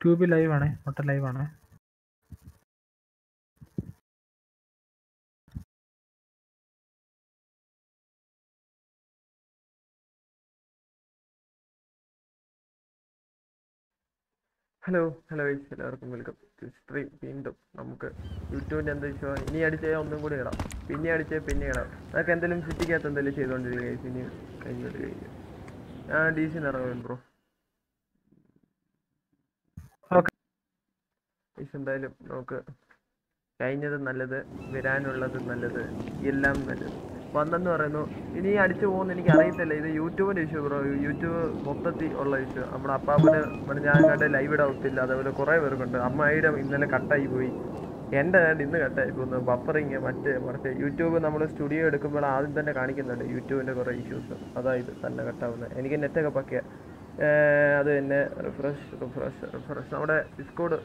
Tube live ആണേ ഒട്ട live ആണേ. ഹലോ ഹലോ ഗൈസ് എല്ലാവർക്കും വെൽക്കം സ്ട്രീം വീണ്ടും നമുക്ക് യൂട്യൂബിന്റെ എന്താ വിഷയം ഇനി അടിച്ചാൽ ഒന്നും കൂടി ഇടാം. പിന്നെ അടിച്ചാൽ പിന്നെ ഇടാം. അതൊക്കെ എന്തെങ്കിലും സിറ്റിക്കകത്ത് എന്തെങ്കിലും ചെയ്തുകൊണ്ടിരിക്കുക ഗൈസ് ഇനി കഴിഞ്ഞു. ഞാൻ ഡി സി ഇറങ്ങും ബ്രോ ഓക്കെ ഗൈസ് എന്തായാലും നമുക്ക് കഴിഞ്ഞത് നല്ലത് വരാനുള്ളത് നല്ലത് എല്ലാം നല്ലത്. വന്നെന്ന് പറയുന്നു ഇനി അടിച്ചു പോകുന്ന എനിക്ക് അറിയത്തില്ല. ഇത് യൂട്യൂബിന്റെ ഇഷ്യൂ ബ്രോ യൂട്യൂബ് മൊത്തത്തിൽ ഉള്ള ഇഷ്യൂ നമ്മുടെ അപ്പാപ്പന് ഇവിടെ ഞാൻ കണ്ട് ലൈവ് ഇടാൻ ഒത്തില്ല. അതേപോലെ കുറേ പേർക്കുണ്ട്. അമ്മായിരം ഇന്നലെ കട്ടായി പോയി. എന്റെ ഞാൻ ഇന്ന് കട്ടായി പോകുന്നു. ബഫറിങ് മറ്റേ മറിച്ച് യൂട്യൂബ് നമ്മൾ സ്റ്റുഡിയോ എടുക്കുമ്പോൾ ആദ്യം തന്നെ കാണിക്കുന്നുണ്ട് യൂട്യൂബിന്റെ കുറേ ഇഷ്യൂസ് അതായത് തന്നെ കട്ടാവുന്നത് എനിക്ക് നെറ്റൊക്കെ പക്കിയ. അത് തന്നെ. റിഫ്രഷ് റിഫ്രഷ് റിഫ്രഷ് നമ്മുടെ ഡിസ്കോഡ്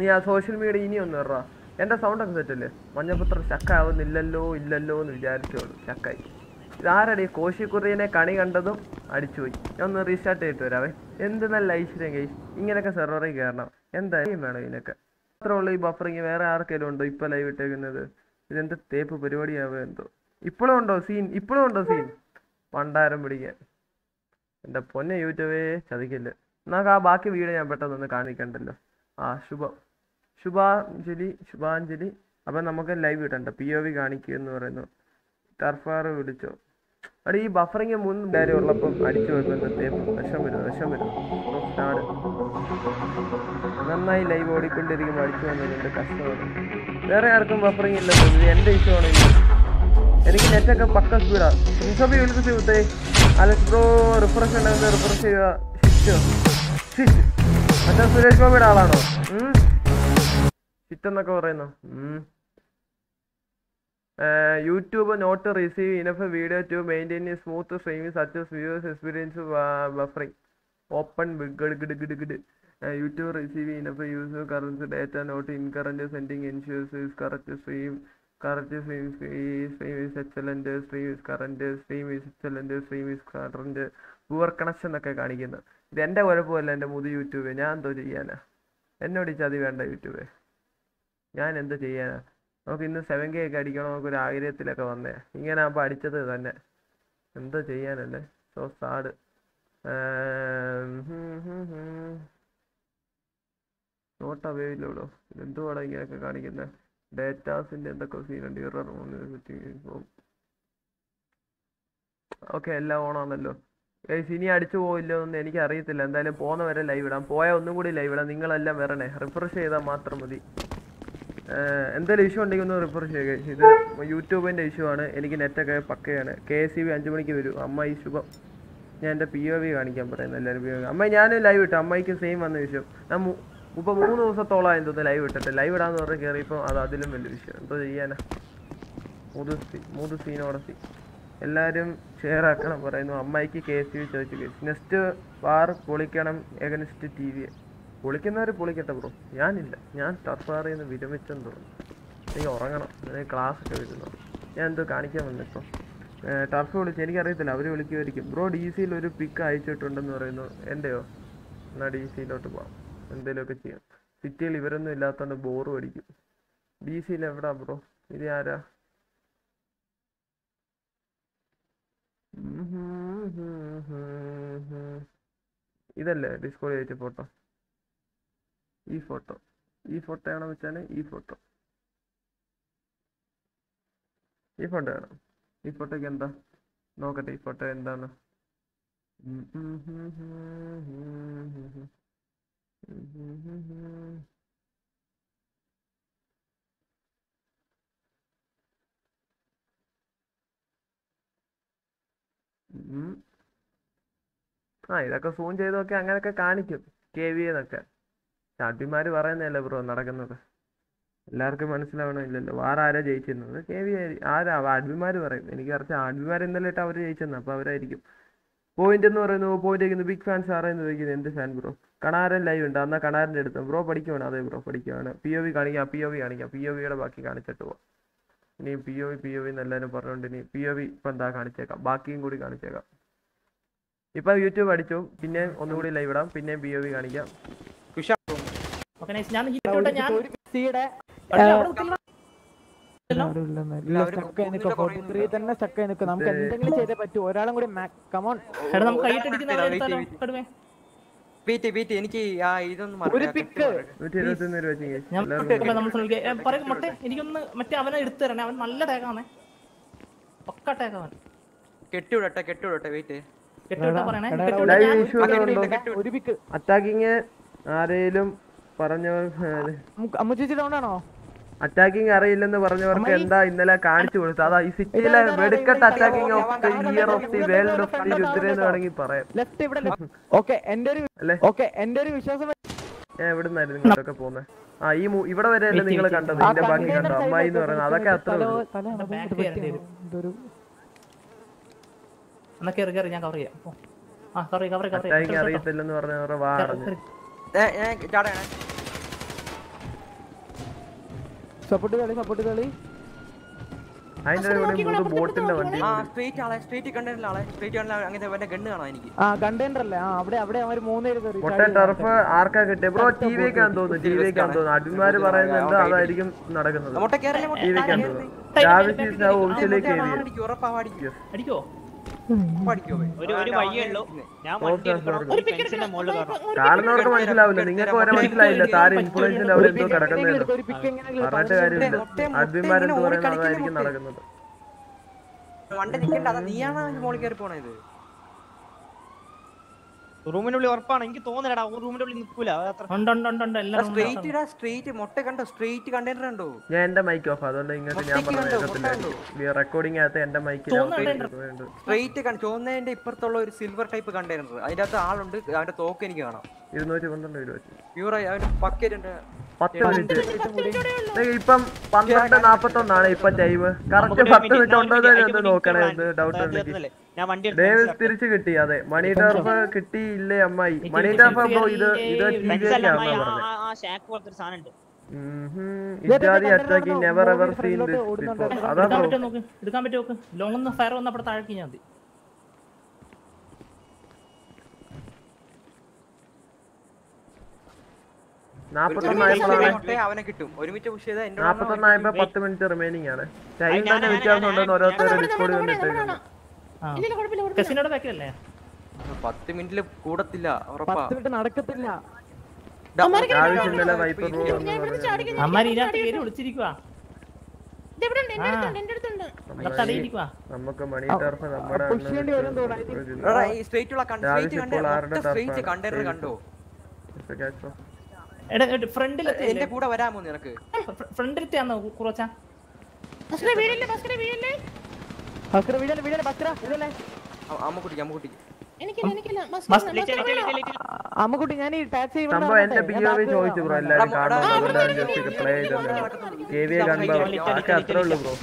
നീ ആ സോഷ്യൽ മീഡിയ ഇനി ഒന്ന് പറ എന്റെ സൗണ്ടൊക്കെ സെറ്റല്ലേ ചക്ക ചക്കാവുന്നില്ലല്ലോ ഇല്ലല്ലോ എന്ന് വിചാരിച്ചോളൂ. ചക്കായി ഇതാരടി? കോശിക്കുറിയനെ കണി കണ്ടതും അടിച്ചുപോയി ഞാൻ ഒന്ന് റീസ്റ്റാർട്ട് ചെയ്തിട്ട് വരാവേ. എന്ത് നല്ല ഐശ്വര്യം കൈ ഇങ്ങനെയൊക്കെ സെർവറിൽ കയറണം എന്തായാലും വേണം ഇതിനൊക്കെ? മാത്രമേ ഉള്ളൂ ഈ ബഫറിങ് വേറെ ആർക്കെങ്കിലും ഉണ്ടോ ഇപ്പൊ ലൈവ് ഇട്ടേക്കുന്നത്? ഇതെന്ത് തേപ്പ് പരിപാടിയാവോ എന്തോ? ഇപ്പോഴും ഉണ്ടോ സീൻ ഇപ്പോഴും ഉണ്ടോ സീൻ പണ്ടാരം പിടിക്കാൻ. എന്റെ പൊന്നെ യൂട്യൂബേ ചതിക്കില്ല. എന്നാൽ ആ ബാക്കി വീഡിയോ ഞാൻ പെട്ടെന്ന് കാണിക്കണ്ടല്ലോ. ആ ശുഭം. ശുഭാഞ്ജലി ശുഭാഞ്ജലി. അപ്പം നമുക്ക് ലൈവ് കിട്ടണ്ട. പി ഒ വി കാണിക്കുക എന്ന് പറയുന്നു. ടർഫാറ് വിളിച്ചോ. അവിടെ ഈ ബഫറിങ് മുൻ കാര്യം ഉള്ളപ്പം അടിച്ചു വെക്കുന്ന തേപ്പ് വിഷം വരും വിഷം വരും. നന്നായി ലൈവ് ഓടിക്കൊണ്ടിരിക്കുമ്പോൾ അടിച്ചു വന്നതുകൊണ്ട് കഷ്ടമാണ്. വേറെ ആർക്കും ബഫറിങ് ഇല്ല. ഇത് എന്റെ ഇത്. എനിക്ക് നെറ്റൊക്കെ പക്ക സ്പീഡാണ് റിസബി വിളിച്ച് റിഫ്രഷ് ഉണ്ടെങ്കിൽ റിഫ്രഷ് ചെയ്യുക. ഷിറ്റ് ഷിറ്റ് മറ്റേ സുരേഷ് ഗോപിയുടെ ആളാണോ? ചിറ്റെന്നൊക്കെ പറയുന്നു. YouTube not receive enough video to maintain smooth streaming such views experience buffering. Open ഗിഡ് YouTube receive enough use currents data not in current sending insurance correct stream correct stream stream is excellent stream is current stream is excellent stream is current poor connection എന്നൊക്കെ കാണിക്കുന്നത് ഇത് എന്റെ കുഴപ്പമല്ല എന്റെ മുതി YouTube. ഞാൻ എന്തോ ചെയ്യാനാ. എന്നോട് ഈ ചതി വേണ്ട യൂട്യൂബ്. ഞാൻ എന്തോ ചെയ്യാനാ? നമുക്ക് ഇന്ന് സെവൻ കെ ഒക്കെ അടിക്കണം നമുക്ക് ഒരു ആഗ്രഹത്തിലൊക്കെ വന്നേ. ഇങ്ങനെ ആകുമ്പോൾ അടിച്ചത് തന്നെ. എന്തോ ചെയ്യാനല്ലേ? സോ സാഡ് നോട്ട് അവൈലബിളോ എന്തുവാണ് ഇങ്ങനെയൊക്കെ കാണിക്കുന്നത് ഡേറ്റാസിന്റെ എന്തൊക്കെ സീനുണ്ട് ഇറർ ഓക്കെ എല്ലാം ഓണാണല്ലോ ഇനി അടിച്ചു പോയില്ലോ എന്ന് എനിക്ക് അറിയത്തില്ല എന്തായാലും പോകുന്ന വരെ ലൈവ് ഇടാം. പോയ ഒന്നും കൂടി ലൈവ് ഇടാം. നിങ്ങളെല്ലാം വരണേ. റിഫ്രഷ് ചെയ്താൽ മാത്രം മതി. എന്തെങ്കിലും ഇഷ്യൂ ഉണ്ടെങ്കിൽ ഒന്ന് റിഫ്രഷ് ചെയ്യുക. ഇത് യൂട്യൂബിന്റെ ഇഷ്യൂ ആണ്. എനിക്ക് നെറ്റൊക്കെ പക്കയാണ്. കെ എസ് സി ബി മണിക്ക് വരും. അമ്മായി ശുഭം. ഞാൻ എന്റെ പി ഒ വി കാണിക്കാൻ പറയുന്നത് എല്ലാവരും പി ഒ വി അമ്മ ഞാൻ ലൈവ് ഇട്ടു. അമ്മായിക്ക് സെയിം വന്ന വിഷയം ഞാൻ ഇപ്പോൾ ഇപ്പൊ മൂന്ന് ദിവസത്തോളം തോന്നുന്നു ലൈവ് ഇട്ടിട്ട്. ലൈവ് ഇടാന്ന് പറഞ്ഞ് കയറിയപ്പോൾ അത് അതിലും വലിയ വിഷയം. എന്തോ ചെയ്യാനാ? മൂന്ന് സീ മൂന്ന് സീനോടെ സീ എല്ലാവരും ഷെയർ ആക്കണം പറയുന്നു. അമ്മായിക്ക് കെ എസ് യു ചോദിച്ചു. നെക്സ്റ്റ് വാർ പൊളിക്കണം എഗനിസ്റ്റ് ടി വി പൊളിക്കുന്നവർ പൊളിക്കട്ടെ ബ്രോ ഞാനില്ല. ഞാൻ ടർഫാറിൽ നിന്ന് വിരമിച്ചെന്ന് തോന്നുന്നു. നീ ഉറങ്ങണം. എനിക്ക് ക്ലാസ് ഒക്കെ വരുന്നു ഞാൻ എന്തോ കാണിക്കാൻ വന്നിപ്പോൾ ടർഫ് വിളിച്ച് എനിക്കറിയത്തില്ല. അവർ വിളിക്കുമായിരിക്കും. ബ്രോ ഡി സിയിൽ ഒരു പിക്ക് അയച്ചിട്ടുണ്ടെന്ന് പറയുന്നു. എന്റെയോ എന്നാൽ ഡി സിയിലോട്ട് പോവാം. എന്തെങ്കിലുമൊക്കെ ചെയ്യാം. സിറ്റിയിൽ ഇവരൊന്നും ഇല്ലാത്തതുകൊണ്ട് ബോറും അടിക്കും. ഡി സിയിൽ എവിടാ ബ്രോ ഇത് ആരാ? ഇതല്ലേ ഡിസ്കോഡ് ചെയ്ത ഫോട്ടോ ഈ ഫോട്ടോ ഈ ഫോട്ടോ ആണോ വെച്ചാൽ ഈ ഫോട്ടോ ഈ ഫോട്ടോ ആണോ ഈ ഫോട്ടോക്ക് എന്താ നോക്കട്ടെ ഈ ഫോട്ടോ എന്താണ് ഉം ഉം ഉം ഉം ഉം ഉം. ഉം ഉം ഉം ഉം. ഉം. ആ ഇതൊക്കെ സൂം ചെയ്തൊക്കെ അങ്ങനെയൊക്കെ കാണിക്കും. കെ വി എന്നൊക്കെ. ചാട്ടിമാര് പറയുന്നതല്ലേ ബ്രോ നടക്കുന്നത്? എല്ലാവർക്കും മനസ്സിലാവണമില്ലല്ലോ. ആരാ ജയിച്ചിരുന്നത്? കെ വി ആരാ അഡ്മിമാര് പറയും. എനിക്ക് കുറച്ച് അഡ്മിമാർ ഇന്നലെ ഇട്ട് അവർ ജയിച്ചെന്ന്. അപ്പോൾ അവരായിരിക്കും. പോയിന്റ് എന്ന് പറയുന്നു പോയിന്റ് വയ്ക്കുന്നു ബിഗ് ഫാൻസ് എന്ന് ചോദിക്കുന്നത്? എന്ത് ഫാൻ ബ്രോ? കണാരൻ ലൈവ് ഉണ്ട്. എന്നാൽ കണാരന്റെ അടുത്ത്. ബ്രോ പഠിക്കുവാണ്. അതെ ബ്രോ പഠിക്കുവാണ്. പി ഒ വി കാണിക്കാം. പി ഒ വി കാണിക്കാം. പി ഒ വിയുടെ ബാക്കി കാണിച്ചിട്ട് പോവാം. ഇനി P O V P O V എന്നെല്ലാവരും പറഞ്ഞുകൊണ്ട് ഇനി പി ഒ വി ഇപ്പം എന്താ കാണിച്ചേക്കാം. ബാക്കിയും കൂടി കാണിച്ചേക്കാം. ഇപ്പം യൂട്യൂബ് അടിച്ചു. പിന്നെ ഒന്നുകൂടി ലൈവ് ഇടാം. പിന്നെയും പി ഒ വി കാണിക്കാം. ഓക്കെ നൈസ് ഞാൻ ഹിറ്റ് ഇട്ടോട്ടെ ഞാൻ ഒരു സിയുടെ പക്ഷേ അവിടെ കുത്തില്ല. സ്റ്റക്കായി നിൽക്കുക. ഫോർട്ടി ത്രീ തന്നെ സ്റ്റക്കായി നിൽക്കുക. നമുക്ക് പറ്റൂ ബീറ്റ് എനിക്ക് ആ ഇതൊന്നും ഒരു പിക്ക്. ഞാൻ നമ്മൾ പറയ് മൊട്ടെ എനിക്കൊന്ന് മറ്റേ അവനെ എടുത്തു തരണേ. അവൻ നല്ല ടേക്കാണേ പക്ക ടേക്ക് അവൻ. കെട്ടിവിടട്ടെ കെട്ടിവിടട്ടെ വെയിറ്റ് അറ്റാക്കിങ് ആരേലും പറഞ്ഞവർ അമ്മച്ചേച്ചി ഡൗൺ ആണോ അറ്റാക്കിങ് അറിയില്ലെന്ന് പറഞ്ഞവർക്ക് എന്താ ഇന്നലെ കാണിച്ചു കൊടുത്തത്? അതാ ഈ സിറ്റിയിലെ വെടുക്കട്ട് attacking of the year of the world of the Rudra എന്ന് വേണമെങ്കിൽ പറയാം. ലെഫ്റ്റ് ഇവിടെ ഓക്കെ എന്റെ ഒരു അല്ലേ? ഓക്കെ ഒരു വിശ്വാസം ഞാൻ എവിടെ നിന്നായിരുന്നു നിങ്ങളൊക്കെ പോകുന്നത് ആ ഈ ഇവിടെ വരെ വരെയല്ലേ നിങ്ങൾ കണ്ടത്? ഇതിന്റെ ബാക്കി കണ്ടോ? അമ്മായി എന്ന് പറയുന്നത്. അതൊക്കെ അത്ര അറിയത്തില്ലെന്ന് പറഞ്ഞ കയറേണ്ടി വരും. എന്നാ കയറി കയറി ഞാൻ കവർ ചെയ്യാം പോ. ആ കവർ കവർ കവർ അറ്റാക്കിങ് അറിയത്തില്ലെന്ന് പറഞ്ഞവരുടെ വാ അടഞ്ഞു ഞാൻ ചാടയാണ് സപ്പോർട്ട് കളി സപ്പോർട്ട് കളി. അതിന്റെ കൂടെ മൂന്ന് ബോട്ടിന്റെ വണ്ടി ആ സ്ട്രീറ്റ് ആളെ സ്ട്രീറ്റ് കണ്ടിട്ടുള്ള ആളെ സ്ട്രീറ്റ് കണ്ടില്ല അങ്ങനെ അവന്റെ ഗൺ കാണാ എനിക്ക്. ആ കണ്ടെയ്നർ അല്ലേ? ആ അവിടെ അവിടെ അവർ മൂന്നേര് കയറി. പൊട്ടൻ ടർഫ് ആർക്കാ കിട്ടിയ? ബ്രോ ടി വി ഒക്കെ തോന്നുന്നു ടി വി ഒക്കെ തോന്നുന്നു അടിമാര് പറയുന്നുണ്ട് അതായിരിക്കും നടക്കുന്നത്. ടി വി ഒക്കെ തോന്നുന്നു രാവിലെ ഓഫീസിലേക്ക് കാണുന്നവർക്ക് മനസ്സിലാവില്ല നിങ്ങൾക്ക് വരെ മനസ്സിലായില്ല. താരം ഇൻഫ്ലുവൻസിൽ അവിടെ എന്തോ എങ്ങനെയെങ്കിലും പറഞ്ഞിട്ട് കാര്യമില്ല. അഡ്മിന്മാരെന്ത് പറയുന്നത് അതായിരിക്കും നടക്കുന്നത്. നീയാണ് മോളിൽ കയറി പോണത്. റൂമിനുള്ളിൽ ഉറപ്പാണ്. എനിക്ക് തോന്നലടാ ഒരു റൂമിന്റെ ഉള്ളിൽ നിൽക്കൂല സ്ട്രീറ്റ് ഇടാ സ്ട്രീറ്റ് മുട്ട കണ്ടോ സ്ട്രീറ്റ് കണ്ടെയ്നർ കണ്ടോ ഞാൻ എന്റെ മൈക്ക് ഓഫ് അതുകൊണ്ട് ഇങ്ങോട്ട് ഞാൻ പറഞ്ഞ റെക്കോർഡിംഗ് അകത്ത് എന്റെ മൈക്ക് സ്ട്രെയിറ്റ് കണ്ടു ചോന്നതിന്റെ ഇപ്പുറത്തുള്ള ഒരു സിൽവർ ടൈപ്പ് കണ്ടെയ്നർ അതിന്റെ അകത്ത് ആളുണ്ട് അവന്റെ തോക്ക് എനിക്ക് കാണാം. ഇരുന്നൂറ്റി പന്ത്രണ്ട് രൂപ പ്യൂർ അവന്റെ പക്കറ്റ് പത്ത് മിനിറ്റ് ഇപ്പം പന്ത്രണ്ട് നാപ്പത്തൊന്നാണ് ഇപ്പൊ ടൈം കറക്റ്റ് പത്ത് മിനിറ്റ് ഉണ്ടോ എന്ന് നോക്കണേ ഡൗട്ട് ഉണ്ടെങ്കിൽ ഞാൻ വണ്ടി ഡേവിസ് തിരിച്ചു കിട്ടി അതെ. മണി ടർഫ് കിട്ടിയില്ലേ അമ്മായി? മണി ടർഫ് ബ്രോ ഇത് ഇത് ഷാക്ക് പോലത്തെ ഒരു സാധനം ഉണ്ട്. Italy attacking never ever seen this before അതാ ബ്രോ എടുക്കാൻ പറ്റുമോ നോക്ക്. ലോങ് ഒന്ന് ഫയർ വന്ന് അവിടെ താഴേക്ക് ഞാൻ കിട്ടും. നാപ്പത്തൊന്നായപ്പോ പത്ത് മിനിറ്റ് റിമൈനിങ് ആണ്. ടൈം തന്നെ വ്യത്യാസം ഉണ്ടെന്ന് ഡിസ്കോഡ് ആ കസിനോടെ ബാക്കിലല്ലേ പത്ത് മിനിറ്റിൽ കൂടത്തില്ല പത്ത് മിനിറ്റ് നടക്കത്തില്ല. അമ്മാരി ഇതിനകത്ത് എടാ ഫ്രണ്ടിലെത്തി എന്റെ കൂടെ വരാമോ നിനക്ക്? ഫ്രണ്ടിലെത്തിയാന്നോ കുറച്ചാ? ബസ്ര വീടല്ലേ വീടല്ലേ ബസ്ര ഇതല്ലേ അ- അമ്മുക്കുട്ടി അമ്മ അമ്മക്കുട്ടി ഞാൻ ഈ ടാക്സി എന്റെ പി ഒ ചോദിച്ചു ബ്രോ എല്ലാരും ജസ്റ്റ് റിപ്ലൈ ചെയ്തത് കെ വി കണ്ടോ ബാക്കി അത്രേ ഉള്ളൂ ബ്രോ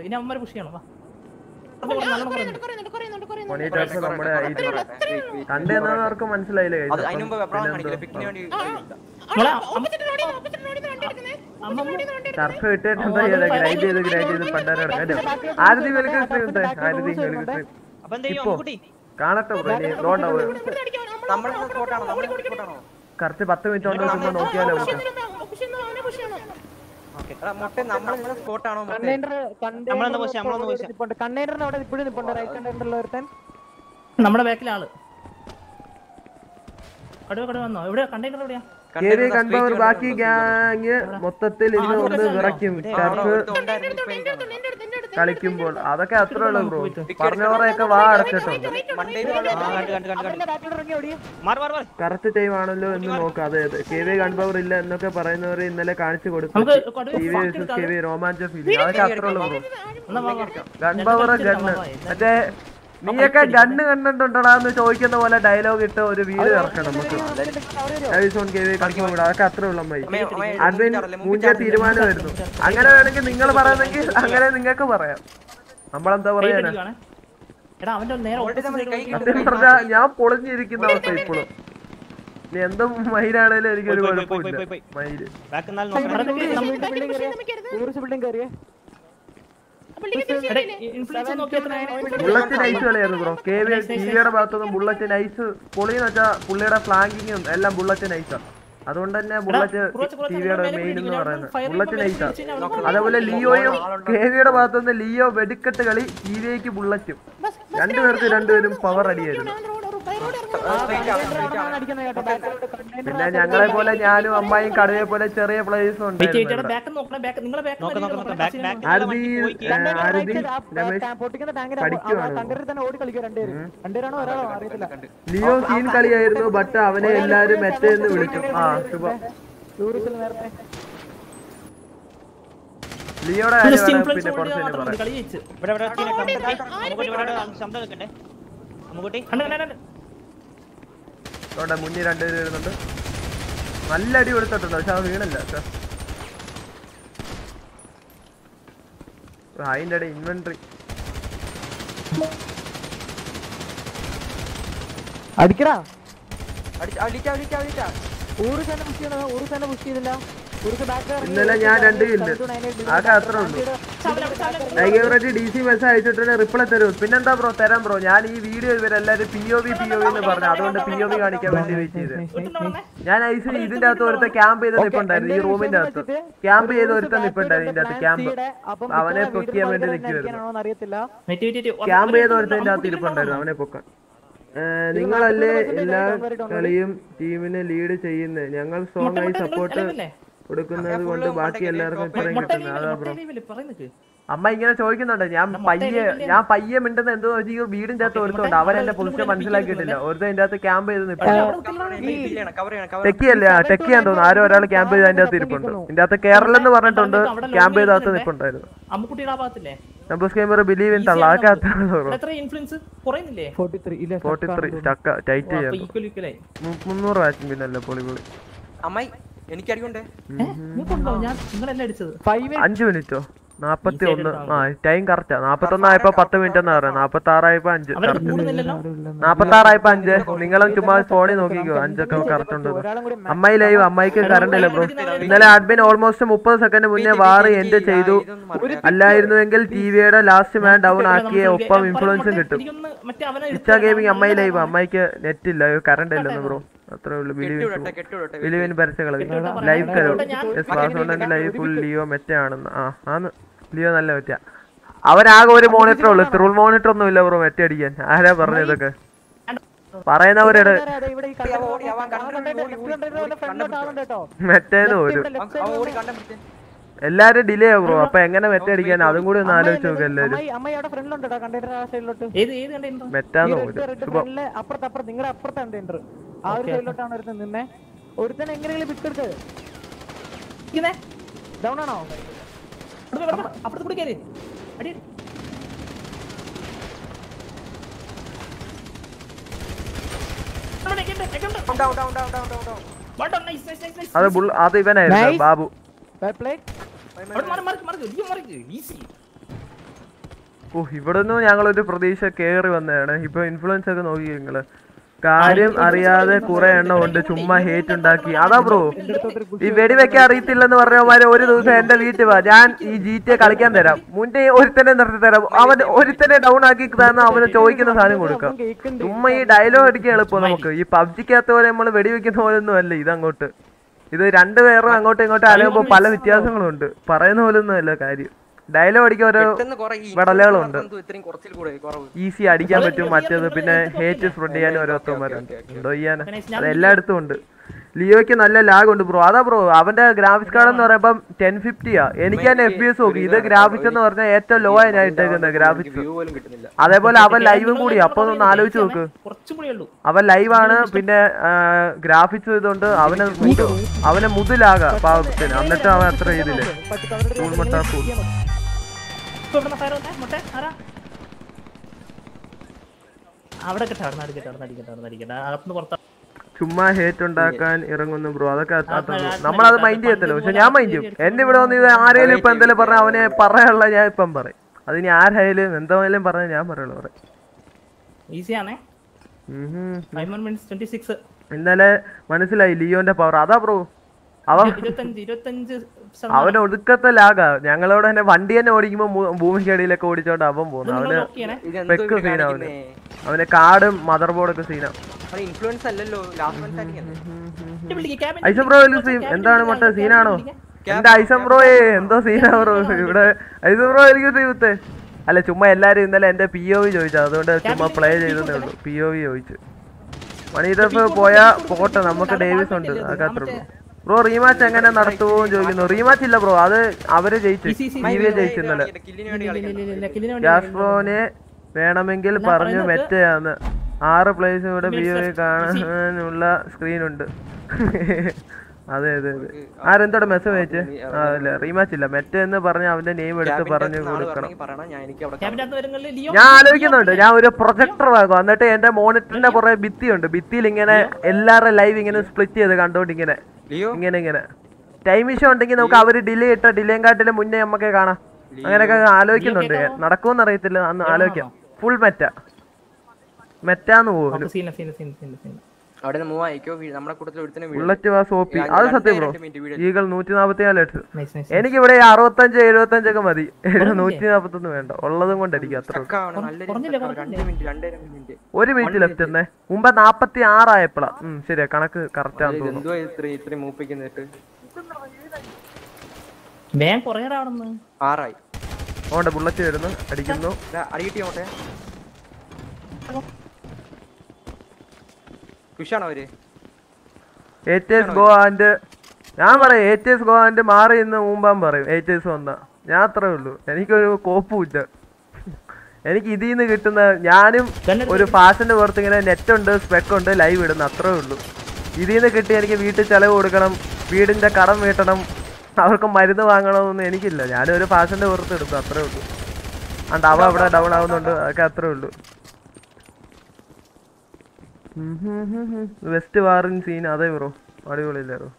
ഇനി അമ്മ പുഷ് ചെയ്യണം വാ മണി ടർഫ് നമ്മുടെ ആയിട്ട് കണ്ടെന്നവർക്ക് മനസ്സിലായില്ലേ ടർഫ് എന്താ ഗ്രൈൻഡ് ചെയ്ത് ഗ്രൈൻഡ് ചെയ്ത് പണ്ടാരം ആരതി ആരതി ഇപ്പോ കാണട്ടെ കറക്റ്റ് പത്ത് മിനിറ്റ് കൊണ്ട് നോക്കിയാലോ നമുക്ക് നമ്മുടെ ബാക്കിലാൾ. കടുവ കടുവ വന്നോ? എവിടെ കണ്ടെയ്നർ എവിടെയാ? കേറി കണ്ടവർ ബാക്കി ഗ്യാങ് മൊത്തത്തിൽ ഇന്ന് ഒന്ന് വിറയ്ക്കും. ടർഫ് കളിക്കുമ്പോൾ അതൊക്കെ അത്ര ഉള്ളു ബ്രോ. പറഞ്ഞവരെയൊക്കെ വാ അടച്ചിട്ടുണ്ട് കറക്റ്റ് ടൈം ആണല്ലോ എന്ന് നോക്കാം. അതെ അതെ കെ വി കൺപവർ ഇല്ല എന്നൊക്കെ പറയുന്നവർ ഇന്നലെ കാണിച്ചു കൊടുക്കും ടി വി കെ വി രോമാഞ്ച ഫീലിംഗ് അതൊക്കെ അത്ര ഉള്ളു ബ്രോ. ഗൺപവർ ഗണ്ണ്. മറ്റേ നീയൊക്കെ ഗണ്ണ് കണ്ടിട്ടുണ്ടടാ എന്ന് ചോദിക്കുന്ന പോലെ ഡയലോഗ് ഇട്ട് ഒരു വീട് ഇറക്കണം നമുക്ക് ഐസോൺ കെ വി കൺഫേം അതൊക്കെ അത്രേ ഉള്ള അമ്മായി അഡ്മിൻ മൂഞ്ച തീരുമാനമായിരുന്നു അങ്ങനെ വേണമെങ്കിൽ നിങ്ങൾ പറയുന്നെങ്കിൽ അങ്ങനെ നിങ്ങൾക്ക് പറയാം നമ്മളെന്താ പറയാ പറയാനാ ഞാൻ പൊളിഞ്ഞിരിക്കുന്ന അവസ്ഥ ഇപ്പോഴും നീ എന്തും മയിലാണേലും എനിക്കൊരു കുഴപ്പമില്ല മയിൽ ബുള്ളറ്റ് നൈസ് കളിയായിരുന്നു ബ്രോ കെ വി ടിവിയുടെ ബുള്ളറ്റ് നൈസ് പൊളിന്ന് വെച്ചാൽ പുള്ളിയുടെ ഫ്ലാങ്കിങ്ങും എല്ലാം ബുള്ളറ്റ് നൈസാണ് അതുകൊണ്ട് തന്നെ ബുള്ളറ്റ് ടിവിയുടെ മെയിൻ എന്ന് പറയുന്നത് ബുള്ളറ്റ് നൈസാണ് അതേപോലെ ലിയോയും കേവിയുടെ ഭാഗത്തുനിന്ന് ലിയോ വെടിക്കെട്ട് കളി ടി വിക്ക് ബുള്ളറ്റും രണ്ടുപേർക്ക് രണ്ടുപേരും പവർ അടിയായിരുന്നു പിന്നെ ഞങ്ങളെ പോലെ ഞാനും അമ്മായും കടുവയെ പോലെ ചെറിയ പ്ലേയേഴ്സും ഉണ്ട് ഇവിടെ. ബാക്ക് നോക്കണേ ബാക്ക് നിങ്ങളെ ബാക്ക് നോക്ക് നോക്ക് നോക്ക് ബാക്ക് ബാക്ക് ആരതി ആരതി രമേശ് പൊട്ടിക്കുന്ന ടാങ്കിന്റെ പഠിക്കുവാണ് തന്നെ ഓടി കളിക്കുക രണ്ടുപേരും രണ്ടുപേരാണോ ഒരാളോ ലിയോ സീൻ കളിയായിരുന്നു ബട്ട് അവനെ എല്ലാരും മെറ്റ എന്ന് വിളിക്കും ആ ശുഭം ലിയോടെ പിന്നെ കുറച്ച് പറയാം അവിടെ മുന്നിൽ രണ്ടുപേര് വരുന്നുണ്ട്. നല്ല അടി കൊടുത്തിട്ടുണ്ട് പക്ഷെ അത് വീണില്ല അതിന്റെ ഇടയിൽ ഇൻവെന്ററി അടിക്കടാ. അടിച്ചാ അടിച്ചാ അടിച്ചാ ഊറ് തന്നെ പുഷ് ചെയ്യണോ? ഊറ് തന്നെ പുഷ് ചെയ്തില്ല? ഇന്നലെ ഞാൻ രണ്ട് കില്ല് ആകെ അത്ര ഉള്ളൂ. ഡൈഗവറേറ്റ് ഡി സി മെസ്സേജ് അയച്ചിട്ടുണ്ട് റിപ്ലൈ തരും. പിന്നെന്താ ബ്രോ തരാം ബ്രോ ഞാൻ ഈ വീഡിയോ ഇവരെല്ലാരും P O V P O V എന്ന് പറഞ്ഞു. അതുകൊണ്ട് പി ഒ വി കാണിക്കാൻ വേണ്ടി വെയിറ്റ് ചെയ്ത്. ഞാൻ ഐസ് ഇതിന്റെ അകത്ത് ഒരുത്ത ക്യാമ്പ് ചെയ്ത നിപ്പുണ്ടായിരുന്നു. ഈ റൂമിന്റെ അകത്ത്. ക്യാമ്പ് ചെയ്ത് ഒരുത്ത നിപ്പുണ്ടായിരുന്നു ഇതിന്റെ അകത്ത് ക്യാമ്പ് അവനെ പൊക്കിയാൻ വേണ്ടി വെയിറ്റ് ക്യാമ്പ് ചെയ്ത് ഒരുത്തതിന്റെ അകത്ത് ഇരിപ്പുണ്ടായിരുന്നു. അവനെ പൊക്കാൻ. നിങ്ങളല്ലേ എല്ലാ കളിയും ടീമിനെ ലീഡ് ചെയ്യുന്നത് ഞങ്ങൾ സ്ട്രോങ് ആയി സപ്പോർട്ട് കൊടുക്കുന്നത് കൊണ്ട് ബാക്കി എല്ലാവർക്കും ഇത്രയും കിട്ടുന്നത്. അതാ ബ്രോ അമ്മ ഇങ്ങനെ ചോദിക്കുന്നുണ്ട്. ഞാൻ പയ്യെ ഞാൻ പയ്യെ മിണ്ടുന്ന എന്തോ ഈ വീടിന്റെ അകത്ത് ഒരുത്തുണ്ട് അവൻ എന്റെ പൊസിഷൻ മനസ്സിലാക്കിയിട്ടില്ല ഒരുത്തൻ ഇതിന്റെ അകത്ത് ക്യാമ്പ് ചെയ്ത് നിൽപ്പുണ്ട് ടെക്കിയല്ല ടെക്കി ഞാൻ തോന്നുന്നു. ആരോ ഒരാൾ ക്യാമ്പ് ചെയ്ത് അതിന്റെ അകത്ത് ഇരിപ്പുണ്ട്. ഇതിന്റെ അകത്ത് കേരളം എന്ന് പറഞ്ഞിട്ടുണ്ട്. ക്യാമ്പ് ചെയ്ത അകത്ത് നിൽപ്പുണ്ടായിരുന്നു. നമ്പൂസ് ഗെയിമർ ബിലീവ് ഇൻ തള്ള. അതൊക്കെ ഫോർട്ടി ത്രീ ടൈറ്റ് ചെയ്യാൻ മുന്നൂറ് വാച്ചിങ് പിന്നല്ലേ പൊളി പൊളി. അമ്മായി. അഞ്ച് മിനിറ്റോ നാപ്പത്തി ഒന്ന്. ആ ടൈം കറക്റ്റാ നാപ്പത്തി ഒന്നായപ്പോ പത്ത് മിനിറ്റ് എന്ന് പറയാം. നാപ്പത്തി ആറായപ്പോ അഞ്ച്. അവരെ കൂടുന്നില്ലല്ലോ നാപ്പത്തി ആറായപ്പോ അഞ്ച്. നിങ്ങളും ചുമ്മാ ഫോണിൽ നോക്കിക്കോ. അഞ്ചൊക്കെ കറക്റ്റ് ഉണ്ട് അമ്മായി ലൈവ് അമ്മായിക്ക് കറണ്ട് ഇല്ല ബ്രോ ഇന്നലെ അഡ്മിൻ ഓൾമോസ്റ്റ് മുപ്പത് സെക്കൻഡ് മുന്നേ വാറി എൻഡ് ചെയ്തു. അല്ലായിരുന്നുവെങ്കിൽ ടി വിയുടെ ലാസ്റ്റ് മാൻ ഡൗൺ ആക്കിയ ഒപ്പം ഇൻഫ്ലുവൻസും കിട്ടും. ഇച്ച ഗെയിമിംഗ് അമ്മായി ലൈവ് അമ്മായിക്ക് നെറ്റ് ഇല്ല. കറണ്ട് ഇല്ലെന്ന് ബ്രോ അത്രേ ഉള്ളൂ. ലൈവ് കരോ യെസ് വാസോണ്ടൻ ലൈവ് ഫുൾ ലിയോ ആ ആന്ന്. ലിയോ നല്ല മെറ്റ അവനാകെ ഒരു മോണിറ്റർ ഉള്ളു. ത്രൂൾ മോണിറ്റർ ഒന്നും ഇല്ല ബ്രോ മെറ്റ അടിക്കാൻ. ആരാ പറഞ്ഞതൊക്കെ ഇതൊക്കെ? പറയുന്നവരുടെ മെറ്റേന്ന് പോലും അവൻ ഓടി കണ്ടം പിടിച്ച് എല്ലാരും ഡിലേ ആ ബ്രോ അപ്പൊ എങ്ങനെ മെറ്റ അടിക്കാൻ? അതും കൂടി ഒന്ന് ആലോചിച്ച് നോക്ക് എല്ലാരും അമ്മായി അമ്മായി അവിടെ ഫ്രണ്ടിലുണ്ട് കേട്ടോ കണ്ടെയ്നർ ആ സൈഡിലോട്ട് ഏത് ഏത് കണ്ടു മെറ്റാന്ന് പോലും ആ ഒരു സൈഡിലോട്ടാണ് ഒരുത്തൻ നിന്നേ? ഒരുത്തൻ എങ്ങനെയെങ്കിലും പിക്കെടുത്ത് ഡൗൺ ആണോ? അപ്പുറത്ത് കൂടി കയറി. അടി. അത് അത് ഇവനായിരുന്നു. ബാബു. ഓ ഇവിടുന്ന് ഞങ്ങളൊരു പ്രതീക്ഷ കേറി വന്നതാണ്. ഇപ്പൊ ഇൻഫ്ലുവൻസ് ഒക്കെ നോക്കി നിങ്ങൾ. കാര്യം അറിയാതെ കുറെ എണ്ണം ഉണ്ട്. ചുമ്മാ ഹേറ്റ് ഉണ്ടാക്കി. അതാ ബ്രോ ഈ വെടിവെക്കാൻ അറിയത്തില്ലെന്ന് പറഞ്ഞവന്മാര് ഒരു ദിവസം എന്റെ വീട്ടിൽ വാ. ഞാൻ ഈ ജി ടി കളിക്കാൻ തരാം. മുന്നേ ഒരുത്തനെ നിർത്തി തരാം. അവൻ ഒരുത്തനെ ഡൗൺ ആക്കി തന്ന അവന് ചോദിക്കുന്ന സാധനം കൊടുക്കാം. ചുമ്മാ ഈ ഡയലോഗ് അടിക്കാൻ എളുപ്പം നമുക്ക്. ഈ പബ്ജിക്കകത്ത് പോലെ നമ്മൾ വെടിവെക്കുന്ന പോലെ ഒന്നും അല്ല. ഇതങ്ങോട്ട്. ഇത് രണ്ടുപേരും അങ്ങോട്ടും ഇങ്ങോട്ടും അലയുമ്പോൾ പല വ്യത്യാസങ്ങളും ഉണ്ട്? പറയുന്ന പോലെ ഒന്നും അല്ല കാര്യം. ഡയലോഗ് അടിക്കാൻ ഓരോ പെട്ടെന്ന് കുറെ ഈ വിടലുകളുണ്ട്. എന്തോ ഇത്രയും കുറച്ചിൽ കൂടെ കുറവ്. ഈസി അടിക്കാൻ പറ്റും മറ്റേത് പിന്നെ ഹേറ്റ് സ്പ്രെഡ് ചെയ്യാനും ഓരോരുത്തന്മാരുണ്ട് എന്തോ ചെയ്യാനും? അത് എല്ലായിടത്തും ഉണ്ട്. ലിയോയ്ക്ക് നല്ല ലാഗ് ഉണ്ട് ബ്രോ അതാ ബ്രോ അവന്റെ ഗ്രാഫിക്സ് കാർഡ് എന്ന് പറയുമ്പോൾ ടെൻ ഫിഫ്റ്റിയാ എനിക്ക് തന്നെ എഫ് ബി എസ് നോക്കി. ഇത് ഗ്രാഫിക്സ് എന്ന് പറഞ്ഞാൽ ഏറ്റവും ലോ ആയി ഞാൻ ഇട്ടേക്കുന്നത് ഗ്രാഫിക്സ് അതേപോലെ അവൻ ലൈവും കൂടി. അപ്പൊ ഒന്ന് ആലോചിച്ച് നോക്ക്. അവൻ ലൈവ് ആണ്. അവൻ ലൈവാണ് പിന്നെ ഗ്രാഫിക്സ് ഇതുകൊണ്ട് അവനെ മുതു- അവനെ മുതലാകാം പാവത്തിന്. എന്നിട്ട് അവൻ അത്ര ചെയ്തില്ലേ ഫുൾ മട്ട ഫുൾ ഇപ്പൊ ഇവിടുന്ന് ഫയർ വന്നേ മുട്ടെ ആരാ? അവിടെ കിട്ടെ അവിടെ അടിക്കട്ടെ അവിടെ അടിക്കട്ടെ അവിടെ അടിക്കട്ടെ. അകത്തുനിന്ന് പുറത്താ ചുമ്മാ ഹേറ്റ് ഉണ്ടാക്കാൻ ഇറങ്ങുന്നു ബ്രോ അതൊക്കെ നമ്മളത് മൈൻഡ് ചെയ്യത്തില്ല. പക്ഷെ ഞാൻ മൈൻഡ് ചെയ്യും. എന്റെ ഇവിടെ വന്ന് ഇത് ആരെങ്കിലും ഇപ്പൊ എന്തെങ്കിലും പറഞ്ഞ അവനെ പറയാനുള്ള ഞാൻ ഇപ്പം പറയും. അതിനി ആരായാലും എന്തായാലും പറഞ്ഞ ഞാൻ പറയുള്ളൂ പറയും ഈസി ആണേ. ഉം ഹും. ഫൈവ് മിനിറ്റ്സ് ട്വന്റി ഇന്നലെ മനസ്സിലായി ലിയോന്റെ പവർ അതാ ബ്രോ അവൻ ഇരുപത്തഞ്ച് ഇരുപത്തഞ്ച് അവൻ ഒടുക്കത്തെ ലാഗാ. ഞങ്ങളോട് തന്നെ വണ്ടി തന്നെ ഓടിക്കുമ്പോ ഭൂമിക്കടിയിലൊക്കെ ഓടിച്ചോണ്ട് അവൻ പോകുന്നു. അവന് പെക്ക് സീനാ അവന്? അവന് കാർഡും മദർ ബോർഡൊക്കെ സീനാ അത് ഇൻഫ്ലുവൻസ് അല്ലല്ലോ. ലാസ്റ്റ് മന്ത് ആയിരിക്കും ഇത് വിളിക്ക്, cabin ഐസം ബ്രോ വലിയ സീൻ എന്താണ് മൊട്ട സീനാണോ എന്റെ ഐസം ബ്രോയെ എന്തോ സീനാ ബ്രോ? ഇവിടെ ഐസം ബ്രോ എനിക്ക് സീമത്തെ അല്ല ചുമ്മാ എല്ലാരും ഇന്നലെ എന്റെ പി ഒ വി ചോദിച്ചു. അതുകൊണ്ട് ചുമ്മാ പ്ലേ ചെയ്തതേ ഉള്ളൂ. പി ഒ വി ചോദിച്ചു. മണിതഫ് പോയാ പോട്ടെ. നമുക്ക് ഡേവിസ് ഉണ്ട്. അതൊക്കെ അത്ര ഉള്ളൂ. ബ്രോ റീമാച്ച് എങ്ങനെ നടത്തുവോ ചോദിക്കുന്നു റീമാച്ച് ഇല്ല ബ്രോ അത് അവർ ജയിച്ചു ജാസ്പ്രോനെ വേണമെങ്കിൽ പറഞ്ഞു മെറ്റയാന്ന് ആറ് പ്ലേസ് ഇവിടെ Minutes കാണാനുള്ള സ്ക്രീൻ ഉണ്ട് അതെ അതെ അതെ ആരെന്തോടെ മെസ്സേജ് അയച്ച് അതല്ല അല്ല റീമാച്ച് ഇല്ല മെറ്റ എന്ന് പറഞ്ഞ് അവന്റെ നെയിം എടുത്ത് പറഞ്ഞു കൊടുക്കണം ഞാൻ ആലോചിക്കുന്നുണ്ട് ഞാൻ ഒരു പ്രൊജക്ടർ വാങ്ങും എന്നിട്ട് എന്റെ മോണിറ്ററിന്റെ കുറെ ഭിത്തിയുണ്ട് ഭിത്തിയിൽ ഇങ്ങനെ എല്ലാവരുടെ ലൈവ് ഇങ്ങനെ സ്പ്ലിറ്റ് ചെയ്ത് കണ്ടോണ്ട് ഇങ്ങനെ ഇങ്ങനെ. ടൈം ഇഷ്യൂ ഉണ്ടെങ്കിൽ നമുക്ക് അവർ ഡിലേ ഇട്ട ഡിലേം കാട്ടിലും മുന്നേ നമുക്ക് കാണാം. അങ്ങനെയൊക്കെ ആലോചിക്കുന്നുണ്ട്. നടക്കുമെന്ന് അറിയത്തില്ല. അന്ന് ആലോചിക്കാം. ഫുൾ മെറ്റ മെറ്റാന്ന് പോകും അവിടെ നിന്ന് മൂവ് ആയിക്കോ വീ- നമ്മുടെ കൂട്ടത്തിൽ ഒരുത്തനെ. ബുള്ളറ്റ് വാസ് ഓപ്പി രണ്ട് അത് സത്യം ബ്രോ. ഈകൾ നൂറ്റി നാപ്പത്തി നാല് ഹെഡ്സ് എനിക്ക് ഇവിടെ അറുപത്തഞ്ച് എഴുപത്തഞ്ചൊക്കെ മതി. നൂറ്റി നാപ്പത്തൊന്ന് വേണ്ട. ഉള്ളതും കൊണ്ട് അടിക്കും അത്ര ഒരു മിനിറ്റ് ലെഫ്റ്റ് തന്നെ മുമ്പ് നാപ്പത്തി ആറായപ്പോഴാ ഉം ശരിയാ. കണക്ക് കറക്റ്റ് ആണെന്ന് തോന്നുന്നു. ആറായി. ഓണ്ട് ബുള്ളറ്റ് വരുന്നു. അടിക്കുന്നു. കുഷാണോ അവർ? ഏറ്റേഴ്സ് ഗോ ആൻഡ് ഞാൻ പറയും ഏറ്റേഴ്സ് ഗോ ആൻഡ് മാറി ഇന്ന് മുമ്പാൻ പറയും ഏറ്റേഴ്സ് വന്ന. ഞാൻ അത്രേ ഉള്ളൂ. എനിക്കൊരു കോപ്പുമില്ല. എനിക്ക് ഇതിൽ നിന്ന് കിട്ടുന്ന ഞാനും ഒരു ഫാഷന്റെ പുറത്ത് ഇങ്ങനെ നെറ്റ് ഉണ്ട് സ്പെക്ക് ഉണ്ട് ലൈവ് ഇടുന്ന അത്രേ ഉള്ളൂ. ഇതിൽ നിന്ന് കിട്ടി എനിക്ക് വീട്ടിൽ ചെലവ് കൊടുക്കണം വീടിന്റെ കടം വീട്ടണം അവർക്ക് മരുന്ന് വാങ്ങണമെന്നൊന്നും എനിക്കില്ല. ഞാനും ഒരു ഫാഷന്റെ പുറത്ത് എടുക്കും അത്രേ ഉള്ളൂ. അണ്ട് അവ അവിടെ ഡൗൺ ആവുന്നുണ്ട് അതൊക്കെ അത്രേ ഉള്ളൂ. വെസ്റ്റ് വാറിൻ സീൻ അതെ ബ്രോ അടിപൊളിയില്ലേ ബ്രോ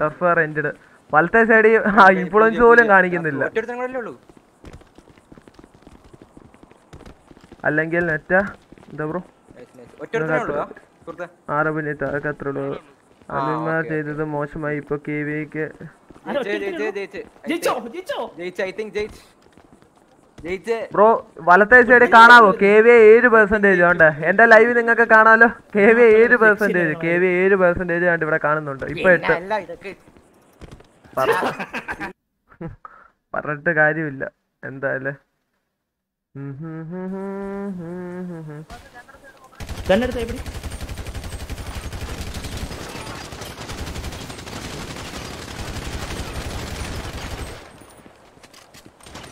ടർഫ് റെന്റഡ് വലത്തെ സൈഡിൽ ആ ഇൻഫ്ലുവൻസ് പോലും കാണിക്കുന്നില്ല. അല്ലെങ്കിൽ നെറ്റ എന്താ ബ്രോ ആറ് മിനിറ്റ് അതൊക്കെ അത്ര ഉള്ളൂ. അനിമ ചെയ്തത് മോശമായി. ഇപ്പൊ കെ വിക്ക് ജയിച്ചോ ജയിച്ച്, ജയിച്ച്, ജയിച്ച്. ജയിച്ചോ. ജയിച്ചോ ഐ തിങ്ക് ജയിച്ച്. ബ്രോ വലത്തെ സൈഡ് കാണാവോ? കെ വി ഏഴ് പെർസെന്റേജ് ഉണ്ട് എന്റെ ലൈവ് നിങ്ങൾക്ക് കാണാലോ? കെ വി ഏഴ് പെർസെന്റേജ് കെ വി ഏഴ് പെർസെന്റേജ് കണ്ട് ഇവിടെ കാണുന്നുണ്ട്. ഇപ്പൊ എട്ട്. അല്ല ഇതൊക്കെ. പറഞ്ഞിട്ട് കാര്യമില്ല. എന്തായാലും. ഉം ഹും ഹും ഹും ഹും ഹും ഹും. ഗണ്ണെടുത്ത് എവിടെ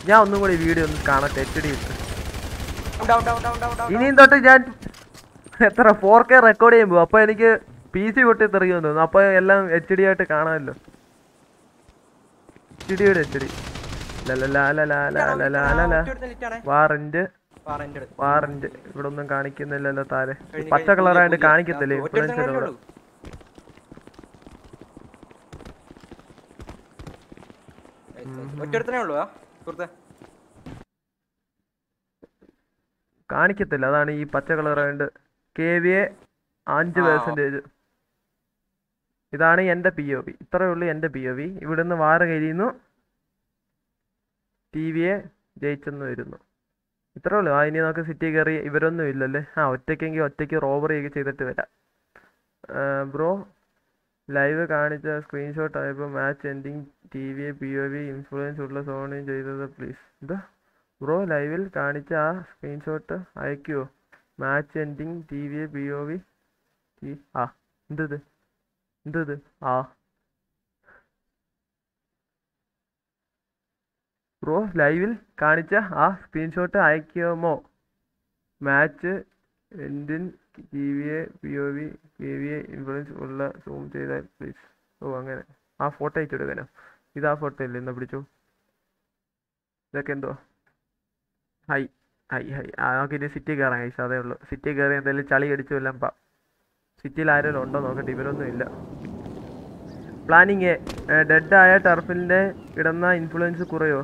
ഞാൻ ഒന്നും കൂടി വീഡിയോ ഒന്ന് കാണട്ടെ എച്ച് ഡി ഇനിയും തൊട്ട് ഞാൻ എത്ര ഫോർ കെ റെക്കോർഡ് ചെയ്യുമ്പോൾ അപ്പൊ എനിക്ക് പി സി പൊട്ടി തെറിയുമെന്ന് തോന്നുന്നു. അപ്പൊ എല്ലാം എച്ച് ഡി ആയിട്ട് കാണാമല്ലോ. എച്ച് ഡിയുടെ എച്ച് ഡി. വാറന്റ് വാറന്റ് ഇവിടെ ഒന്നും കാണിക്കുന്നില്ലല്ലോ താരെ. പച്ച കളറായിട്ട് കാണിക്കത്തില്ലേ? ഇൻഫ്ലുവൻസ് ഒറ്റ ഉള്ളൂ കാണിക്കത്തില്ല. അതാണ് ഈ പച്ച കളർ ആയതുകൊണ്ട് കെ വി എ അഞ്ച് പെർസെന്റേജ് ഇതാണ് എന്റെ പി ഒ വി ഇത്രയേ ഉള്ളൂ എന്റെ പി ഒ വി ഇവിടുന്ന് വാറ് കഴിയുന്നു ടി വിയെ ജയിച്ചെന്ന് വരുന്നു. ഇത്രേ ഉള്ളൂ. ആ ഇനി നമുക്ക് സിറ്റി കയറി ഇവരൊന്നും ഇല്ലല്ലേ? ആ ഒറ്റയ്ക്കെങ്കിൽ ഒറ്റയ്ക്ക് റോബറി ഒക്കെ ചെയ്തിട്ട് വരാം. ബ്രോ ലൈവ് കാണിച്ച സ്ക്രീൻഷോട്ട് ആയപ്പോൾ match ending T V P O V influence ഉള്ള സോണിയും ചെയ്തത് പ്ലീസ് എന്താ? ബ്രോ ലൈവിൽ കാണിച്ച ആ screenshot അയക്കുമോ match ending T V P O V ആ എന്തത്? എന്തത്? ആ. ബ്രോ ലൈവിൽ കാണിച്ച ആ screenshot അയക്കുമോ? Match ending T V A P O V K V A influence ഉള്ള സൂം ചെയ്താൽ പ്ലീസ് ഓ അങ്ങനെ. ആ ഫോട്ടോ അയച്ചെടുക്കാനോ ഇത് ആ ഫോട്ടോ അല്ലേ? എന്നാ പിടിച്ചു. ഇതൊക്കെ എന്തോ? Hi hi hi. ആ നമുക്ക് ഇനി സിറ്റി കയറാം കഴിച്ചു അതേ ഉള്ളൂ. സിറ്റി കയറി എന്തായാലും ചളി അടിച്ചു എല്ലാം പാ. സിറ്റിയിൽ ആരെങ്കിലും ഉണ്ടോ നോക്കട്ടെ ഇവരൊന്നും ഇല്ല. പ്ലാനിങ് ഡെഡ് ആയ ടർഫിന്റെ ഇടുന്ന ഇൻഫ്ലുവൻസ് കുറയോ?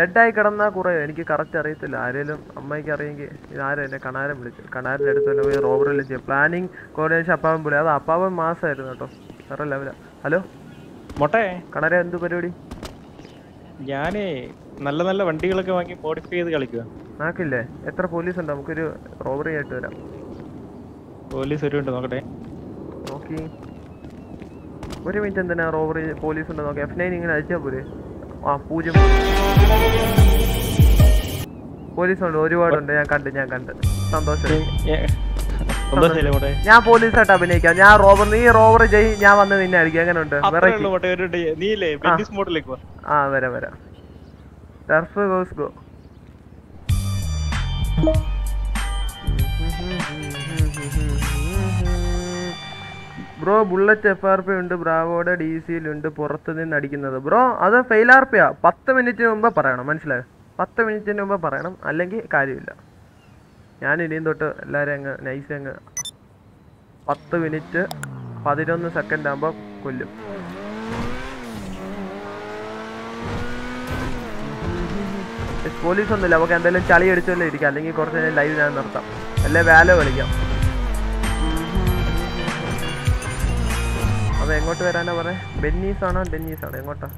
ഡെഡായി കിടന്നാ കുറേ. എനിക്ക് കറക്റ്റ് അറിയത്തില്ല. ആരേലും അമ്മയ്ക്ക് അറിയെങ്കിൽ ഇതാരും എന്നെ കണാരം വിളിച്ചു കണാരന്റെ അടുത്ത് തന്നെ പോയി റോബറിൽ ചെയ്യും. പ്ലാനിങ് കോർഡിനേഷൻ അപ്പാവൻ പുള്ളി. അത് അപ്പാവൻ മാസമായിരുന്നു കേട്ടോ. വേറെ ലെവല ഹലോ മൊട്ടെ? കണാര എന്ത് പരിപാടി? ഞാനേ നല്ല നല്ല വണ്ടികളൊക്കെ വാങ്ങി മോഡിഫൈ ചെയ്ത് കളിക്കുക നാക്കില്ലേ എത്ര പോലീസ് ഉണ്ട് നമുക്കൊരു റോബറി ആയിട്ട് വരാം. പോലീസ് ഒരു ഉണ്ട് നോക്കട്ടെ. നോക്കി. ഒരു മിനിറ്റ് എന്തിനാ റോബറി പോലീസ് ഉണ്ട് നോക്കി. എഫ് നൈൻ ഇങ്ങനെ അയച്ചാൽ പോരെ? ആ പൂജ്യം. പോലീസ് ഉണ്ട് ഒരുപാടുണ്ട്. ഞാൻ കണ്ട് ഞാൻ കണ്ട്. സന്തോഷം. ഞാൻ പോലീസായിട്ട് അഭിനയിക്കാം. ഞാൻ റോബർ നീ റോബർ ജയ് ഞാൻ വന്ന് നിന്നെ അടിക്കും. എങ്ങനെ ഉണ്ട് ആ. വരാം വരാം. Turf goes go bro bullet F R P ഉണ്ട് ബ്രാവോയുടെ ഡി സിയിലുണ്ട് പുറത്ത് നിന്ന് അടിക്കുന്നത്. ബ്രോ അത് ഫെയിൽ ആർ പിയാ പത്ത് മിനിറ്റിന് മുമ്പ് പറയണം മനസ്സിലായോ? പത്ത് മിനിറ്റിന് മുമ്പ് പറയണം അല്ലെങ്കിൽ കാര്യമില്ല. ഞാൻ ഇനിയും തൊട്ട് എല്ലാവരും അങ്ങ് നൈസ് അങ്ങ് പത്ത് മിനിറ്റ് പതിനൊന്ന് സെക്കൻഡ് ആകുമ്പോൾ കൊല്ലും. പോലീസ് ഒന്നുമില്ല. നമുക്ക് എന്തെങ്കിലും ചളി അടിച്ചല്ലേ ഇരിക്കാം. അല്ലെങ്കിൽ കുറച്ച് നേരം ലൈവ് ഞാൻ നിർത്താം. അല്ലെ വേല കളിക്കാം. അപ്പൊ എങ്ങോട്ട് വരാനാ പറയാ ബെന്നീസ് ആണോ ഡെന്നീസ് ആണോ എങ്ങോട്ടാ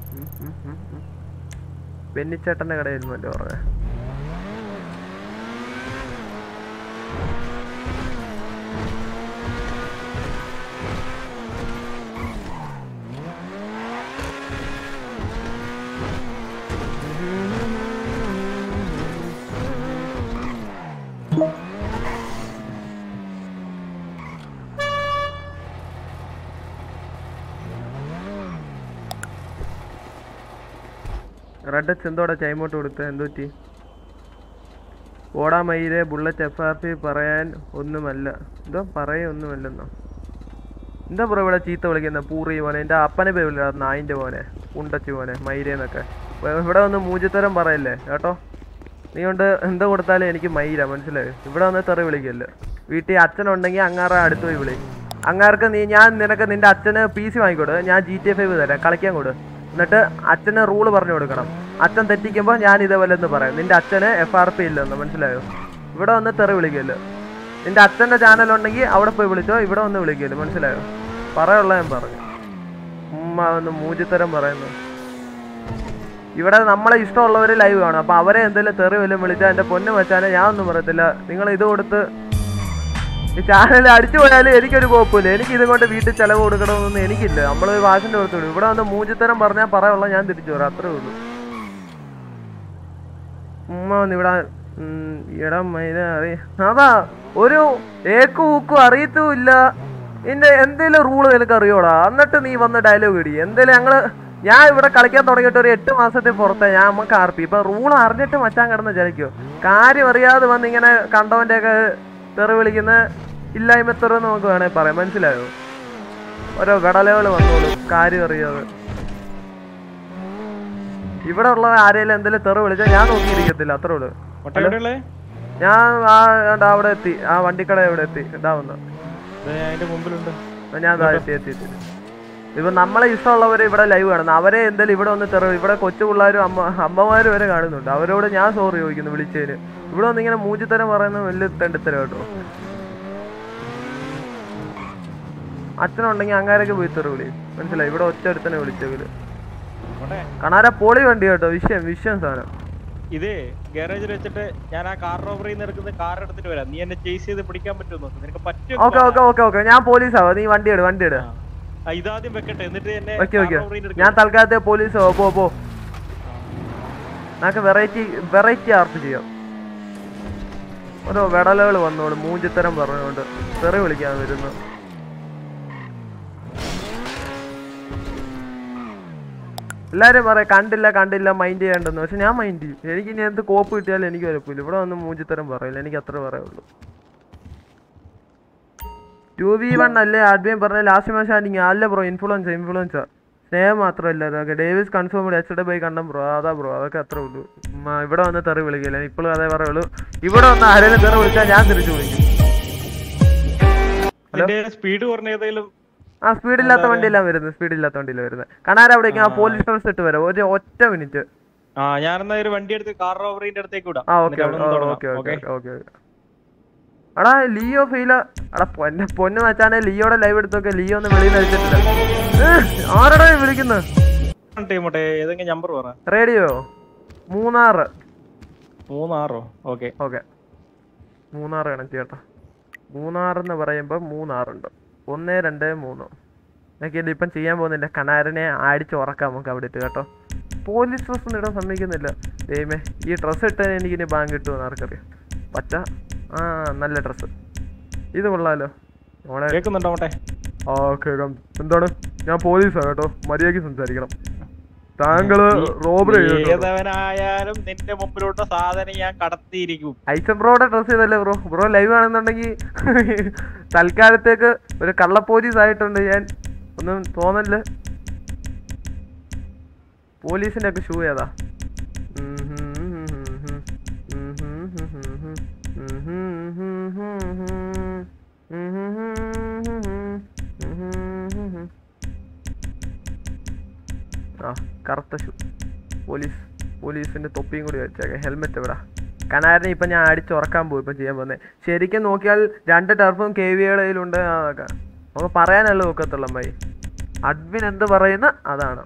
ബെന്നിച്ചേട്ടന്റെ കടയായിരുന്നു അല്ലേ ഉം. റെഡ് എന്തോടെ ചൈമോട്ട് കൊടുത്ത്? എന്ത് പറ്റി? ഓടാ മയിലെ ബുള്ളറ്റ് എഫ് ആർ പി പറയാൻ ഒന്നുമല്ല. എന്തോ പറയൊന്നുമല്ലെന്നോ എന്താ ബ്രോ ഇവിടെ ചീത്ത വിളിക്കുന്ന? പൂറി പോനെ എന്റെ അപ്പനെ പേര് വിളിക്കാ നായിന്റെ പോനെ ഉണ്ടച്ചു പോനെ മയിരേന്നൊക്കെ ഇവ- ഇവിടെ വന്ന് മൂജത്തരം പറയല്ലേ കേട്ടോ? നീ കൊണ്ട് എന്താ കൊടുത്താലും എനിക്ക് മയില മനസ്സിലായി? ഇവിടെ വന്ന് തെറി വിളിക്കല്ലേ. വീട്ടിൽ അച്ഛനുണ്ടെങ്കിൽ അങ്ങാറ അടുത്ത് പോയി വിളി. അങ്ങാർക്ക് നീ ഞാൻ നിനക്ക് നിന്റെ അച്ഛന് പി സി വാങ്ങിക്കൊടു ഞാൻ ജി ടി എഫ് ഫൈവ് തരാം കളിക്കാൻ കൊടു. എന്നിട്ട് അച്ഛന് റൂൾ പറഞ്ഞു കൊടുക്കണം. അച്ഛൻ തെറ്റിക്കുമ്പോൾ ഞാൻ ഇതേപോലെ എന്ന് പറയാം. നിന്റെ അച്ഛന് എഫ് ആർ പി ഇല്ലെന്ന് മനസ്സിലായോ? ഇവിടെ വന്ന് തെറി വിളിക്കല്ലോ. നിന്റെ അച്ഛന്റെ ചാനൽ ഉണ്ടെങ്കിൽ അവിടെ പോയി വിളിച്ചോ ഇവിടെ വന്ന് വിളിക്കല്ലോ മനസ്സിലായോ? പറയുള്ള ഞാൻ പറഞ്ഞു. ഉമ്മ ഒന്ന് മൂജിത്തരം പറയുന്നു. ഇവിടെ നമ്മളെ ഇഷ്ടമുള്ളവർ ലൈവ് കാണും. അപ്പോൾ അവരെ എന്തെങ്കിലും തെറി വല്ലതും വിളിച്ചാൽ എന്റെ പൊന്നു വെച്ചാൽ ഞാൻ ഒന്നും പറയത്തില്ല. നിങ്ങൾ ഇത് കൊടുത്ത് ഈ ചാനൽ അടിച്ചു പോയാലും എനിക്കൊരു കുഴപ്പമില്ല. എനിക്ക് ഇതുകൊണ്ട് വീട്ടിൽ ചെലവ് കൊടുക്കണമെന്നൊന്നും എനിക്കില്ല. നമ്മൾ വാശിന്റെ വിടും ഇവിടെ വന്ന് മൂഞ്ചിത്തരം പറഞ്ഞാൽ പറയാനുള്ള ഞാൻ തിരിച്ചു വരാം. അത്രേ ഉള്ളൂ. ഉമ്മ ഇവിടെ ഇടം മൈന അറിയാം അതാ ഒരു ഏക്കും ഊക്കും അറിയത്തുമില്ല. നിന്റെ എന്തേലും റൂൾ നിനക്ക് അറിയോടാ? എന്നിട്ട് നീ വന്ന് ഡയലോഗ് ഇടി. എന്തേലും ഞങ്ങൾ ഞാൻ ഇവിടെ കളിക്കാൻ തുടങ്ങിയിട്ട് ഒരു എട്ട് മാസത്തിൽ പുറത്തെ ഞാൻ നമുക്ക് ആർപ്പി. ഇപ്പൊ റൂൾ അറിഞ്ഞിട്ട് മച്ചാൻ കിടന്ന് ചലിക്കോ കാര്യം അറിയാതെ വന്ന് ഇങ്ങനെ കണ്ടവന്റെ ഒക്കെ തെറി വിളിക്കുന്ന ഇല്ലായ്മത്തറന്ന് നമുക്ക് വേണമെങ്കിൽ പറയാം. മനസ്സിലായോ? ഓരോ ഘടലകൾ വന്നോളൂ. കാര്യം അറിയാതെ. ഇവിടെ ഉള്ള ആരെങ്കിലും എന്തെങ്കിലും തെറി വിളിച്ചാൽ ഞാൻ നോക്കിയിരിക്കത്തില്ല. അത്രേ ഉള്ളൂ. ഞാൻ ആ അവിടെ എത്തി. ആ വണ്ടിക്കട ഇവിടെ എത്തി. ഇതാ വന്നു. അതിന്റെ മുമ്പിലുണ്ട്. ഞാൻ എത്തി എത്തി. ഇപ്പൊ നമ്മളെ ഇഷ്ടമുള്ളവർ ഇവിടെ ലൈവ് കാണുന്നു. അവരെ എന്തായാലും ഇവിടെ വന്ന് തെറി ഇവിടെ കൊച്ചു പിള്ളേരും അമ്മ അമ്മമാരും വരെ കാണുന്നുണ്ട്. അവരോട് ഞാൻ സോറി ചോദിക്കുന്നു വിളിച്ചതിന്. ഇവിടെ വന്ന് ഇങ്ങനെ മൂജിത്തരം പറയുന്ന വലിയ തെണ്ടിത്തരം കേട്ടോ അച്ഛനുണ്ടെങ്കിൽ അങ്ങാരൊക്കെ പോയി തെറി വിളി മനസ്സിലായി? ഇവിടെ ഒറ്റ അടുത്തന്നെ വിളിച്ചെങ്കിൽ മൊട്ടെ കണാര പൊളി വണ്ടി കേട്ടോ. വിഷയം വിഷയം സാധനം. ഇതേ ഗാരേജിൽ വെച്ചിട്ട് ഞാൻ ആ കാർ റോബറിയിൽ നിന്ന് എടുക്കുന്ന കാർ എടുത്തിട്ട് വരാം. നീ എന്നെ ചേസ് ചെയ്ത് പിടിക്കാൻ പറ്റുമോ നോക്ക്. നിനക്ക് ഓക്കെ ഓക്കെ പറ്റുമോ ഓക്കെ ഓക്കെ ഞാൻ പോലീസാവാ നീ വണ്ടി എടു വണ്ടി എട് ഇതാദ്യം വെക്കട്ടെ എന്നിട്ട് തന്നെ ഓക്കെ ഓക്കെ ഞാൻ. തൽക്കാലത്തെ പോലീസ് പോ പോ. നമുക്ക് വെറൈറ്റി വെറൈറ്റി ആർപ്പ് ചെയ്യാം. ഓരോ വെടലകൾ വന്നോളൂ മൂഞ്ചിത്തരം പറഞ്ഞുകൊണ്ട് തെറി വിളിക്കാൻ വരുന്നു. എല്ലാരും പറയാം കണ്ടില്ല കണ്ടില്ല മൈൻഡ് ചെയ്യണ്ടെന്ന്. പക്ഷെ ഞാൻ മൈൻഡ് ചെയ്യും. എനിക്ക് ഇനി എന്ത് കോപ്പ് കിട്ടിയാലും എനിക്ക് കുഴപ്പമില്ല ഇവിടെ വന്ന് മൂഞ്ചിത്തരം പറയില്ല. എനിക്ക് അത്ര പറയുള്ളൂ. ടു വി വൺ അല്ലേ? ആദ്യം പറഞ്ഞ ലാസ്റ്റ് മാച്ച് ആണെങ്കിൽ അല്ല ബ്രോ ഇൻഫ്ലുവൻസ് ഇൻഫ്ലുവൻസ സ്നേഹം മാത്രമല്ല അതൊക്കെ. Davis confirm H D by കണ്ടം ബ്രോ അതാ ബ്രോ അതൊക്കെ അത്രേ ഉള്ളൂ. ഇവിടെ വന്ന് തെറി വിളിക്കില്ല? ഇപ്പോഴും അതേ പറയുള്ളൂ. ഇവിടെ വന്ന് ആരെങ്കിലും തെറി വിളിച്ചാൽ ഞാൻ തിരിച്ചു വിളിക്കും. സ്പീഡ് കുറഞ്ഞ ഏതെങ്കിലും ആ സ്പീഡില്ലാത്ത വണ്ടിയെല്ലാം വരുന്നത് സ്പീഡില്ലാത്ത വണ്ടിയിലാണ് വരുന്നത് കണാര അവിടെ ആ. പോലീസ് സ്റ്റേഷൻ ഇട്ട് വരാം. ഒരു ഒറ്റ മിനിറ്റ് ആ ഞാനെന്നാ ഒരു വണ്ടി എടുത്ത് കാർ റോബറിന്റെ അടുത്തേക്ക് വിടാം. Okay okay? ഓക്കേ? ഓക്കെ. എടാ ലിയോ ഫീല അടാ പൊന്നെ പൊന്ന് മച്ചാനെ ലിയോടെ ലൈവ് എടുത്തൊക്കെ ലിയോ ഒന്ന് വെളിയിൽ അയച്ചിട്ടില്ല ആരടാ ആരെടാ വിളിക്കുന്നു? വിളിക്കുന്നത് നമ്പർ പറ. റേഡിയോ? മൂന്നാറ്. മൂന്നാറോ? ഓക്കെ. ഓക്കെ. മൂന്നാറ് കണക്ട് ചേട്ടാ മൂന്നാറെന്ന് പറയുമ്പോൾ മൂന്നാറുണ്ട്. ഒന്ന് രണ്ട് മൂന്ന്. എനിക്ക് ഇതിപ്പം ചെയ്യാൻ പോകുന്നില്ല. കനാരനെ അടിച്ച് ഉറക്കാം നമുക്ക് അവിടെ ഇട്ട് കേട്ടോ. പോലീസ് ഡ്രസ്സൊന്നും ഇടാൻ സമ്മതിക്കുന്നില്ല. ദൈവമേ ഈ ഡ്രസ്സ് ഇട്ടാൽ എനിക്കിനി ബാങ്ക് കിട്ടുമെന്ന് ആർക്കറിയാം. പച്ച ആ നല്ല ഡ്രസ്സ് ഇത് കൊള്ളാലോ. കേൾക്കുന്നുണ്ടോ ആ കേൾക്കാം. എന്താണ്? ഞാൻ പോലീസാണ് കേട്ടോ. മര്യാദയ്ക്ക് സംസാരിക്കണം. താങ്കൾ റോബറി ഏതവനായാലും നിന്റെ മുമ്പിലോട്ട് സാധനം ഞാൻ കടത്തിയിരിക്കും. ഐസൻ ബ്രോയുടെ ഡ്രസ് ചെയ്തല്ലേ ബ്രോ? ബ്രോ ലൈവ് ആണെന്നുണ്ടെങ്കിൽ തൽക്കാലത്തേക്ക് ഒരു കള്ള പോലീസ് ആയിട്ടുണ്ട് ഞാൻ. ഒന്നും തോന്നൽ പോലീസിന്റെ ഒക്കെ ഷൂ ഏതാ ആ കറുത്ത ഷൂ. പോലീസ് പോലീസിന്റെ തൊപ്പിയും കൂടി വെച്ചേക്കാം. ഹെൽമെറ്റ് എവിടാ കനാരനെ ഇപ്പം ഞാൻ അടിച്ചുറക്കാൻ പോയി ഇപ്പം ചെയ്യാൻ പോകുന്നത് ശരിക്കും നോക്കിയാൽ രണ്ട് ടർഫും കെ വികളുണ്ട് നമുക്ക് പറയാനല്ല ഒക്കത്തുള്ള അഡ്മിൻ എന്ത് പറയുന്ന? അതാണ്.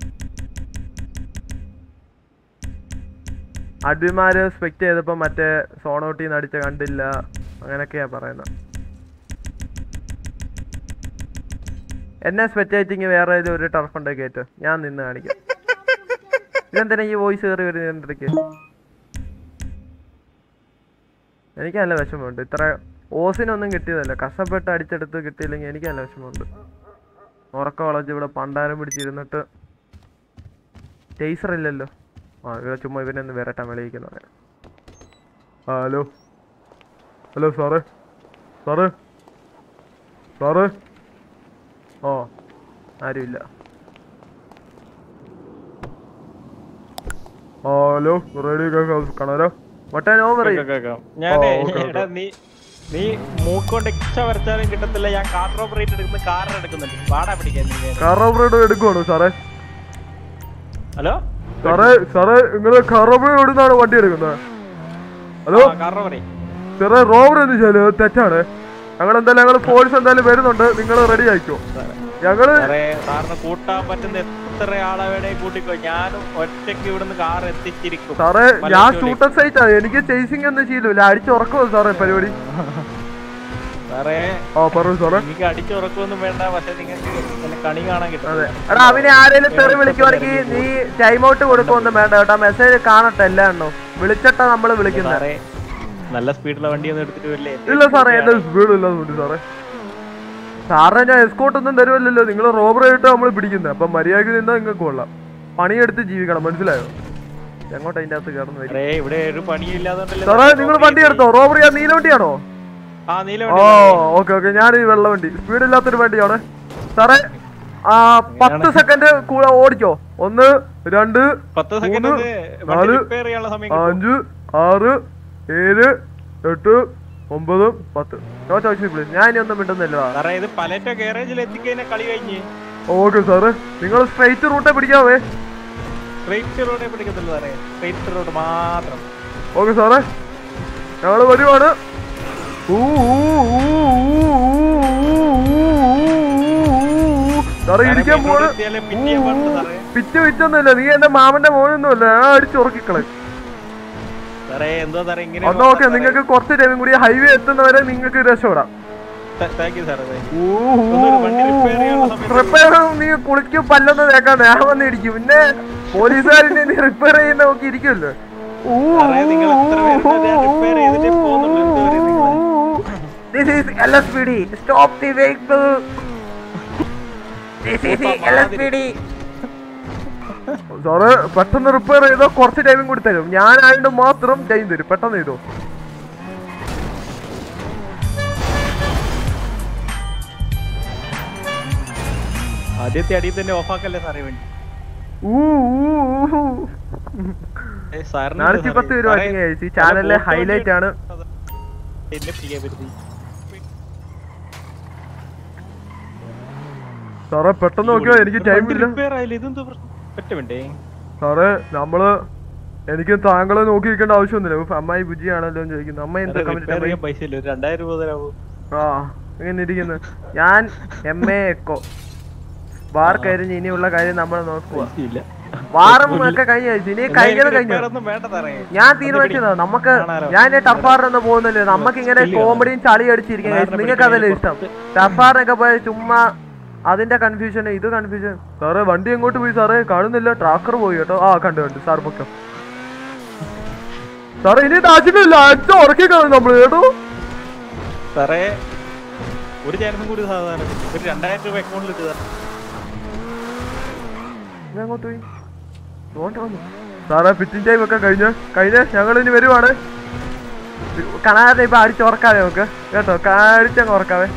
അഡ്മിമാര് സ്പെക്ട് ചെയ്തപ്പോ മറ്റേ സോണോട്ടിന്ന് അടിച്ച കണ്ടില്ല. അങ്ങനൊക്കെയാ പറയുന്നത്. എന്നെ സ്പെക്ടേറ്റിങ് വേറെ ഏതോ ഒരു ടർഫ് ഉണ്ട് കയറ്റ് ഞാൻ നിന്ന് കാണിക്കാം. ഇതെന്തിനാ ഈ വോയിസ് കയറി വരുന്നതിന്റെ ഇടയ്ക്ക് എനിക്ക് നല്ല വിഷമമുണ്ട്. ഇത്ര ഓസിനൊന്നും കിട്ടിയതല്ല. കഷ്ടപ്പെട്ട് അടിച്ചെടുത്ത് കിട്ടിയില്ലെങ്കിൽ എനിക്ക് നല്ല വിഷമമുണ്ട്. ഉറക്ക വളച്ച് ഇവിടെ പണ്ടാരം പിടിച്ചിരുന്നിട്ട് ടേസർ ഇല്ലല്ലോ. ആ ഇവിടെ ചുമ്മാ ഇവനെ ഒന്ന് വരട്ടാൻ വെളിയിക്കുന്നു പറയാം hello. Hello sir. Sir. Sir. ഓ ആരുമില്ല. ഹലോ റേഡിയോ കാണാലോ? വട്ടാൻ നോ പറയും കേൾക്കാം ഞാനേ ഓ, ഓക്കേ, എടാ നീ നീ മൂക്കൊണ്ട് ഇച്ച വരച്ചാലും കിട്ടത്തില്ല. ഞാൻ കാർ റോബറേറ്റ് എടുക്കുന്ന കാർ എടുക്കുന്നുണ്ട്. വാടാ പിടിക്കാൻ നീ കാറോബ്രേഡ് എടുക്കുവാണോ സാറേ? ഹലോ? സാറേ സാറേ നിങ്ങൾ കാറോബ്രേഡ് എവിടുന്നാണ് വണ്ടി എടുക്കുന്നത്. ഹലോ? സാറേ റോബർ എന്ന് വെച്ചാൽ തെറ്റാണ്. ഞങ്ങൾ എന്തായാലും ഞങ്ങൾ ഫോഴ്സ് എന്തായാലും വരുന്നുണ്ട്. നിങ്ങൾ റെഡി ആയിക്കോ? ഞങ്ങൾ സാറേ കൂട്ടാൻ പറ്റുന്ന എത്ര ആളെ വേണേ കൂട്ടിക്കോ. ഞാനും ഒറ്റയ്ക്ക് ഇവിടുന്ന് കാർ എത്തിച്ചിരിക്കും. സാറേ ഞാൻ. ഷൂട്ടർ സൈറ്റാ എനിക്ക് ചേസിംഗ് ഒന്നും ചെയ്യില്ല അടിച്ചുറക്കുമോ സാറേ പരിപാടി? എനിക്ക് അടിച്ചുറക്കൊന്നും വേണ്ട പക്ഷെ നിങ്ങൾക്ക് എന്നെ കണി കാണാൻ കിട്ടും. അതെ. എടാ അവനെ ആരെങ്കിലും തെറി വിളിക്കുവാണെങ്കിൽ നീ ടൈം ഔട്ട് കൊടുക്കൊന്നും വേണ്ട കേട്ടോ. മെസ്സേജ് കാണട്ടെ എല്ലാം എണ്ണോ വിളിച്ചിട്ടാ നമ്മൾ വിളിക്കുന്നത് നല്ല സ്പീഡിലുള്ള വണ്ടി ഒന്നും ഇല്ല സാറേ എന്റെ സ്പീഡ് ഇല്ലാതുകൊണ്ട് സാറേ. സാറിനെ ഞാൻ എസ്കോട്ട് ഒന്നും തരുമല്ലോ നിങ്ങൾ റോബർ ആയിട്ട് നമ്മൾ പിടിക്കുന്നത് അപ്പൊ മര്യാദയ്ക്ക് നിന്നാ നിങ്ങൾക്ക് കൊള്ളാം. പണിയെടുത്ത് ജീവിക്കണം മനസ്സിലായോ? എങ്ങോട്ട് അതിന്റെ അകത്ത് കയറുന്നു സാറേ നിങ്ങൾ വണ്ടി എടുത്തോ? റോബർ ആ നീല വണ്ടിയാണോ? ആ നീല ഓ ഓക്കെ ഓക്കെ. ഞാൻ ഈ വെള്ള വണ്ടി. സ്പീഡ് ഇല്ലാത്തൊരു വണ്ടിയാണ് സാറേ ആ പത്ത് സെക്കൻഡ് കൂടെ ഓടിക്കോ. ഒന്ന് രണ്ട് മൂന്ന്, നാല്. അഞ്ച് ആറ് ഏഴ് എട്ട് ഒമ്പത് പത്ത്. നോ ചോയ്സ് പ്ലീസ് ഞാൻ ഇനി ഒന്നും മിണ്ടുന്നില്ല ഓക്കെ സാറ്. നിങ്ങൾ സ്ട്രൈറ്റ് റൂട്ടേ പിടിക്കാവേ. സ്ട്രൈറ്റ് റൂട്ടെ പിടിക്കത്തില്ല സാറേ. സ്ട്രൈറ്റ് റൂട്ട് മാത്രം. ഓക്കെ സാറേ. ഞങ്ങൾ വരുവാണ്. ഇരിക്കാൻ പോണ് പിറ്റ് വിറ്റൊന്നുമില്ല നീ എന്റെ മാമന്റെ മോനൊന്നുമില്ല ഞാൻ അടിച്ചുറക്കിക്കളെ ഒന്ന് ഓക്കെ നിങ്ങൾക്ക് കുറച്ച് ടൈമും കൂടി ഹൈവേ എത്തുന്നവരെ നിങ്ങൾക്ക് രക്ഷപ്പെടാം. റിപ്പയർ നീ കുളിക്കും പല്ലൊന്ന് തേക്കാൻ ഞാൻ വന്ന് ഇരിക്കും പിന്നെ പോലീസുകാരിനെ നീ റിപ്പയർ ചെയ്യുന്ന നോക്കി ഇരിക്കുമല്ലോ സാറേ, This is LSPD. Stop the vehicle. This is the LSPD. Sir പെട്ടെന്ന് റിപ്പയർ ചെയ്തോ? കുറച്ച് ടൈമും കൂടി തരും. ഞാനായിട്ട് മാത്രം ടൈം തരും. പെട്ടെന്ന് ചെയ്തോ? ആദ്യത്തെ അടിയിൽ തന്നെ ഓഫാക്കല്ലേ സാറേ വേണ്ടി ഊ, ഊ, ഊ. സാറിന് നാനൂറ്റി പത്ത് രൂപ ചാനലിലെ ഹൈലൈറ്റ് ആണ്. എന്നെ ചെയ്യാൻ പറ്റി. സാറേ പെട്ടെന്ന് നോക്കിയോ? എനിക്ക് ടൈം ഇല്ല. സാറേ നമ്മൾ എനിക്ക് താങ്കളെ നോക്കി നിൽക്കേണ്ട ആവശ്യമൊന്നുമില്ല. അമ്മായി ബുജിയാണല്ലോ ചോദിക്കുന്നത് ചോദിക്കുന്നു. അമ്മ എന്താ ആ ഇങ്ങനെ ഞാൻ എം എ എക്കോ വാർ കഴിഞ്ഞ് ഇനിയുള്ള കാര്യം നമ്മൾ നോക്കുക. വാറും ഒക്കെ കഴിഞ്ഞ? ഇനി കഴിഞ്ഞത് കഴിഞ്ഞു? ഞാൻ തീരുമാനിച്ചതാ. നമുക്ക് ഞാൻ ടഫാറിനൊന്നും പോകുന്നില്ല? നമുക്ക് ഇങ്ങനെ. കോമഡിയും ചളി അടിച്ചിരിക്കാൻ നിങ്ങൾക്ക് അതല്ലേ ഇഷ്ടം. ടഫാറിനൊക്കെ പോയാൽ ചുമ്മാ അതിന്റെ കൺഫ്യൂഷൻ ഇത് കൺഫ്യൂഷൻ സാറേ വണ്ടി എങ്ങോട്ട് പോയി? സാറേ കാണുന്നില്ല. ട്രാക്കർ പോയി കേട്ടോ. ആ കണ്ടു കണ്ടു. സാർ പൊക്കം. സാറേ ഇനി താച്ചിട്ടില്ല അച്ഛൻ ഉറക്കി കാണും നമ്മൾ കേട്ടോ. സാറേ ഒരു ചാനലും കൂടി സാധാരണ. ഒരു രണ്ടായിരം രൂപ അക്കൗണ്ടിൽ ഇട്ട് തരാം ഞാൻ അങ്ങോട്ട് പോയി? സാറേ ഫിറ്റിംഗ് ടൈം ഒക്കെ കഴിഞ്ഞ് കഴിഞ്ഞ് ഞങ്ങൾ ഇനി വരുവാണ്. കാണാതെ ഇപ്പൊ അടിച്ചുറക്കാവേ നമുക്ക്. കേട്ടോ അടിച്ചങ്ങ് ഉറക്കാവേ.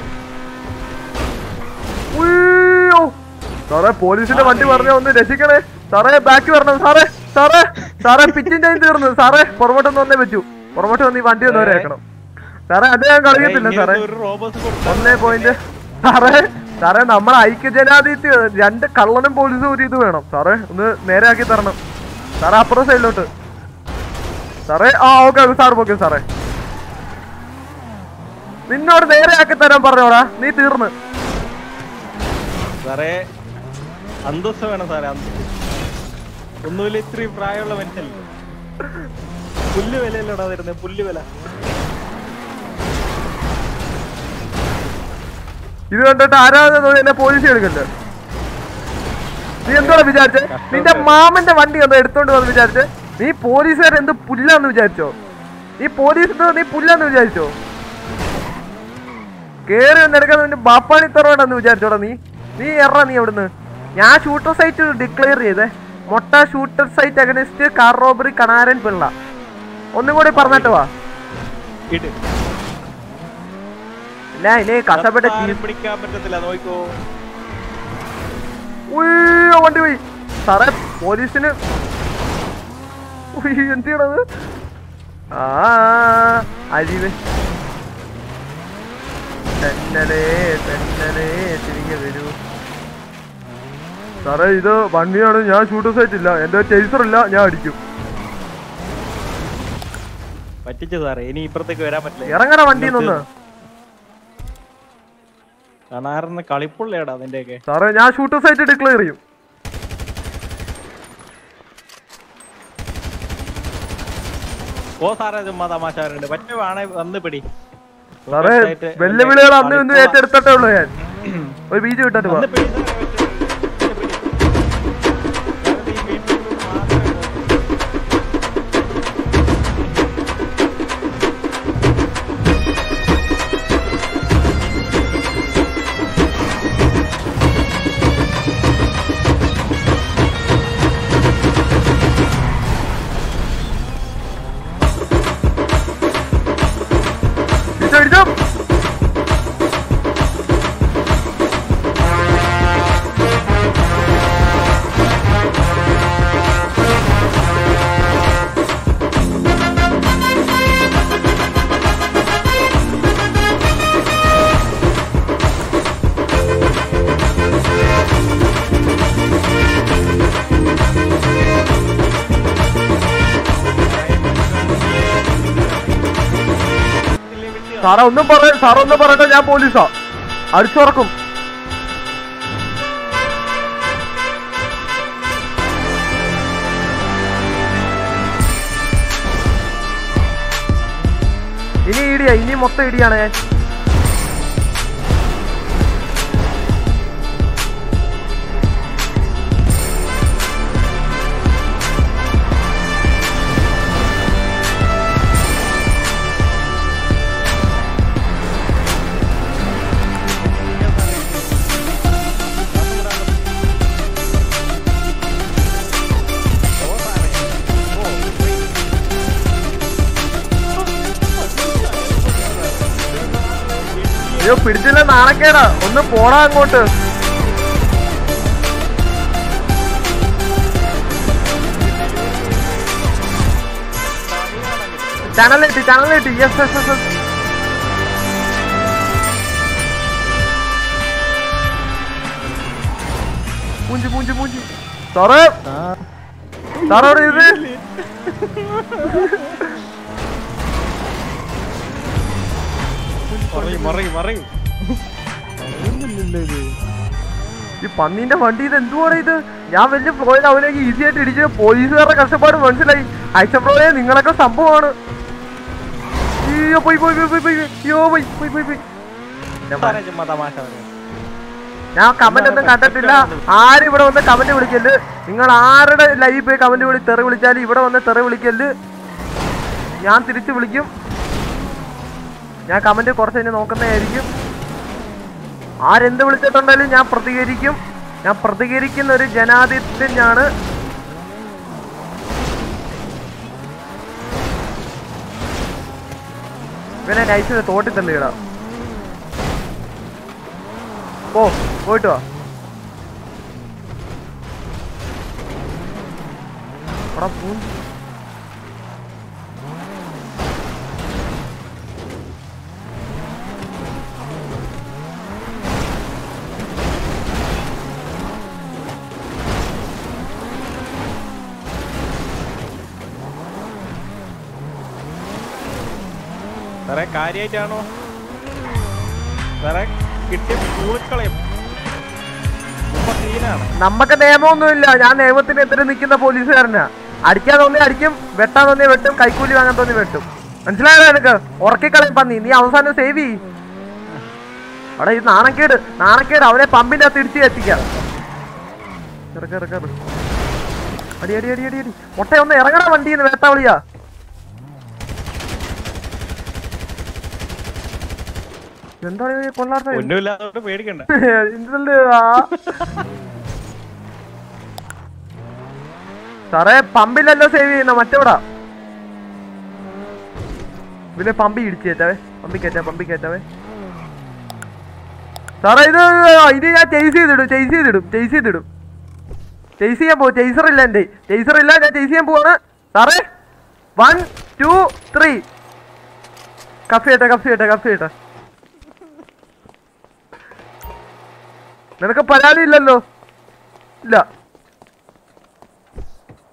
സാറേ പോലീസിന്റെ വണ്ടി പറഞ്ഞ ഒന്ന് രക്ഷിക്കണേ. സാറേ ബാക്ക് വരണം. സാറേ സാറേ സാറേ ഫിറ്റിംഗ് ടൈം തീർന്നു. സാറേ പുറമോട്ടൊന്ന് വന്നേ പറ്റൂ. പുറമോട്ട് വന്ന് ഈ വണ്ടി ഒന്ന് വരേക്കണം സാറേ അത് ഞാൻ കളിയത്തില്ല സാറേ ഒന്നേ പോയിന്റ് സാറേ സാറേ നമ്മുടെ ഐക്യജനാധിപത്യ രണ്ട് കള്ളനും പോലീസും ഒരു ഇത് വേണം. സാറേ ഒന്ന് നേരെ ആക്കി തരണം. സാറേ അപ്പുറം സൈഡിലോട്ട് സാറേ ആ ഓക്കെ സാർ ഓക്കെ സാറേ. നിന്നോട് നേരെ ആക്കി തരാൻ പറഞ്ഞോടാ. നീ തീർന്ന്. സാറേ അന്തസ്സ വേണം സാറേ അന്തസ് ഒന്നുമില്ല ഇത്രയും പ്രായമുള്ള മനുഷ്യല്ലേ പുല്ല് വിലയല്ലോടാ തരുന്നത് പുല്ല് വില. ഇത് കണ്ടിട്ട് ആരാധന എന്നെ പോലീസ് എടുക്കണ്ട? നീ എന്താണ് വിചാരിച്ചേ? നിന്റെ മാമന്റെ വണ്ടി ഒന്ന് എടുത്തോണ്ട് വന്ന് വിചാരിച്ചേ? നീ പോലീസുകാർ എന്ത് പുല്ലാന്ന് വിചാരിച്ചോ? നീ പോലീസ് നീ പുല്ലാന്ന് വിചാരിച്ചോ? കേറി വന്നെടുക്കാൻ നിന്റെ ബാപ്പാണി തറവാണെന്ന് വിചാരിച്ചോടാ നീ? നീ എറ നീ അവിടുന്ന് ഞാൻ ഷൂട്ടർ സൈറ്റ് ഡിക്ലെയർ ചെയ്തേ. മൊട്ട shooter site against car robbery Kanaran Pillai. ഒന്നും കൂടി പറഞ്ഞിട്ട് വാ. ഇല്ല ഇനി കഷ്ടപ്പെട്ട പിടിക്കാൻ പറ്റത്തില്ല നോക്കോ. ഉയ്യോ, വണ്ടി പോയി. സാറേ പോലീസിന്. എന്ത് ചെയ്യണത് ആ അരിവ്. തെന്നലേ തെന്നലേ തിരികെ വരൂ. സാറേ ഇത് വണ്ടിയാണ്. ഞാൻ ഷൂട്ടർ സൈറ്റ് ഇല്ല. എന്റെ ചേസർ ഇല്ല. ഞാൻ അടിക്കും. പറ്റിച്ചു സാറേ? ഇനി ഇപ്പുറത്തേക്ക് വരാൻ പറ്റില്ല. ഇറങ്ങണ വണ്ടിയിൽ നിന്ന്. കാണാറുന്ന കളിപ്പുള്ളിയാടാ അതിന്റെയൊക്കെ സാറേ ഞാൻ ഷൂട്ടർ സൈറ്റ് ഡിക്ലെയർ ചെയ്യും. ഓ സാറേ ചുമ്മാ തമാശ പറയുന്നുണ്ട് പറ്റുവാണെ വന്ന് പിടി. സാറേ വെല്ലുവിളികൾ അന്ന് ഏറ്റെടുത്തേ ഏറ്റെടുത്തിട്ടേ ഉള്ളൂ ഞാൻ. ഒരു ബീജ് വിട്ടിട്ട് സാറേ ഒന്നും പറ സാറൊന്നും പറയട്ടെ ഞാൻ പോലീസാ. അടിച്ചുറക്കും. ഇനി ഇടിയാ ഇനി മൊത്തം ഇടിയാണ് പിടിച്ചില്ല നാണക്കേടാ. ഒന്ന് പോടാ അങ്ങോട്ട്. ചാനലിട്ടി ചാനലിട്ടി യെസ് എസ് എസ് എസ് മൂഞ്ചി മൂഞ്ചി മൂഞ്ചി സാറേ? സാറേ അവിടെ ഇത് ഈ പന്നീന്റെ വണ്ടി ഇത് എന്തുവാണ് ഇത്? ഞാൻ വലിയ ഫ്ലോയിൽ അവനേക്ക് ഈസി ആയിട്ട് ഇടിച്ച് പോലീസുകാരുടെ കഷ്ടപ്പാട് മനസ്സിലായി. ആക്ഷൻ ഫ്ലോയെ നിങ്ങളൊക്കെ സംഭവമാണ്. അയ്യോ പോയി പോയി പോയി പോയി പോയി. അയ്യോ പോയി പോയി ഞാൻ കമന്റ് ഒന്നും കണ്ടിട്ടില്ല. ആരും ഇവിടെ വന്ന് കമന്റ് വിളിക്കൽ? നിങ്ങൾ ആരുടെ ലൈവ് പോയി കമന്റ് വിളി തെറി വിളിച്ചാലും ഇവിടെ വന്ന് തെറി വിളിക്കൽ? ഞാൻ തിരിച്ചു വിളിക്കും. ഞാൻ കമന്റ് കുറച്ച് കഴിഞ്ഞ് നോക്കുന്നതായിരിക്കും. ആരെന്ത് വിളിച്ചിട്ടുണ്ടെങ്കിലും ഞാൻ പ്രതികരിക്കും. ഞാൻ പ്രതികരിക്കുന്ന ഒരു ജനാധിപത്യനാണ് ഇവനെ നൈസിന് തോട്ടി തള്ളിയിടാം. പോ പോയിട്ട് വാ. അവിടെ പോ. സാറേ വേറെ കിട്ടിയ നമ്മക്ക് നിയമമൊന്നുമില്ല. ഞാൻ നിയമത്തിന് എതിരെ നിൽക്കുന്ന പോലീസുകാരനാ. അടിക്കാൻ തോന്നി അടിക്കും വെട്ടാൻ തോന്നി വെട്ടും കൈക്കൂലി വാങ്ങാൻ തോന്നി വെട്ടും. മനസ്സിലായോ നിനക്ക്? ഉറക്കിക്കളയും പന്നി. നീ അവസാനം സേവ് ചെയ് അവിടെ ഈ നാണക്കേട് നാണക്കേട് അവനെ പമ്പിന്റെ അകത്ത് ഇടിച്ച് എത്തിക്കാം. അടി അടി അടി അടി അടി. മുട്ട ഒന്ന് ഇറങ്ങണ വണ്ടിന്ന് വേട്ടാവളിയാ. കൊള്ളാത്ത പേടിക്കണ്ട. സാറേ പമ്പില്ലല്ലോ സേവ് ചെയ്യുന്ന മറ്റെവിടാ? ഇതിലെ പമ്പി ഇടിച്ചു കയറ്റാവേ. പമ്പി കയറ്റാ പമ്പി കയറ്റാവേ. സാറേ ഇത് ഇത് ഞാൻ ചേസ് ചെയ്തിടും ചേസ് ചെയ്തിടും ചേസ് ചെയ്തിടും. ചേസ് ചെയ്യാൻ പോകും ചേസർ ഇല്ല എന്റെ. ചേസർ ഇല്ല ഞാൻ ചേസ് ചെയ്യാൻ പോവാണ്. സാറേ വൺ ടു ത്രീ കഫ് ചെയ്യട്ടെ കഫ് ചെയ്യട്ടെ കഫ് ചെയ്യട്ടെ നിനക്ക് പരാതി ഇല്ലല്ലോ ഇല്ല.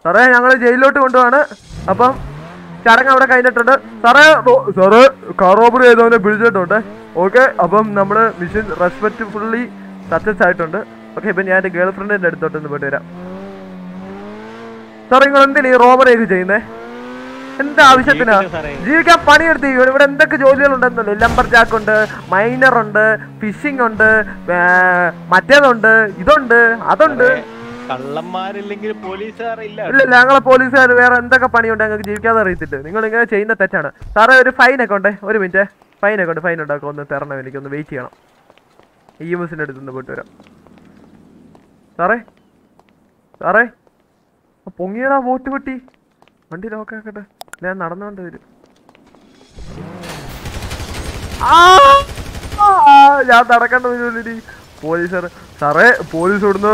സാറേ ഞങ്ങൾ ജയിലിലോട്ട് കൊണ്ടുപോവാണ്. അപ്പം ചടങ്ങ് അവിടെ കഴിഞ്ഞിട്ടുണ്ട്. സാറേ സാറേ കാർ റോബറി ചെയ്തവനെ പിടിച്ചിട്ടുണ്ട്. ഓക്കെ അപ്പം നമ്മൾ മിഷൻ റെസ്പെക്റ്റ്ഫുള്ളി സക്സസ് ആയിട്ടുണ്ട്. ഓക്കെ ഇപ്പം ഞാൻ എന്റെ ഗേൾ ഫ്രണ്ടിന്റെ അടുത്തോട്ട് ഒന്ന് പോയിട്ട് വരാം. സാറേ നിങ്ങൾ എന്തിനാ ഈ റോബറി ഒക്കെ ചെയ്യുന്നേ? എന്താ ആവശ്യത്തിന്? ജീവിക്കാൻ പണിയെടുത്ത് ഇവിടെ എന്തൊക്കെ എന്തൊക്കെ ജോലികളുണ്ടെന്നല്ലോ ലംബർ ജാക്ക് ഉണ്ട് മൈനർ ഉണ്ട് ഫിഷിംഗ് ഉണ്ട് മറ്റേതുണ്ട് ഇതുണ്ട് അതുണ്ട്. കള്ളന്മാരില്ലെങ്കിൽ പോലീസുകാരില്ല ഇല്ല. ഞങ്ങളെ പോലീസുകാർ വേറെ എന്തൊക്കെ പണിയുണ്ട് ഞങ്ങൾക്ക് ജീവിക്കാതെ അറിയത്തില്ല. നിങ്ങൾ ഇങ്ങനെ ചെയ്യുന്ന തെറ്റാണ്. സാറേ ഒരു ഫൈൻ ഒക്കെ ഉണ്ട്? ഒരു മിനിറ്റ് ഫൈൻ ഒക്കെ ഉണ്ട് ഫൈൻ ഉണ്ടാക്കും. ഒന്ന് തരണം എനിക്ക് ഒന്ന് വെയിറ്റ് ചെയ്യണം. ഇ എം എസിന്റെ അടുത്ത് നിന്ന് പോയിട്ട് വരാം. സാറേ സാറേ. പൊങ്ങിയതാ പൊങ്ങിയടാ വോട്ട്. കിട്ടി വണ്ടി ലോക്കാക്കട്ടെ ഞാൻ നടന്നുകൊണ്ട് വരും! ഞാൻ നടക്കേണ്ട വരുമല്ലേ പോലീസർ സാറേ പോലീസ് ഇവിടുന്ന്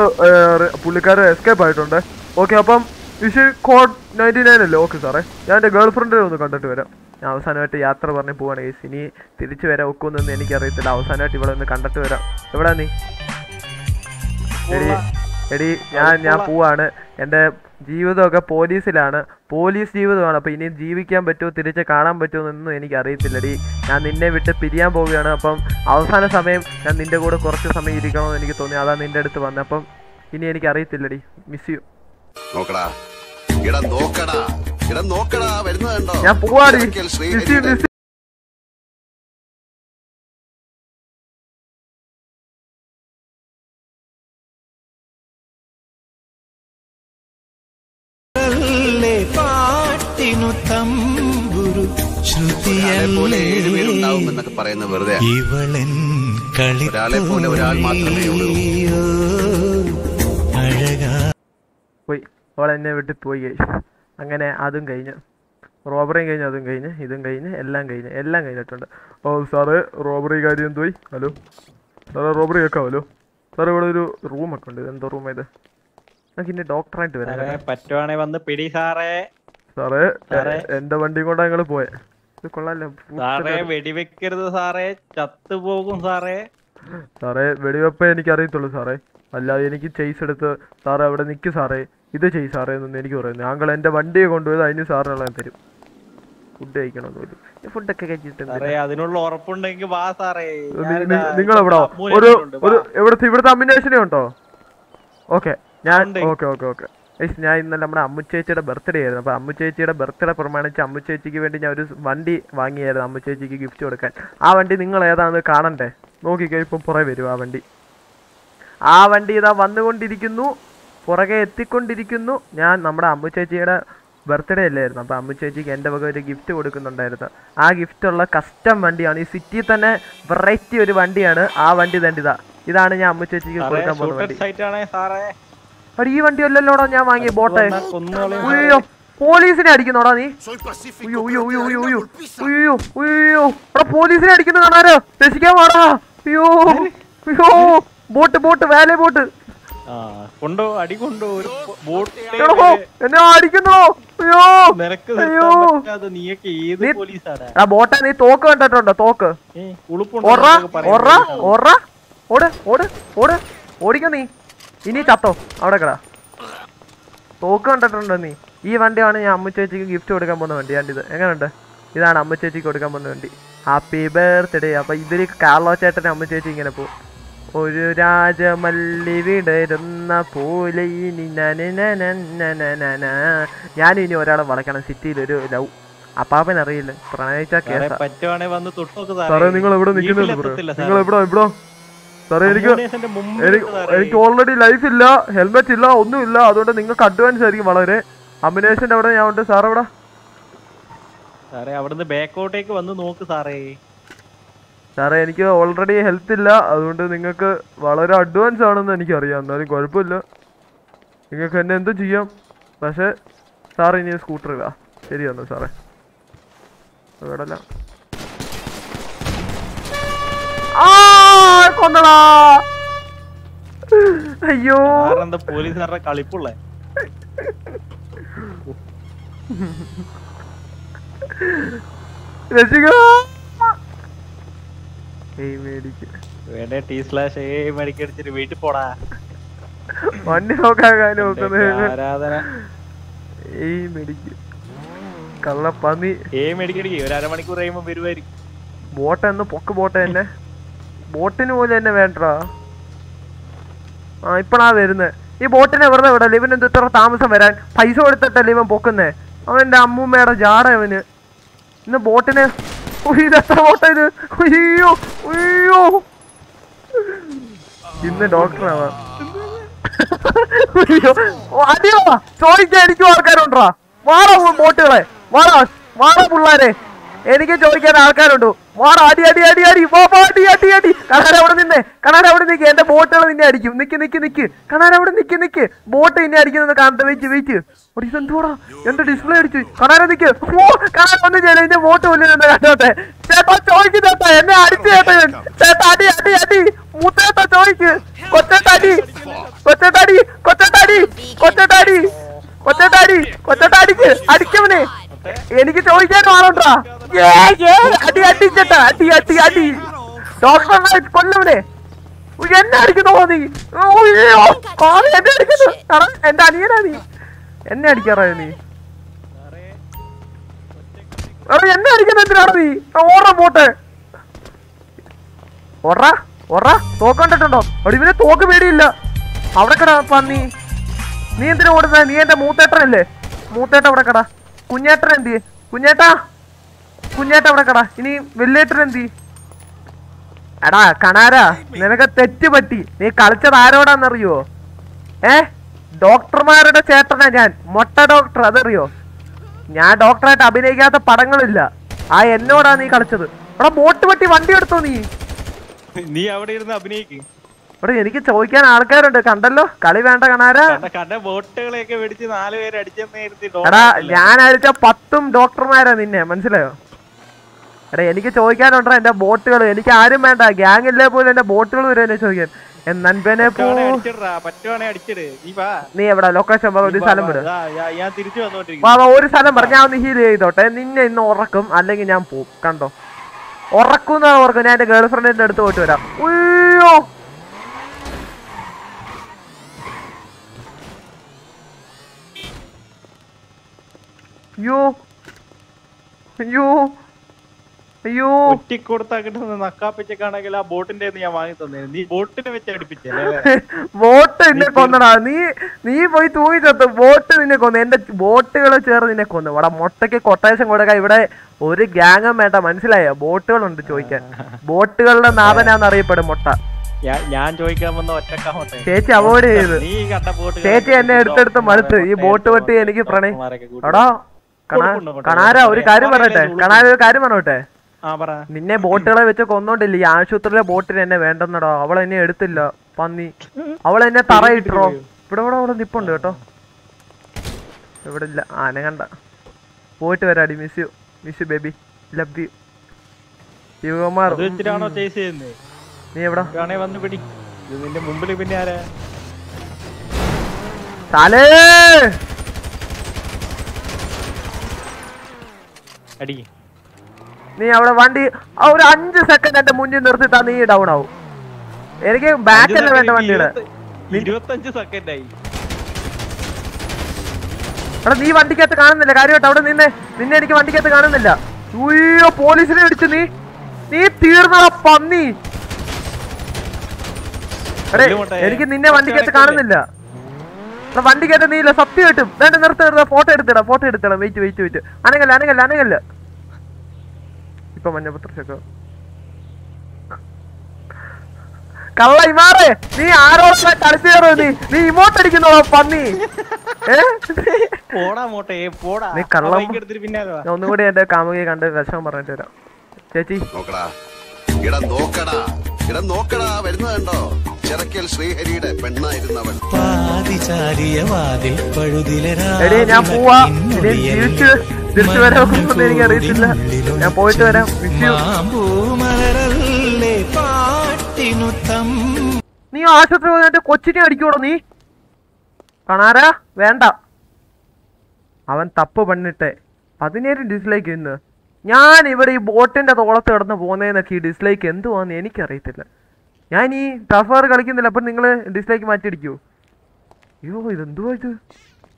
പുള്ളിക്കാരൻ എസ്കേപ്പ് ആയിട്ടുണ്ട്. ഓക്കെ അപ്പം വിഷു കോഡ് നയന്റി നയൻ അല്ലേ? ഓക്കെ സാറേ. ഞാൻ എന്റെ ഗേൾ ഫ്രണ്ടിനെ ഒന്ന് കണ്ടിട്ട് വരാം. ഞാൻ അവസാനമായിട്ട് യാത്ര പറഞ്ഞ് പോവാണ് കേസ് ഇനി തിരിച്ചു വരാൻ ഒക്കുമെന്നൊന്നും എനിക്കറിയത്തില്ല. അവസാനമായിട്ട് ഇവിടെ ഒന്ന് കണ്ടിട്ട് വരാം. എവിടാ നീ? എടി എടി ഞാൻ ഞാൻ പോവാണ്. എന്റെ ജീവിതമൊക്കെ പോലീസിലാണ്. പോലീസ് ജീവിതമാണ്. അപ്പോൾ ഇനി ജീവിക്കാൻ പറ്റുമോ തിരിച്ച് കാണാൻ പറ്റുമോ എന്നൊന്നും എനിക്ക് അറിയത്തില്ലടി ഞാൻ നിന്നെ വിട്ട് പിരിയാൻ പോവുകയാണ്. അപ്പം അവസാന സമയം ഞാൻ നിന്റെ കൂടെ കുറച്ച് സമയം ഇരിക്കണമെന്ന് എനിക്ക് തോന്നി. അതാ നിന്റെ അടുത്ത് വന്നത് അപ്പം ഇനി എനിക്ക് അറിയത്തില്ലടി മിസ് യു നോക്കടാ. നോക്കടാ. നോക്കടാ ഞാൻ പോവാടി. പറയുന്നത് വെറുതെ ഇവളൻ കളി ഒരാളെ പോലെ ഒരാൾ മാത്രമേ ഉള്ളൂ. അഴകാ. പോയി. അവൾ എന്നെ വിട്ട് പോയി. അങ്ങനെ അതും കഴിഞ്ഞു. റോബറിയും കഴിഞ്ഞു അതും കഴിഞ്ഞ് ഇതും കഴിഞ്ഞ് എല്ലാം കഴിഞ്ഞ് എല്ലാം കഴിഞ്ഞിട്ടുണ്ട്. ഓ സാറ് റോബറി കാര്യം എന്തോ ഹലോ. സാറ് റോബറി കേൾക്കാമല്ലോ സാർ ഇവിടെ ഒരു റൂമൊക്കെ ഉണ്ട്. എന്തോ റൂം ഇത്? നമുക്ക് ഇനി ഡോക്ടറായിട്ട് വരാം. പറ്റുവാണെ വന്ന് പിടി സാറേ. സാറേ സാറേ. എന്റെ വണ്ടി കൊണ്ടാ നിങ്ങൾ പോയെ. ഇത് കൊള്ളാലോ. സാറേ വെടിവെക്കരുത് സാറേ. ചത്തുപോകും സാറേ. സാറേ വെടിവെപ്പേ എനിക്ക് അറിയത്തുള്ളൂ സാറേ. അല്ലാതെ എനിക്ക് ചേസ് എടുത്ത് സാറേ അവിടെ നിൽക്കും സാറേ. ഇത് ചെയ് സാറേ എന്നൊന്നും എനിക്ക് പറയുന്നത് ഞങ്ങൾ എന്റെ വണ്ടിയെ കൊണ്ടുപോയത് അതിന് സാറിനുള്ള ഞാൻ തരും. ഫുഡ് കഴിക്കണമെന്ന് ഫുഡൊക്കെ കഴിച്ചിട്ട് സാറേ അതിനുള്ള ഉറപ്പുണ്ടെങ്കിൽ വാ സാറേ. നിങ്ങൾ എവിടോ ഒരു ഒരു ഇവിടുത്തെ ഇവിടുത്തെ അമ്മിനേഷനെ ഉണ്ടോ? ഓക്കെ ഞാൻ ഉണ്ട്. ഓക്കെ ഓക്കെ ഓക്കെ ഏയ്സ്, ഞാൻ ഇന്നലെ നമ്മുടെ അമ്മുച്ചേച്ചിയുടെ ബർത്ത്ഡേ ആയിരുന്നു. അപ്പോൾ അമ്മുച്ചേച്ചിയുടെ ബർത്ത്ഡേ പ്രമാണിച്ച് അമ്മുച്ചേച്ചിക്ക് വേണ്ടി ഞാൻ ഒരു വണ്ടി വാങ്ങിയായിരുന്നു അമ്മുച്ചേച്ചിക്ക് ഗിഫ്റ്റ് കൊടുക്കാൻ. ആ വണ്ടി നിങ്ങൾ ഏതാണെന്ന് കാണണ്ടേ? നോക്കിക്കോ ഇപ്പം പുറകെ വരും ആ വണ്ടി. ആ വണ്ടി ഇതാ വന്നുകൊണ്ടിരിക്കുന്നു. പുറകെ എത്തിക്കൊണ്ടിരിക്കുന്നു. ഞാൻ നമ്മുടെ അമ്മുച്ചേച്ചിയുടെ ബർത്ത്ഡേ അല്ലായിരുന്നു. അപ്പോൾ അമ്മുച്ചേച്ചിക്ക് എന്റെ വക ഒരു ഗിഫ്റ്റ് കൊടുക്കുന്നുണ്ടായിരുന്നു. ആ ഗിഫ്റ്റുള്ള ഉള്ള കസ്റ്റം വണ്ടിയാണ്. ഈ സിറ്റിയിൽ തന്നെ വെറൈറ്റി ഒരു വണ്ടിയാണ്. ആ വണ്ടി തന്നെ ഇതാ. ഇതാണ് ഞാൻ അമ്മുച്ചേച്ചിക്ക് കൊടുക്കാൻ പോകുന്ന അടി ഈ വണ്ടി അല്ലല്ലോടാ ഞാൻ വാങ്ങിയ ബോട്ടെ. അയ്യോ പോലീസിനെ അടിക്കുന്നോടാ നീ. ഉയ്യോ പോലീസിനെ അടിക്കുന്ന കാണാരോ രസിക്കാൻ വേണോ അയ്യോ അയ്യോ ബോട്ട് ബോട്ട് വേലേ ബോട്ട്. കൊണ്ടോ അടി കൊണ്ടോ എന്നെ അയ്യോ ആ ബോട്ടെ നീ തോക്ക് കണ്ടിട്ടുണ്ടോ? തോക്ക്. ഓട് ഓട് ഓട്. ഓടിക്കോ നീ. ഇനി ചത്തോ? അവിടെ കടാ. തോക്ക് കണ്ടിട്ടുണ്ടോ നീ? ഈ വണ്ടിയാണ് ഞാൻ അമ്മ ചേച്ചിക്ക് ഗിഫ്റ്റ് കൊടുക്കാൻ പോകുന്ന വണ്ടി. കണ്ടിത്? എങ്ങനെയുണ്ട് ഇതാണ് അമ്മ ചേച്ചിക്ക് കൊടുക്കാൻ പോകുന്ന വണ്ടി. ഹാപ്പി ബർത്ത്ഡേ അപ്പം ഇതിൽ കാർലോ ചേട്ടൻ അമ്മ ചേച്ചി ഇങ്ങനെ പോകും ഒരു രാജമല്ലി വിടരുന്ന പോലെ ഇനി ഞാനും ഇനി ഒരാളെ വളയ്ക്കണം. സിറ്റിയിൽ ഒരു ലവ്. അപ്പാപ്പൻ അറിയില്ല. പ്രണയിച്ച കേസ്. സാറേ നിങ്ങൾ എവിടെ നിൽക്കുന്നു നിങ്ങൾ എവിടെ എവിടോ? സാറേ എനിക്ക് എനിക്ക് ഓൾറെഡി ലൈഫ് ഇല്ല ഹെൽമെറ്റ് ഇല്ല ഒന്നും ഇല്ല. അതുകൊണ്ട് നിങ്ങൾക്ക് അഡ്വാൻസ് ആയിരിക്കും വളരെ. അമിനേഷന്റെ അവിടെ ഞാൻ ഉണ്ട്. സാർ അവിടെ സാറേ അവിടുന്ന് ബാക്കോട്ടേക്ക് വന്ന് നോക്ക് സാറേ. സാറേ എനിക്ക് ഓൾറെഡി ഹെൽത്ത് ഇല്ല. അതുകൊണ്ട് നിങ്ങൾക്ക് വളരെ അഡ്വാൻസ് ആണെന്ന് എനിക്കറിയാം. എന്നാലും കുഴപ്പമില്ല. നിങ്ങൾക്ക് എന്നെ എന്തും ചെയ്യാം. പക്ഷേ സാർ ഇനി സ്കൂട്ടർ ഇല്ല ശരി ശരിയാണ് സാറേ. എവിടെല്ല ആ! കൊണ്ടടാ. അയ്യോ. പോലീസുകാരുടെ കളിപ്പുള്ളേ? പോടാ. കള്ളപ്പന്നി. ഏ മെഡിക്കടിക്ക് ഒരു അരമണിക്കൂർ കഴിയുമ്പോ വരുമായിരിക്കും ബോട്ടെന്ന് പൊക്ക് ബോട്ടെ തന്നെ ബോട്ടിന് പോലും എന്നെ വേണ്ടടാ. ആ ഇപ്പഴാ വരുന്നത് ഈ ബോട്ടിനെ വെറുതെ വിടല്ലേ? ഇവൻ എന്ത് ഇത്ര താമസം വരാൻ? പൈസ കൊടുത്തിട്ടല്ലേ ഇവൻ പൊക്കുന്നേ? അവന്റെ അമ്മൂമ്മയുടെ ജാട ഇവന്. ഇന്ന് ബോട്ടിനെ ഇതെത്ര ബോട്ടാ ഇത്? അയ്യോ അയ്യോ ഇന്ന് ഡോക്ടറാവാ ചോദിക്കാൻ എനിക്കും ആൾക്കാരുണ്ടോ വാടാ ബോട്ടുകളെ. വാടാ വാടാ പിള്ളാരെ. എനിക്ക് ചോദിക്കാൻ ആൾക്കാരുണ്ടോ? വാടാ അടി അടി അടി അടി പോ പോ അടി അടി അടി. കണാര അവിടെ നിന്നെ കണാര അവിടെ നിക്ക്. എന്റെ ബോട്ടുകൾ നിന്നെ അടിക്കും. നിക്ക് നിക്ക് നിക്ക്. കണാര അവിടെ നിക്ക് നിക്ക്. ബോട്ട് നിന്നെ അടിക്കുന്നത് കാണത്തെ വെയിറ്റ് വെയിറ്റ് ഒരു എന്റെ ഡിസ്പ്ലേ അടിച്ചു? കണാര നിക്ക്. ഓ കണാര ഒന്നും ചെയ്യല എന്റെ ബോട്ട് നിന്ന് കണ്ടോട്ടെ. ചേട്ടാ ചോദിക്ക് ചേട്ടാ. എന്നെ അടിച്ചു ചേട്ടാ. ചേട്ടാ അടി അടി അടി. മൂത്തേട്ടാ ചോദിക്ക്. കൊച്ചേട്ടാടി കൊച്ചേട്ടാടി കൊച്ചേട്ടാടി കൊച്ചേട്ടാടി കൊച്ചേട്ടാടി അടിക്ക്. അടിക്കവനെ എനിക്ക് ചോദിക്കാൻ ആളുണ്ടാ? അടി അടിച്ചേട്ടാ അടി അടി അടി. ഡോക്ടർ കൊല്ലവനെ എന്നെ അടിക്കുന്നു നീ എന്നെ അടിക്കുന്നു. എന്റെ അനിയനാ നീ. എന്നെ അടിക്കാറാ നീ? എന്നെ അടിക്കുന്ന എന്തിനാണ് നീ? ഓറ പോട്ടെ. ഓറ ഓറ തോക്ക് കണ്ടിട്ടുണ്ടോ? ഇവനെ തോക്ക് പേടിയില്ല. അവിടെ കടാ പന്നി നീ എന്തിനാ ഓടുന്നത് നീ എന്റെ മൂത്തേട്ടനല്ലേ? മൂത്തേട്ട അവിടെ കടാ. കുഞ്ഞേട്ടൻ എന്തി കുഞ്ഞേട്ടാ കുഞ്ഞേട്ട അവിടെ കടാ. ഇനി വെല്ലേട്ടൻ എന്തി എടാ കണാര നിനക്ക് തെറ്റ് പറ്റി. നീ കളിച്ചത് ആരോടാന്നറിയോ? ഏ? ഡോക്ടർമാരുടെ ചേട്ടനാ ഞാൻ. മൊട്ട ഡോക്ടർ അതറിയോ? ഞാൻ ഡോക്ടറായിട്ട് അഭിനയിക്കാത്ത പടങ്ങളില്ല. ആ എന്നോടാ നീ കളിച്ചത്. എടാ ബോട്ട് പറ്റി വണ്ടി എടുത്തോ നീ? നീ അവിടെ ഇരുന്ന് അഭിനയിക്ക്. എടാ എനിക്ക് ചോദിക്കാൻ ആൾക്കാരുണ്ട്. കണ്ടല്ലോ? കളി വേണ്ട കണാരാ എടാ. ഞാൻ അയച്ച പത്തും ഡോക്ടർമാരാ നിന്നെ. മനസ്സിലായോ? എടാ എനിക്ക് ചോദിക്കാനുണ്ടോ എന്റെ ബോട്ടുകൾ എനിക്ക് ആരും വേണ്ട. ഗ്യാങ് ഇല്ലേ പോലും എന്റെ ബോട്ടുകൾ വരെ എന്നെ ചോദിക്കാൻ. നൻപനെ പോ നീ എവിടെ? ലൊക്കേഷൻ പറ ഒരു സ്ഥലം. വിട്. ഒരു സ്ഥലം പറ. ഞാൻ ഒന്ന് ഹീൽ ചെയ്തോട്ടെ. നിന്നെ ഇന്ന് ഉറക്കും. അല്ലെങ്കിൽ ഞാൻ പോവും. കണ്ടോ? ഉറക്കുന്ന ഓർക്കും ഞാൻ എന്റെ ഗേൾ ഫ്രണ്ടിന്റെ അടുത്ത് പോയിട്ട് വരാം. ഉയ്യോ! അയ്യോ. അയ്യോ. അയ്യോ. ഒറ്റിക്കൊടുത്താ കിട്ടുന്ന നക്കാപ്പിച്ചക്കാണെങ്കിൽ ആ ബോട്ടിന്റെ ഞാൻ വാങ്ങി തന്നെ നീ ബോട്ടിനെ വെച്ച് അടുപ്പിച്ചല്ലേ ബോട്ട് എന്നെ കൊന്നടാ. നീ നീ പോയി തൂങ്ങി ചത്ത്. ബോട്ട് നിന്നെ കൊന്നു. എന്റെ ബോട്ടുകളെ ചേർന്ന് നിന്നെ കൊന്നു. ഇവിടെ മുട്ടയ്ക്ക് കൊട്ടേഷൻ കൊടുക്കാൻ ഇവിടെ ഒരു ഗ്യാങ്ങും വേണ്ട. മനസ്സിലായോ? ബോട്ടുകളുണ്ട് ചോദിക്കാൻ. ബോട്ടുകളുടെ നാഥനാന്ന് അറിയപ്പെടും മുട്ട. ഞാൻ- ചോദിക്കാൻ വന്ന ഒറ്റക്കാമത്തെ ചേച്ചി അവോയ്ഡ് ചെയ്ത്. ചേച്ചി എന്നെ എടുത്തെടുത്ത് മടുത്ത്. ഈ ബോട്ട് വെട്ടി എനിക്ക് പ്രണയം. എടാ. കണാര ഒരു കാര്യം പറഞ്ഞോട്ടെ കണാര ഒരു കാര്യം പറഞ്ഞോട്ടെ നിന്നെ ബോട്ടുകളെ വെച്ച് കൊന്നോണ്ടില്ല? ഈ ആശുപത്രിയിലെ ബോട്ടിന് എന്നെ വേണ്ടെന്നടോ. അവൾ എന്നെ എടുത്തില്ല പന്നി. അവൾ എന്നെ തറയിട്ടോ ഇവിടെ ഇവിടെ അവിടെ നിപ്പുണ്ട് കേട്ടോ. ഇവിടെ ഇല്ല ആന കണ്ട. പോയിട്ട് വരാടി miss you. Miss you baby. Love you. യുവമാർ. നീ എവിടെ? നിന്റെ മുമ്പിൽ പിന്നെ ആരാ? തലേ! അടി. നീ അവിടെ വണ്ടി ഒരു അഞ്ച് സെക്കൻഡ് എന്റെ മുന്നിൽ നിർത്തിട്ടാ നീ ഡൗൺ ആവും. എനിക്ക് ബാക്ക് അല്ല വേണ്ട വണ്ടിയുടെ? ഇരുപത്തഞ്ച് സെക്കൻഡ് ആയി. എടാ നീ വണ്ടിക്കകത്ത് കാണുന്നില്ല. കാര്യമായിട്ട് അവിടെ നിന്നെ നിന്നെ എനിക്ക് വണ്ടിക്കകത്ത് കാണുന്നില്ല. ഉയ്യോ പോലീസിനെ ഇടിച്ചു നീ നീ തീർന്ന പന്നി. അടേ എനിക്ക് നിന്നെ വണ്ടിക്കകത്ത് കാണുന്നില്ല. വണ്ടിക്കകത്ത് നീ ഇല്ല സത്യം കിട്ടും വേണ്ട നിർത്തി നിർത്ത ഫോട്ടോ എടുത്തിടാം ഫോട്ടോ എടുത്തിടാം. വെയിറ്റ് വെയിറ്റ് വെയിറ്റ് അനങ്ങല്ല അനങ്ങല്ല അനങ്ങല്ല. ഇപ്പൊ മഞ്ഞപത്രശൊക്കെ കള്ള ഇമാറേ നീ ആരോടെ കളിച്ചേറോ നീ നീ ഇമോട്ട് അടിക്കുന്നോ പന്നി? ഏ? പോടാ മോട്ടെ പോടാ. നീ കള്ളം- ഒന്നും കൂടി എടുത്തിട്ട് പിന്നാലെ വാ. ഞാൻ ഒന്നുകൂടി എന്റെ കാമുകിയെ കണ്ട് വിഷമം പറഞ്ഞിട്ട് വരാം. ചേച്ചി. നോക്കടാ. ഇട നോക്കടാ. ഇട നോക്കടാ. വരുന്നത് കണ്ടോ? ചിറക്കൽ ശ്രീഹരിയുടെ പെണ്ണായിരുന്നവൻ. പാതിചാരിയ വാതിൽ പഴുതിലരാ എടീ ഞാൻ പോവാ. തിരിച്ച് വരാമെന്നൊന്നും എനിക്ക് അറിയത്തില്ല ഞാൻ പോയിട്ട് വരാം. നീ ആശുപത്രി പോയിട്ട് കൊച്ചിനെ അടിക്കൂടോ നീ? കാണാരാ വേണ്ട. അവൻ തപ്പ് പണിട്ട് പതിനേഴ് ഡിസ്ലൈക്ക് ഇന്ന്. ഞാൻ ഇവിടെ ഈ ബോട്ടിന്റെ തോളത്ത് കിടന്ന് പോകുന്നതിനൊക്കെ ഈ ഡിസ്ലൈക്ക് എന്തുവാന്ന് എനിക്കറിയത്തില്ല. ഞാൻ ഈ ടഫാർ കളിക്കുന്നില്ല അപ്പം നിങ്ങൾ ഡിസ്ലൈക്ക് മാറ്റിയടിക്കുമോ അയ്യോ ഇതെന്തുവാ ഇത്?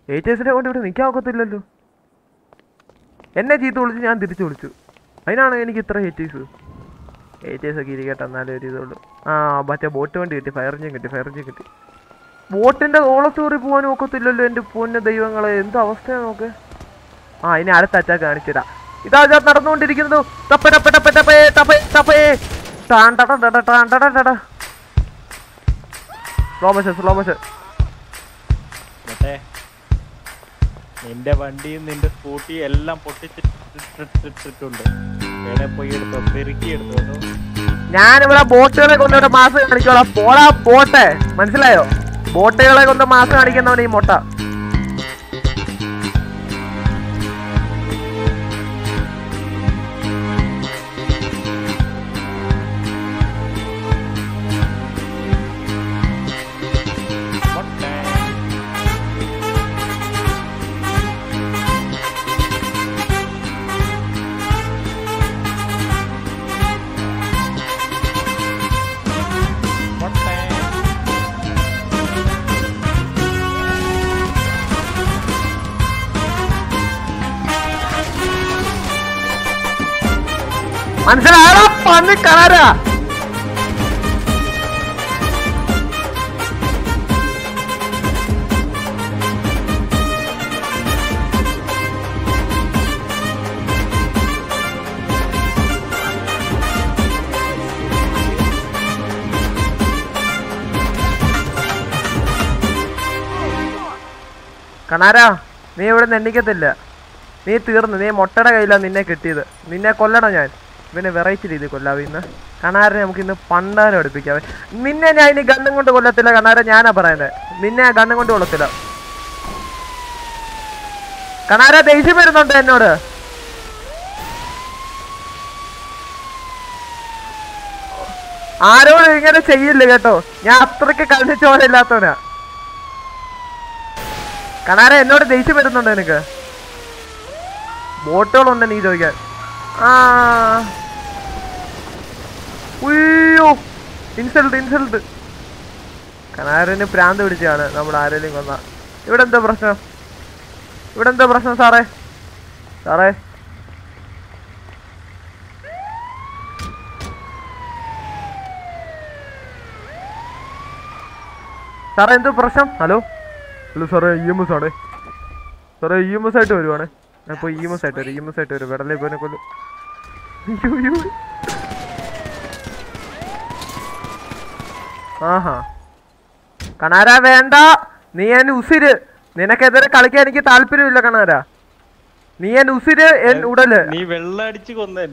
ഏറ്റേഴ്സിനെ കൊണ്ട് ഇവിടെ നിൽക്കാൻ ഒക്കത്തില്ലല്ലോ. എന്നെ ചീത്ത വിളിച്ച് ഞാൻ തിരിച്ചു വിളിച്ചു. അതിനാണ് എനിക്ക് ഇത്ര ഹേറ്റേഴ്സ് ഏറ്റേഴ്സ് ഒക്കെ ഇരിക്കട്ടെ എന്നാലേ ഒരു ഇതുള്ളൂ. ആ മറ്റേ ബോട്ട് വണ്ടി കിട്ടി ഫയർ എഞ്ചിൻ കിട്ടി ഫയർ എഞ്ചിൻ കിട്ടി. ബോട്ടിന്റെ ഓളത്തോറി പോകാൻ ഒക്കത്തില്ലല്ലോ എന്റെ പൊന്ന ദൈവങ്ങളെ. എന്ത് അവസ്ഥയാണ് നോക്ക്. ആ ഇനി അടുത്ത അറ്റാക്ക് കാണിച്ചുതരാം. ഇതാ നടന്നുകൊണ്ടിരിക്കുന്നത്. തപ്പേ ടപ്പ ടപ്പ ടപ്പേ തപ്പേ ടപ്പേ ടാൻ ടട ടട ടാൻ ടട ടട സ്ലോ മോഷൻ സ്ലോ മോഷൻ നിന്റെ വണ്ടിയും നിന്റെ സ്കൂട്ടിയും എല്ലാം പൊട്ടിച്ചിട്ടുണ്ട് വേണേ പോയി എടുത്തോ? പെരുക്കി എടുത്തോ കേട്ടോ. ഞാനിവിടെ ബോട്ടുകളെ കൊണ്ടിവിടെ മാസം കാണിക്കോളാം പോടാ പോട്ടെ. മനസ്സിലായോ? ബോട്ടുകളെ കൊണ്ട് മാസം കാണിക്കുന്നവൻ ഈ മോട്ടെ. മനസ്സിലായോ? പന്നി കണരാ കണാരാ നീ ഇവിടെ നിന്ന് എണ്ണിക്കത്തില്ല. നീ തീർന്നു. നീ മൊട്ടയുടെ കയ്യിലാണ് നിന്നെ കിട്ടിയത്. നിന്നെ കൊല്ലണം ഞാൻ. ഇവനെ വെറൈറ്റി രീതി കൊല്ലാവ് ഇന്ന് കണാരനെ നമുക്ക് ഇന്ന് പണ്ടാരം അടുപ്പിക്കാം നിന്നെ ഞാൻ ഇനി ഗണ്ണും കൊണ്ട് കൊല്ലത്തില്ല കണാരൻ ഞാനാ പറയുന്നത് നിന്നെ ഗണ്ണും കൊണ്ട് കൊള്ളത്തില്ല കണാര ദേഷ്യം വരുന്നുണ്ട് എന്നോട്? ആരോടും ഇങ്ങനെ ചെയ്യില്ല കേട്ടോ. ഞാൻ അത്രയ്ക്ക് കളിച്ചോലില്ലാത്തവനാ കണാര എന്നോട് ദേഷ്യം വരുന്നുണ്ട് എനിക്ക് ബോട്ടുകളുണ്ട് നീ ചോദിക്കാൻ. ആ. ഉയ്യോ. Insult insult. കനാരന് പ്രാന്ത് പിടിച്ചാണ് നമ്മൾ ആരെങ്കിലും കൊന്ന. ഇവിടെ എന്താ പ്രശ്നം? ഇവിടെ എന്താ പ്രശ്നം സാറേ? സാറേ? സാറേ എന്തോ പ്രശ്നം? ഹലോ? ഹലോ സാറേ ഇ എം എസ് ആണേ. സാറേ ഇ എം എസ് ആയിട്ട് വരുവാണേ. ഞാൻ ഇപ്പോൾ ഇ എം എസ് ആയിട്ട് വരും. ഇ എം എസ് ആയിട്ട് വരും. വെടലേ ഇപ്പൊ കൊല്ലും അയ്യോ, അയ്യോ. ആഹാ. കണാര വേണ്ട. നീ എൻ ഉസിര്. നിനക്കെതിരെ കളിക്കാൻ എനിക്ക് താല്പര്യമില്ല കണാര. നീ എൻ ഉസിര് എൻ ഉടൽ. നീ വെള്ളടിച്ച് കൊന്നെ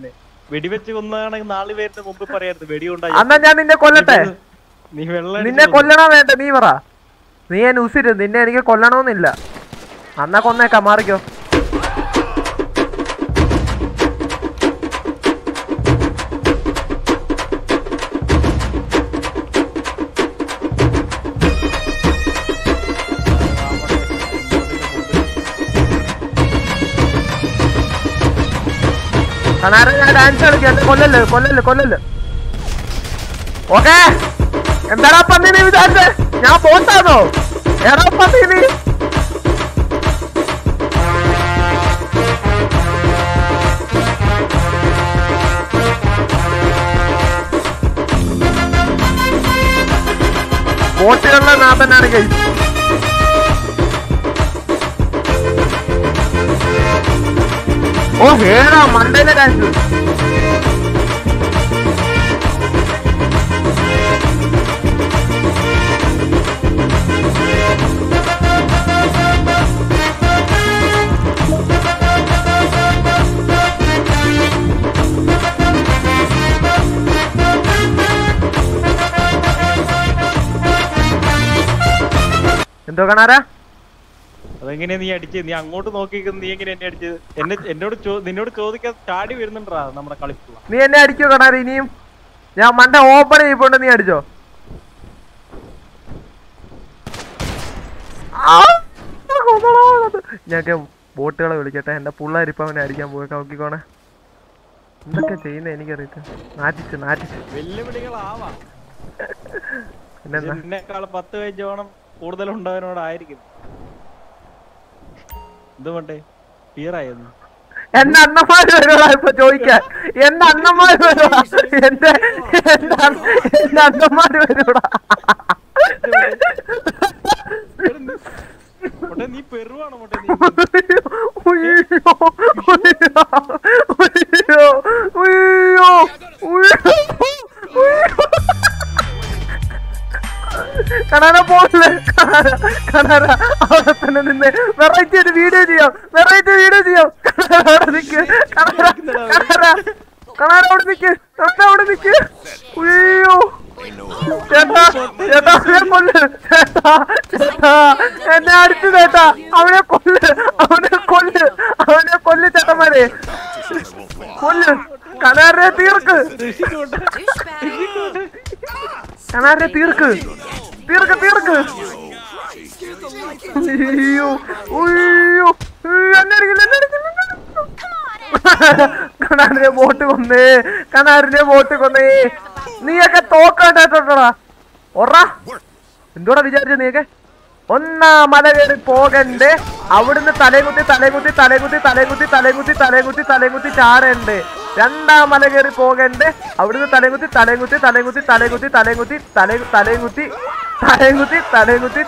വെടിവെച്ച് കൊന്നതാണെങ്കിൽ നാല് പേരുടെ മുമ്പ് പറയായിരുന്നു വെടി അന്നാ ഞാൻ നിന്നെ കൊല്ലട്ടെ. നീ വെള്ളം നിന്നെ കൊല്ലണോ വേണ്ട നീ പറ. നീ എൻ ഉസിര്. നിന്നെ എനിക്ക് കൊല്ലണമെന്നില്ല അന്നാ കൊന്നേക്കാം മാറിക്കോ. കണാര ഞാൻ ഡാൻസ് കളിക്കാം. എന്നെ കൊല്ലല് കൊല്ലല് കൊല്ലല് ഓക്കേ. എന്താടാ പന്നി നീ ഞാൻ പോട്ടാന്നോ എടാ പന്നി നീ. ബോട്ടുകളിലെ നാഥനാണ് കൈ Oh, gila, mantai deh, guys. Untuk kan ada? അതെങ്ങനെയാ നീ അടിച്ചത് നീ അങ്ങോട്ട് നോക്കിയിരിക്കുന്ന നീ എങ്ങനെ എന്നെ അടിച്ചത് എന്നെ എന്നോട് നിന്നോട് ചോദിക്കാൻ ചാടി വരുന്നുണ്ടാ നമ്മുടെ കളിപ്പുള്ള നീ എന്നെ അടിക്കോ കണാറി ഇനിയും ഞാൻ മണ്ട ഓപ്പൺ ചെയ്യപ്പോണ്ട് നീ അടിച്ചോ! ഞാനൊക്കെ ബോട്ടുകളെ വിളിക്കട്ടെ? എന്റെ പിള്ളേരിപ്പൊ അവനെ അടിക്കാൻ പോയി. നോക്കിക്കോണേ. എന്തൊക്കെ ചെയ്യുന്ന എനിക്കറിയിട്ട് നാറ്റിച്ച് നാറ്റിച്ച്. വെല്ലുവിളികളാവാം. പത്ത് പേജോണം കൂടുതൽ ഉണ്ടായതിനോടായിരിക്കും ഇത് മറ്റേ ക്ലിയർ ആയിരുന്നു എന്റെ അണ്ണന്മാര് വരുവാ ഇപ്പൊ ചോദിക്കാൻ എന്റെ അണ്ണന്മാര് വരുവാ. എന്റെ എന്റെ അണ്ണ- എന്റെ അണ്ണന്മാര് വരുവാ. നീ പെറുവാണ് ഉയ്യോ, ഉയ്യോ, ഉയ്യോ, ഉയ്യോ, കണാര പോലെ കണാര അവിടെ തന്നെ നിന്ന് വെറൈറ്റി ഒരു വീഡിയോ ചെയ്യാം. വെറൈറ്റി വീഡിയോ ചെയ്യാം. കണാര അവിടെ നിക്ക്. കണാര കണാര കണാര അവിടെ നിക്ക്. കണാര അവിടെ നിക്ക്. ഉയ്യോ ചേട്ടാ ചേട്ടാ അവനെ കൊല്ല്. ചേട്ടാ ചേട്ടാ. എന്നെ അടിച്ചു ചേട്ടാ. അവനെ കൊല്ല്. അവനെ കൊല്ല്. അവനെ കൊല്ല് ചേട്ടന്മാരെ. കൊല്ല്. കലാരെ തീർക്ക്. Kanarya തീർക്ക്. തീർക്ക് തീർക്ക്. അയ്യോ അയ്യോ. കണാറിന്റെ ബോട്ട് കൊന്നേ കണാറിന്റെ ബോട്ട് കൊന്നേ. നീയൊക്കെ തോക്കണ്ടാ ഒറ എന്തോടാ വിചാരിച്ച നീയൊക്കെ? ഒന്നാ മല കയറി പോകണ്ട് അവിടുന്ന് തലകുത്തി തലകുത്തി തലകുത്തി തലകുത്തി തലകുത്തി തലകുത്തി തലകുത്തി ചാടണ്ടേ രണ്ടാം മല കയറി പോകണ്ട് അവിടുന്ന് തലകുത്തി തലകുത്തി തലകുത്തി തലകുത്തി തലകുത്തി തലേ തലകുത്തി തലകുത്തി തലകുത്തി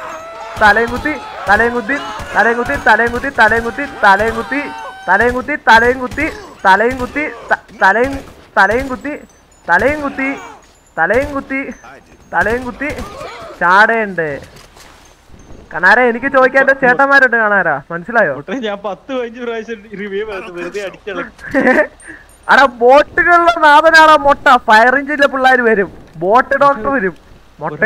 തലകുത്തി തലകുത്തി തലകുത്തി തലകുത്തി തലകുത്തി തലകുത്തി തലകുത്തി കുത്തി തലയും കുത്തി തലയും കുത്തി തലയും തലയും കുത്തി തലയും കുത്തി തലയും കുത്തി തലയും കുത്തി ചാടേണ്ടേ കണാര എനിക്ക് ചോദിക്കാൻ എന്റെ ചേട്ടന്മാരുണ്ട് കാണാരാ മനസ്സിലായോ? മൊട്ടെ ഞാൻ പത്ത് പതിനഞ്ച് പ്രാവശ്യം റിവ്യൂ വെറുതെ അടാ ബോട്ടുകളിലെ നാഥനാണോ മൊട്ട? ഫയർ എഞ്ചിനിലെ പിള്ളേർ വരും. ബോട്ട് ഡോക്ടർ വരും. മൊട്ട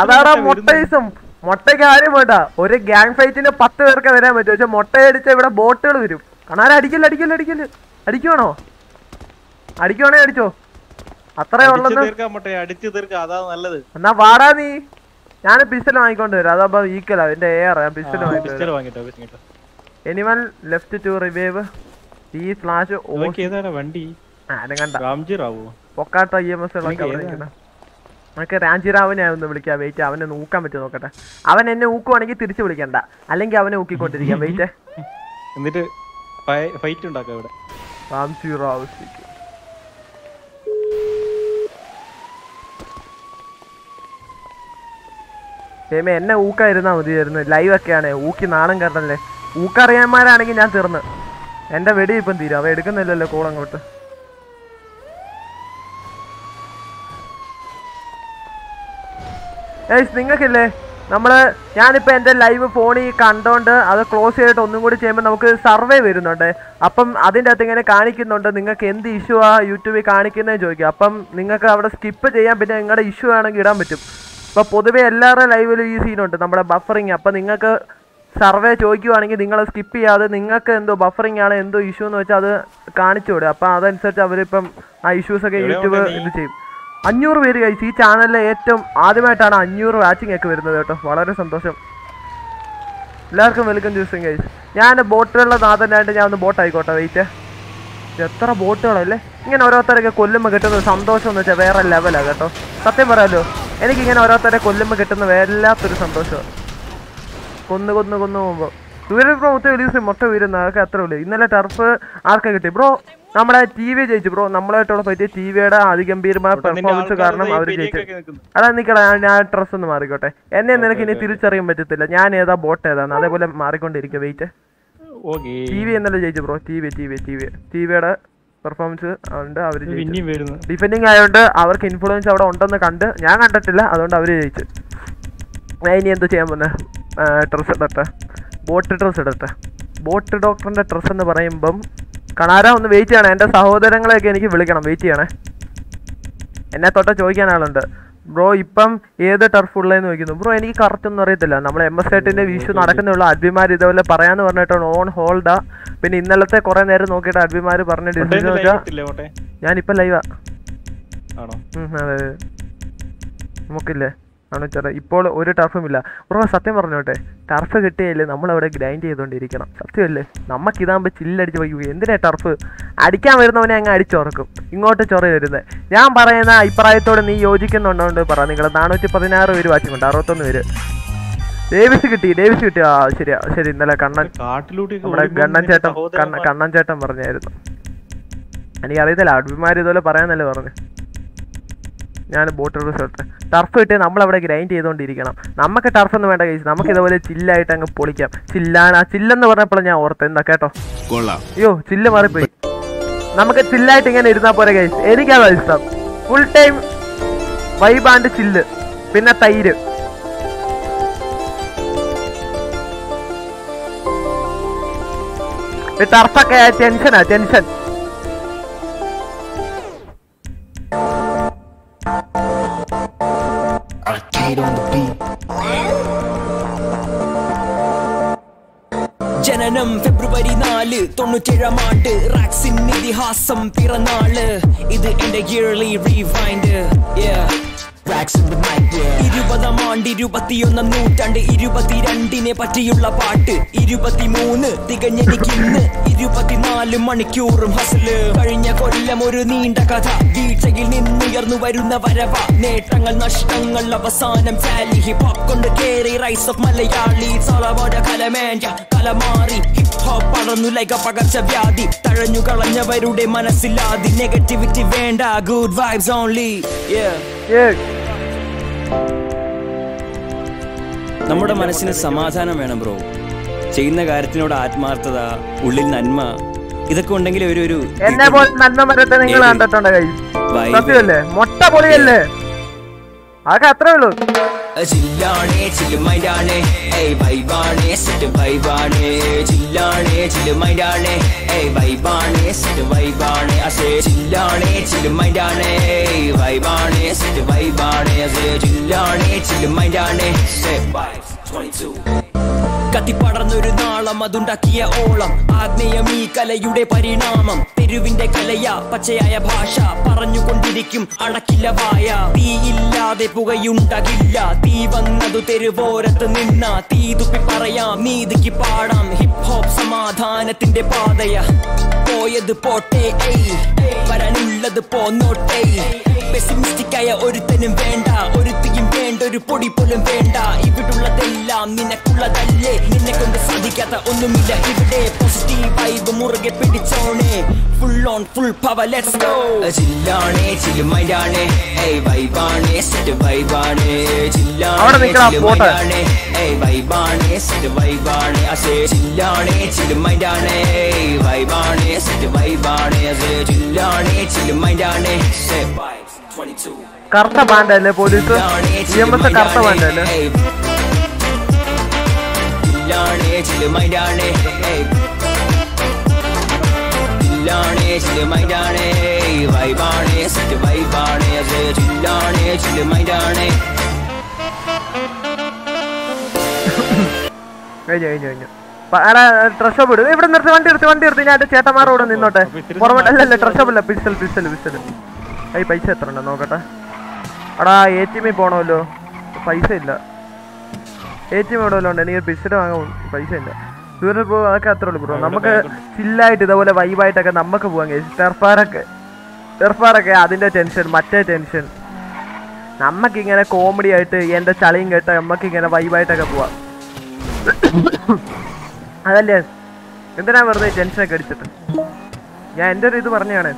അതാടാ മൊട്ടൈസും മൊട്ടയ്ക്ക് ആരും വേണ്ട. ഒരു ഗ്യാങ് ഫൈറ്റിന് പത്ത് പേർക്ക് വരാൻ പറ്റും. പക്ഷെ മൊട്ടയടിച്ച ഇവിടെ ബോട്ടുകൾ വരും. കണാര അടിക്കൽ അടിക്കൽ അടിക്കൽ അടിക്കുവാണോ? അടിക്കുവാണേ അടിച്ചോ. അത്രേ ഉള്ളത് മൊട്ടെ അടിച്ചു എന്നാ വാടാ നീ. ഞാൻ പിസ്റ്റൽ വാങ്ങിക്കൊണ്ട് വരാം. അതാ ഈക്കല എന്റെ എയർ ഞാൻ പിസ്റ്റൽ വാങ്ങിട്ടോ എനിവൺ ലെഫ്റ്റ് ടു റിവൈവ് ഈ ഏതാണ് വണ്ടി? പൊക്കാട്ട ഇ എം എസ് നമുക്ക് രാജിറാവിനെ ഒന്ന് വിളിക്കാം. വെയിറ്റ് അവനെ നോക്കാൻ പറ്റുമോ നോക്കട്ടെ. അവൻ എന്നെ ഊക്കുവാണെങ്കിൽ തിരിച്ചു വിളിക്കണ്ട. അല്ലെങ്കിൽ അവനെ ഊക്കിക്കൊണ്ടിരിക്കാം. വെയിറ്റ് എന്നിട്ട് ഫൈറ്റ് ഉണ്ടാക്കാം ഇവിടെ റാം സീറോ ഏമേ എന്നെ ഊക്കായിരുന്നാ മതിയായിരുന്നു. ലൈവ് ഒക്കെയാണ്. ഊക്കി നാണം കണ്ടല്ലേ ഊക്കറിയാന്മാരാണെങ്കിൽ ഞാൻ തീർന്ന്. എന്റെ വെടി ഇപ്പം തീരും. അവ എടുക്കുന്നില്ലല്ലോ കോൾ അങ്ങോട്ട്. ഏയ് നിങ്ങൾക്കില്ലേ? നമ്മൾ ഞാനിപ്പോ എന്റെ ലൈവ് ഫോണിൽ കണ്ടോണ്ട് അത് ക്ലോസ് ചെയ്തിട്ട് ഒന്നും കൂടി ചെയ്യുമ്പോൾ നമുക്ക് സർവേ വരുന്നുണ്ട്. അപ്പം അതിന്റെ അകത്ത് ഇങ്ങനെ കാണിക്കുന്നുണ്ട്. നിങ്ങൾക്ക് എന്ത് ഇഷ്യൂ ആ യൂട്യൂബിൽ കാണിക്കുന്നതെന്ന് ചോദിക്കുക അപ്പം നിങ്ങൾക്ക് അവിടെ സ്കിപ്പ് ചെയ്യാൻ പിന്നെ നിങ്ങളുടെ ഇഷ്യൂ ആണെങ്കിൽ ഇടാൻ പറ്റും. ഇപ്പൊ പൊതുവേ എല്ലാവരുടെ ലൈവിലും ഈ സീനുണ്ട് നമ്മുടെ ബഫറിങ് അപ്പം നിങ്ങൾക്ക് സർവേ ചോദിക്കുവാണെങ്കിൽ നിങ്ങൾ സ്കിപ്പ് ചെയ്യാതെ നിങ്ങൾക്ക് എന്തോ ബഫറിങ് ആണ് എന്തോ ഇഷ്യൂ എന്ന് വെച്ചാൽ അത് കാണിച്ചു വിടും അപ്പം അതനുസരിച്ച് അവരിപ്പം ആ ഇഷ്യൂസ് ഒക്കെ യൂട്യൂബ് ഇത് ചെയ്യും. അഞ്ഞൂറ് പേര് കഴിച്ച് ഈ ചാനലിലെ ഏറ്റവും ആദ്യമായിട്ടാണ് അഞ്ഞൂറ് വാച്ചിങ് ഒക്കെ വരുന്നത് കേട്ടോ. വളരെ സന്തോഷം. എല്ലാവർക്കും വെൽക്കം ദിവസം കഴിച്ച് ഞാൻ ബോട്ടുകളുടെ നാഥനായിട്ട് ഞാൻ ഒന്ന് ബോട്ട് ആയിക്കോട്ടെ വെയിറ്റ് എത്ര ബോട്ടുകളല്ലേ ഇങ്ങനെ ഓരോരുത്തരൊക്കെ കൊല്ലുമ്പോൾ കിട്ടുന്ന സന്തോഷം എന്ന് വെച്ചാൽ വേറെ ലെവലാണ് കേട്ടോ. സത്യം പറയാലോ എനിക്ക് ഇങ്ങനെ ഓരോരുത്തരെ കൊല്ലുമ്പോൾ കിട്ടുന്ന വല്ലാത്തൊരു സന്തോഷമാണ് കൊന്നു കൊന്നു കൊന്നു പോകുമ്പോൾ ഇവർ ബ്രോ ഒത്തിരി വലിയ മുട്ട വീരുന്ന അതൊക്കെ അത്രേ ഉള്ളൂ. ഇന്നലെ ടർഫ് ആർക്കാ കിട്ടി ബ്രോ നമ്മുടെ ടി വി ജയിച്ചു. ബ്രോ നമ്മളായിട്ടുള്ള പറ്റിയ ടി വിയുടെ അതിഗംഭീരമായ പെർഫോമൻസ് കാരണം അവർ ജയിച്ചു. അതാ നിക്കടാ ഞാൻ- ഡ്രസ് ഒന്ന് മാറിക്കോട്ടെ. എന്നെ നിനക്ക് ഇനി തിരിച്ചറിയാൻ പറ്റത്തില്ല. ഞാൻ ഏതാ ബോട്ട് ഏതാണ് അതേപോലെ മാറിക്കൊണ്ടിരിക്കുക വെയിറ്റ് ടി വി എന്നല്ലേ ജയിച്ചു bro T V T V T V T വിയുടെ പെർഫോമൻസ് ഉണ്ട് അവർ ഡിഫെൻഡിങ് ആയതുകൊണ്ട് അവർക്ക് ഇൻഫ്ലുവൻസ് അവിടെ ഉണ്ടെന്ന് കണ്ട് ഞാൻ കണ്ടിട്ടില്ല അതുകൊണ്ട് അവർ ജയിച്ചു. ഞാൻ ഇനി എന്ത് ചെയ്യാൻ പോകുന്നത് ഡ്രസ്സ് ഇടട്ടെ. ബോട്ട് ഡ്രസ്സ് ഇടട്ടെ. ബോട്ട് ഡോക്ടറിന്റെ ഡ്രസ്സ് എന്ന് പറയുമ്പം കണാര ഒന്ന് വെയിറ്റ് ചെയ്യണം. എന്റെ സഹോദരങ്ങളെയൊക്കെ എനിക്ക് വിളിക്കണം വെയിറ്റ് ചെയ്യണേ. എന്നെ തൊട്ട് ചോദിക്കാൻ ആളുണ്ട്. ബ്രോ ഇപ്പം ഏത് ടർഫ് ഉള്ളതെന്ന് ചോദിക്കുന്നു. ബ്രോ എനിക്ക് കറക്റ്റ് ഒന്നും അറിയത്തില്ല. നമ്മൾ എം എസ് എട്ടിന്റെ വിഷു നടക്കുന്നുള്ള. അഡ്മിമാർ ഇതേപോലെ പറയാന്ന് പറഞ്ഞിട്ടാണ് ഓൺ ഹോൾഡാ പിന്നെ ഇന്നലത്തെ കുറെ നേരം നോക്കിയിട്ട് അഡ്മിമാർ പറഞ്ഞ ഡിസിഷൻ വെച്ചാൽ ഞാനിപ്പം ലൈവാ. നമുക്കില്ലേ? ആണ് ചേട്ടാ? ഇപ്പോൾ ഒരു ടർഫും ഇല്ല. ബ്രോ സത്യം പറഞ്ഞോട്ടെ. ടർഫ് കിട്ടിയല്ലേ നമ്മൾ അവിടെ ഗ്രൈൻഡ് ചെയ്തുകൊണ്ടിരിക്കണം. സത്യമല്ലേ? നമുക്ക് ഇതാകുമ്പോൾ ചില്ലടിച്ച് പോയി. എന്തിനാ ടർഫ് അടിക്കാൻ വരുന്നവനെ അങ്ങ് അടിച്ചുറക്കും. ഇങ്ങോട്ട് ചൊറ വരുന്നത് ഞാൻ പറയുന്ന അഭിപ്രായത്തോട് നീ യോജിക്കുന്നുണ്ടോണ്ട് പറ. നിങ്ങൾ നാനൂറ്റി പതിനാറ് പേര് വാച്ചിട്ടുണ്ട്. അറുപത്തൊന്ന് പേര്. ഡേവിസ് കിട്ടി ഡേവിസ് കിട്ടി. ആ ശരിയാ ശരി. ഇന്നലെ കണ്ണൻ നമ്മുടെ കണ്ണൻ ചേട്ടൻ കണ്ണൻ ചേട്ടൻ പറഞ്ഞായിരുന്നു. എനിക്കറിയത്തില്ല. അഡ്മിമാർ ഇതുപോലെ പറയാന്നല്ലേ പറഞ്ഞു. ഞാൻ ബോട്ട് റിസോർട്ട് ടർഫ് ഇട്ട് നമ്മളവിടെ ഗ്രൈൻഡ് ചെയ്തുകൊണ്ടിരിക്കണം നമുക്ക് ടർഫ് ഒന്നും വേണ്ട കഴിച്ചു നമുക്ക് ഇതുപോലെ ചില്ലായിട്ട് അങ്ങ് പൊളിക്കാം. ചില്ലാണ്. ആ ചില്ലെന്ന് പറഞ്ഞപ്പോൾ ഞാൻ ഓർത്ത് എന്താ കേട്ടോ? അയ്യോ ചില്ല് മാറിപ്പോയി. നമുക്ക് ചില്ലായിട്ട് ഇങ്ങനെ ഇരുന്നാൽ പോരെ കഴിച്ചു എനിക്കതാ ഇഷ്ടം? ഫുൾ ടൈം വൈബാൻഡ് ചില്ല് പിന്നെ തൈര്. ടർഫൊക്കെ ടെൻഷനാ ടെൻഷൻ ജനനം ഫെബ്രുവരി നാല് തൊണ്ണൂറ്റേഴാം ആണ്ട്. റാക്സിൻ ഇതിഹാസം പിറന്നാൾ. ഇത് എന്റെ ഇയർലി റീവൈൻഡ് ഇരുപതാം ആണ്ട് ഇരുപത്തിയൊന്നാം നൂറ്റാണ്ട് ഇരുപത്തിരണ്ടിനെ പറ്റിയുള്ള പാട്ട്. ഇരുപത്തിമൂന്ന് തികഞ്ഞെനിക്കിന്ന്. ഇരുപത്തിനാല് മണിക്കൂറും ഹസൽ കഴിഞ്ഞ കൊല്ലം ഒരു നീണ്ട കഥ. വീഴ്ചയിൽ നിന്നുയർന്നു വരുന്ന വരവ. നേട്ടങ്ങൾ നഷ്ടങ്ങൾ അവസാനം ഹോപ്പ് കൊണ്ട് കേറി റൈസ് ഓഫ് മലയാളി. സളവട കലമേഞ്ച കലമാറി. ഹോപ്പ് പടർന്നു ലൈക പകർച്ചവ്യാധി തഴഞ്ഞു കളഞ്ഞവരുടെ മനസ്സിലാതി നെഗറ്റിവിറ്റി വേണ്ട. ഗുഡ് വൈബ്സ് ഓൺലി നമ്മുടെ മനസ്സിന് സമാധാനം വേണം ബ്രോ. ചെയ്യുന്ന കാര്യത്തിനോട് ആത്മാർത്ഥത ഉള്ളിൽ നന്മ ഇതൊക്കെ ഉണ്ടെങ്കിൽ ഒരു ഒരു നന്മ മരത്തെ നിങ്ങൾ കണ്ടിട്ടുണ്ട്. മൊട്ട പൊളിയല്ലേ? അതൊക്കെ അത്രേ ഉള്ളൂ. ചില്ലാണേ വൈബാണേ അസേ അസേ ചില്ലാണേ ചില്ലുമൈഡാണേ സെറ്റ് വൈബ്സ് 22 കത്തിപ്പടർന്നൊരു നാളം അതുണ്ടാക്കിയ ഓളം. ആഗ്നേയം ഈ കലയുടെ പരിണാമം. തെരുവിന്റെ കലയ പച്ചയായ ഭാഷ പറഞ്ഞുകൊണ്ടിരിക്കും അടക്കില്ല വായ. തീയില്ലാതെ പുകയുണ്ടാകില്ല. തീ വന്നതു തെരുവോരത്ത് നിന്ന. തീ തുപ്പി പറയാം നീതിക്ക് പാടാം. ഹിപ് ഹോപ്പ് സമാധാനത്തിന്റെ പാതയ. പോയത് പോട്ടെ വരാനുള്ളത് പോന്നോട്ടെ പെസിമിസ്റ്റിക് ആയ ഒരുത്തനും വേണ്ട. ഒരുത്തിയും വേണ്ട ഒരു പൊടി പോലും വേണ്ട. ഇവിടുള്ളതെല്ലാം നിനക്കുള്ളതല്ലേ. നിന്നെ കൊണ്ട് സാധിക്കാത്ത ഒന്നുമില്ല ഇവിടെ. പോസിറ്റീവ് വൈബ് മുറുകെ പിടിച്ചോണേ. Full on full power let's go ചില്ലാണേ ചിലുമയാണേ ഏയ് വൈബാണേ സെറ്റ് വൈബാണേ ജില്ലാണേ ചില്ലാണേ. ചിലുമൈഡാണേ ഏയ് വൈബാണേ സെറ്റ് വൈബാണേ അസേ ചില്ലാണേ ചിലുമയാണേ ഏയ് വൈബാണേ സെറ്റ് വൈബാണേ അസേ ചില്ലാണേ ചിലുമയാണേ സേ വൈബ് 22 കറുത്ത പാന്റ് അല്ലേ പോലീസ് ഇ എം എസ് കറുത്ത പാന്റ് അല്ലേ ചില്ലാണേ ചിലുമൈഡാണേ ചില്ലാണേ ചിലുമൈഡാണേ വൈബാണേ സെറ്റ് വൈബാണേ. അത് ചില്ലാണേ ചിലുമൈഡാണേ കഴിഞ്ഞു കഴിഞ്ഞു കഴിഞ്ഞു. ട്രഷ് ഷോപ്പ് ഇടും. ഇവിടെ നിർത്തി വണ്ടി എടുത്ത് വണ്ടി എടുത്ത് ഞാൻ ചേട്ടന്മാരോട് നിന്നോട്ടെ? പുറമെ അല്ലല്ല ട്രഷ് ഷോപ്പ് ഇല്ല. Pistol pistol pistol. ഈ പൈസ എത്ര ഉണ്ട് നോക്കട്ടെ. അടാ എ ടി എമ്മിൽ പോകണമല്ലോ പൈസ ഇല്ല. എ ടി എം എവിടെ വല്ലതും ഉണ്ട്? എനിക്ക് പിസ്റ്റൽ വാങ്ങാൻ പൈസ ഇല്ല. ദൂരെ ബ്രോ അതൊക്കെ അത്ര ഉള്ളു ബ്രോ നമുക്ക് ചില്ലായിട്ട് ഇതേപോലെ വൈബായിട്ടൊക്കെ നമുക്ക് പോകാൻ കഴിച്ചു ടെർഫാറൊക്കെ ടെർഫാറൊക്കെ അതിന്റെ ടെൻഷൻ മറ്റേ ടെൻഷൻ നമുക്കിങ്ങനെ കോമഡി ആയിട്ട് എന്റെ ചളിയും കേട്ട് നമുക്കിങ്ങനെ വൈബായിട്ടൊക്കെ പോവാം. അതല്ലേ? എന്തിനാ വെറുതെ ടെൻഷനൊക്കെ അടിച്ചിട്ട്? ഞാൻ എന്റെ ഒരു ഇത് പറഞ്ഞാണ്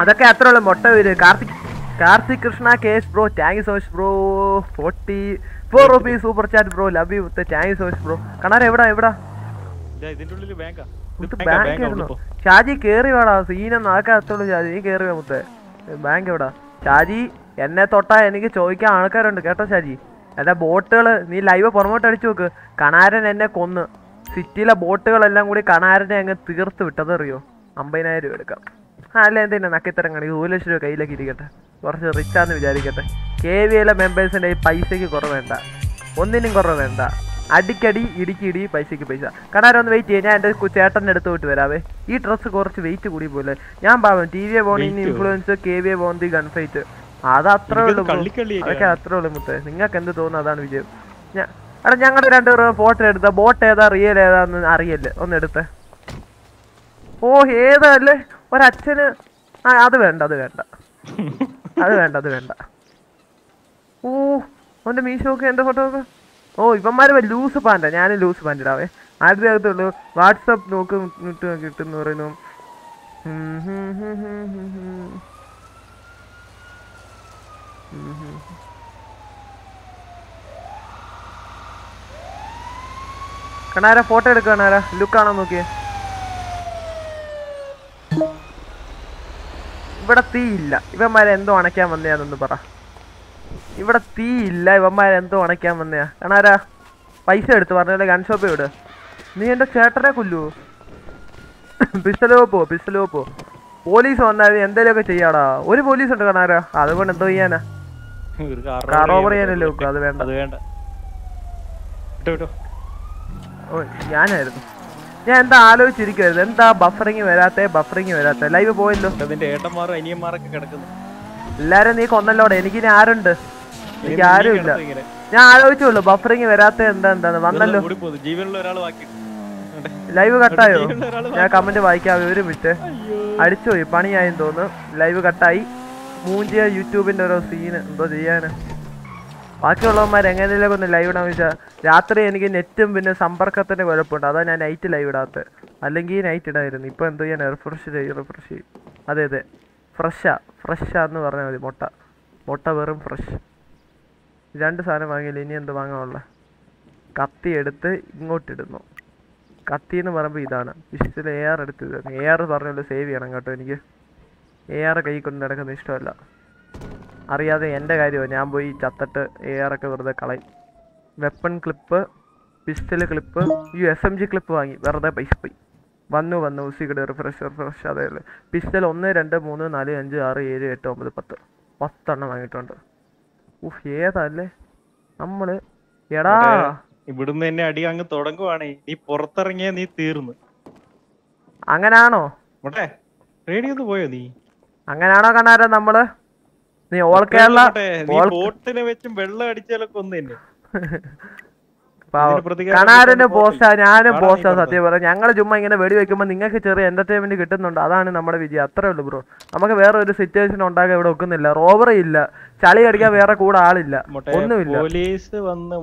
അതൊക്കെ അത്ര ഉള്ള മൊട്ട വരും Karthik Karthik Krishna case bro thank you so much bro forty four rupees super chat bro love you thank you so much bro. കണാര എവിടാ എവിടാ? ബാങ്കാ ആയിരുന്നു. ഷാജി കേറി വേടാ. സീനൊന്നും ആക്കാത്തുള്ളൂ ഷാജി. നീ കേറി മുത്തേ. ബാങ്ക് എവിടാ? ഷാജി എന്നെ തൊട്ടാ എനിക്ക് ചോദിക്കാൻ ആൾക്കാരുണ്ട്. കേട്ടോ ഷാജി? എന്റെ ബോട്ടുകൾ നീ ലൈവ് പുറമോട്ട് അടിച്ചു നോക്ക്. കണാരൻ എന്നെ കൊന്ന്. സിറ്റിയിലെ ബോട്ടുകളെല്ലാം കൂടി കണാരനെ അങ്ങ് തീർത്ത് വിട്ടതറിയോ? അമ്പതിനായിരം രൂപ എടുക്കാം. അല്ല എന്തിനാ നക്കിത്തരം കണി ഒരു ലക്ഷം രൂപ കയ്യിലേക്ക് ഇരിക്കട്ടെ. കുറച്ച് റിച്ചാന്ന് വിചാരിക്കട്ടെ. കെ വി എയിലെ മെമ്പേഴ്സിന്റെ ഈ പൈസയ്ക്ക് കുറവ് വേണ്ട. ഒന്നിനും കുറവ് വേണ്ട. അടിക്കടി ഇടിക്കിടി പൈസയ്ക്ക് പൈസ. കണാരം ഒന്ന് വെയിറ്റ് ചെയ്യാം. ഞാൻ എന്റെ ചേട്ടന്റെ അടുത്ത് പോയിട്ട് വരാവേ. ഈ ഡ്രസ്സ് കുറച്ച് വെയിറ്റ് കൂടി പോലെ. ഞാൻ പാവം ടി വി പോണി ഇൻഫ്ലുവൻസ് കെ വി ബോണ്ടി ഗൺ ഫൈറ്റ് അത് അത്രേ ഉള്ളൂ. അതൊക്കെ അത്രേ ഉള്ളൂ മുത്തേ. നിങ്ങൾക്ക് എന്ത് തോന്നുന്നു? അതാണ് വിജയം. ഞാൻ എടാ ഞങ്ങളുടെ രണ്ടുപേരും ഫോട്ടോ എടുത്ത. ബോട്ട് ഏതാ? റിയൽ ഏതാന്ന് അറിയല്ലേ? ഒന്ന് എടുത്തേ. ഓ ഏതാ അല്ലേ? ഒരച്ഛന് അത് വേണ്ട അത് വേണ്ട. അത് വേണ്ട അത് വേണ്ട. ഓ അവന്റെ മീശോക്ക് എന്റെ ഫോട്ടോ ഒക്കെ? ഓ ഇവന്മാര് ലൂസ് പാന്റാ ഞാൻ ലൂസ് പാന്റ് ഇടാവേ. ആദ്യത്തെ അകത്തുള്ളൂ? വാട്സപ്പ് നോക്ക് കിട്ടും കിട്ടുന്നു പറയുന്നു. കണാരാ ഫോട്ടോ എടുക്കണാരാ കണാര ലുക്കാണോ നോക്കിയേ. ഇവിടെ തീ ഇല്ല. ഇവന്മാരെ എന്തോ അണയ്ക്കാൻ വന്നയാന്നൊന്ന് പറ. ഇവിടെ തീ ഇല്ല. ഇവന്മാരെ എന്തോ അണയ്ക്കാൻ വന്നയാ. കാണാരാ പൈസ എടുത്ത് പറഞ്ഞല്ലേ ഗൺ ഇവിട് വിട് നീ എന്റെ ചേട്ടനെ കൊല്ലൂ. പിസ്റ്റലോ പോ പിസ്റ്റലോ പോ. പോലീസ് വന്നാൽ എന്തേലുമൊക്കെ ചെയ്യാടാ. ഒരു പോലീസ് ഉണ്ട് കാണാരാ അതുകൊണ്ട് എന്തോ ചെയ്യാനാ. കാർ ഓവർ ചെയ്യാനല്ലേ അത് വേണ്ട. അത് വേണ്ട. ഞാനായിരുന്നു. ഞാൻ എന്താ ആലോചിച്ചിരിക്കുവായിരുന്നു എന്താ ബഫറിങ് വരാത്തെ ബഫറിങ് വരാത്തെ? ലൈവ് പോയല്ലോ. അതിന്റെ ഏട്ടന്മാരും അനിയന്മാരൊക്കെ കിടക്കുന്നു. എല്ലാരും നീ കൊന്നല്ലോടെ. എനിക്ക് ഇനി ആരുണ്ട് എനിക്ക് ആരുമില്ല ആരും ഇല്ല. ഞാൻ ആലോചിച്ചുള്ളൂ ബഫറിങ് വരാത്ത എന്താ എന്താണ് വന്നല്ലോ. ലൈവ് കട്ടായോ? ഞാൻ കമന്റ് വായിക്കാം ഒരു വിട്ട്. അടിച്ചുപോയി പണിയായെന്ന് തോന്നുന്നു. ലൈവ് കട്ടായി. മൂഞ്ചിയ യൂട്യൂബിന്റെ ഓരോ സീന് എന്തോ ചെയ്യാന്. ബാക്കിയുള്ളവന്മാർ എങ്ങനെയൊക്കെ ഒന്ന് ലൈവ് ഇടാന്ന് വെച്ചാൽ രാത്രി എനിക്ക് നെറ്റും പിന്നെ സമ്പർക്കത്തിന്റെ കുഴപ്പമുണ്ട്. അതാ ഞാൻ നൈറ്റ് ലൈവ് ഇടാത്തത് അല്ലെങ്കിൽ നൈറ്റ് ഇടായിരുന്നു. ഇപ്പോൾ എന്തോ ചെയ്യാൻ റിഫ്രഷ് ചെയ്യും റിഫ്രഷ് ചെയ്യും. അതെ അതെ. ഫ്രഷാ ഫ്രഷാന്ന് പറഞ്ഞാൽ മതി. മുട്ട. മുട്ട വെറും ഫ്രഷ് രണ്ട് സാധനം വാങ്ങിയില്ല? ഇനി എന്ത് വാങ്ങാനുള്ള? കത്തി എടുത്ത് ഇങ്ങോട്ടിടുന്നു. കത്തി എന്ന് പറയുമ്പോൾ ഇതാണ്. ഇഷ്ടത്തിൽ എ ആർ എടുത്ത് എ ആർ പറഞ്ഞല്ലോ സേവ് ചെയ്യണം കേട്ടോ എനിക്ക്. എ ആർ കൈ കൊണ്ട് നടക്കുന്ന ഇഷ്ടമല്ല. അറിയാതെ എന്റെ കാര്യമാണ് ഞാൻ പോയി ചത്തട്ട് എയറൊക്കെ വെറുതെ കളയും. വെപ്പൺ ക്ലിപ്പ് പിസ്റ്റൽ ക്ലിപ്പ് ഈ എസ് എം ജി ക്ലിപ്പ് വാങ്ങി. വെറുതെ പൈസ പോയി. വന്നു വന്നു. ഉസിക്കട് റിഫ്രഷ് റിഫ്രഷ് അതേ പിസ്റ്റൽ ഒന്ന് രണ്ട് മൂന്ന് നാല് അഞ്ച് ആറ് ഏഴ് എട്ട് ഒമ്പത് പത്ത്. പത്തെണ്ണം വാങ്ങിയിട്ടുണ്ട്. ഉഫ് ഏതല്ലേ? നമ്മൾ എടാ! ഇവിടുന്ന് തന്നെ അടി അങ്ങ് തുടങ്ങുവാണേ. നീ പുറത്തിറങ്ങിയ നീ തീർന്നു. അങ്ങനാണോ? റേഡിയോ പോയോ നീ? അങ്ങനാണോ കണ്ണാരോ നമ്മൾ? നീ ഓൾ കേരള ബോട്ടിനെ വെച്ചും വെള്ളം അടിച്ചാലൊക്കെ ഒന്ന് തന്നെ. പാവം. ഇതിന് പ്രതികാരം കണാരന് എടുത്തോണ്ട് പോസ്റ്റാ ഞാനും പോസ്റ്റാ സത്യം പറയാം ഞങ്ങൾ ചുമ്മാ ഇങ്ങനെ വെടി വെക്കുമ്പോൾ നിങ്ങൾക്ക് ചെറിയ എന്റർടൈൻമെന്റ് കിട്ടുന്നുണ്ട്. അതാണ് നമ്മുടെ വിജയം. അത്രേ ഉള്ളൂ ബ്രോ നമുക്ക് വേറെ ഒരു സിറ്റുവേഷൻ ഉണ്ടാക്കാൻ ഇവിടെ ഒക്കുന്നില്ല. റോബറി ഇല്ല. ചളി അടിക്കാൻ വേറെ കൂടെ ആളില്ല. ഒന്നുമില്ല. പോലീസ് വന്ന്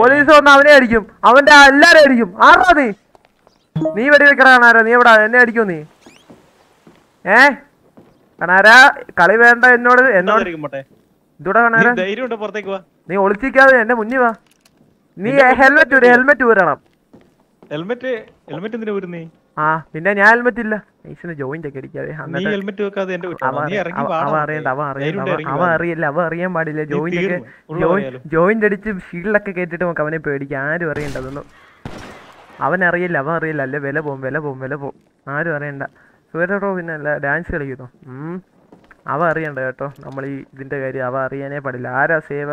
പോലീസ് വന്ന് അവനെ അടിക്കും. അവന്റെ എല്ലാരും അടിക്കും. ആരാ നീ? നീ വെടി വെക്കണ കാണാരോ നീ എവിടാ? എന്നെ അടിക്കോ നീ? ഏ? കണാര കളി വേണ്ട എന്നോട് എന്നോട്. ഇതൂടെ നീ കണാര. നീ ഒളിച്ചിക്കാതെ എന്റെ മുന്നിൽ വാ. നീ ഹെൽമെറ്റ് ഒരു ഹെൽമെറ്റ് ഊരണം. ഹെൽമെറ്റ് ഹെൽമെറ്റ് എന്തിനാ വരുന്നേ ആ പിന്നെ ഞാൻ ഹെൽമെറ്റ് ഇല്ല. ഈശ്വരന് ജോയിന്റ് ഒക്കെ അടിക്കാതെ അവൻ അറിയില്ല അവൻ അറിയാൻ പാടില്ല. ജോയിന്റ് ഒക്കെ. ജോയിന്റ് അടിച്ച് ഷീൽഡൊക്കെ കേട്ടിട്ട് നമുക്ക് അവനെ പേടിക്കാം. ആരും അറിയണ്ട അതൊന്നും. അവൻ അറിയില്ല അവൻ അറിയില്ല. അല്ലേ വില പോവും വില പോവും വില പോവും. ആരും അറിയണ്ട. സൂര്യടോ പിന്നെ അല്ല ഡാൻസ് കളിക്കുന്നു. അവ അറിയണ്ട കേട്ടോ? നമ്മൾ ഈ ഇതിന്റെ കാര്യം അവ അറിയാനേ പാടില്ല. ആരാ സേവ?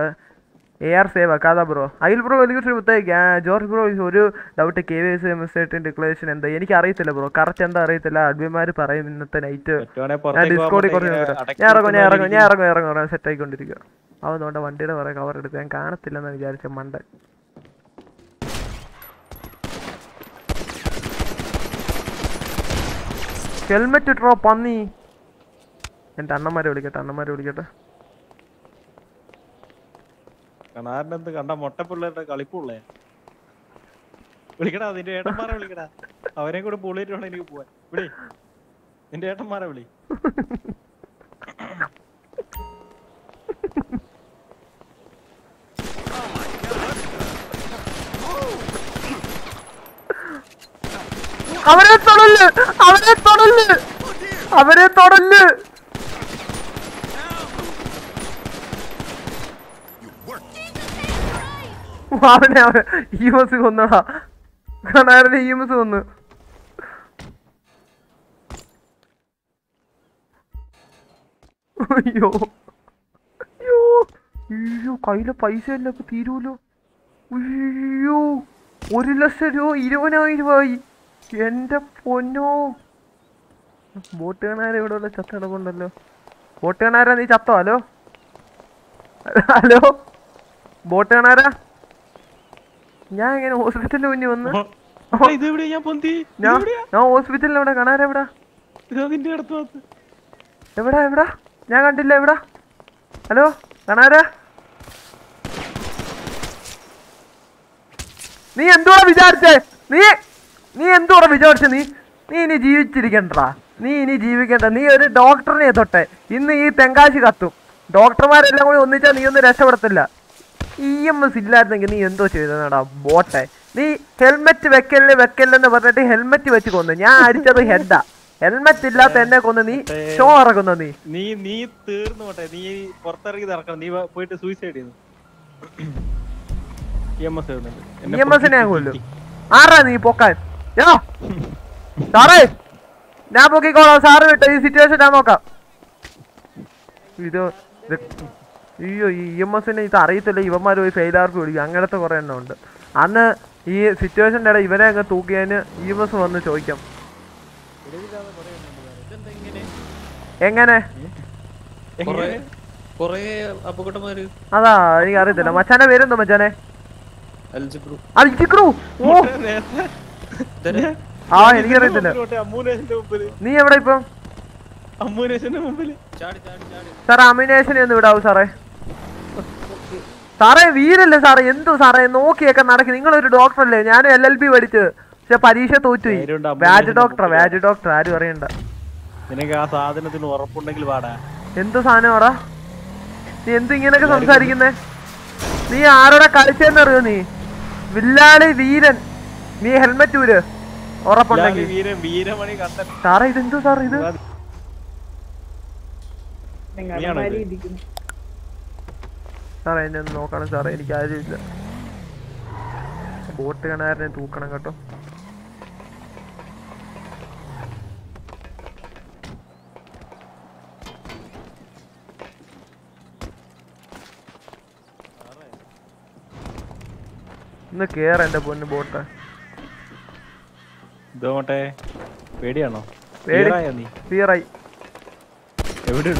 എ ആർ സേവ കാതാ ബ്രോ. അഖിൽ ബ്രോ വലിയ മുത്തേക്ക് ജോർജ് ബ്രോ ഒരു doubt K V S M S ഐട്ടിന്റെ declaration എന്താ? എനിക്ക് അറിയത്തില്ല ബ്രോ. കറക്റ്റ് എന്താ അറിയത്തില്ല? അഡ്മിമാർ പറയും ഇന്നത്തെ നൈറ്റ് ഞാൻ ഡിസ്കോഡിൽ കുറച്ച് ഞാൻ ഇറങ്ങും ഞാൻ ഇറങ്ങും ഞാൻ ഇറങ്ങും ഇറങ്ങും സെറ്റ് ആയിക്കൊണ്ടിരിക്കുക അവ നോണ്ട വണ്ടിയുടെ കുറെ കവർ എടുത്ത് ഞാൻ കാണത്തില്ലെന്ന് വിചാരിച്ച മണ്ടൻ. ഹെൽമെറ്റ് ഇട്ടോ പന്നി? എന്റെ അണ്ണന്മാരെ വിളിക്കട്ടെ അണ്ണന്മാരെ വിളിക്കട്ടെ. കണാറിന്റെ എന്ത് കണ്ട മൊട്ട പിള്ളേരുടെ കളിപ്പുള്ളേ. വിളിക്കടാ നിന്റെ ഏട്ടന്മാരെ വിളിക്കടാ. അവരെയും കൂടെ പുള്ളിയിട്ട് വേണം എനിക്ക് പോവാൻ. വിളി. നിന്റെ ഏട്ടന്മാരെ വിളി. അവരെ തൊടൽ അവരെ തൊടൽ അവരെ തൊടൽ. അവനെ അവനെ. ഈ എസ് കൊന്നടാ. കണാരനെ ഇ മസ് കൊന്നു. അയ്യോ. അയ്യോ. അയ്യോ കയ്യിലെ പൈസ എല്ലാം ഇപ്പൊ തീരൂലോ. അയ്യോ. ഒരു ലക്ഷം രൂപ ഇരുപതിനായിരമായി എന്റെ പൊന്നോ. ബോട്ട് കാണാൻ ഇവിടെ ഉള്ള ചത്തടപ്പുണ്ടല്ലോ ബോട്ട് കാണാരാ നീ ചത്തോ? ഹലോ? ഹലോ? ബോട്ട് കാണാരാ ഞാൻ എങ്ങനെ ഹോസ്പിറ്റലിൽ മുന്നിൽ വന്ന് ഞാൻ ഹോസ്പിറ്റലിൽ എവിടെ? കാണാരാ എവിടാ. എവിടാ എവിടാ? ഞാൻ കണ്ടില്ല എവിടാ? ഹലോ? കാണാരാ നീ എന്തുവാ വിചാരിച്ചേ? നീ നീ എന്തുവാ വിചാരിച്ചു നീ? നീ ഇനി ജീവിച്ചിരിക്കണ്ടടാ. നീ ഇനി ജീവിക്കണ്ട. നീ ഒരു ഡോക്ടറിനെ തൊട്ടെ. ഇന്ന് ഈ തെങ്കാശി കത്തും. ഡോക്ടർമാരെല്ലാം കൂടി ഒന്നിച്ചാൽ നീ ഒന്നും രക്ഷപ്പെടത്തില്ല. ഇ എം എസ് ഇല്ലായിരുന്നെങ്കിൽ നീ എന്തോ ചെയ്തതാടാ. ബോട്ടെ. നീ ഹെൽമെറ്റ് വെക്കല്ലേ വെക്കല്ലെന്ന് പറഞ്ഞിട്ട് ഹെൽമെറ്റ് വെച്ച് കൊന്നു. ഞാൻ അടിച്ചത് ഹെഡാ. ഹെൽമെറ്റ് ഇല്ലാത്ത എന്നെ കൊന്ന് നീ ഷോ ഇറക്കുന്നു നീ? നീ നീ തീർന്നു പോട്ടെ. നീ പുറത്തിറങ്ങി നടക്കണം. നീ പോയിട്ട് സൂയിസൈഡ് ചെയ്തു E M S E M എസിനെ ആരാ നീ പൊക്കാൻ? യോ സാറേ ഞാൻ പൊക്കിക്കോളാം. സാറ് വിട്ടോ ഈ സിറ്റുവേഷൻ ഞാൻ നോക്കാം. ഇത് അയ്യോ ഈ ഇ എം എസിനെ ഇത് അറിയത്തില്ല. ഇവന്മാർ പോയി ഫെയിലാർക്ക് വിളിക്കും അങ്ങനത്തെ കുറേ എണ്ണം ഉണ്ട്. അന്ന് ഈ സിറ്റുവേഷന്റെ ഇടയിൽ ഇവനെ അങ്ങ് തൂക്കിയതിന് ഇ എം എസ് വന്ന് ചോദിക്കാം. എങ്ങനെ? അതാ എനിക്ക് അറിയത്തില്ല മച്ചാനെ പേരെന്തോ മച്ചാനെ? അൽജിക്രു ഓ. ആ എനിക്കറിയത്തില്ല. നീ എവിടെ ഇപ്പം? അമ്മൂനേശന്റെ മുമ്പിൽ. ചാടി ചാടി ചാടി. സാറേ അമിനേഷനെ ഒന്ന് വിടാവൂ സാറേ. സാറേ വീരല്ലേ സാറേ? എന്തോ സാറേ? നോക്കിയൊക്കെ നടക്കി. നിങ്ങളൊരു ഡോക്ടറല്ലേ? ഞാൻ എൽ എൽ ബി പഠിച്ചത് പക്ഷെ പരീക്ഷ തോറ്റുപോയി. വാജ് ഡോക്ടർ വാജ് ഡോക്ടർ ആരും അറിയണ്ട. നിനക്ക് ആ സാധനത്തിന് ഉറപ്പുണ്ടെങ്കിൽ വാടാ എന്ത് സാധനമാടാ നീ എന്ത് ഇങ്ങനെയൊക്കെ സംസാരിക്കുന്നേ? നീ ആരോടെ കളിച്ചെന്നറിയോ നീ? വില്ലാളി വീരൻ. നീ ഹെൽമെറ്റ് ഊര് ഉറപ്പുണ്ടെങ്കിൽ. സാറേ ഇതെന്തോ സാർ ഇത്? സാറേ എന്നെ ഒന്ന് നോക്കണം സാറേ എനിക്ക് ആരുമില്ല. ബോട്ട് കിണാരനെ തൂക്കണം കേട്ടോ. ഇന്ന് കേറ എന്റെ പൊന്ന് ബോട്ട്. ഇതോട്ടെ പേടിയാണോ? ക്ലിയറായി എവിടെ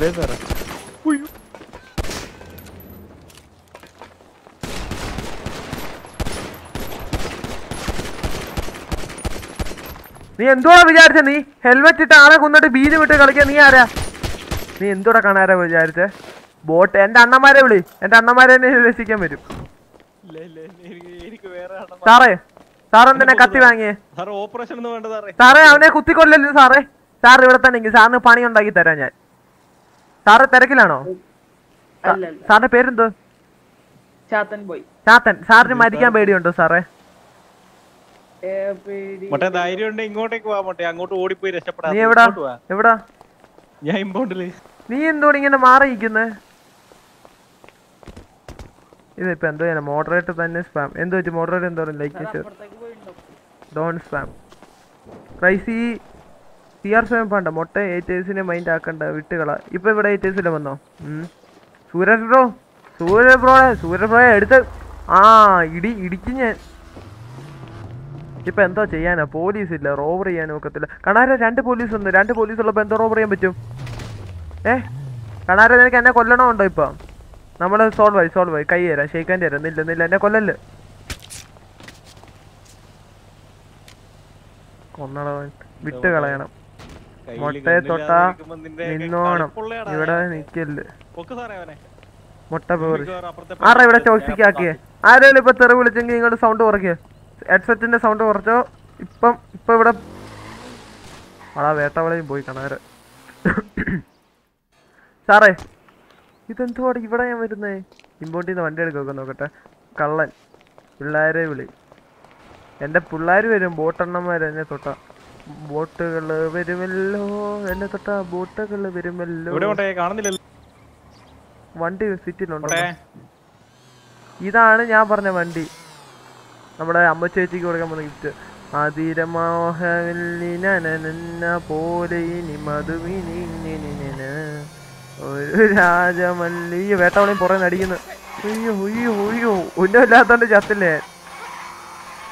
നീ എന്തോടാ വിചാരിച്ച നീ? ഹെൽമെറ്റ് ഇട്ട് ആളെ കൊന്നിട്ട് ബീജ് വിട്ട് കളിക്കാൻ നീ ആരാ? നീ എന്തോടാ കാണാരാ വിചാരിച്ച? ബോട്ട് എന്റെ അണ്ണന്മാരെ വിളി. എന്റെ അണ്ണന്മാരെ രക്ഷിക്കാൻ വരും. സാറേ സാർ തന്നെ കത്തി വാങ്ങിയേ? സാറേ ഓപ്പറേഷൻ ഒന്നും വേണ്ട സാറേ. സാറേ അവനെ കുത്തിക്കൊല്ലല്ലോ സാറേ? സാർ ഇവിടെ തന്നെ സാറിന് പണി ഉണ്ടാക്കി തരാം ഞാൻ. സാറ് തിരക്കിലാണോ? സാറിന്റെ പേരെന്തോ? ചാത്തൻ സാറിന് മരിക്കാൻ പേടിയുണ്ടോ സാറേ? ധൈര്യം ഇങ്ങോട്ടേക്ക് വാ അങ്ങോട്ട് ഓടിപ്പോയി രക്ഷപ്പെടാ നീ എവിടാ? ഞാൻ ഇമ്പോണ്ടിൽ. നീ എന്തോട് ഇങ്ങനെ മാറിയിരിക്കുന്നേ? ഇതിപ്പോ എന്തോ മോഡറേറ്റർ തന്നെ സ്പാം എന്തോ വെച്ച് മോഡറേറ്റർ എന്തോ ലൈക്ക് ഡോൺ സ്പാം പ്രൈസി സി ആർ സെവൻ പണ്ട. മൊട്ട ഏറ്റേഴ്സിനെ മൈൻഡ് ആക്കണ്ട. വിട്ടുകള. ഇപ്പൊ ഇവിടെ ഏറ്റേഴ്സിലെ വന്നോ. Suraj bro Surya bro Surya bro എടുത്ത്. ആ ഇടി ഇടിക്കും ഞാൻ. ഇപ്പൊ എന്തോ ചെയ്യാനാ? പോലീസ് ഇല്ല. റോബർ ചെയ്യാൻ ഒക്കത്തില്ല. കണാര രണ്ട് പോലീസ് ഉണ്ട്. രണ്ട് പോലീസ് ഉള്ളപ്പോ എന്തോ റോബർ ചെയ്യാൻ പറ്റും? ഏ? കണാര നിനക്ക് എന്നെ കൊല്ലണോ ഉണ്ടോ ഇപ്പൊ? നമ്മൾ സോൾവ് ആയി സോൾവ് ആയി. കൈ തരാം. ഷെയ്ക്കാൻ തരാം. നില്ല നില്ല. എന്നെ കൊല്ലല് കൊന്നളവൻ വിട്ട് കളയണം മുട്ട തൊട്ട നിന്നോണം. ഇവിടെ. നിക്കല്ല്. മുട്ട പേറി. ആരാ ഇവിടെ ടോക്സിക് ആക്കിയേ ആരെങ്കിലും ഇപ്പൊ തെറി വിളിച്ചെങ്കിൽ നിങ്ങളുടെ സൗണ്ട് കുറയ്ക്കുക ഹെഡ്സെറ്റിന്റെ സൗണ്ട് കുറച്ചോ? ഇപ്പം ഇപ്പൊ ഇവിടെ ആളാ വേട്ടവളയും പോയി കാണാറ് സാറേ ഇതെന്തുവാട് ഇവിടെ ഞാൻ വരുന്നേ? ഇമ്പോട്ടിന്ന് വണ്ടി എടുക്കൊക്കെ നോക്കട്ടെ. കള്ളൻ. പിള്ളേരെ വിളി. എന്റെ പിള്ളേർ വരും ബോട്ടെണ്ണന്മാർ എന്നെ തൊട്ട. ബോട്ടുകൾ വരുമല്ലോ എന്നെ തൊട്ട ബോട്ടുകൾ വരുമല്ലോ. വണ്ടി സിറ്റിലുണ്ട് ഇതാണ് ഞാൻ പറഞ്ഞ വണ്ടി. നമ്മുടെ അമ്മ ചേച്ചിക്ക് കൊടുക്കാൻ പോകുന്ന ഗിഫ്റ്റ് അതിരമോഹന പോലെ ഇനി മധുവിനിന ഒരു രാജമല്ലി. വേട്ടവളയും പുറകെ നടിക്കുന്നു. അയ്യോ അയ്യോ അയ്യോ. ഉന്നമില്ലാത്തോണ്ട് ചത്തില്ലേ?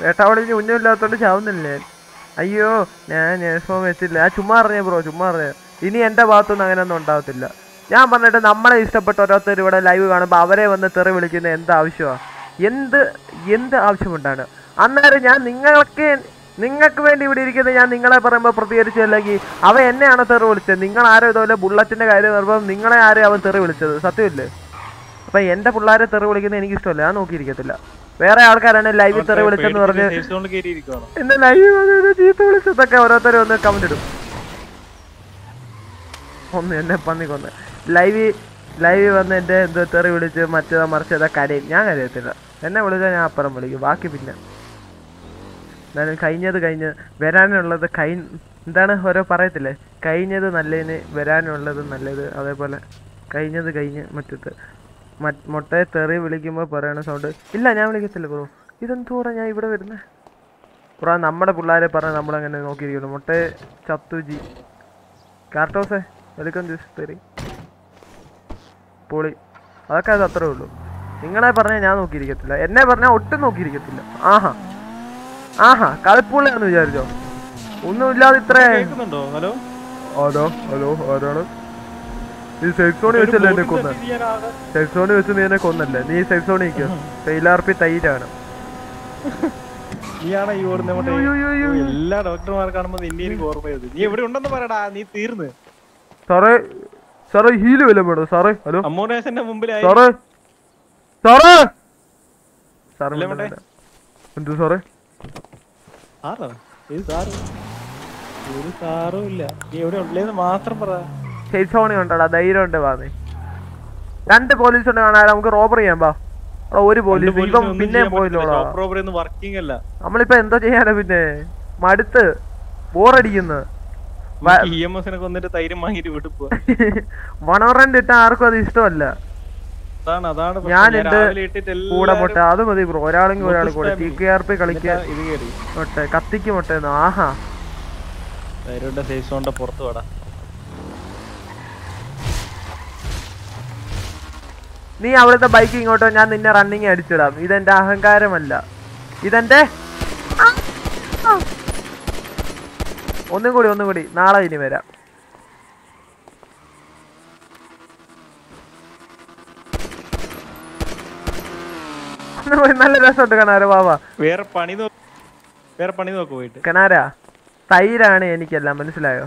വേട്ടവളിന് ഉന്നമില്ലാത്തോണ്ട് ചാവുന്നില്ലേ? അയ്യോ ഞാൻ ഫോം വെച്ചില്ല. ആ ചുമ്മാ അറിഞ്ഞ ബ്രോ ചുമ്മാ അറിഞ്ഞ ഇനി എന്റെ ഭാഗത്തൊന്നും അങ്ങനെയൊന്നും ഉണ്ടാവത്തില്ല. ഞാൻ പറഞ്ഞിട്ട് നമ്മളെ ഇഷ്ടപ്പെട്ട ഓരോരുത്തർ ഇവിടെ ലൈവ് കാണുമ്പോൾ അവരെ വന്ന് തെറി വിളിക്കുന്ന എന്ത് ആവശ്യമാണ് എന്ത് എന്ത് ആവശ്യമുണ്ടാണ്? അന്നേരം ഞാൻ നിങ്ങൾക്ക് നിങ്ങൾക്ക് വേണ്ടി ഇവിടെ ഇരിക്കുന്നത് ഞാൻ നിങ്ങളെ പറയുമ്പോൾ പ്രതികരിച്ചല്ലെങ്കിൽ അവൻ എന്നെയാണ് തെറി വിളിച്ചത്? നിങ്ങൾ ആരോ ഇതുപോലെ ബുള്ളറ്റിന്റെ കാര്യം പറയുമ്പോൾ നിങ്ങളെ ആരെയും അവൻ തെറി വിളിച്ചത്? സത്യമില്ലേ? അപ്പം എന്റെ പിള്ളേരെ തെറി വിളിക്കുന്നത് എനിക്കിഷ്ടമല്ല. ഞാൻ നോക്കിയിരിക്കത്തില്ല. വേറെ ആൾക്കാരാണ് ലൈവിൽ തെറി വിളിച്ചെന്ന് പറഞ്ഞ് എന്നെ ലൈവ് ചീത്ത വിളിച്ചതൊക്കെ ഓരോരുത്തരും ഒന്ന് കമന്റ് ഇടും. ഒന്ന് എന്നെ പന്നി കൊന്ന്. ലൈവ് ലൈവ് വന്ന് എന്റെ എന്തോ തെറി വിളിച്ച് മറ്റേതാ മറിച്ചതാ കരയും. ഞാൻ കരയത്തില്ല. എന്നെ വിളിച്ചാൽ ഞാൻ അപ്പുറം വിളിക്കും. ബാക്കി പിന്നെ. എന്നാലും കഴിഞ്ഞത് കഴിഞ്ഞ് വരാനുള്ളത് കൈ എന്താണ് ഓരോ പറയത്തില്ലേ? കഴിഞ്ഞത് നല്ലതിന് വരാനുള്ളത് നല്ലത്. അതേപോലെ കഴിഞ്ഞത് കഴിഞ്ഞ് മറ്റത്ത് മറ്റ് മുട്ടയെ തെറി വിളിക്കുമ്പോൾ പറയണ സൗണ്ട് ഇല്ല ഞാൻ വിളിക്കത്തില്ല ബ്രോ ഇതെന്തോറ ഞാൻ ഇവിടെ വരുന്നത് ബ്രോ നമ്മുടെ പിള്ളേരെ പറഞ്ഞ് നമ്മളങ്ങനെ നോക്കിയിരിക്കുന്നു. മുട്ടയെ ചത്തുജി കാർട്ടോസേ വെൽക്കം ജ്യൂസ് തെറി പൊളി. അതൊക്കെ അത് അത്രേ ഉള്ളൂ. നിങ്ങളെ പറഞ്ഞാൽ ഞാൻ നോക്കിയിരിക്കത്തില്ല. എന്നെ പറഞ്ഞാൽ ഒട്ടും നോക്കിയിരിക്കത്തില്ല. ആഹാ. ആഹാ കളിപ്പുള്ളിയാന്ന് വിചാരിച്ചോ? ഒന്നുമില്ലാതെ ഇത്ര ഹലോ? ഹലോ ഹലോ ആരാണ്? ഈ സെക്സ് സോണി വെച്ചല്ലേ എന്നെ കൊന്ന? സെക്സ് സോണി വെച്ച് നീ എന്നെ കൊന്നല്ലേ? നീ സെക്സ് സോണി നിൽക്കുക തൈലാർപ്പി തൈരാണ് നീയാണ് ഈ ഓടുന്ന. എല്ലാ ഡോക്ടർമാർ കാണുമ്പോ നിന്നെ എനിക്ക് ഓർമ്മ ചെയ്തു നീ എവിടെ ഉണ്ടെന്ന് പറയടാ? നീ തീർന്ന്. സാറേ സാറേ ഹീൽ വല്ലതും വേണോ? സാറേ ഹലോ? അമ്മോനേശന്റെ മുമ്പിലായി. സാറേ സാറേ! സാറേ. എന്ത് സാറേ? ആരാ? ഏത് സാറ്? ഒരു സാറും ഇല്ല. നീ എവിടെ ഉള്ളേന്ന് മാത്രം പറ. സോണി ഉണ്ടടാ ധൈര്യം ഉണ്ട് വാ. നീ രണ്ട് പോലീസ് ഉണ്ട് കാണാൻ നമുക്ക് റോബർ ചെയ്യാൻ പാ എടാ, ഒരു പോലീസ് ഇപ്പം പിന്നെ പോയില്ലോടാ നമ്മളിപ്പോ എന്തോ ചെയ്യാനാ പിന്നെ? മടുത്ത് ബോറടിക്കുന്നു. വണറന്റ് ഇട്ട ആർക്കും അത് ഇഷ്ടമല്ല. ഞാൻ എന്റെ കൂടെ മുട്ട അത് മതി ബ്രോ. ഒരാളെങ്കിൽ ഒരാൾ കൂടെ. ടി കെ ആർ പി കളിക്കാൻ മുട്ട കത്തിക്ക് മുട്ടയെന്ന് ആഹാ. പുറത്ത് വാടാ. നീ അവിടുത്തെ ബൈക്ക് ഇങ്ങോട്ടോ ഞാൻ നിന്നെ റണ്ണിങ് അടിച്ചിടാം. ഇതെന്റെ അഹങ്കാരമല്ല. ഇതെന്റെ. ഒന്നും കൂടി ഒന്നും കൂടി. നാളെ ഇനി വരാം. നല്ല രസമുണ്ട് കണാര വേറെ പണി നോ വേറെ പണി നോക്ക് പോയിട്ട്. കണാര തൈരാണ് എനിക്കെല്ലാം. മനസ്സിലായോ?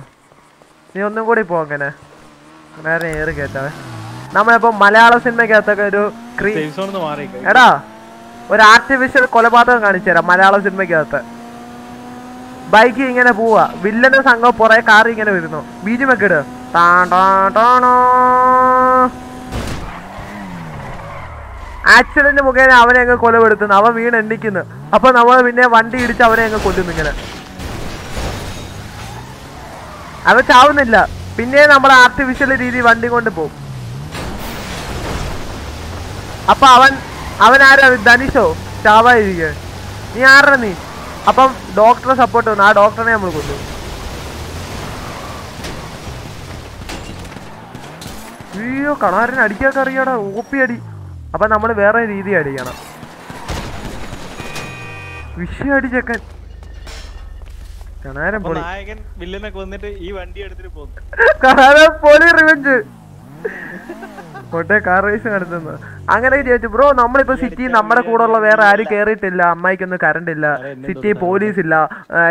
നീ ഒന്നും കൂടി പോ അങ്ങനെ നേരെ ഏറി കേട്ടാവേ നമ്മളിപ്പോ മലയാള സിനിമയ്ക്കകത്തൊക്കെ ഒരു എടാ ഒരു ആർട്ടിഫിഷ്യൽ കൊലപാതകം കാണിച്ചു തരാം മലയാള സിനിമയ്ക്കകത്ത്. ബൈക്ക് ഇങ്ങനെ പോവാ. വില്ലന്റെ സംഘം പുറകെ കാർ ഇങ്ങനെ വരുന്നു. ബീജിമൊക്കെ ഇട്. ആക്സിഡന്റ് മുഖേന അവനെ അങ്ങ് കൊലപ്പെടുത്തുന്നു. അവൻ വീണ് എണ്ണിക്കുന്നു. അപ്പൊ നമ്മൾ പിന്നെ വണ്ടി ഇടിച്ച് അവനെ അങ്ങ് കൊല്ലുന്നു ഇങ്ങനെ. അവ ചാവുന്നില്ല. പിന്നെ നമ്മൾ ആർട്ടിഫിഷ്യൽ രീതി വണ്ടി കൊണ്ട് പോകും. അപ്പൊ അവൻ അവൻ ആരാ? ധനുഷോ? ചാവായിരിക്കാൻ നീ ആരാ നീ? അപ്പം ഡോക്ടറെ സപ്പോർട്ട് വന്നു. ആ ഡോക്ടറിനെ നമ്മൾ കൊണ്ടു അയ്യോ കണാരൻ അടിക്കാൻ അറിയാടാ. ഓപ്പി അടി. അപ്പൊ നമ്മൾ വേറെ രീതി അടിക്കണം. വിഷയം അടിച്ചേക്കൻ കണാരൻ പൊളി. നായകൻ വില്ലനൊക്കെ വന്നിട്ട് ഈ വണ്ടി എടുത്തിട്ട് പോകും. കണാരൻ പൊളി റിവെഞ്ച് കോട്ടെ കാർ റേസ് നടത്തുന്നു. അങ്ങനെ ചോദിച്ചു ബ്രോ നമ്മളിപ്പോ സിറ്റി നമ്മുടെ കൂടെ ഉള്ള വേറെ ആരും കേറിയിട്ടില്ല. അമ്മായിക്കൊന്നും കറണ്ട് ഇല്ല. സിറ്റി പോലീസ് ഇല്ല.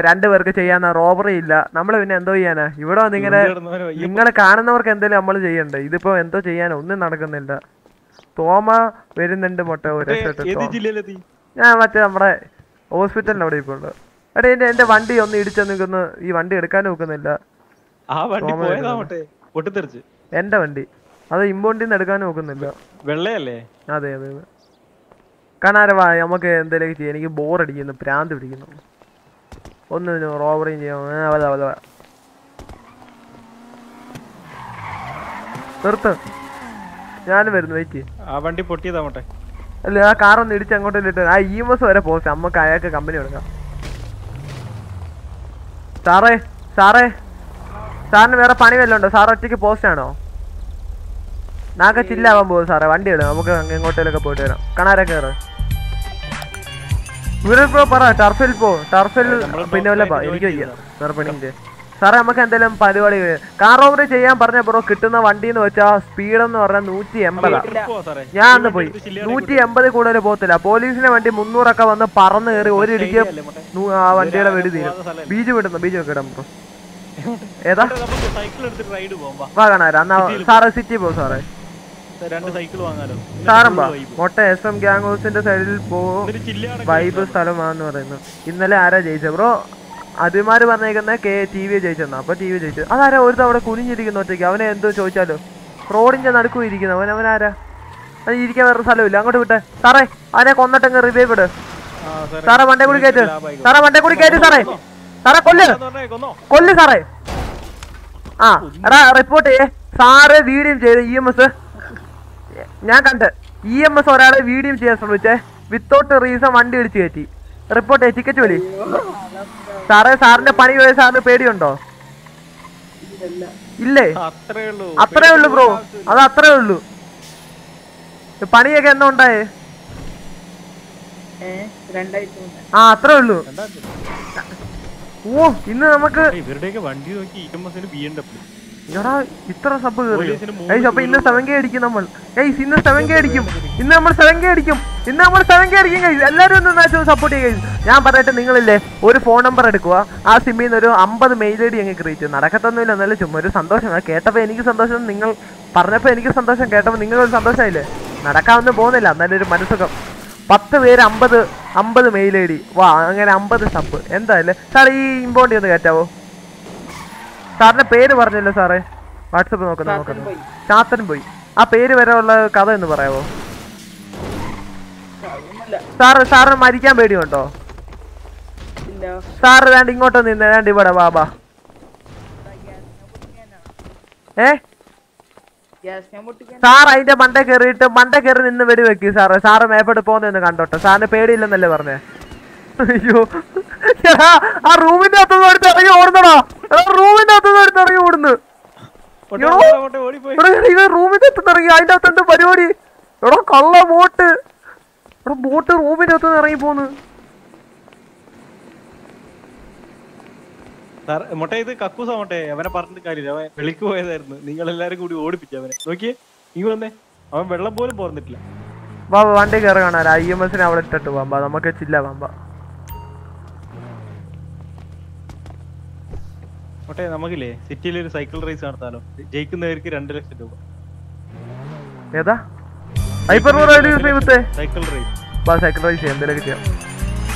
രണ്ടുപേർക്ക് ചെയ്യാന്ന റോബറി ഇല്ല. നമ്മൾ പിന്നെ എന്തോ ചെയ്യാനാ? ഇവിടെ വന്ന് ഇങ്ങനെ നിങ്ങൾ കാണുന്നവർക്ക് എന്തെങ്കിലും നമ്മൾ ചെയ്യണ്ടേ? ഇതിപ്പോ എന്തോ ചെയ്യാൻ ഒന്നും നടക്കുന്നില്ല. തോമ വരുന്നുണ്ട് മൊട്ട ഒരു ഞാൻ മറ്റേ നമ്മുടെ ഹോസ്പിറ്റലിന് അവിടെ ഇപ്പൊ ഉണ്ട് എടേ എന്റെ എന്റെ വണ്ടി ഒന്ന് ഇടിച്ചു നിൽക്കുന്നു. ഈ വണ്ടി എടുക്കാൻ നോക്കുന്നില്ല. എന്റെ വണ്ടി. അത് ഇമ്പോണ്ടിന്ന് എടുക്കാൻ നോക്കുന്നില്ല. വെള്ളയല്ലേ? അതെ അതെ അതെ. കാണാരവാ നമുക്ക് എന്തെങ്കിലും ചെയ്യാം. എനിക്ക് ബോർ അടിക്കുന്നു പ്രാന്ത് പിടിക്കുന്നു. ഒന്ന് റോബറിയും ചെയ്യാം വല, വല. നിർത്ത്. ഞാനും വരുന്നു വെയിറ്റ് ആ വണ്ടി പൊട്ടിയതാ മട്ടെ അല്ല ആ കാർ ഒന്ന് ഇടിച്ച് അങ്ങോട്ട് ഇട്ട്. ആ ഇ എം എസ് വരെ പോസ്റ്റ് നമുക്ക് അയാൾക്ക് കമ്പനി കൊടുക്കാം. സാറേ സാറേ. സാറിന് വേറെ പണി വല്ലതും ഉണ്ടോ? സാർ ഒറ്റയ്ക്ക് പോസ്റ്റ് ആണോ? നാക്കെ ചില്ലാവാൻ പോകും സാറേ വണ്ടി ഇടും നമുക്ക് എങ്ങോട്ടേലൊക്കെ പോയിട്ട് വരാം. കണാരൊക്കെ കയറ്. ഇവിടെ ഇപ്പോ പറ ടർഫിൽ പോ. ടർഫിൽ പിന്നെ വല്ല എനിക്ക് വയ്യ. വേറെ പണിയില്ലേ സാറേ നമുക്ക് എന്തെങ്കിലും പരിപാടി കാർ ഓവർ ചെയ്യാൻ പറഞ്ഞ ബ്രോ കിട്ടുന്ന വണ്ടി എന്ന് വെച്ചാൽ സ്പീഡ് എന്ന് പറഞ്ഞാൽ നൂറ്റി എൺപതാ. ഞാൻ അന്ന് പോയി. നൂറ്റി എൺപത് കൂടുതൽ പോകത്തില്ല. പോലീസിന്റെ വണ്ടി മുന്നൂറൊക്കെ വന്ന് പറന്ന് കയറി ഒരു ഇടിക്ക് ആ വണ്ടിയുടെ വെടി തീരും. ബീജ് വിടുന്നു ബീജ് ബ്രോ ഏതാ? വാ. കാണാ കാണാരാ സാറേ സിറ്റി പോ സാറേ. രണ്ട് സൈക്കിൾ വാങ്ങാലോ. മൊട്ട എസ് എം ഗ്യാങ് ഹൗസിന്റെ സൈഡിൽ പോ വൈബ് സ്ഥലമാന്ന് പറയുന്നു. ഇന്നലെ ആരാ ജയിച്ച ബ്രോ അതിമാര് പറഞ്ഞേക്കുന്ന കെ ടി വി ജയിച്ചെന്നാ. അപ്പൊ ടി വി ജയിച്ചു. അതാരാ ഒരു തവണ കുനിഞ്ഞിരിക്കുന്ന ഒറ്റയ്ക്ക്? അവനെ എന്തോ ചോദിച്ചാലോ? റോഡിന്റെ നടക്കും ഇരിക്കുന്നു. അവൻ അവനാരാ അത് ഇരിക്കാൻ വേറെ സ്ഥലമില്ല. അങ്ങോട്ട് വിട്ടെ. സാറേ അവനെ കൊന്നിട്ടങ്ങ് റിവൈവ് ഇട്. സാറേ വണ്ടേ കൂടി കയറ്റ്. സാറേ വണ്ടേ കൂടി കയറ്റ് സാറേ. സാറേ കൊല്ല്. കൊല്ല് സാറേ. ആ എടാ റിപ്പോർട്ട് ചെയ്യേ. സാറ് വീഡിയോ ചെയ്ത് ഇ എം എസ്. ഞാൻ കണ്ട് ഇ എം എസ് ഒരാളെ വീഡിയോ ചെയ്യാൻ ശ്രമിച്ചേ. വിത്തൗട്ട് റീസൺ വണ്ടി ഇടിച്ചു കയറ്റി. റിപ്പോർട്ട് എത്തിക്കറ്റ് ടിക്കറ്റ് വിളി. സാറേ സാറിന്റെ പണി പോയ സാറിന് പേടിയുണ്ടോ? ഇല്ലേ? അത്രേ ഉള്ളു അത്രേ ഉള്ളൂ ബ്രോ. അത് അത്രേ ഉള്ളു. പണിയൊക്കെ എന്നാ ഉണ്ടായേ? ആ അത്രേ ഉള്ളു. ഓ ഇന്ന് നമുക്ക് ഇവരുടെയൊക്കെ വണ്ടി നോക്കി ഇ എം എസിന് ബി എം ഡബ്ല്യൂ എടാ ഇത്ര സബ് കയറി പോലീസിന് മൂന്ന് ഏയ് അപ്പൊ ഇന്ന് സെവൻ കെ അടിക്കും നമ്മൾ. ഇന്ന് സെവൻ കെ അടിക്കും. ഇന്ന് നമ്മൾ സെവൻ കെ അടിക്കും. ഇന്ന് നമ്മൾ സെവൻ കെ അടിക്കും guys. എല്ലാവരും ഒന്ന് മാച്ച് സപ്പോർട്ട് ചെയ്യുക. ഞാൻ പറയട്ടെ നിങ്ങളില്ലേ ഒരു ഫോൺ നമ്പർ എടുക്കുക. ആ സിമ്മിൽ നിന്ന് ഒരു അമ്പത് മെയിൽ ഐ ഡി അങ്ങ് ക്രിയേറ്റ് നടക്കത്തൊന്നുമില്ല എന്നാലും ചുമ്മാ ഒരു സന്തോഷം. കേട്ടപ്പോ കേട്ടപ്പോൾ എനിക്ക് സന്തോഷം. നിങ്ങൾ പറഞ്ഞപ്പോൾ എനിക്ക് സന്തോഷം. കേട്ടപ്പോൾ ഒരു സന്തോഷമായില്ലേ നടക്കാമെന്ന് പോകുന്നില്ല. എന്നാലും ഒരു മനസ്സുഖം. പത്ത് പേര് അമ്പത് അമ്പത് മെയിൽ ഐ ഡി വാ അങ്ങനെ അമ്പത് സബ് എന്തായാലും സാർ ഈ ഇമ്പോണ്ടി ഒന്ന് കയറ്റാവോ? സാറിന്റെ പേര് പറഞ്ഞല്ലോ സാറേ. വാട്സപ്പ് നോക്കുന്നു നോക്കുന്നു ചാത്തൻ പോയി. ആ പേര് വരെ ഉള്ള കഥ എന്ന് പറയാവോ? സാറ് സാറിന് മരിക്കാൻ പേടിയുണ്ടോ? സാറ് രണ്ട് ഇങ്ങോട്ട് നിന്ന് രണ്ട് ഇവിടെ വാ ബാ ഏ? സാർ അതിന്റെ മണ്ട കയറിയിട്ട് മണ്ട കയറി നിന്ന് വെടി വെക്കി സാറ്. സാറ് മേപ്പെട്ട് പോകുന്നെന്ന് കണ്ടോട്ടെ. സാറിന് പേടിയില്ലെന്നല്ലേ പറഞ്ഞേ. അയ്യോ. ആ റൂമിന്റെ അകത്തുനിന്ന് എടുത്ത് ഇറങ്ങി ഓടുന്നടാ. റൂമിന്റെ അകത്തുനിന്ന് എടുത്ത് ഇറങ്ങി ഓടുന്നു. റൂമിന്റെ അകത്തുനിന്ന് ഇറങ്ങി. അതിന്റെ അകത്ത് എന്ത് പരിപാടി? എടാ കള്ള ബോട്ട്. എടാ ബോട്ട് റൂമിന്റെ അകത്തുനിന്ന് ഇറങ്ങി പോന്ന്. മൊട്ടെ ഇത് കക്കൂസ മൊട്ടെ. അവനെ പറഞ്ഞിട്ട് കാര്യമില്ല. അവൻ വെളിക്ക് പോയതായിരുന്നു. നിങ്ങൾ എല്ലാരും കൂടി ഓടിപ്പിച്ചു അവനെ. നോക്കിയേ വന്നേ. അവൻ വെള്ളം പോലും പോർന്നിട്ടില്ല. വാ വണ്ടി കയറി കാണാൻ ഐ എം എസിനെ അവിടെ ഇട്ടിട്ട് പോകാം നമുക്ക് ചില്ല പോകാം കോട്ടെ നമുക്കില്ലേ സിറ്റിയിൽ ഒരു സൈക്കിൾ റേസ് നടത്താലോ? ജയിക്കുന്നവർക്ക് രണ്ട് ലക്ഷം രൂപ. ഏതാ? Hyper cycle race cycle race എന്തെങ്കിലും ചെയ്യാം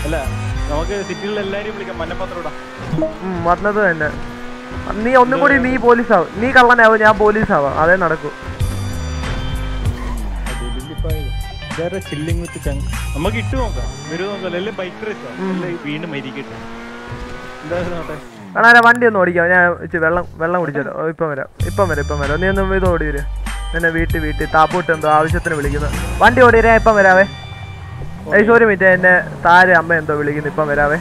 അല്ല നമുക്ക് സിറ്റിയിൽ എല്ലാരെയും വിളിക്കാം. മന്നപ്പത്രോടാ വന്നത് തന്നെ. നീ ഒന്നും കൂടി നീ പോലീസ് ആവും നീ കള്ളനാവും ഞാൻ പോലീസ് ആവാം അതേ നടക്കൂ. വേറെ ചില്ലിങ് വിത്ത് ചങ്ക് നമുക്ക് ഇട്ട് നോക്കാം. വരും നോക്കാം. അല്ലെങ്കിൽ ബൈക്ക് റേസ് വീണ്ടും മരിക്കട്ടെ. എന്തായാലും നോട്ടെ കാണാൻ വണ്ടി ഒന്ന് ഓടിക്കാം. ഞാൻ വെള്ളം വെള്ളം കുടിച്ചല്ലോ ഇപ്പം വരാം. ഇപ്പം വരാം ഇപ്പം വരാം. നീ ഒന്നും ഇത് ഓടി വരും എന്നെ വീട്ടിൽ വീട്ടിൽ താപ്പോട്ട് എന്തോ ആവശ്യത്തിന് വിളിക്കുന്നു. വണ്ടി ഓടി വരാം ഇപ്പം വരാവേ. ഒരു മിനിറ്റ് എന്നെ താര അമ്മ എന്തോ വിളിക്കുന്നു ഇപ്പം വരാവേ.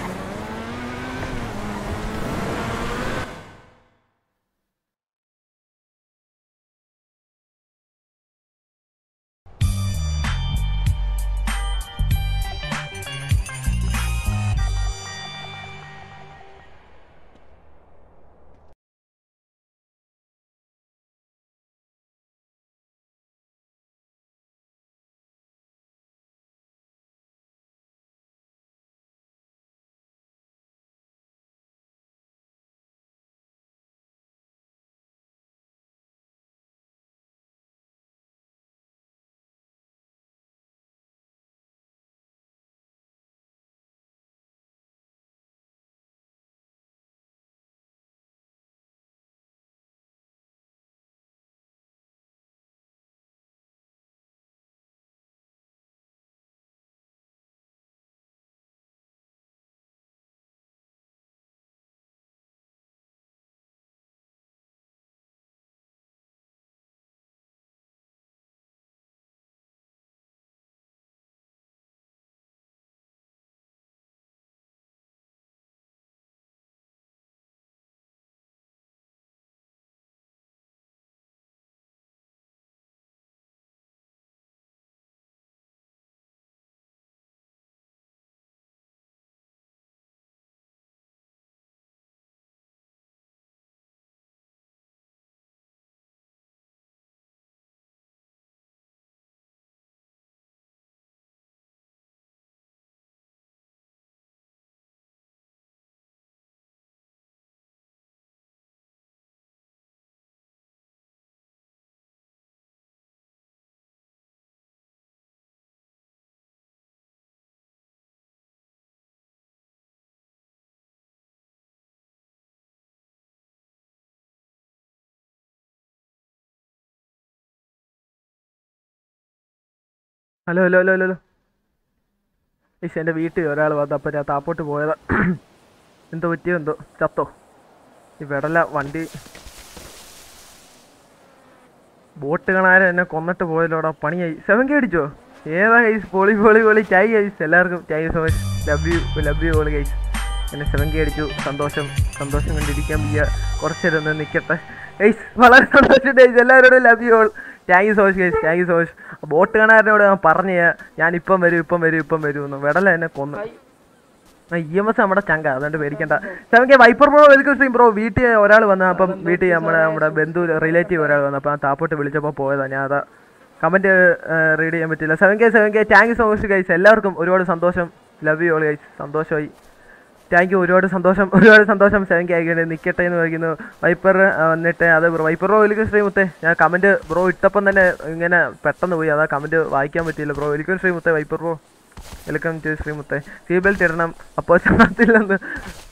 ഹലോ ഹലോ ഹലോ ഹലോ ഈശ് എന്റെ വീട്ടിൽ ഒരാൾ വന്നു. അപ്പം ഞാൻ താപ്പോട്ട് പോയതാ. എന്തോ പറ്റിയോ എന്തോ? ചത്തോ? ഈ വെടല വണ്ടി. ബോട്ട് കാണാരെ എന്നെ കൊന്നിട്ട് പോയല്ലോടാ. പണിയായി സെവൻ കെ അടിച്ചോ ഏതാ കൈസ് പൊളി പൊളി പൊളി. ചൈ കൈസ് എല്ലാവർക്കും ചൈ so much love you love you all guys എന്നെ സെവൻ കെ അടിച്ചു സന്തോഷം സന്തോഷം കണ്ടിരിക്കാൻ വയ്യ. കുറച്ചേരൊന്ന് നിൽക്കട്ടെ ഗൈസ് വളരെ സന്തോഷം ഗൈസ് എല്ലാവരോടും love you all thank you so much guys thank you so much bot കാണാരനോട് ഞാൻ പറഞ്ഞു ഞാൻ ഇപ്പം വരും ഇപ്പം വരും ഇപ്പം വരും എന്ന്. വെടല എന്നെ കൊന്നു. ഇ എം എസ് നമ്മുടെ ചങ്ക അതുകൊണ്ട് പേടിക്കണ്ട. ചങ്ക viper bro welcome stream bro വീട്ടിൽ ഒരാൾ വന്ന അപ്പം വീട്ടിൽ നമ്മുടെ നമ്മുടെ ബന്ധു റിലേറ്റീവ് ഒരാൾ വന്നു അപ്പം ആ താപ്പോട്ട് വിളിച്ചപ്പോൾ പോയതാ. ഞാൻ അതാ കമന്റ് റീഡ് ചെയ്യാൻ പറ്റില്ല seven K seven K thank you so much guys എല്ലാവർക്കും ഒരുപാട് സന്തോഷം. ലവ് യു ഓൾ ഗൈസ് സന്തോഷമായി. താങ്ക് യു ഒരുപാട് സന്തോഷം. ഒരുപാട് സന്തോഷം. സെവൻ കെ ആക്കിയിട്ട് നിൽക്കട്ടെ എന്ന് പറയുന്നു. വൈപ്പർ വന്നിട്ട് അത് ബ്രോ വൈപ്പർ ബ്രോ വെൽക്കം ശ്രീമുത്തെ മുത്തേ ഞാൻ കമന്റ് ബ്രോ ഇട്ടപ്പം തന്നെ ഇങ്ങനെ പെട്ടെന്ന് പോയി. അതാ കമന്റ് വായിക്കാൻ പറ്റിയില്ല ബ്രോ വെൽക്കം ശ്രീമുത്തെ മുത്തേ വൈപ്പർ ബ്രോ വെൽക്കം ടു ശ്രീമുത്തെ. സീ ബെൽറ്റ് ഇടണം. അപ്പോൾ ചാത്തില്ലെന്ന്.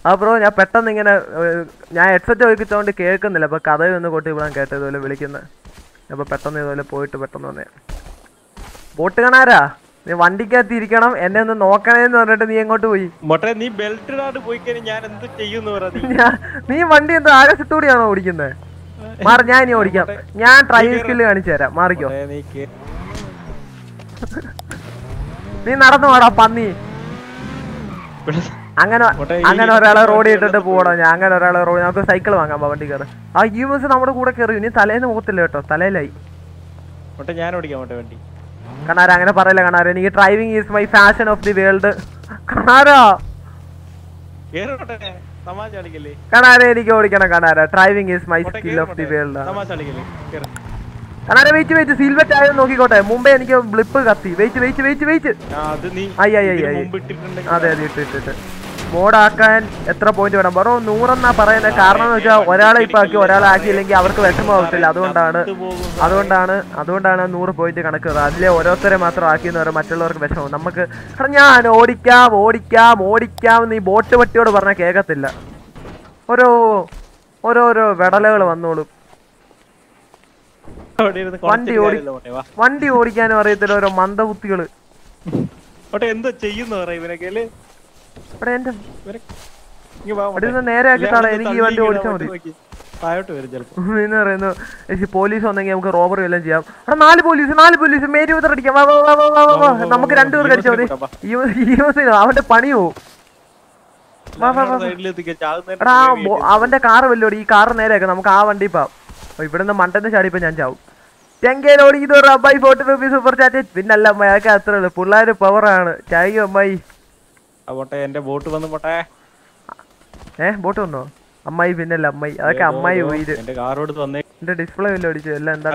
ആ ബ്രോ ഞാൻ പെട്ടെന്ന് ഇങ്ങനെ ഞാൻ ഹെഡ്സെറ്റ് ഒഴിപ്പിച്ചുകൊണ്ട് കേൾക്കുന്നില്ല. അപ്പോൾ കഥ ഒന്ന് കൊട്ടി വിടാൻ കേട്ടത് ഇതുപോലെ വിളിക്കുന്നത് അപ്പോൾ പെട്ടെന്ന് ഇതുപോലെ പോയിട്ട് പെട്ടെന്ന് വന്നേ. ബോട്ട് കാണാരാ നീ വണ്ടിക്കകത്ത് ഇരിക്കണം എന്നെ ഒന്ന് നോക്കണേന്ന് പറഞ്ഞിട്ട് നീ എങ്ങോട്ട് പോയി? മൊട്ടെ നീ ബെൽറ്റ് ഇടാണ്ട് പോയി ഞാൻ എന്ത് ചെയ്യുന്നു നീ? വണ്ടി എന്താ ആകാശത്തൂടെയാണോ ഓടിക്കുന്നത് മാറി ഞാൻ ഇനി ഓടിക്കാം. ഞാൻ ഡ്രൈവിംഗ് സ്കില്ല് കാണിച്ചു തരാം. മാറിക്കോ. നീ നടന്നു പോടാ പന്നി. അങ്ങനെ അങ്ങനെ ഒരാളെ റോഡിൽ ഇട്ടിട്ട് പോകണം ഞാൻ. അങ്ങനെ ഒരാളെ റോഡ് നമുക്ക് സൈക്കിൾ വാങ്ങാം വണ്ടി കയറി ആ ഈ ബസ് നമ്മുടെ കൂടെ കയറി ഇനി തലേന്ന് പോകത്തില്ല കേട്ടോ. തലയിലായി. ഞാൻ ഓടിക്കാം വണ്ടി. കണാര അങ്ങനെ പറയില്ല കണാര എനിക്ക് driving is my fashion of the world കണാരാ കണാര എനിക്ക് ഓടിക്കണം കണാര driving is my skill of the world കണാര wait wait സിൽവറ്റ് ആയത് നോക്കിക്കോട്ടെ. മുമ്പേ എനിക്ക് ബ്ലിപ്പ് കത്തി. വെയിറ്റ് വെയിറ്റ് വെയിറ്റ് വെയിറ്റ് മുമ്പ് ഇട്ടിട്ടുണ്ടെങ്കിൽ അതെ അതെ ഇട്ട് ഇട്ട് ഇട്ട്. മോഡാക്കാൻ എത്ര പോയിന്റ് വേണം? ബ്രോ നൂറെന്നാ പറയുന്നത് കാരണം എന്ന് വെച്ചാൽ ഒരാളെ ഇപ്പൊ ആക്കി ഒരാളെ ആക്കിയില്ലെങ്കിൽ അവർക്ക് വിഷമമാവത്തില്ല അതുകൊണ്ടാണ് അതുകൊണ്ടാണ് അതുകൊണ്ടാണ് നൂറ് പോയിന്റ് കണക്ക് അതിലെ ഓരോരുത്തരെ മാത്രം ആക്കിയെന്ന് പറയുമ്പോൾ മറ്റുള്ളവർക്ക് വിഷമം. നമുക്ക് കാരണം ഞാൻ ഓടിക്കാം ഓടിക്കാം ഓടിക്കാം എന്ന് ഈ ബോട്ട് പട്ടിയോട് പറഞ്ഞാൽ കേൾക്കത്തില്ല ഓരോ ഓരോരോ വിടലകൾ വന്നോളും. വണ്ടി ഓടി. വണ്ടി ഓടിക്കാനും അറിയത്തില്ല ഓരോ മന്ദബുദ്ധികൾ. എന്തോ ചെയ്യുന്നു പറ ഇവനൊക്കെ അല്ലേ ഇവിടെ എന്റെ ഇങ്ങ് വാ ഇവിടെ മോട്ടെ. നിന്ന് നേരെ ആക്കി ഇല്ലേ, താളെ അവിടെ എനിക്ക് ഈ വണ്ടി ഓടിച്ചാൽ മതി. പറയുന്നു പോലീസ് വന്നെങ്കിൽ നമുക്ക് റോബറി എല്ലാം ചെയ്യാം. അവിടെ നാല് പോലീസ് നാല് പോലീസ് മേരി ഉത്തർ അടിക്കാം. വാ വാ വാ വാ വാ വാ വാ നമുക്ക് രണ്ടുപേർക്ക് അടിച്ചാൽ മതി. അവന്റെ പണി പോവും. അവന്റെ കാറ് വല്ലോടി ഈ കാറ് നേരെയൊക്കെ നമുക്ക് ആ വണ്ടി പോവാം അപ്പൊ ഇവിടുന്ന് മണ്ടന്റെ ചാടി ഞാൻ ചാവും. ചെങ്കേലോടി ഇത് റബ്ബായി ഫോർട്ടി റുപ്പീസ് സൂപ്പർ ചാറ്റ് പിന്നല്ല അമ്മായി അതൊക്കെ അത്രേ ഉള്ളൂ. പിള്ളേര് പവറാണ് ചായ അമ്മായി. പോട്ടെ എന്റെ ബോട്ട് വന്ന് പോട്ടെ. ഏ ബോട്ട് വന്നോ? അമ്മായി പിന്നല്ല അമ്മായി. അതൊക്കെ അമ്മായി ഉയിര്. എന്റെ ഡിസ്പ്ലേ വല്ല അടിച്ചു എല്ലാം എന്താ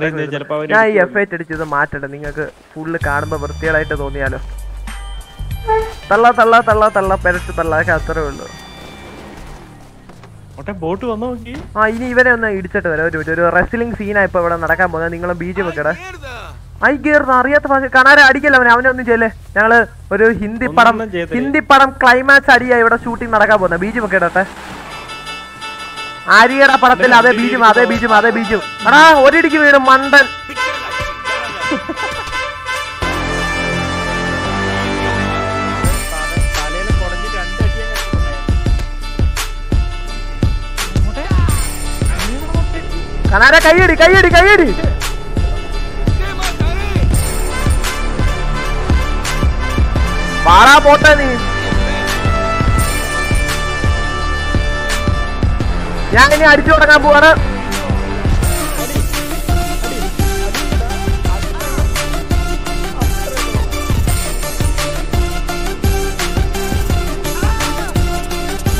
ഞാൻ ഈ എഫ് ഐറ്റ് അടിച്ചത് മാറ്റട്ടെ നിങ്ങൾക്ക് ഫുള്ള് കാണുമ്പോ വൃത്തികളായിട്ട് തോന്നിയാലോ? തള്ള തള്ള തള്ള തള്ള പെരട്ട് തള്ള. അതൊക്കെ അത്രേ ഉള്ളൂ. ബോട്ട് വന്നു ആ ഇനി ഇവനെ ഒന്ന് ഇടിച്ചിട്ട് വരാം. ഒരു ഒരു റെസ്ലിംഗ് സീനാ ഇപ്പൊ ഇവിടെ നടക്കാൻ പോകുന്നത്. നിങ്ങൾ ബീജ് വെക്കടേ. ഐ കേറുന്ന അറിയാത്ത ഭാഷ. കാണാൻ അടിക്കല്ല അവനെ? അവനെ ഒന്നും ചെയ്യല്ലേ? ഞങ്ങൾ ഒരു ഹിന്ദി പടം. ഹിന്ദി പടം ക്ലൈമാക്സ് അടിയാ ഇവിടെ ഷൂട്ടിംഗ് നടക്കാൻ പോകുന്നത് ഒക്കെ ഇടട്ടെ. ആര്യയുടെ പടത്തിൽ അതേ ബീജും അതേ ബീജും അതേ ബീജും. എടാ ഒരിടിക്ക് വീടും മണ്ടൻ. കനാര കൈയടി കൈയടി കൈയടി. പാടാ പോട്ടെ നീ. ഞാൻ ഇനി അടിച്ചു തുടങ്ങാൻ പോവാണ്.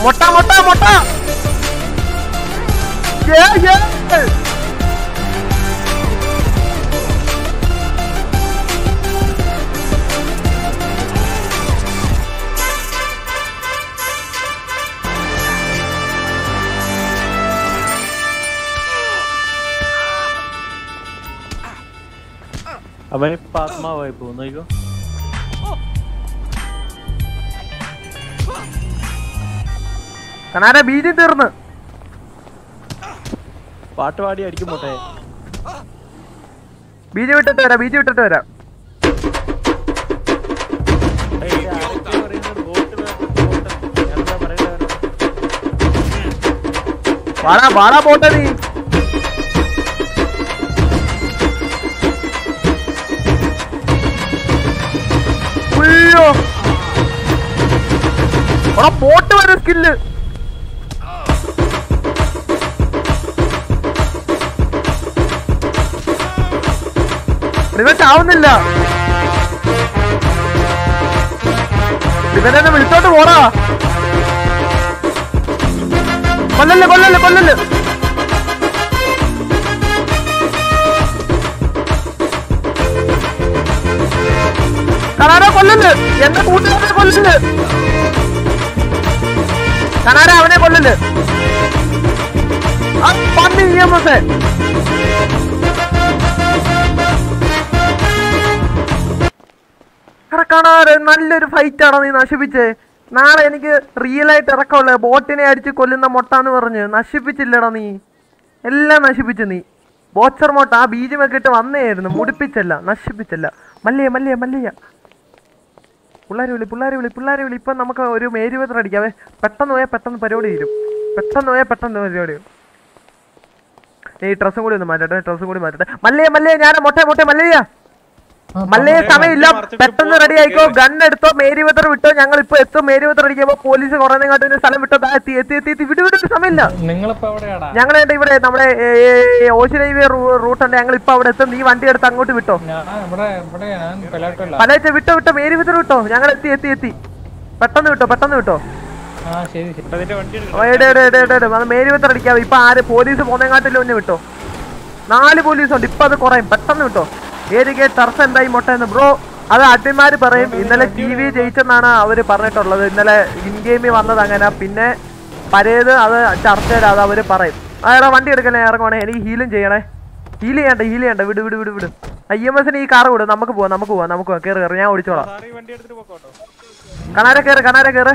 മുട്ട മുട്ട മുട്ട. ഏ yeah. ഇപ്പൊ ആത്മാവായി പോകുന്നു കനാര ബീജം തീർന്ന്. പാട്ട് പാടി അടിക്കും പോട്ടെ. ബീജം വിട്ടിട്ട് വരാം ബീജം വിട്ടിട്ട് വരാം. വാടാ വാടാ പോട്ടെ നീ. ഉയ്യോ എടാ ബോട്ട് വരെ സ്കില്ല്. ഇവൻ ചാവുന്നില്ല ഇവനെ വിളിച്ചോണ്ട് പോടാ. കൊല്ലല്ലേ കൊല്ലല്ലേ കൊല്ലല്ലേ. കനാര കൊല്ലല് എന്റെ കൂട്ടുകാരനെ കൊല്ലല് കനാര അവനെ കൊല്ലല് ആ പന്നി ഇ എം നല്ലൊരു നീ നശിപ്പിച്ചേ. നാളെ എനിക്ക് റിയൽ ആയിട്ട് ഇറക്കമുള്ള ബോട്ടിനെ അടിച്ച് കൊല്ലുന്ന മൊട്ടാന്ന് പറഞ്ഞ് നശിപ്പിച്ചില്ലടാ നീ. എല്ലാം നശിപ്പിച്ചു നീ. ബോച്ചർ മൊട്ട ആ ബീജമൊക്കെ ഇട്ട് വന്നേയായിരുന്നു. മുടിപ്പിച്ചല്ല നശിപ്പിച്ചല്ല. മല്ലയ്യ മല്ലയ്യ മല്ലയ്യ പിള്ളേരെ വിളി പിള്ളേരെ വിളി പിള്ളേരെ വിളി ഇപ്പം നമുക്ക് ഒരു മേരുപത്രം അടിക്കാവേ പെട്ടെന്ന് പോയാൽ പെട്ടെന്ന് പരിപാടി തീരും. പെട്ടെന്ന് പോയാൽ പെട്ടെന്ന് പരിപാടി. ഈ ഡ്രസ്സും കൂടി ഒന്ന് മാറ്റട്ടെ ഡ്രസ്സും കൂടി മാറ്റട്ടെ. മല്ലേ മല്ലേ ഞാൻ മൊട്ടേ മൊട്ടേ മല്ലയ്യ മല്ലയ്യ സമയമില്ല. പെട്ടെന്ന് റെഡി ആയിക്കോ ഗൺ എടുത്തോ മേരി മേരിപത്രം വിട്ടോ ഞങ്ങൾ ഇപ്പൊ എത്തും. മേരി മേരിപത്രം അടിക്കുമ്പോ പോലീസ് കുറെ കാട്ടിന് സ്ഥലം വിട്ടോ. എത്തി എത്തി എത്തി എത്തി. വിടു വിട്ടിട്ട് സമയമില്ല. ഞങ്ങൾ ഇവിടെ നമ്മുടെ ഹൈവേ റൂട്ട് ഉണ്ട്. ഞങ്ങൾ ഇപ്പൊ അവിടെ എത്തും. നീ വണ്ടി എടുത്ത് അങ്ങോട്ട് വിട്ടോ. പല പലച്ച വിട്ടോ മേരി മേരിപത്രം വിട്ടോ. ഞങ്ങൾ എത്തി എത്തി എത്തി. പെട്ടെന്ന് വിട്ടോ പെട്ടെന്ന് വിട്ടോ. മേരി മേരിപത്രം അടിക്കാതെ ഇപ്പൊ ആര് പോലീസ് പോന്നെങ്ങാട്ടില്ല ഒന്ന് വിട്ടോ. നാല് പോലീസ് ഉണ്ട് ഇപ്പൊ അത് കുറയും. പെട്ടെന്ന് വിട്ടോ. ഏരിയ ടർഫ് എന്തായി മൊട്ട എന്ന് ബ്രോ അത് അഡ്മിമാര് പറയും. ഇന്നലെ ടി വി ജയിച്ചെന്നാണ് അവർ പറഞ്ഞിട്ടുള്ളത്. ഇന്നലെ ഇൻ ഗെയിമിൽ വന്നത് അങ്ങനെ. പിന്നെ പരേത് അത് ചർച്ചയിൽ അത് അവർ പറയും. അയാളെ വണ്ടി എടുക്കണേ ഇറങ്ങുവാണേ. എനിക്ക് ഹീലും ചെയ്യണേ. ഹീൽ ചെയ്യണ്ട ഹീൽ ചെയ്യണ്ട. വിട് വിട് വിട് വിട്. ഐ എം എസിന് ഈ കാർ വിടും. നമുക്ക് പോവാം നമുക്ക് പോവാം നമുക്ക് കയറി കയറി ഞാൻ ഓടിച്ചോളാം. കണാര കയറ് കണാര കയറ്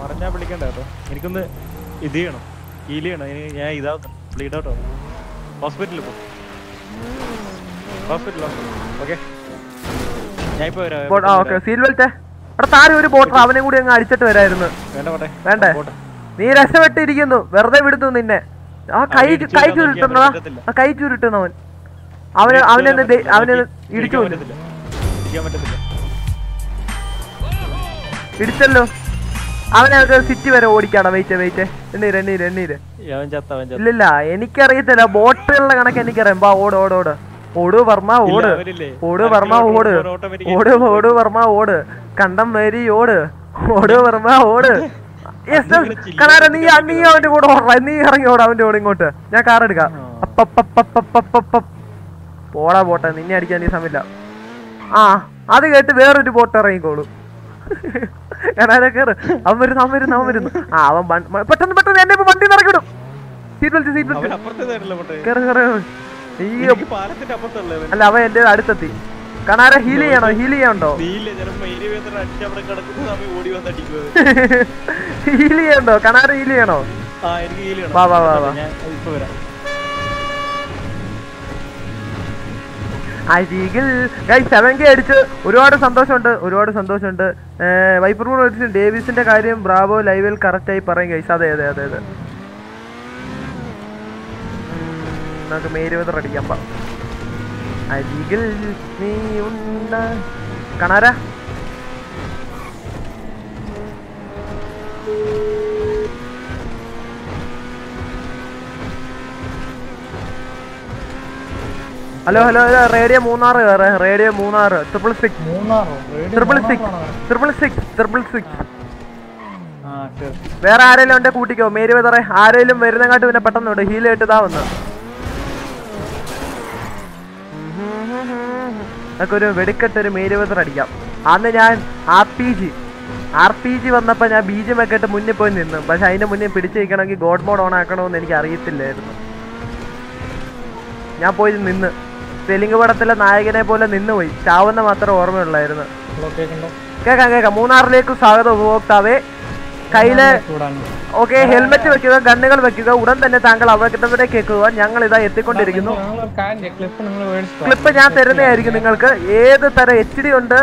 മറിഞ്ഞാ വിളിക്കണ്ട കേട്ടോ. എനിക്കൊന്ന് ഇത് ചെയ്യണം. ഹീൽ ചെയ്യണം. ഇനി ഞാൻ ഇതാവുന്നു ബ്ലീഡ് ഔട്ട് ഹോസ്പിറ്റലിൽ പോ. ഹോസ്പിറ്റലോ ഓക്കെ ഞാൻ ഇപ്പൊ വരാം ബോട്ട് ആ ഓക്കെ സീൽ അവിടെ താഴെ ഒരു ബോട്ടർ അവനെ കൂടി അങ്ങ് അടിച്ചിട്ട് വരായിരുന്നു. വേണ്ട. നീ രക്ഷപ്പെട്ടിരിക്കുന്നു. വെറുതെ വിടുന്നു നിന്നെ. ആ കൈ കൈ ചുരുട്ടുന്നതാ. ആ കൈ ചുരുട്ടുന്നവൻ അവന് അവനെന്ന് അവന് ഇടിച്ചു ഇടിച്ചല്ലോ. അവനെ സിറ്റി വരെ ഓടിക്കാണ്? Wait wait എണ്ണീര് എണ്ണീര് എണ്ണീര്. ഇല്ലില്ല എനിക്കറിയത്തില്ല. ബോട്ടുകളുടെ കണക്ക് എനിക്കറിയാം. ബാ ഓട് ഓട് ഓട്. ഓട് വർമ്മ ഓട്. ഓട് വർമ്മ ഓട് ഓട്. ഓട് വർമ്മ ഓട്. കണ്ടം വേരി ഓട്. ഓട് വർമ്മ ഓട്. യെസ് കണാര നീ നീ അവന്റെ കൂടെ ഓടാ നീ ഇറങ്ങി ഓടാ അവന്റെ കൂടെ ഇങ്ങോട്ട്. ഞാൻ കാർ എടുക്കാം. പോടാ പോട്ടെ നിന്നെ അടിക്കാൻ ഈ സമയമില്ല. ആ അത് കേട്ട് വേറൊരു ബോട്ട് ഇറങ്ങിക്കോളും. കണാര കേറ്. അവൻ വരുന്നു അവൻ വരുന്നു അവൻ വരുന്നു. ആ അവൻ പെട്ടെന്ന് പെട്ടെന്ന് എന്നെ ഇപ്പൊ വണ്ടി നിറക്കിടും സീറ്റ് ബെൽറ്റ് സീറ്റ് ബെൽറ്റ് അപ്പുറത്തെ സൈഡിലെ അല്ല അവൻ എന്റെ അടുത്തെത്തി. കണാര ഹീൽ ചെയ്യണോ? ഹീൽ ചെയ്യണ്ടോ? ഹീൽ ചെയ്യണ്ടോ? കണാര ഹീൽ ചെയ്യണോ? വാ, വാ, വാ, അരികിൽ സെവൻ കെ അടിച്ച് ഒരുപാട് സന്തോഷമുണ്ട് ഒരുപാട് സന്തോഷമുണ്ട്. വൈപ്പർ ഡേവിസിന്റെ കാര്യം ബ്രാവോ ലൈവിൽ കറക്റ്റായി പറയും ഗൈസ് അതെ അതെ അതെ അതെ ഉം, നമുക്ക് മേരുവത് പാ അരികിൽ കണാര? Hello hello hello radio Munnar വേറെ radio Munnar. Triple six triple six triple six triple six വേറെ ആരെങ്കിലും ഉണ്ടെ കൂട്ടിക്കോ. മേരി വെതറെ ആരെങ്കിലും വരുന്നങ്ങാട്ട് പിന്നെ പെട്ടെന്ന് ഹീലായിട്ട് ഹീൽ ആയിട്ട് ഇതാ വന്ന്. നമുക്ക് ഒരു വെടിക്കെട്ട് ഒരു മേരി വെതർ അടിക്കാം. അന്ന് ഞാൻ R P G R P G വന്നപ്പോൾ ഞാൻ ബി ജി ഒക്കെ ഇട്ട് മുന്നിൽ പോയി നിന്നു. പക്ഷെ അതിന്റെ മുന്നിൽ പിടിച്ചു നിൽക്കണമെങ്കിൽ ഗോഡ് മോഡ് ഓൺ ആക്കണമെന്ന് എനിക്ക് അറിയത്തില്ലായിരുന്നു. ഞാൻ പോയി നിന്ന്. തെലുങ്ക് പടത്തിലെ നായകനെ പോലെ നിന്നുപോയി ചാവുന്ന മാത്രം ഓർമ്മയുള്ളായിരുന്നു. കേൾക്കാം കേൾക്കാം. മൂന്നാറിലേക്ക് സ്വാഗതം ഉപഭോക്താവേ. കയ്യിൽ ഓക്കെ ഹെൽമെറ്റ് വെക്കുക ഗണ്ണുകൾ വെക്കുക ഉടൻ തന്നെ താങ്കൾ അപകടത്തിലേക്ക് കേൾക്കുക. ഞങ്ങൾ ഇതാ എത്തിക്കൊണ്ടിരിക്കുന്നു. ക്ലിപ്പ് ഞാൻ തരുന്നതായിരിക്കും നിങ്ങൾക്ക്. ഏത് തരം എച്ച് ഡി ഉണ്ട്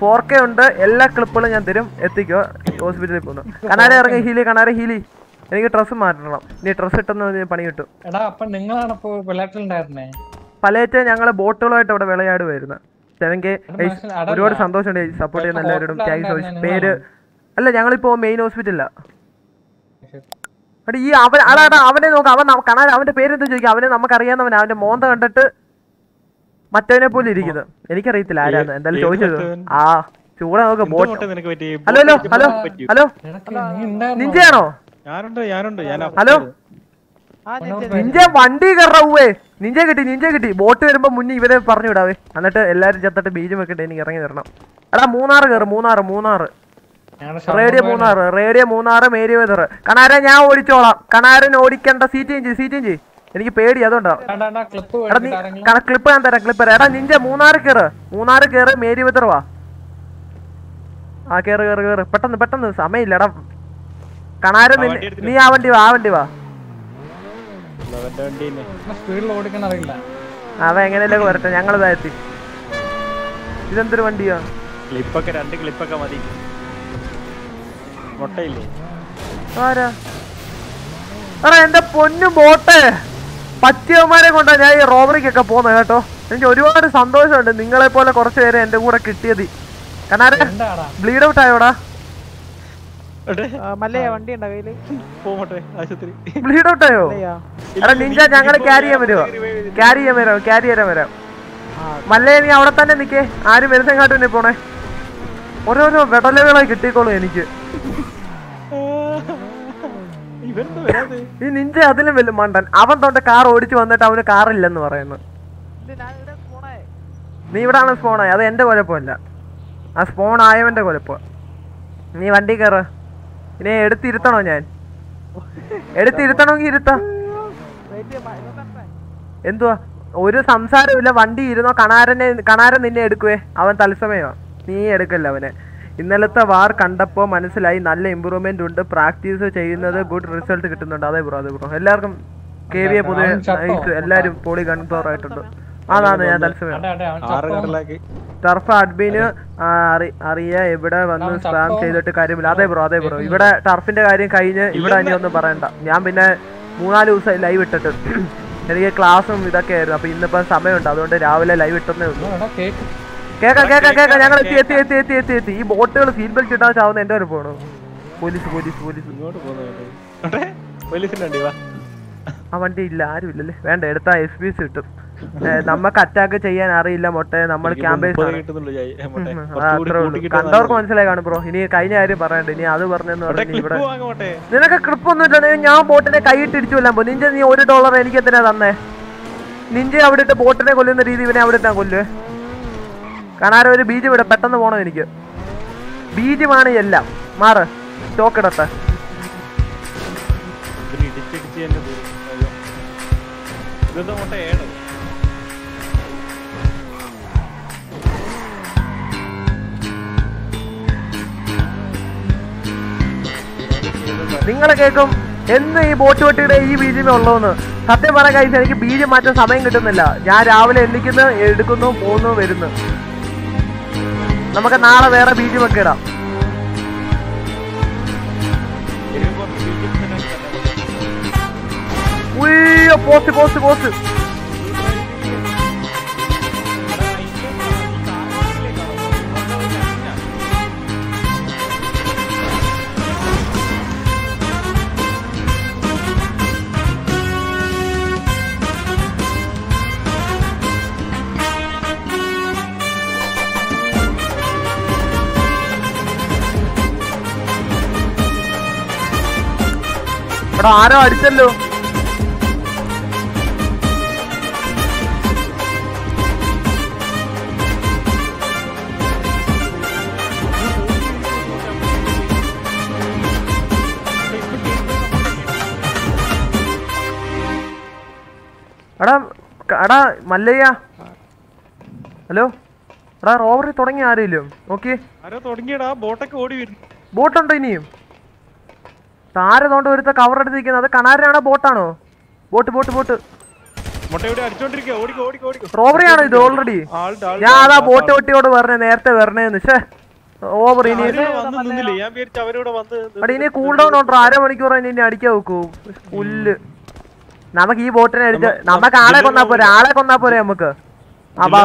ഫോർ കെ ഉണ്ട് എല്ലാ ക്ലിപ്പുകളും ഞാൻ തരും. എത്തിക്കുക ഹോസ്പിറ്റലിൽ പോകുന്നു. കനാര ഇറങ്ങി ഹീലി കനാര ഹീലി. എനിക്ക് ഡ്രസ്സ് മാറ്റണം. നീ ഡ്രസ്സ് ഇട്ടെന്ന് പണി കിട്ടും. എടാ ഞങ്ങൾ ബോട്ടുകളുമായിട്ട് അവിടെ വിളയാട് വരുന്നത്. ഒരുപാട് സന്തോഷമുണ്ട് സപ്പോർട്ട് ചെയ്യുന്ന എല്ലാവരോടും. പേര് അല്ല ഞങ്ങളിപ്പോ മെയിൻ ഹോസ്പിറ്റലിലാ. ഈ അവൻ അടാ അവനെ നോക്ക അവൻ കാണാൻ അവന്റെ പേരെന്താ ചോദിക്കും? അവനെ നമുക്കറിയാവുന്നവൻ അവന്റെ മോന്ത കണ്ടിട്ട് മറ്റവനെ പോലെ ഇരിക്കുന്നത്. എനിക്കറിയത്തില്ല ആരാന്ന്. എന്തായാലും ചോദിച്ചത് ആ ചൂട നോക്ക് bot? Hello hello hello? Hello? നിഞ്ചയാണോ hello. Ninja വണ്ടി കയറവേ നിഞ്ച കിട്ടി നിഞ്ച കിട്ടി. ബോട്ട് വരുമ്പോ മുന്നേ ഇവരെ പറഞ്ഞു വിടാവേ എന്നിട്ട് എല്ലാരും ചെത്തിട്ട് ബീജം വെക്കട്ടെ എനിക്ക് ഇറങ്ങി തരണം. എടാ മൂന്നാറ് കയറ് Munnar Munnar. Radio. Munnar radio Munnar Merryweather കണാര ഞാൻ ഓടിച്ചോളാം കണാരൻ ഓടിക്കേണ്ട സീറ്റ് ചേഞ്ച് സീറ്റ് ചേഞ്ച് എനിക്ക് പേടി അതുകൊണ്ടാ. ക്ലിപ്പ് ഞാൻ തരാം ക്ലിപ്പ് എടാ നിന്റെ മൂന്നാറ് കയറ് മൂന്നാറ് കയറ് മേരി വെതർ വാ. ആ കയറ് കയറ് കയറ് പെട്ടെന്ന് പെട്ടെന്ന് സമയമില്ല എടാ. കണാരൻ നിന്നെ- നീ ആ വണ്ടി വാ ആ വണ്ടി വാ. അവ എങ്ങനെയല്ലേ വരട്ടെ ഞങ്ങൾ എത്തി. ഇതെന്തൊരു വണ്ടിയാ? ക്ലിപ്പൊക്കെ രണ്ട് ക്ലിപ്പൊക്കെ മതി. മുട്ടയില്ലേ? ആരാ? എടാ എന്റെ പൊന്നു ബോട്ടെ പറ്റിയവന്മാരെ കൊണ്ടാ ഞാൻ ഈ റോബറിക്കൊക്കെ പോകുന്നത് കേട്ടോ. എനിക്ക് ഒരുപാട് സന്തോഷമുണ്ട് നിങ്ങളെ പോലെ കുറച്ച് പേരെ എന്റെ കൂടെ കിട്ടിയത്. കാരണം ബ്ലീഡ് ഔട്ട് ആയോടാ. ബ്ലീഡ് ഔട്ട് ആയോ? എടാ നിഞ്ച ഞങ്ങൾ ക്യാരി ചെയ്യാൻ വരുമോ ക്യാരി ചെയ്യാൻ വരാം ക്യാരി ചെയ്യാൻ വരാം. മല്ലേ നീ അവിടെ തന്നെ നിക്കേ. ആരും വരുന്നെങ്ങാട്ട് തന്നെ പോണേ. ഓരോരോ വെടലുകളായി കിട്ടിക്കോളൂ എനിക്ക്. ഈ നിന്റെ അതിലും വലിയ മണ്ടൻ. അവൻ തൊണ്ട കാർ ഓടിച്ചു വന്നിട്ട് അവന് കാറില്ലെന്ന് പറയുന്നു. നീ ഇവിടാണ് സ്പോണായി അത് എന്റെ കുഴപ്പമില്ല. ആ സ്പോൺ ആയവന്റെ കുഴപ്പം. നീ വണ്ടി കയറ ഇനി എടുത്തിരുത്തണോ ഞാൻ? എടുത്തിരുത്തണമെങ്കിൽ ഇരുത്താം. എന്തുവാ? ഒരു സംസാരമില്ല വണ്ടി ഇരുന്നോ? കണാരനെ കണാരൻ നിന്നെ എടുക്കുവേ. അവൻ തത്സമയോ നീ എടുക്കല്ല അവനെ. ഇന്നലത്തെ വാർ കണ്ടപ്പോൾ മനസ്സിലായി നല്ല ഇമ്പ്രൂവ്മെന്റ് ഉണ്ട്. പ്രാക്ടീസ് ചെയ്യുന്നത് ഗുഡ് റിസൾട്ട് കിട്ടുന്നുണ്ട്. അതെ ബ്രോ അതെ ബ്രോ എല്ലാവർക്കും കെ വി എ പൊതുവെ എല്ലാരും പോളി കൺഫോർ ആയിട്ടുണ്ട്. അതാണ് ഞാൻ തത്സമയം. ടർഫ് അഡ്മിന് അറിയ ഇവിടെ വന്ന് സ്പാം ചെയ്തിട്ട് കാര്യമില്ല. അതെ ബ്രോ അതെ ബ്രോ ഇവിടെ ടർഫിന്റെ കാര്യം കഴിഞ്ഞ് ഇവിടെ ഇനി ഒന്നും പറയണ്ട. ഞാൻ പിന്നെ മൂന്നാൽ ദിവസം ലൈവ് ഇട്ടിട്ട് എനിക്ക് ക്ലാസ്സും ഇതൊക്കെ ആയിരുന്നു. അപ്പൊ ഇന്നിപ്പോ സമയമുണ്ട്. അതുകൊണ്ട് രാവിലെ ലൈവ് ഇട്ടെന്നേ ഉള്ളൂ. എടാ, കേക്ക് കേക്കാം കേക്കാം ഞങ്ങൾ എത്തി എത്തി എത്തി എത്തി എത്തി എത്തി. ഈ ബോട്ടുകൾ സീറ്റ് ബെൽറ്റ് ഇട്ടാ ചാവുന്ന എന്റെ ഒരു പോണു പോലീസ് പോലീസ് പോലീസ്. പോലീസിന്റെ ആ വണ്ടി ഇല്ല ആരും ഇല്ലല്ലേ വേണ്ട എടുത്താ എസ് പി കിട്ടും. ഏ, നമുക്ക് അറ്റാക്ക് ചെയ്യാൻ അറിയില്ല മൊട്ടെ നമ്മൾ കൂട്ടിക്കിട്ടാ കണ്ടവർക്ക്. മനസ്സിലായി കാണും ബ്രോ ഇനി കഴിഞ്ഞ കാര്യം പറയണ്ട. ഇനി അത് പറഞ്ഞെന്ന് പറഞ്ഞു ഇവിടെ. നിനക്ക് ക്ലിപ്പ് ഒന്നും ഇല്ല ഞാൻ ബോട്ടിനെ കൈ ഇട്ടിരിച്ചു വല്ലാൻ പോകും നിന്റെ നീ ഒരു ഡോളർ എനിക്ക് എന്തിനാ തന്നെ? നിന്റെ അവിടെ ഇട്ട് ബോട്ടിനെ കൊല്ലുന്ന രീതി ഇവനെ അവിടെ ഇട്ടാ കൊല്ലുവേ? കാണാൻ ഒരു ബീജം ഇവിടെ പെട്ടെന്ന് പോകണം എനിക്ക്? ബീജമാണ് എല്ലാം. മാറ്. സ്റ്റോക്ക് ഇടട്ടെ. നിങ്ങളെ കേൾക്കും എന്ന് ഈ ബോട്ട് വെട്ടിയുടെ ഈ ബീജമേ ഉള്ളൂന്ന്. സത്യം പറയാൻ കഴിച്ചാൽ എനിക്ക് ബീജം മാറ്റാൻ സമയം കിട്ടുന്നില്ല. ഞാൻ രാവിലെ എണ്ണിക്കുന്നു എടുക്കുന്നു പോകുന്നു വരുന്നു. നമുക്ക് നാളെ വേറെ ബീജം ഒക്കെ ഇടാം. പോസ്റ്റ് പോസ്റ്റ് പോസ്റ്റ് എടാ ആരോ അടിച്ചല്ലോ. എടാ എടാ മല്ലയ്യ. ഹലോ? എടാ റോവറി തുടങ്ങി ആരെയും നോക്കി ആരോ തുടങ്ങിയടാ ബോട്ടൊക്കെ ഓടി വരുന്നു ബോട്ടുണ്ടോ ഇനിയും? താരതോണ്ട് ഒരുത്ത കവർ എടുത്തിരിക്കുന്നത്. അത് കണാരനാണോ? ബോട്ടാണോ? Bot bot bot. മുട്ട ഇവിടെ അടിച്ചോണ്ടിരിക്കുക ഓടിക്കോ ഓടിക്കോ ഓടിക്കോ. റോബറി ആണോ ഇത് ഓൾറെഡി ഞാൻ അതാ ബോട്ട് വെട്ടിയോട് പറഞ്ഞേ നേരത്തെ വരണേന്ന്. പക്ഷേ ഓവർ ഇനി. ഇനി കൂൾ ഡൗൺ ഉണ്ടോ? അരമണിക്കൂർ ഇനി അടിക്കാൻ വെക്കൂ. പുല്ല്. നമുക്ക് ഈ ബോട്ടിനെ അടിച്ച നമുക്ക് ആളെ കൊന്നാ പോരെ ആളെ കൊന്നാ പോരെ നമുക്ക്. അപ്പാ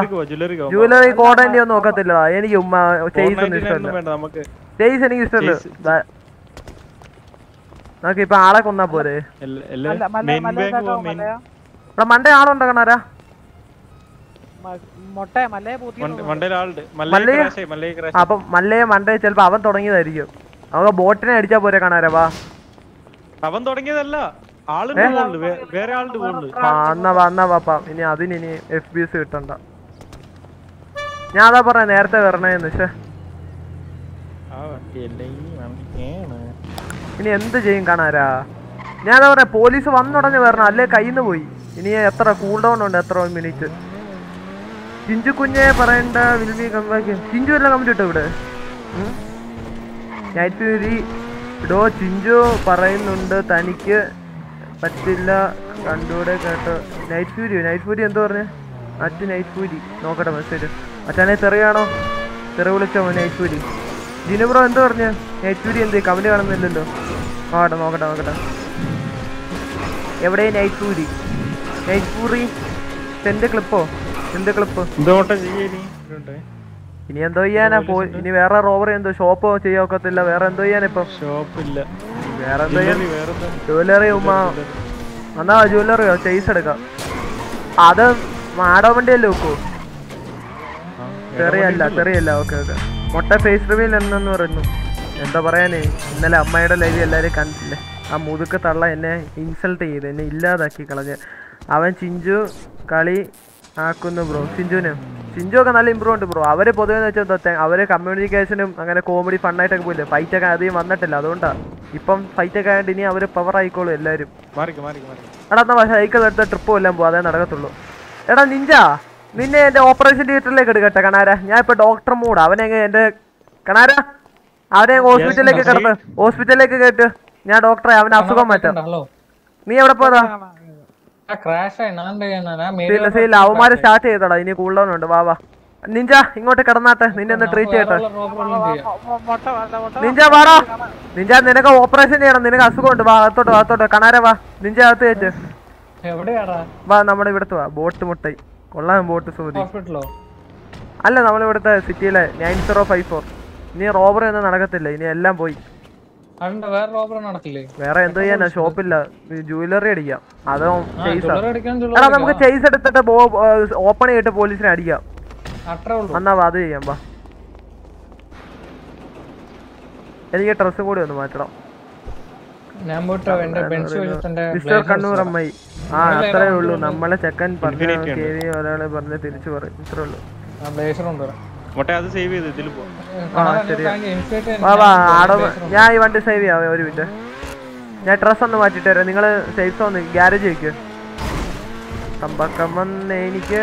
ജുവലറി കോടന്റെ ഒന്നും നോക്കത്തില്ല എനിക്ക് ഉമ്മ ചെയ്സ് ഒന്നും ഇഷ്ടമല്ല. ഒന്നും വേണ്ട നമുക്ക്. ചെയ്സ് എനിക്ക് ഇഷ്ടമല്ല. നമുക്ക് ഇപ്പൊ ആളെ കൊന്നാ പോരെ? ഇവിടെ മണ്ടേ ആളുണ്ടോ കണാരാ അപ്പൊ മല്ലയെ മണ്ടേ ചെലപ്പോ അവൻ തുടങ്ങിയതായിരിക്കും. നമുക്ക് ബോട്ടിനെ അടിച്ചാ പോരെ കാണാരാ വാ. അവൻ തുടങ്ങിയതല്ല വേറെ എന്നാ വാ എന്നാ വാപ്പാ ഇനി അതിന് ഇനി എഫ് ബി എസ് കിട്ടണ്ട. ഞാൻ അതാ പറഞ്ഞ നേരത്തെ വരണേന്ന് പക്ഷേ ആ വണ്ടിയല്ല. ഇനി എന്ത് ചെയ്യും കാണാരാ ഞാൻ പറയാ പോലീസ് വന്നുടഞ്ഞ് വരണം. അല്ലേ കയ്യിൽ നിന്ന് പോയി? ഇനി എത്ര കൂൾ ഡൗൺ ഉണ്ട് എത്ര മിനിറ്റ് ചിഞ്ചു കുഞ്ഞെ പറയണ്ട വിൽമി കമ്പാക്കി ചിഞ്ചു എല്ലാം കമ്മിറ്റ് ഇട്ടോ ഇവിടെ? നൈറ്റ് ഫ്യൂരി ഇടോ ചിഞ്ചു പറയുന്നുണ്ട് തനിക്ക് പറ്റില്ല. കണ്ടൂടെ കേട്ടോ. നൈറ്റ് ഫ്യൂരി നൈറ്റ് ഫ്യൂരി എന്തോ പറഞ്ഞു? അറ്റ് നൈറ്റ് ഫ്യൂരി നോക്കട്ടെ മെസ്സേജ് മറ്റാണെ തെറിയാണോ? തെറി വിളിച്ചോ നൈറ്റ് ഫ്യൂരി ജിനുബ്രോ എന്തോ പറഞ്ഞു? നൈറ്റ് ഫ്യൂരി എന്ത്? കമന്റ് കാണുന്നില്ലല്ലോ. നോക്കട്ടെ നോക്കട്ടെ നോക്കട്ടെ. എവിടെ നൈറ്റ് ഫ്യൂരി സെന്റ് ക്ലിപ്പോ? എന്ത് ക്ലിപ്പ്. ഇനി? എന്തോ ചെയ്യാനാ പോ ഇനി വേറെ റോവർ എന്തോ ഷോപ്പോ ചെയ്യാൻ ഒക്കത്തില്ല. വേറെ എന്തോ ചെയ്യാനിപ്പോ ഷോപ്പില്ല. വേറെ എന്തോ ജുവലറി ഉമ്മ എന്നാ ജുവലറിയോ ചെയ്സ് എടുക്കാം. അത് മാടോ വണ്ടിയല്ലേ വെക്കൂ? ചെറിയല്ല ചെറിയല്ല ഓക്കെ ഓക്കെ. മുട്ട ഫേസ് റിവീൽ എന്നു പറയുന്നു. എന്താ പറയാനേ? ഇന്നലെ അമ്മയുടെ ലൈവ് എല്ലാവരും കണ്ടില്ലേ ആ മുതുക്ക് തള്ള എന്നെ ഇൻസൾട്ട് ചെയ്ത് എന്നെ ഇല്ലാതാക്കി കളഞ്ഞ്. അവൻ ചിഞ്ചു കളി ആക്കുന്നു ബ്രോ ചിഞ്ചുവിനും. ചിഞ്ചു ഒക്കെ നല്ല ഇമ്പ്രൂവ് ഉണ്ട് ബ്രോ അവർ പൊതുവെ എന്ന് വെച്ചാൽ എന്താ അവർ കമ്മ്യൂണിക്കേഷനും അങ്ങനെ കോമഡി ഫണ്ണായിട്ടൊക്കെ പോയില്ലേ? ഫൈറ്റ് ഒക്കെ അധികം വന്നിട്ടില്ല. അതുകൊണ്ടാണ് ഇപ്പം ഫൈറ്റ് ഒക്കെ ആയതുകൊണ്ട് ഇനി അവർ പവർ ആയിക്കോളും എല്ലാവരും എടാ എന്നാ സൈക്കിൾ എടുത്ത ട്രിപ്പ് എല്ലാം പോകും അതേ നടക്കത്തുള്ളൂ. എടാ നിഞ്ച നിന്നെ എന്റെ ഓപ്പറേഷൻ തിയേറ്ററിലേക്ക് എടുക്കട്ടെ കണാര. ഞാൻ ഇപ്പൊ ഡോക്ടർ മൂഡ് അവനെ എന്റെ എന്റെ കണാര? അവനെ ഹോസ്പിറ്റലിലേക്ക് കിടത്ത് ഹോസ്പിറ്റലിലേക്ക് കേട്ട് ഞാൻ ഡോക്ടറെ അവന് അസുഖം മാറ്റാം നീ എവിടെ പോയതാ അവന്മാര് സ്റ്റാർട്ട് ചെയ്തടാ ഇനി കൂടുതൽ ഉണ്ട് വാ വാ നിഞ്ച ഇങ്ങോട്ട് കിടന്നാട്ടെ നിന്നെ ഒന്ന് ട്രീറ്റ് ചെയ്യട്ടെ നിഞ്ച വാടാ നിഞ്ച നിനക്ക് ഓപ്പറേഷൻ ചെയ്യണം നിനക്ക് അസുഖമുണ്ട് വാ അകത്തോട്ട് അകത്തോട്ട് കണാര വാ നിഞ്ച അകത്ത് കയറ്റ് എവിടെയാടാ വാ നമ്മുടെ ഇവിടുത്തെ വാ ബോട്ട് മുട്ടൈ കൊള്ളാൻ ബോട്ട് ഹോസ്പിറ്റലോ അല്ല നമ്മളിവിടുത്തെ സിറ്റിയിലെ നയൻ സീറോ ഫൈവ് ഫോർ ഇനി റോബർ ഒന്നും നടക്കത്തില്ല. ഇനി എല്ലാം പോയി. വേറെ റോബർ നടക്കില്ലേ? വേറെ എന്ത് ചെയ്യാനാ? ഷോപ്പില്ല. ജുവല്ലറി അടിക്കാം. അതോ എടാ നമുക്ക് ചേസ് ചെയ്സ് എടുത്തിട്ട് ഓപ്പൺ ചെയ്തിട്ട് പോലീസിനെ അടിക്കാം. എന്നാ വാ അത് ചെയ്യാം വാ. എനിക്ക് ഡ്രസ്സും കൂടി ഒന്ന് മാറ്റണം. മിസ്റ്റർ കണ്ണൂർ അമ്മായി. ആ അത്രേ ഉള്ളൂ. നമ്മളെ ചെക്കൻ പറഞ്ഞു കേറി ഒരാളെ പറഞ്ഞ് തിരിച്ചു പറയും. ഇത്രേ ഉള്ളൂ. ബ്ലേസർ കൊണ്ടുവരാം മൊട്ടെ അത് സേവ് ചെയ്ത് ഇതിൽ ഞാൻ ഈ വണ്ടി സേവ് ചെയ്യാം ഒരു മിനിറ്റ് ഞാൻ ഡ്രസ് ഒന്ന് മാറ്റിട്ട് വരാം. നിങ്ങൾ സേഫ് ഒന്ന് ഗ്യാരേജ് വെക്ക്. തമ്പക്കം വന്ന് എനിക്ക്.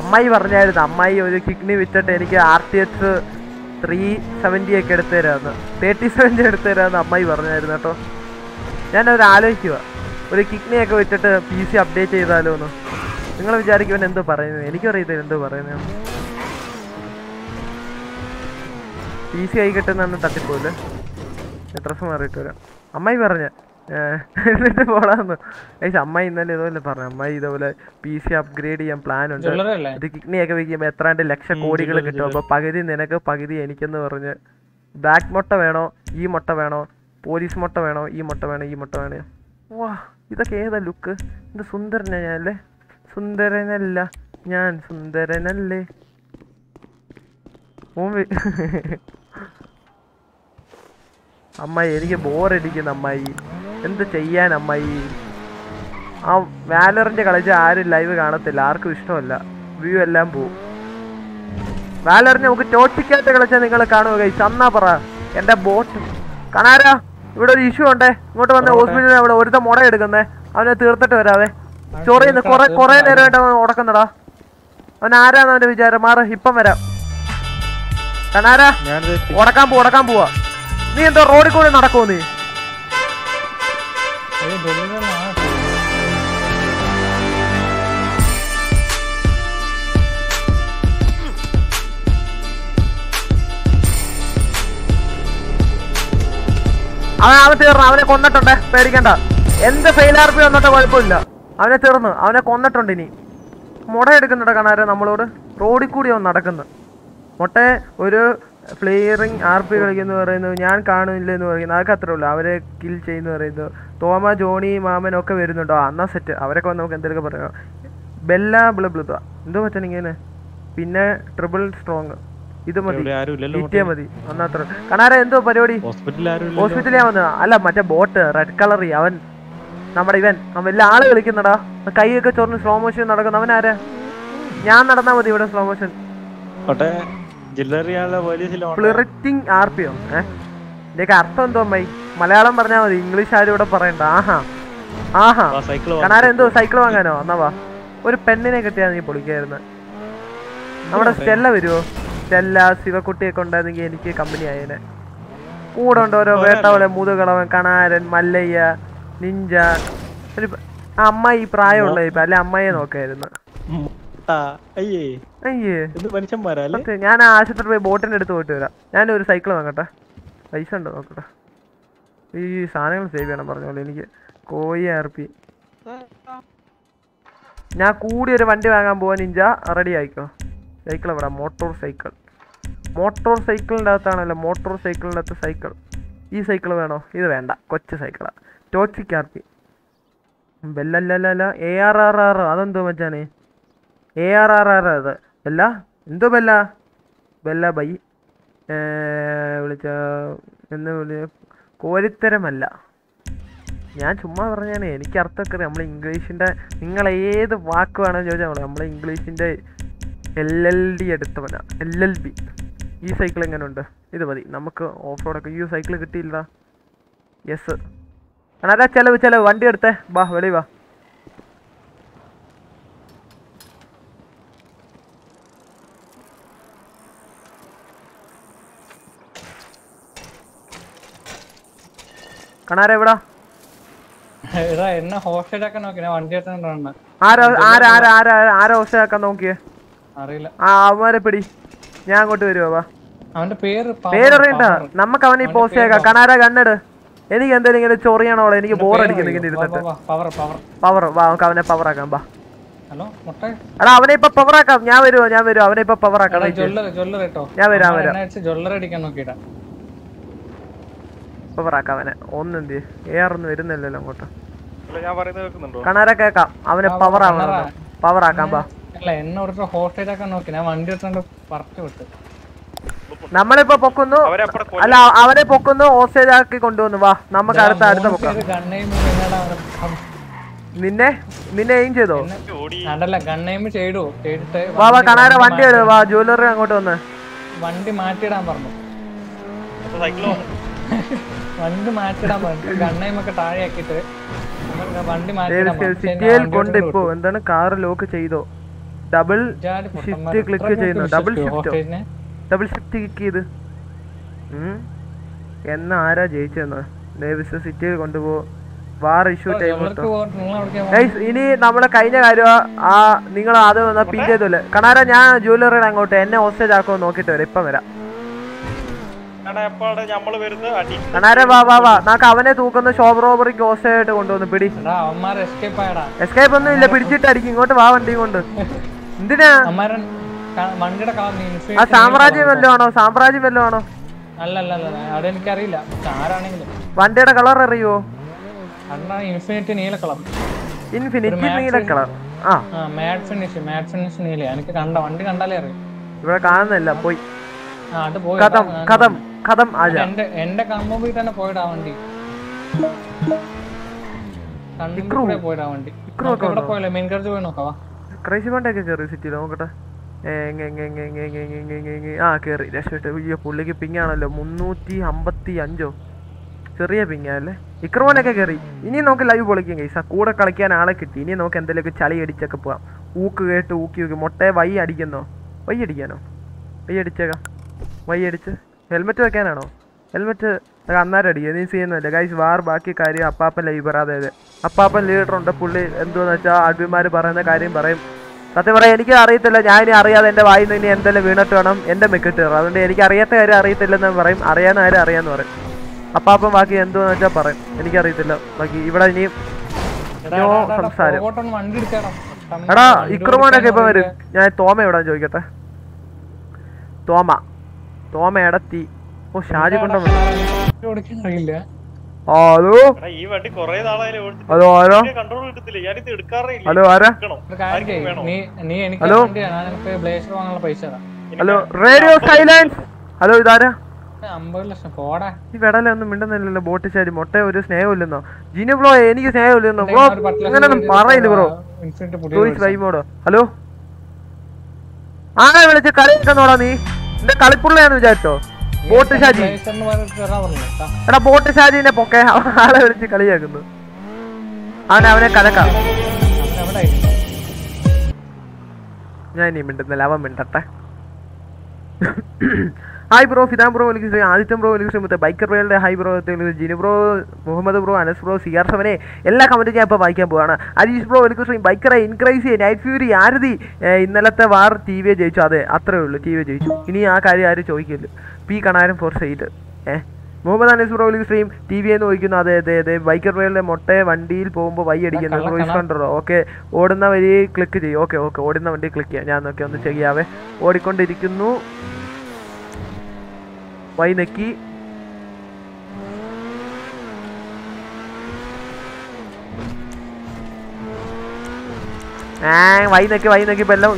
അമ്മായി പറഞ്ഞായിരുന്നു അമ്മായി ഒരു കിഡ്നി വിറ്റിട്ട് എനിക്ക് R T X three seventy ഒക്കെ എടുത്തു തരാമെന്ന് തേർട്ടി സെവന്റി എടുത്തു തരാമെന്ന് അമ്മായി പറഞ്ഞായിരുന്നു കേട്ടോ. ഞാനത് ആലോചിക്കുക ഒരു കിഡ്നി ഒക്കെ വിറ്റിട്ട് പി സി അപ്ഡേറ്റ് ചെയ്താലോ എന്ന് നിങ്ങൾ വിചാരിക്കും ഇവൻ എന്തോ പറയുന്നത് എനിക്കും അറിയത്തില്ല എന്തോ പറയുന്നത് പി സി ആയി കിട്ടുന്ന തട്ടിപ്പോലെ സമയം മാറിയിട്ട് വരാം. അമ്മായി പറഞ്ഞ. എന്നിട്ട് പോടാന്ന്. ഏച്ചി അമ്മായി ഇന്നലെ ഇതുപോലെ പറഞ്ഞു. അമ്മായി ഇതുപോലെ പി സി അപ്ഗ്രേഡ് ചെയ്യാൻ പ്ലാൻ ഉണ്ട്. ഇത് അല്ലേ? കിഡ്നി ഒക്കെ വിൽക്കുമ്പോൾ എത്രാണ്ട് ലക്ഷം കോടികൾ കിട്ടും. അപ്പൊ പകുതി നിനക്ക് പകുതി എനിക്കെന്ന് പറഞ്ഞ്. ബാക്ക് മുട്ട വേണോ? ഈ മുട്ട വേണോ? പോലീസ് മുട്ട വേണോ? ഈ മുട്ട വേണോ? ഈ മുട്ട വേണോ? വാ ഇതൊക്കെ ഏതാ ലുക്ക്? എന്ത് സുന്ദരനാ ഞാനല്ലേ? സുന്ദരനല്ല ഞാൻ സുന്ദരനല്ലേ? അമ്മായി എനിക്ക് ബോറടിക്കുന്നു അമ്മായി. എന്ത് ചെയ്യാൻ അമ്മായി? ആ വാലറിന്റെ കളിച്ച് ആരും ലൈവ് കാണത്തില്ല ആർക്കും ഇഷ്ടമല്ല. വ്യൂ എല്ലാം പോവും. വാലറിനെ നമുക്ക് ടോട്ടിക്കകത്ത് കളിച്ചാൽ നിങ്ങൾ കാണുക ഗൈസ് അന്നാ പറ. എന്റെ ബോട്ട് കാണാരാ ഇവിടെ ഒരു ഇഷ്യൂ ഉണ്ടേ. ഇങ്ങോട്ട് വന്ന ഹോസ്പിറ്റലിൽ അവിടെ ഒരുത്ത മുട എടുക്കുന്നേ. അവനെ തീർത്തിട്ട് വരാവേ. ചൊറിയുന്നു കൊറേ കൊറേ നേരമായിട്ട് അവൻ ഉടക്കുന്നടാ അവൻ ആരാന്ന് അവന്റെ വിചാരം. മാറ ഇപ്പം വരാം. കണാരാ ഉടക്കാൻ പോ ഉടക്കാൻ പോവാ. നീ എന്തോ റോഡിൽ കൂടെ നടക്കുമോ നീ? അവൻ അവൻ തീർന്നു അവനെ കൊന്നിട്ടുണ്ട്. പേടിക്കണ്ട. എന്ത് ഫെയിലാർപ്പി വന്നിട്ട് കുഴപ്പമില്ല. അവനെ തീർന്നു അവനെ കൊന്നിട്ടുണ്ട് ഇനി. മുട എടുക്കുന്നുണ്ട് കാണാരെ നമ്മളോട്. റോഡിൽ കൂടി അവൻ നടക്കുന്നു മുട്ട ഒരു ഫ്ലെയറിങ് ആർ പി കളിക്കുന്നു പറയുന്നു ഞാൻ കാണുന്നില്ല എന്ന് പറയുന്നു. അതൊക്കെ അത്രേ ഉള്ളൂ. അവരെ കിൽ ചെയ്യുന്നു പറയുന്നു. തോമ ജോണി മാമൻ ഒക്കെ വരുന്നുണ്ടോ? അന്നാ സെറ്റ് അവരൊക്കെ വന്ന് നമുക്ക് എന്തെങ്കിലും പറയാം. ബെല്ല ബ്ല ബ്ലു എന്തോ പറ്റാൻ ഇങ്ങനെ. പിന്നെ ട്രിപ്പിൾ സ്ട്രോങ് ഇത് മതി. കിട്ടിയാ മതി. ഒന്നാത്ര കണാര എന്തോ പരിപാടി? ഹോസ്പിറ്റലിൽ വന്നത്. അല്ല മറ്റേ ബോട്ട് റെഡ് കളറി അവൻ നമ്മുടെ ഇവൻ. വലിയ ആൾ കളിക്കുന്നടാ. കൈയൊക്കെ ചോർന്ന് സ്ലോ മോഷൻ നടക്കുന്നു അവൻ ആരാ? ഞാൻ നടന്നാ മതി ഇവിടെ സ്ലോ മോഷൻ ഫ്ലിറിറ്റിംഗ് ആർ ഏഹ് ഇതിന്റെ അർത്ഥം എന്തോ അമ്മായി? മലയാളം പറഞ്ഞാ മതി ഇംഗ്ലീഷ് ആരും ഇവിടെ പറയണ്ട. ആഹാ. ആഹാ. സൈക്കിൾ കണാര എന്തോ സൈക്കിൾ വാങ്ങാനോ? എന്നാ വാ. ഒരു പെണ്ണിനെ കിട്ടിയാ നീ പൊളിക്കായിരുന്നു. നമ്മുടെ സ്റ്റെല്ല വരുവോ? സ്റ്റെല്ല ശിവക്കുട്ടിയൊക്കെ ഉണ്ടായിരുന്നെങ്കിൽ എനിക്ക് കമ്പനി ആയേനെ. കൂടെ ഉണ്ട് ഓരോ വേട്ടവളെ മുതുകളവൻ കണാരൻ മല്ലയ്യ നിഞ്ച ഒരു അമ്മ ഈ പ്രായമുള്ള ഇപ്പൊ അല്ലെ അമ്മയെ നോക്കായിരുന്നു. ഞാൻ ആശുപത്രി പോയി ബോട്ടിന്റെ അടുത്ത് പോയിട്ട് വരാം. ഞാൻ ഒരു സൈക്കിൾ വാങ്ങട്ടെ. പൈസ ഉണ്ടോ നോക്കട്ടെ. ഈ സാധനങ്ങൾ സേവ് ചെയ്യണം പറഞ്ഞോളൂ. എനിക്ക് കോയി ആർപ്പി ഞാൻ കൂടി ഒരു വണ്ടി വാങ്ങാൻ പോവാൻ ഇഞ്ച റെഡി ആയിക്കോ. സൈക്കിൾ എവിടെ മോട്ടോർ സൈക്കിൾ മോട്ടോർ സൈക്കിളിന്റെ അകത്താണല്ലോ. മോട്ടോർ സൈക്കിളിന്റെ അകത്ത് സൈക്കിൾ ഈ സൈക്കിൾ വേണോ? ഇത് വേണ്ട. കൊച്ചു സൈക്കിളാ ടോക്സിക് ആർപ്പി ബെല്ലല്ലല്ല എ ആർ ആർ ആർ അതെന്തോ മച്ചാണ് എ ആർ ആർ ആർ അത്. ബെല്ല? എന്തോ ബെല്ല? Bella bye. വിളിച്ച എന്ന് വിളി? കോരിത്തരമല്ല. ഞാൻ ചുമ്മാ പറഞ്ഞാണ്. എനിക്ക് അർത്ഥമൊക്കെ നമ്മൾ ഇംഗ്ലീഷിന്റെ നിങ്ങൾ ഏത് വാക്ക് വേണമെന്ന് ചോദിച്ചാൽ നമ്മൾ ഇംഗ്ലീഷിന്റെ എൽ എൽ ഡി എടുത്തവനാ. എൽ എൽ ബി ഈ സൈക്കിൾ എങ്ങനെയുണ്ട് ഇത് മതി. നമുക്ക് ഓഫ് റോഡൊക്കെ ഈ സൈക്കിൾ കിട്ടിയില്ല യെസ് അതാ ചെലവ് ചെലവ്. വണ്ടി എടുത്തേ. വാ വെളി വാ. എന്നെ വണ്ടി ആരാ ഹോസ്റ്റലാക്കാൻ നോക്കിയേ? അറിയില്ല. ആ അവന്മാരെ പിടി. ഞാൻ അങ്ങോട്ട് വരുവാ അവന്റെ പേര് പേരറിയണ്ട. നമുക്ക് അവനെ പോസ്റ്റ് ആക്കാം കണാര കണ്ണെട്. എനിക്ക് എന്തായാലും ഇങ്ങനെ ചൊറിയണം എനിക്ക് ബോറടിക്കുന്നു ഇങ്ങനെ ഇരുന്നിട്ട്. പവർ വാ നമുക്ക് അവനെ പവർ ആക്കാം ബാ അടാ അവനെ ഇപ്പൊ പവർ ആക്കാം. ഞാൻ വരുമോ ഞാൻ വരുമോ അവനെ ഇപ്പൊ പവർ ആക്കാം ഞാൻ വരാം വരാം. പവർ ആക്കാം അവനെ. ഒന്നെന്ത്? എയർ ഒന്നും വരുന്നില്ലല്ലോ അങ്ങോട്ട്. കണാര കേക്കാം അവനെ പവർ ആവണം. പവർ ആക്കാൻ ബാ അല്ല എന്നെ ഹോസ്റ്റേജ് ആക്കാൻ നോക്കി. ഞാൻ വണ്ടി എടുത്തോണ്ട് പറിച്ചു വിട്ടു. നമ്മളിപ്പോ പൊക്കുന്നു. അല്ല അവരെ പൊക്കുന്നു ഓസ്റ്റേജ് ആക്കി കൊണ്ടുവന്നു. വാ നമുക്ക് അടുത്ത അടുത്ത പൊക്കാം. നിന്നെ നിന്നെ എയിം ചെയ്തോ? വാ വാ കണാര വണ്ടി എടുത്തു വാ ജ്വല്ലറി അങ്ങോട്ട് വന്ന്. വണ്ടി മാറ്റിയിടാൻ പറഞ്ഞു. വണ്ടി മാറ്റിടാൻ പറഞ്ഞു. എന്താണ് കാർ ലോക്ക് ചെയ്തോ? ഡബിൾ ഷിഫ്റ്റ് ക്ലിക്ക് ചെയ്യുന്നു double shift double shift kick ചെയ്ത്. എന്ന ആരാ ജയിച്ചെന്ന് ഡേവിസ് സിറ്റിയിൽ കൊണ്ടുപോ. War issue time? ഇനി നമ്മളെ കഴിഞ്ഞ കാര്യം ആ നിങ്ങൾ അത് പിൻ ചെയ്തല്ലേ? കണാര ഞാൻ ജ്വല്ലറിയുടെ അങ്ങോട്ട് എന്നെ ഹോസ്റ്റേജ് ആക്കുമോ നോക്കിട്ട് വരാം. ഇപ്പം വരാം. എപ്പാടെ നമ്മൾ വരുന്ന അടി. കണാര വാ വാ വാ. നമുക്ക് അവനെ തൂക്കുന്ന ഷോപ്പ് റോബറിക്ക് ഹോസ്റ്റേജ് ആയിട്ട് കൊണ്ടുവന്ന് പിടി. എസ്കേപ്പ് ഒന്നും ഇല്ല പിടിച്ചിട്ടായിരിക്കും. ഇങ്ങോട്ട് വാ വണ്ടി കൊണ്ട്. എന്തിനാ? വണ്ടിയുടെ ആ സാമ്രാജ്യം വല്ലതും ആണോ? സാമ്രാജ്യം വല്ലതും ആണോ? അല്ല അല്ല അല്ല അവിടെ എനിക്കറിയില്ല ആരാണെങ്കിലും. വണ്ടിയുടെ കളർ അറിയോ? ഇൻഫിനിറ്റി നീല കളർ. ഇൻഫിനിറ്റി നീല കളർ. ആ. മാറ്റ് ഫിനിഷ് മാറ്റ് ഫിനിഷ് നീല എനിക്ക് കണ്ട വണ്ടി കണ്ടാലേ അറിയാം. ഇവിടെ കാണുന്നില്ല പോയി. അത് പോയി. കഥം കഥം. കഥം ആജ. എന്റെ എന്റെ കൺമുമ്പിൽ തന്നെ പോയിടാ വണ്ടി. കൂടെ പോയിടാ വണ്ടി. ഇവിടെ? പോയല്ലേ മെയിൻ കറിച്ച് പോയി നോക്കാവാ ക്രൈസി പണ്ടൊക്കെ കയറി സിറ്റിയിൽ നോക്കട്ടെ. ആ കയറി രക്ഷപ്പെട്ട്. അയ്യോ പുള്ളിക്ക് പിങ്ങാണല്ലോ. മുന്നൂറ്റി അമ്പത്തി അഞ്ചോ ചെറിയ പിങ്ങാല്ലേ ഇക്രോനൊക്കെ കയറി ഇനി നമുക്ക് ലൈവ് പൊളിക്കും കൈസ കൂടെ കളിക്കാൻ ആളെ കിട്ടി. ഇനി നമുക്ക് എന്തെങ്കിലുമൊക്കെ ചളി അടിച്ചൊക്കെ പോവാം. ഊക്ക് കേട്ട് ഊക്കി ഊക്കി. മുട്ടയെ വൈ അടിക്കുന്നോ? വൈ അടിക്കാനോ? വൈ അടിച്ചേക്കാം. വൈ അടിച്ച്. ഹെൽമെറ്റ് വെക്കാനാണോ? ഹെൽമെറ്റ് അന്നേരം അടിക്കുക നീ ചെയ്യുന്നില്ല ഗൈസ് വാർ ബാക്കി കാര്യം അപ്പാപ്പൻ ലൈബർ അതെ അതെ അപ്പാപ്പൻ ലീഡറുണ്ട് പുള്ളി എന്തുവെന്ന് വെച്ചാൽ അഡ്മിമാർ പറയുന്ന കാര്യം പറയും. സത്യം പറയാം എനിക്ക് അറിയത്തില്ല ഞാൻ ഇനി അറിയാതെ എന്റെ വായിൽ നിന്ന് ഇനി എന്തെല്ലാം വീണിട്ട് വേണം എന്റെ മെക്കിട്ട് കയറും അതുകൊണ്ട് എനിക്ക് അറിയാത്ത കാര്യം അറിയത്തില്ലെന്ന് പറയും അറിയാവുന്ന ആരും അറിയാന്ന് പറയും അപ്പാപ്പൻ ബാക്കി എന്തോന്ന് വെച്ചാൽ പറയും എനിക്കറിയത്തില്ല ബാക്കി ഇവിടെ ഇനിയും എടാ, നോ സംസാരം എടാ ഇക്രമോനൊക്കെ ഇപ്പൊ വരും ഞാൻ തോമ എവിടാന്ന് ചോദിക്കട്ടെ തോമ തോമ എടത്തി ഓ ഷാജി കൊണ്ടോ ഹലോ? ഈ വണ്ടി കൊറേ നാളായാലും ഓടിച്ചിട്ട് ഹലോ ആരോ? കൺട്രോൾ കിട്ടത്തില്ല ഞാനിത് എടുക്കാറേ ഇല്ല. ഹലോ ആരാ? നീ നീ എനിക്ക് ഹലോ? ബ്ലേസർ വാങ്ങാനുള്ള പൈസ ഹലോ റേഡിയോ സൈലൻസ്. ഹലോ ഇതാരാ? അമ്പത് ലക്ഷം. പോടാ. ഈ വെടല ഒന്നും മിണ്ടുന്നില്ലല്ലോ ബോട്ട് ശരി മൊട്ട ഒരു സ്നേഹമില്ലെന്നോ ജിനു ബ്രോ എനിക്ക് സ്നേഹമില്ലെന്നോ ബ്രോ രൂപ പറയില്ല ബ്രോ. വൈമോടോ ഹലോ? ആരാ വിളിച്ച് കളി നോടാ നീ? എന്റെ കളിപ്പുള്ളയാന്ന് വിചാരിച്ചോ? ബോട്ട് ഷാജി. എടാ ബോട്ട് ഷാജിനെ പൊക്കെ ആളെ വിളിച്ച് കളിയാക്കുന്നു അവനെ അവനെ കലക്കാം അവൻ? ഞാൻ ഇനി മിണ്ടുന്നില്ല അവൻ മിണ്ടട്ടെ ഹായ് ബ്രോ ഫിദാം ബ്രോ വിളിക്കും ശ്രീ ആദിത്യം ബ്രോ വിളിക്കും ശ്രീ ബൈക്കർ ബ്രോയുടെ hi bro Jinu bro Muhammad bro Anas bro C R സെവനെ എല്ലാ കമന്റും ഞാൻ ഇപ്പോൾ വായിക്കാൻ പോവാണ്. അജീഷ് ബ്രോ വിളിക്കും ശ്രീ ബൈക്കറെ ഇൻക്രൈസി നൈറ്റ് ഫ്യൂരി ആരതി ഇന്നലത്തെ വാർ ടി വി ജയിച്ചു. അതെ അത്രേ ഉള്ളൂ ടി വി ജയിച്ചു. ഇനി ആ കാര്യം ആരും ചോദിക്കില്ല. പി കണാരം ഫോർ സൈറ്റ് ഏ മുഹമ്മദ് അനീസ് ബ്രോ വിളിക്കും സ്ട്രീം ടി വി എന്ന് ചോദിക്കുന്നു. അതെ അതെ അതെ ബൈക്കർ ബ്രോയുടെ മൊട്ടയെ വണ്ടിയിൽ പോകുമ്പോൾ വൈ അടിക്കുന്നു. റോയിസ് ക്രൂയിസ് കണ. ഓക്കെ ഓടുന്ന വഴി ക്ലിക്ക് ചെയ്യും. ഓക്കെ ഓക്കെ ഓടുന്ന വണ്ടി ക്ലിക്ക് ചെയ്യാം. ഞാൻ നോക്കി ഒന്ന് ചെയ്യാവേ ഓടിക്കൊണ്ടിരിക്കുന്നു. വൈ നെക്കി ആ വൈ നെക്കി ഇപ്പൊ എല്ലാം?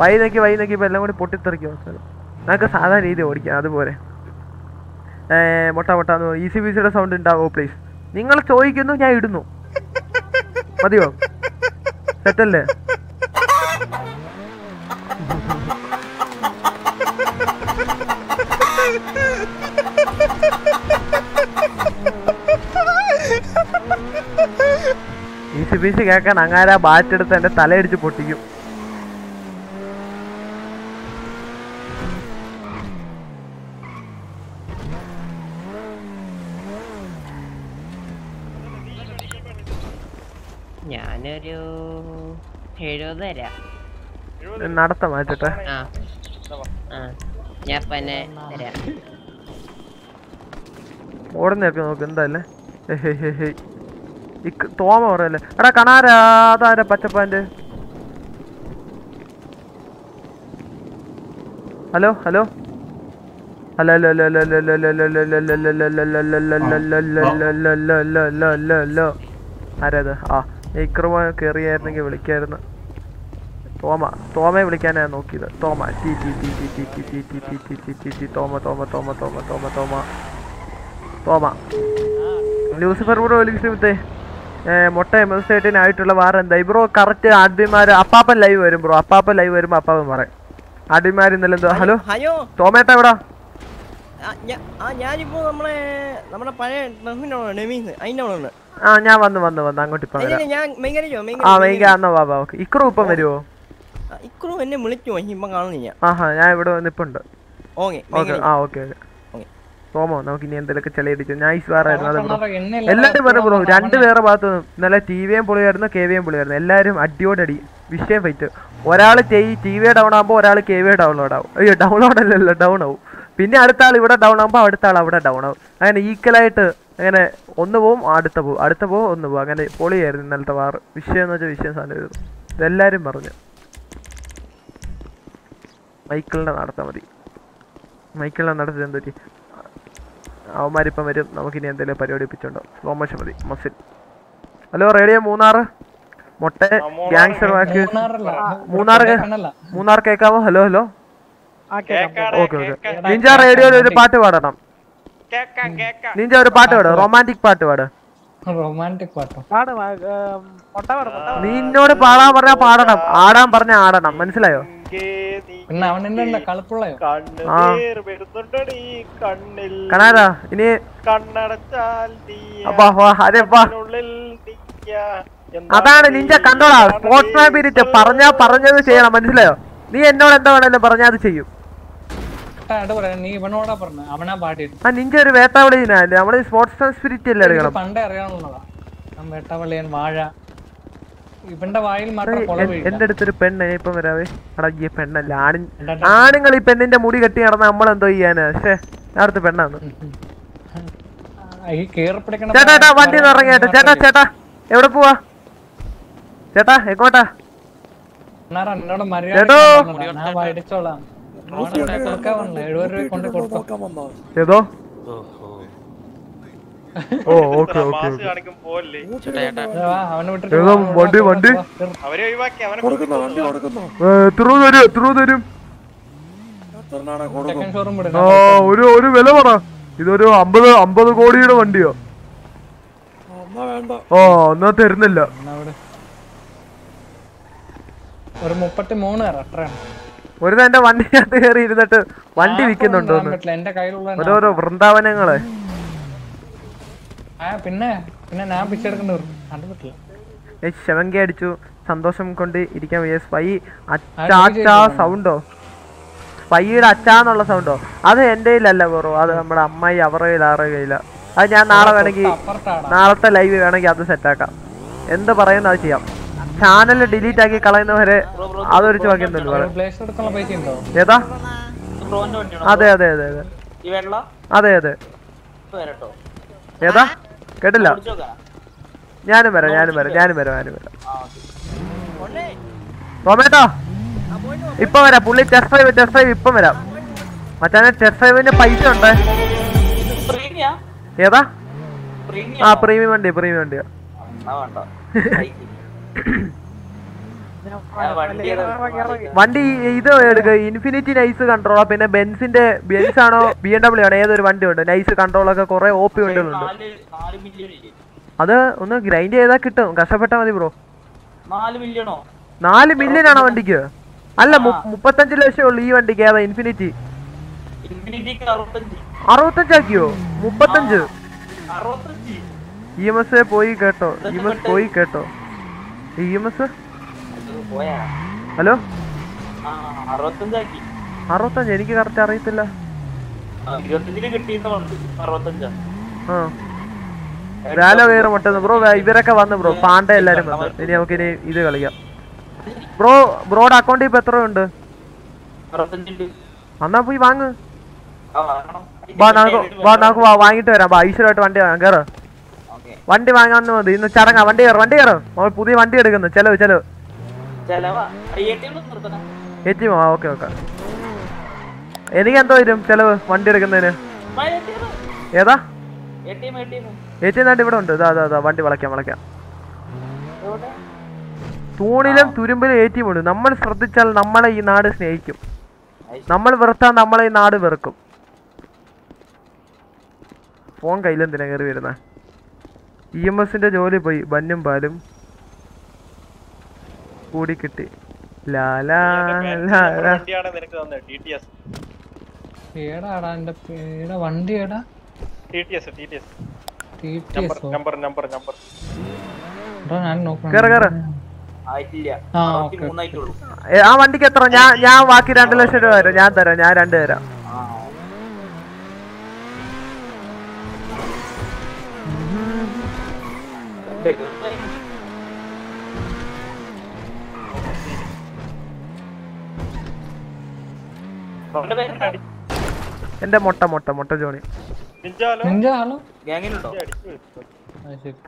വൈ നെക്കി വൈ ഇപ്പൊ എല്ലാം കൂടി പൊട്ടിത്തെറിക്കും അവസാനം. നമുക്ക് സാധാരണ രീതി ഓടിക്കാം അതുപോലെ. ഏ, മൊട്ട മൊട്ട ഈസി ബിസിയുടെ സൗണ്ട് ഉണ്ടാവോ പ്ലീസ് നിങ്ങൾ ചോദിക്കുന്നു ഞാൻ ഇടുന്നു. മതിയോ? സെറ്റല്ലേ ഈസി പീശു കേൾക്കാൻ അങ്ങാരാ ബാറ്റെടുത്ത് എന്റെ തലയടിച്ച് പൊട്ടിക്കും. ഞാനൊരു എഴുപത് തരാം. നടത്ത മാറ്റട്ടെ. ആ. ആ. ഞാൻ പന്നെ തരാം ഓടുന്നൊക്കെ നോക്ക് എന്താല്ലേ തോമ പറയല്ലേ എടാ കണാരാ അതാരാ പച്ചപ്പാന്റെ hello hello hello hello hello hello hello hello hello hello ആരാത് ആ ഇക്രമ കയറിയായിരുന്നെങ്കിൽ വിളിക്കായിരുന്നു തോമ തോമയെ വിളിക്കാനാണ് നോക്കിയത് Thoma T T T T T T T T T T T T T Thoma Thoma Thoma Thoma Thoma Thoma Thoma Lucifer bro വിളിച്ചേ മുട്ട ആയിട്ടുള്ള വാർ എന്തായി ബ്രോ കറക്റ്റ് ആദ്യമാർ അപ്പാപ്പൻ ലൈവ് വരും ബ്രോ അപ്പാപ്പൻ ലൈവ് വരുമ്പോൾ അപ്പാപ്പൻ പറയും ആദ്യമാർ ഇന്നലെ എന്തോ ഹലോ ഹലോ തോമേട്ട എവിടാ ഞാനിപ്പോ നമ്മളെ നമ്മുടെ പഴയ ആ ഞാൻ വന്ന് വന്ന് വന്ന് അങ്ങോട്ട് ഇപ്പം ആ മെയിൻ അന്നോ വാ ഓക്കെ ഇക്രു ഇപ്പം വരുമോ ഇക്രു എന്നെ വിളിച്ചു ഇപ്പം കാണുന്നില്ല ആഹാ ഞാൻ ഇവിടെ നിപ്പുണ്ട് ഓക്കെ ഓക്കെ ആ ഓക്കെ ഓക്കെ. തോമോ നമുക്ക് ഇനി എന്തെങ്കിലുമൊക്കെ ചെളിയടിച്ചു ഞാൻ ഈശ്വറായിരുന്നു അത് ബ്രോ. രണ്ട് വേറെ ഭാഗത്ത് നിന്നും. ഇന്നലെ ടി വിയും പൊളിയായിരുന്നു കെ വിയും പൊളിയായിരുന്നു എല്ലാരും അടിയോടടി വിഷയം ഫൈറ്റ്. ഒരാൾ ടി വി ഡൗൺ ആകുമ്പോൾ ഒരാൾ കെ വി ഡൗൺലോഡ് ആവും അയ്യോ ഡൗൺലോഡ് അല്ലല്ലോ ഡൗൺ ആവും പിന്നെ അടുത്ത ആൾ ഇവിടെ ഡൗൺ ആകുമ്പോൾ അടുത്ത ആൾ അവിടെ ഡൗൺ ആവും അങ്ങനെ ഈക്വലായിട്ട് അങ്ങനെ ഒന്ന് പോവും അടുത്ത പോവും. അടുത്ത പോവും ഒന്ന് പോവും. അങ്ങനെ പൊളിയായിരുന്നു ഇന്നലത്തെ വാർ വിഷയം എന്ന് വെച്ചാൽ വിഷയം സാധനമായിരുന്നു ഇതെല്ലാരും പറഞ്ഞു. മൈക്കിളിനെ നടത്താൽ മതി. മൈക്കിളിനെ നടത്തി എന്ത് പറ്റി അവന്മാരിപ്പം വരും. നമുക്കിനി എന്തെങ്കിലും പരിപാടി ഒപ്പിച്ചുണ്ടോ സ്ലോ മോഷൻ മതി. മസിൽ. Hello radio Munnar? മൊട്ട? Gangster walk. മൂന്നാർ മൂന്നാർ കേൾക്കാമോ ഹലോ ഹലോ. ആ കേക്കാം ഓക്കെ ഓക്കെ. നിഞ്ച റേഡിയോയിൽ ഒരു പാട്ട് പാടണം. നിഞ്ച ഒരു പാട്ട് പാട്. റൊമാന്റിക് പാട്ട് പാട്. നീ എന്നോട് പാടാൻ പറഞ്ഞാ പാടണം. ആടാൻ പറഞ്ഞ ആടണം. മനസ്സിലായോ? കണ്ണാരാ? ഇനി കണ്ണടച്ചാൽ അതാണ് നിന്റെ കണ്ടോളാ സ്പോർട്സ്മാൻ പീരിറ്റ് പറഞ്ഞാ പറഞ്ഞത് ചെയ്യണം മനസ്സിലായോ? നീ എന്നോട് എന്താ വേണമല്ലോ പറഞ്ഞാ അത് ചെയ്യും. നിന്റെ ഒരു വേട്ടാവളി നമ്മൾ സ്പോർട്സ് സ്പിരിറ്റ് അല്ലേ പണ്ടേ അറിയാവുന്നതാ. വേട്ടാവളിയൻ വാഴ. ഇവന്റെ വായിൽ എന്റെ അടുത്തൊരു പെണ്ണ് ഇപ്പം വരാവേ. എടാ ഈ പെണ്ണല്ല ആണി ആണുങ്ങൾ ഈ പെണ്ണിന്റെ മുടി കെട്ടി നടന്ന നമ്മളെന്തോ ചെയ്യാനാ? പക്ഷേ അടുത്ത പെണ്ണാണ് ചേട്ടാ ചേട്ടാ വണ്ടി ഇറങ്ങിയാട്ടെ ചേട്ടാ ചേട്ടാ എവിടെ പോവാ? ചേട്ടാ എങ്ങോട്ടാ? ചേട്ടോ. ഞാൻ ഓ ഓക്കെ ഓക്കെ വണ്ടി വണ്ടി? എത്ര തരും എത്ര തരും ആ ഒരു ഒരു വില പറ. ഇതൊരു അമ്പത് അമ്പത് കോടിയുടെ വണ്ടിയോ? ഓ എന്നാ തരുന്നില്ല. ഒരു മുപ്പത്തി മൂന്ന് തന്റെ വണ്ടിക്കകത്ത് കയറി ഇരുന്നിട്ട് വണ്ടി വിൽക്കുന്നുണ്ടോ ഓരോരോ വൃന്ദാവനങ്ങളെ. പിന്നെ പിന്നെ ഞാൻ പിച്ചെടുക്കേണ്ടി വരും. അത് പറ്റില്ല. അടിച്ചു. സന്തോഷം കൊണ്ട് ഇരിക്കാൻ വയ്യ. സ്പൈ അച്ചാച്ചാ? സൗണ്ടോ? സ്പൈയുടെ അച്ചാന്നുള്ള സൗണ്ടോ? അത് എന്റെ കയ്യിലല്ല ബ്രോ. അത് നമ്മുടെ അമ്മായി അവരുടെ കയ്യിൽ ആരുടെ കയ്യില. അത് ഞാൻ നാളെ വേണമെങ്കിൽ. നാളത്തെ ലൈവ് വേണമെങ്കിൽ അത് സെറ്റാക്കാം എന്ത് പറയുന്ന അത് ചെയ്യാം. ചാനൽ ഡിലീറ്റ് ആക്കി കളയുന്നവരെ അതൊരു ചോദിക്കുന്നുണ്ട് പറയാം ബ്ലേസ് എടുക്കാനുള്ള പൈസ ഉണ്ടോ? ഏതാ? അതെ അതെ അതെ അതെ. അതെ അതെ. ഏതാ? കേട്ടില്ല? ഞാനും വരാം ഞാനും വരാം ഞാനും വരാം ഞാനും വരാം. ടൊമാറ്റോ? ഇപ്പൊ വരാം പുള്ളി ടെസ്റ്റ് ഡ്രൈവ് ടെസ്റ്റ് ഡ്രൈവ് ഇപ്പം വരാം. മച്ചാനെ ടെസ്റ്റ് ഡ്രൈവിന്റെ പൈസ ഉണ്ട്? ഏതാ? ആ പ്രീമിയം വണ്ടി പ്രീമിയം വണ്ടിയാ. വേണ്ട ഇത് എടുക്ക. ഇൻഫിനിറ്റി നൈസ് കൺട്രോളാ പിന്നെ ബെൻസിന്റെ ബെൻസ് ആണോ ബി എം ഡബ്ല്യൂ ആണോ? ഏതൊരു വണ്ടി ഉണ്ട്? നൈസ് കൺട്രോൾ ഒക്കെ കുറെ ഓപ്പി വണ്ടികളുണ്ട്. അത് ഒന്ന് ഗ്രൈൻഡ് ചെയ്താൽ കിട്ടും. കഷ്ടപ്പെട്ടാ മതി ബ്രോ നാല് മില്യൺ ആണോ വണ്ടിക്ക്? അല്ല മുപ്പത്തഞ്ച് ലക്ഷം ഉള്ളു ഈ വണ്ടിക്ക്. ഏതാ ഇൻഫിനിറ്റി അറുപത്തഞ്ചാക്കിയോ മുപ്പത്തഞ്ച്. ഇ എം എസ് പോയി കേട്ടോ. ഇ എം എസ് പോയി കേട്ടോ. E M S hello? അറുപത്തഞ്ച് എനിക്ക് കറക്റ്റ് അറിയത്തില്ല. രാലോ കയറി മുട്ടുന്നു ബ്രോ ഇവരൊക്കെ വന്നു ബ്രോ പാണ്ട എല്ലാരും വന്നു. ഇനി നമുക്ക് ഇനി ഇത് കളിക്കാം. ബ്രോ ബ്രോയുടെ അക്കൗണ്ടിൽ ഇപ്പൊ എത്ര ഉണ്ട്? അന്നാ പോയി വാങ്ങ്. വാ നമുക്ക് വാങ്ങിട്ട് വരാം. ബാ ഈശ്വരമായിട്ട് വണ്ടി വാങ്ങാം. കേറ്. വണ്ടി വാങ്ങാന്ന് മതി ഇന്ന് ചടങ്ങാ. വണ്ടി കയറും വണ്ടി കയറും പുതിയ വണ്ടി എടുക്കുന്നു. ചെലവ് ചെലവ്. ചെലവാ. എ ടി എം നിർത്തണം. എ ടി ആ ഓക്കെ ഓക്കെ. എനിക്ക് എന്തോ വരും ചെലവ് വണ്ടി എടുക്കുന്നതിന്? ഏതാ? A T M A T M. A T M ഇവിടെ ഉണ്ട്. ഇതാ അതാ വണ്ടി വളയ്ക്കാം വളയ്ക്കാം. തൂണിലും തുരുമ്പിലും എം ഉണ്ട്. നമ്മൾ ശ്രദ്ധിച്ചാൽ നമ്മളെ ഈ നാട് സ്നേഹിക്കും. നമ്മൾ വെറുത്താൽ നമ്മളെ ഈ നാട് വെറുക്കും. ഫോൺ കയ്യിലെന്തിനാ കയറി വരുന്ന? ഇ എം എസിന്റെ ജോലി പോയി. ബന്നും പാലും കൂടി കിട്ടി. ഏടാടാ എന്റെ വണ്ടി ഏടാ ആ വണ്ടിക്ക് എത്ര? ഞാൻ ഞാൻ ബാക്കി രണ്ടു ലക്ഷം രൂപ തരാം. ഞാൻ തരാം ഞാൻ രണ്ട് തരാം. എന്റെ മുട്ട മുട്ട മുട്ട ജോണി.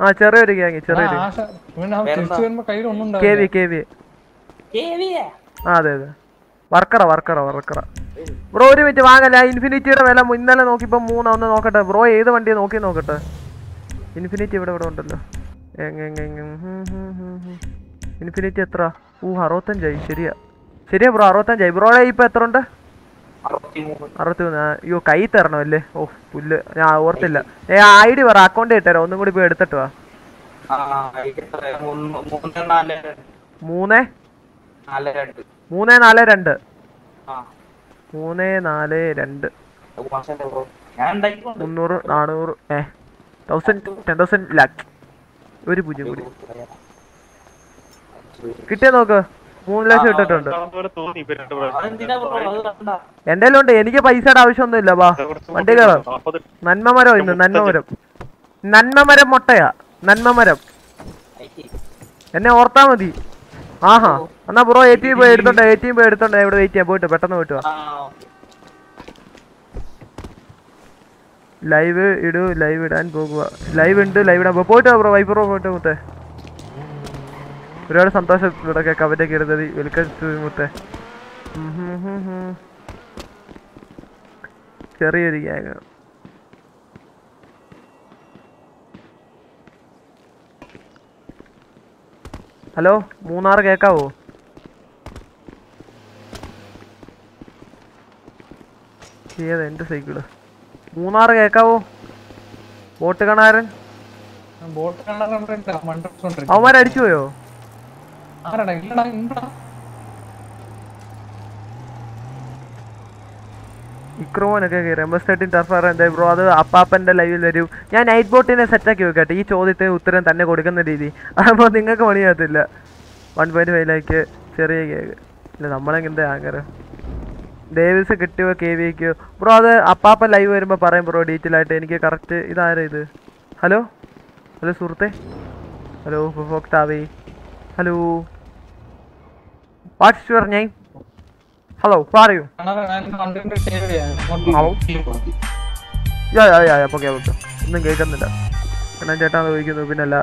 ആ, ചെറിയൊരു ഗ്യാങ് ചെറിയൊരു കെ വി കെ വി. ആ അതെ അതെ. വർക്കറ വർക്കറ വർക്കറ. ബ്രോ ഒരു മിനിറ്റ് വാങ്ങല്ല? ഇൻഫിനിറ്റിയുടെ വില ഇന്നലെ നോക്കിപ്പോ മൂന്നാ ഒന്ന് നോക്കട്ടെ. ബ്രോ ഏത് വണ്ടി നോക്കി നോക്കട്ടെ? ഇൻഫിനിറ്റി ഇവിടെ ഇവിടെ ഉണ്ടല്ലോ. ഇൻഫിനിറ്റി എത്ര? ഊ അറുപത്തഞ്ചായി. ശരിയാ. ശരിയാ ബ്രോ അറുപത്തഞ്ചായി. ബ്രോയുടെ ഇപ്പൊ എത്ര ഉണ്ട്? അറുപത്തിമൂന്ന്. അയ്യോ കൈ തരണം അല്ലേ? ഓ പുല്ല്. ഞാൻ ഓർത്തില്ല. ഏ ഐ ഡി പറ അക്കൗണ്ട് ഇട്ടേരാ? ഒന്നും കൂടി പോയി എടുത്തിട്ട് വാ? മൂന്ന് മൂന്ന് നാല് രണ്ട്. മൂന്ന്? നാല് രണ്ട്. മുന്നൂറ് നാനൂറ് ഏ. Thousand ten thousand lakh. ഒരു പൂജ്യം കൂടി. കിട്ടിയ നോക്ക്? മൂന്ന് ലക്ഷം ഇട്ടിട്ടുണ്ട്. എന്റെ ഉണ്ട്. എനിക്ക് പൈസയുടെ ആവശ്യമൊന്നുമില്ല വാ വണ്ടി കയറാം. നന്മമരം ഇന്ന് നന്മമരം നന്മമരം മുട്ടയാ. നന്മമരം എന്നെ ഓർത്താ മതി. ആഹാ. എന്നാ ബ്രോ എ ടി പോയി എടുത്തോണ്ട് എ ടി പോയി എടുത്തോണ്ട്. ഇവിടെ വെയിറ്റ് ചെയ്യാം പോയിട്ട് പെട്ടെന്ന് പോയിട്ട് വാ. ലൈവ് ഇടൂ ലൈവ് ഇടാൻ പോകുക ലൈവ് ഉണ്ട് ലൈവ് ഇടാൻ പോയിട്ട് ബ്രോ വൈപ്പറോ പോയിട്ട് മുത്തേ. ഒരുപാട് സന്തോഷം ഇവിടെ കവറ്റൊക്കെ ഇടുന്നത് വെൽക്കം ടു മുത്തേ. ചെറിയൊരു ഗ്യാങ്. ഹലോ മൂന്നാർ കേക്കാവോ? ഏതാ എന്റെ സൈക്കിൾ? മൂന്നാർ കേക്കാവോ? ബോട്ട് കണാരൻ? അവന്മാരടിച്ചു പോയോ? ആരടാ? ഇല്ലടാ ഇണ്ടടാ ഇക്രോനൊക്കെ കയറി എം എസ് തേർട്ടീൻ ടർഫർ എന്താ ബ്രോ അത് അപ്പാപ്പന്റെ ലൈവിൽ വരും. ഞാൻ നൈറ്റ് ബോട്ടിനെ സെറ്റാക്കി വെക്കട്ടെ. ഈ ചോദ്യത്തിന് ഉത്തരം തന്നെ കൊടുക്കുന്ന രീതി. അപ്പോൾ നിങ്ങൾക്ക് പണിയാകത്തില്ല വൺ പോയിന്റ് ഫൈവിലേക്ക് ചെറിയ കേക്ക് ഇല്ല നമ്മളെങ്ങനെ ആങ്കർ ഡേവിസ് കിട്ടിയോ? കെ വിക്ക് ബ്രോ അത് അപ്പാപ്പൻ ലൈവ് വരുമ്പോൾ പറയും ബ്രോ ഡീറ്റെയിൽ ആയിട്ട്. എനിക്ക് കറക്റ്റ് ഇതാരാ ഇത്? ഹലോ ഹലോ സുഹൃത്തെ? ഹലോ ഉപഭോക്താവേ? ഹലോ യുവർ നെയിം ഹലോ പറയൂ content save hello yeah yeah yeah yeah okay okay ഒന്നും കേൾക്കുന്നില്ല. കണ്ണൻ ചേട്ടാന്ന് ചോദിക്കുന്നു. പിന്നല്ല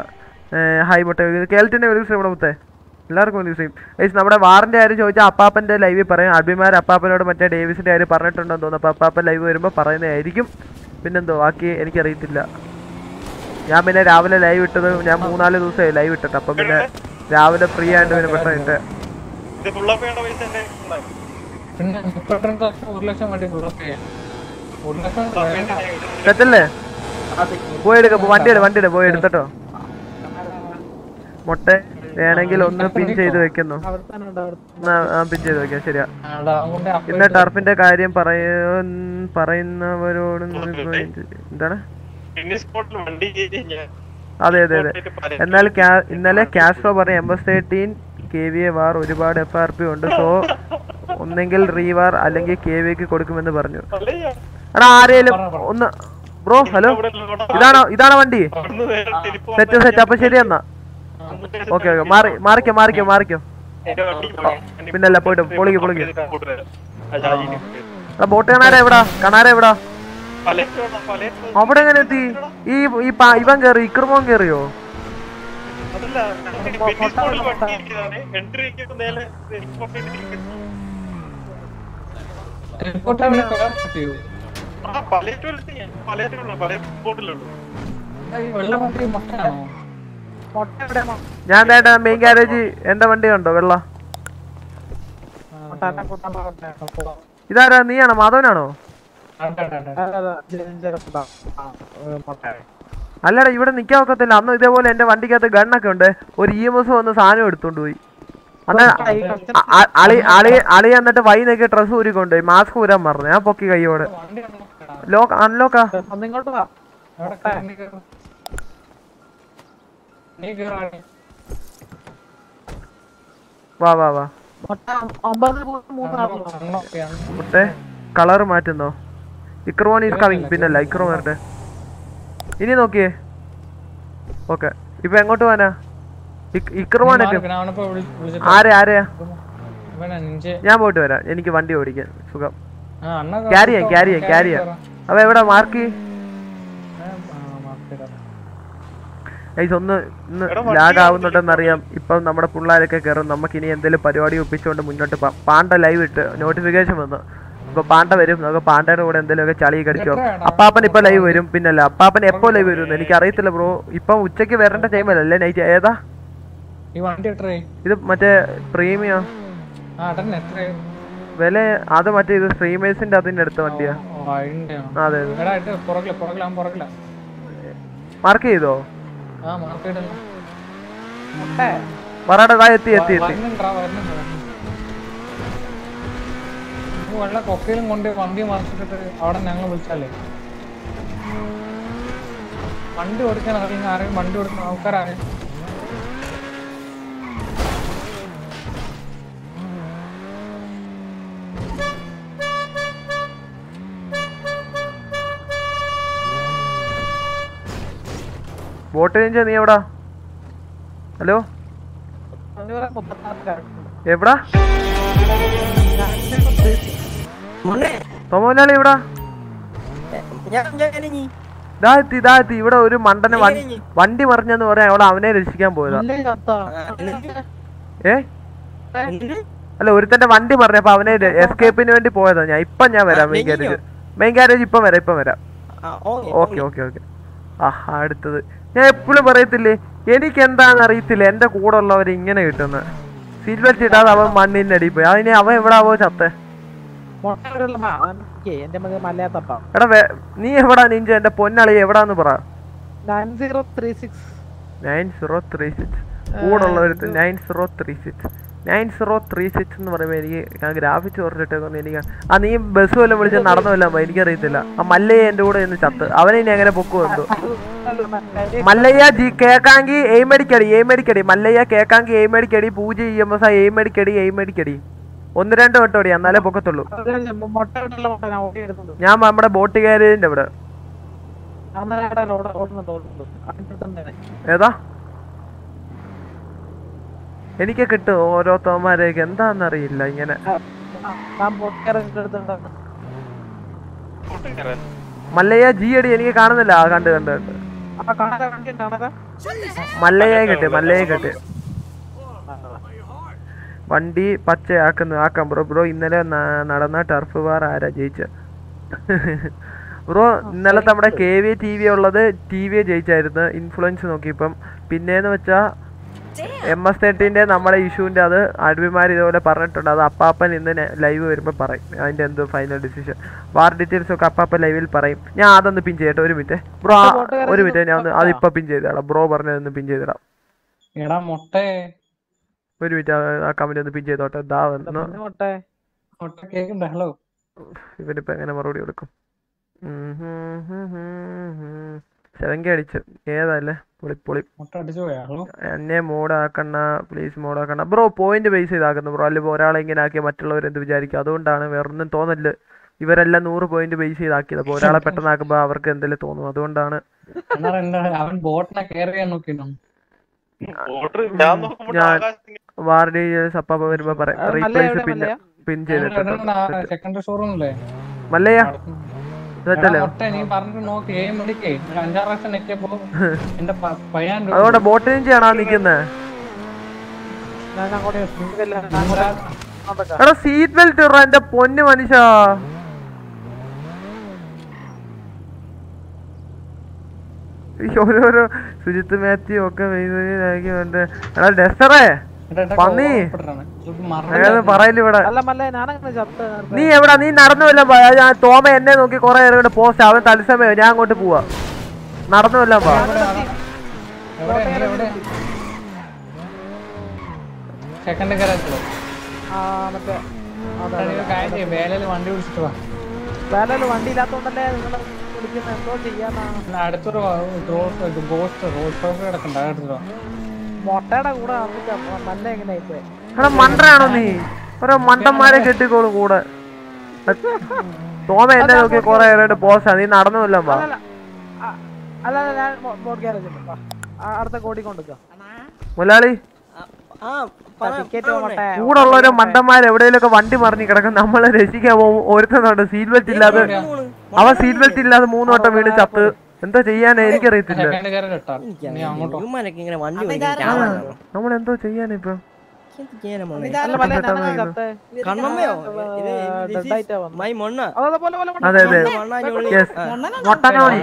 ഹായ് മുട്ട. കേൾറ്റിന്റെ ഒരു ദിവസം ഇവിടെ മുത്തേ. എല്ലാവർക്കും ഒരു ദിവസം. ഏസ് നമ്മുടെ വാറിന്റെ കാര്യം ചോദിച്ചാൽ അപ്പാപ്പന്റെ ലൈവിൽ പറയും. അഭിമാർ അപ്പാപ്പനോട് മറ്റേ ഡേവിസിന്റെ കാര്യം പറഞ്ഞിട്ടുണ്ടെന്ന് തോന്നുന്നു. അപ്പോൾ അപ്പാപ്പൻ ലൈവ് വരുമ്പോൾ പറയുന്നതായിരിക്കും. പിന്നെന്തോ ബാക്കി എനിക്കറിയത്തില്ല. ഞാൻ പിന്നെ രാവിലെ ലൈവ് ഇട്ടത് ഞാൻ മൂന്നാൽ ദിവസമായി ലൈവ് ഇട്ടിട്ട്. അപ്പം പിന്നെ രാവിലെ ഫ്രീ ആയിട്ട് പിന്നെ പെട്ടെന്ന് ഇത് ഫുള്ളപ്പ് ചെയ്യേണ്ട പൈസ എന്റെ പിന്നെ മുപ്പത്തിരണ്ട് ലക്ഷം ഒരു ലക്ഷം വേണ്ടി ഫുള്ളപ്പ് ചെയ്യാം. ഒരു ലക്ഷം വേണ്ട. സെറ്റല്ലേ പോയി എടുക്ക വണ്ടി എടു വണ്ടി എടു പോയി എടുത്തോ മുട്ട വേണമെങ്കിൽ ഒന്ന് പിൻ ചെയ്ത് വെക്കുന്നു. പിൻ ചെയ്ത് വെക്കാം ശരിയാ. ഇന്ന് ടർഫിന്റെ കാര്യം പറയ പറയുന്നവരോട് എന്താണ്? അതെ അതെ അതെ. എന്നാൽ ഇന്നലെ കാസ്ട്രോ പറഞ്ഞ എംബസ് thirteen K V A war ഒരുപാട് എഫ് ആർ പി ഉണ്ട്. സോ ഒന്നെങ്കിൽ റീവാർ അല്ലെങ്കിൽ കെ വിക്ക് കൊടുക്കുമെന്ന് പറഞ്ഞു. എടാ ആരേലും ഒന്ന് ബ്രോ ഹലോ? ഇതാണോ ഇതാണോ വണ്ടി? സെറ്റ് സെറ്റ് അപ്പൊ ശരി എന്നാ. ഓക്കെ ഓക്കെ മാറി മാറിക്കോ മാറിക്കോ മാറിക്കോ. പിന്നല്ല പോയിട്ട് പൊളിക്ക് പൊളിക്ക്. ബോട്ട് കണാര എവിടാ? കണാര എവിടാ? അവിടെ എങ്ങനെ എത്തി? ഈ ഇവൻ കേറി ഇക്രമോൻ കേറിയോ? എവിടെ മൊ- ഞാൻ മെയിൻ ഗാരേജ് എന്റെ വണ്ടി കണ്ടോ വെള്ള? ഇതാരാ നീയാണോ? മാധവനാണോ? അല്ലടാ ഇവിടെ നിക്കാൻ ഒക്കത്തില്ല അന്ന് ഇതേപോലെ എന്റെ വണ്ടിക്കകത്ത് ഗണ്ണൊക്കെ ഉണ്ട്. ഒരു ഇ എം എസ് വന്ന് സാധനം എടുത്തോണ്ട് പോയി. അന്ന് അളി അളി അളി എന്നിട്ട് വൈ നോക്കി ഡ്രസ് ഊരിക്കൊണ്ട് മാസ്ക് ഊരാൻ പറഞ്ഞു. ഞാൻ പൊക്കി കൈയോട് ലോക്ക് അൺലോക്കാ വാ. വാ വാ കളർ മാറ്റുന്നോ? ഇക്രോൺ ഈസ് കമ്മിങ് പിന്നല്ല ഇക്രോ വരട്ടെ. ഇനി നോക്കിയേ. ഓക്കെ. ഇപ്പൊ എങ്ങോട്ട് പോവാനാ? ഞാനിപ്പോ ആരെ ആരെയാ. ഞാൻ പോയിട്ട് വരാം. എനിക്ക് വണ്ടി ഓടിക്കാൻ സുഖം. ആ, അണ്ണ ക്യാരി ചെയ്യാം ക്യാരി ചെയ്യാം ക്യാരി ചെയ്യാം. അപ്പൊ എവിടെ മാർക്ക്? ഗൈസ് ഒന്ന് ഇന്ന് ലാഗ് ആവുന്നുണ്ടെന്ന് അറിയാം ഇപ്പം നമ്മുടെ പിള്ളേരൊക്കെ കയറും നമുക്ക് ഇനി എന്തെങ്കിലും പരിപാടി ഒപ്പിച്ചുകൊണ്ട് മുന്നോട്ട് പാണ്ട ലൈവ് ഇട്ട് നോട്ടിഫിക്കേഷൻ വന്നു. അപ്പൊ പാണ്ട വരും. നമുക്ക് പാണ്ടയുടെ കൂടെ എന്തെങ്കിലുമൊക്കെ ചളി കടിച്ചോ അപ്പാപ്പൻ ഇപ്പൊ ലൈവ് വരും. പിന്നല്ല അപ്പാപ്പൻ എപ്പോ ലൈവ് വരും എനിക്ക് അറിയത്തില്ല ബ്രോ ഇപ്പൊ ഉച്ചയ്ക്ക് വരേണ്ട ടൈം അല്ലേ? നൈറ്റ് ഏതാ? ഇത് മറ്റേ പ്രീമിയോ വില അത് മറ്റേ ഇത് സ്ട്രീമേഴ്സിന്റെ അതിന്റെ അടുത്ത വണ്ടിയാ? അതെ മാർക്ക് ചെയ്തോ? പറയടാ എത്തി എത്തി എത്തി. വരുന്നുണ്ടാ വെള്ള കൊക്കയിലും കൊണ്ട് വണ്ടി മറിച്ചിട്ടിട്ട് അവിടെ ഞങ്ങൾ വിളിച്ചാലേ? വണ്ടി ഓടിക്കാൻ അറിയുന്ന ആരെയും വണ്ടി ഓടിക്കുന്ന ആൾക്കാരെ ബോട്ട് റേഞ്ച് നീ എവിടാ? ഹലോ? എവിടാ? തോമോലാളി ഇവിടെ. എത്തി ദാ ഇവിടെ ഒരു മണ്ടനെ വണ്ടി മറിഞ്ഞെന്ന് പറയാൻ അവിടെ അവനെ രക്ഷിക്കാൻ പോയതാ. ഏ? അല്ല ഒരുത്തന്റെ വണ്ടി മറിഞ്ഞപ്പോ അവനെ എസ്കേപ്പിന് വേണ്ടി പോയതാ ഞാൻ. ഇപ്പൊ ഞാൻ വരാം മെയിൻ ഗാരേജ് മെയിൻ ഗാരേജ് ഇപ്പൊ വരാം ഇപ്പൊ വരാം. Okay okay okay. ആ അടുത്തത്. ഞാൻ എപ്പോഴും പറയത്തില്ലേ എനിക്ക് എന്താണെന്ന് അറിയത്തില്ല. എന്റെ കൂടെ ഉള്ളവർ ഇങ്ങനെ കിട്ടുന്നത് സീറ്റ് ബെൽറ്റ് ഇടാതെ അവൻ മണ്ണിന്റെ അടിയിൽ പോയി. അതിന് അവൻ എവിടെ ആവോ ചത്തേ? എടാ നീ എവിടാ നിഞ്ച? എന്റെ പൊന്നളി എവിടാന്ന് പറ. Nine zero three six. Nine zero three six. കൂടെ ഉള്ളവരുത്ത് nine zero three six. Nine zero three six എന്ന് പറയുമ്പോൾ എനിക്ക് ഞാൻ ഗ്രാഫിക്സ് എനിക്ക് ആ നീ ബസ് വല്ലതും വിളിച്ച് നടന്നു വല്ലതും എനിക്കറിയത്തില്ല. ആ മല്ലയ്യ എന്റെ കൂടെ ഇന്ന് ചത്ത്. അവനെ ഇനി അങ്ങനെ പൊക്കു എന്തോ. മല്ലയ്യ ജി കേക്കാങ്കി എയിം അടിക്കടി എയിം അടിക്കടി. മല്ലയ്യ കേക്കാങ്കി എയിം അടിക്കടി പൂജ ഇ എം എസ് ഒന്ന് രണ്ട് വട്ടം ഓടി എന്നാലേ പൊക്കത്തുള്ളൂ. ഞാൻ നമ്മുടെ ബോട്ട് കാരേജിന്റെ ഇവിടെ. ഏതാ? എനിക്ക് കിട്ടും ഓരോ തോമാരേക്ക്. എന്താന്നറിയില്ല ഇങ്ങനെ. മല്ലയ്യ ജി അടി എനിക്ക് കാണുന്നില്ല. കണ്ട് കണ്ട് കണ്ട്. ആ കാണാതെ വണ്ടി കാണാതെ മല്ലയെ കിട്ടി മല്ലയ്യ കിട്ടി. വണ്ടി പച്ചയാക്കുന്നു. ആക്കാം ബ്രോ ബ്രോ ഇന്നലെ നടന്ന ടർഫ് വാർ ആരാ ജയിച്ച? ബ്രോ ഇന്നലെ നമ്മുടെ കെ വി ടി വി ഉള്ളത് ടി വി ജയിച്ചായിരുന്നു. ഇൻഫ്ലുവൻസ് നോക്കിയപ്പം പിന്നേന്ന് വെച്ചാ എം എസ് തേർട്ടീന്റെ നമ്മുടെ ഇഷ്യൂവിന്റെ അത് അഡ്മിമാർ ഇതുപോലെ പറഞ്ഞിട്ടുണ്ട്. അത് അപ്പാപ്പൻ ഇന്ന് ലൈവ് വരുമ്പോൾ പറയും. അതിന്റെ എന്തോ ഫൈനൽ ഡിസിഷൻ വാർ ഡീറ്റെയിൽസ് ഒക്കെ അപ്പാപ്പൻ ലൈവിൽ പറയും. ഞാൻ അതൊന്ന് പിൻ ചെയ്യട്ടെ. ഒരു മിനിറ്റ് ബ്രോ ഒരു മിനിറ്റ് ഞാൻ ഒന്ന് അതിപ്പോൾ പിൻ ചെയ്തിടാം. ബ്രോ പറഞ്ഞതൊന്ന് പിൻ ചെയ്തിടാം. എടാ മൊട്ടേ. ഒരു മിനിറ്റ് ആ കമന്റ് ഒന്ന് പിൻ ചെയ്തോട്ടെ. ദാ വന്നു. ഹലോ. ഇവനിപ്പോ എങ്ങനെ മറുപടി കൊടുക്കും? സെവൻ കെ അടിച്ചു. ഏതല്ലേ പൊളി പൊളി. എന്നെ മോഡാക്കണ്ട പ്ലീസ് മോഡാക്കണ്ട. ബ്രോ പോയിന്റ് ബേസ് ചെയ്താക്കുന്നു ബ്രോ. അല്ലെങ്കിൽ ഒരാളെ ഇങ്ങനെ ആക്കിയ മറ്റുള്ളവർ എന്ത് വിചാരിക്കും? അതുകൊണ്ടാണ് വേറൊന്നും തോന്നൽ. ഇവരെല്ലാം നൂറ് പോയിന്റ് ബേസ് ചെയ്താക്കിയത്. അപ്പൊ ഒരാളെ പെട്ടെന്നാക്കുമ്പോ അവർക്ക് എന്തെങ്കിലും തോന്നും. അതുകൊണ്ടാണ്. ഞാൻ ഞാൻ സപ്പാപ്പ വരുമ്പോ പറയാം റീപ്ലേസ് പിന്നെ പിൻ ചെയ്തിട്ട് സെക്കൻഡറി ഷോറൂമില്ലേ മല്ലയ്യ? സെറ്റല്ലേ? മൊട്ട നീ പറഞ്ഞിട്ട് നോക്ക് ഏഴ് മണിക്ക് ഒരു അഞ്ചാറ് പ്രാവശ്യം എന്റെ പ- പയ്യാൻ രൂപ അതുകൊണ്ട് ബോട്ടിൽ ചെയ്യണോ നിക്കുന്നത് ഞാൻ അങ്ങോട്ട് നിങ്ങൾക്കെല്ലാം അങ്ങോട്ടേക്കാ. എടാ സീറ്റ് ബെൽറ്റ് ഇറ എന്റെ പൊന്ന് മനുഷ്യ. ഈ ഓരോരോ സുജിത്ത് മാത്യു ഒക്കെ മറ്റേ എടാ ഡെസ്റ്ററേ? പന്നി. ഏത് പറയൽ ഇവിടെ? അല്ല മല്ലേ ഞാനങ്ങനെ ചത്ത് നീ എവിടാ? നീ നടന്നു വല്ലതും ഞാൻ തോമ എന്നെ നോക്കി കൊറേ നേരം പോസ്റ്റ് അവൻ തത്സമയം ഞാൻ അങ്ങോട്ട് പോവാ. നടന്നു സെക്കൻഡ് മറ്റേ. കാര്യം വണ്ടി വിളിച്ചിട്ട് വാ. വണ്ടി ഇല്ലാത്തോണ്ടല്ലേ നിങ്ങൾ വിളിക്കുന്നത് എന്തോ ചെയ്യാനാ അടുത്തൊരു പോസ്റ്റ് റോഡ് കിടക്കണ്ട. അടുത്തൊരു മൊട്ടയുടെ കൂടെ മണ്ണ എങ്ങനെ ആയിപ്പോ എടാ മണ്ടനാണോ നീ? ഓരോ മണ്ടന്മാരെ കെട്ടിക്കോളും കൂടെ. തോമ എന്നെ നോക്കി കൊറേ ഏറെ പോസ്റ്റാ നീ നടന്നു വല്ലതും വാ അല്ല അല്ല ഞാൻ ബോട്ട് ഗ്യാരേജ് അടുത്ത കോടി കൊണ്ടുക്കാം മുലാളി. കൂടെ മണ്ടന്മാർ എവിടെയെങ്കിലൊക്കെ വണ്ടി മറിഞ്ഞു കിടക്കും നമ്മളെ രക്ഷിക്കാൻ പോകും. ഒരുത്തുണ്ട് സീറ്റ് ബെൽറ്റ് ഇല്ലാതെ അവ സീറ്റ് ബെൽറ്റ് ഇല്ലാതെ മൂന്ന് വട്ടം വീണ് ചത്ത്. എന്താ ചെയ്യാൻ എനിക്കറിയത്തില്ല. നമ്മൾ എന്തോ ചെയ്യാനേ ഇപ്പൊ? അതെ അതെ. മൊട്ടനോണി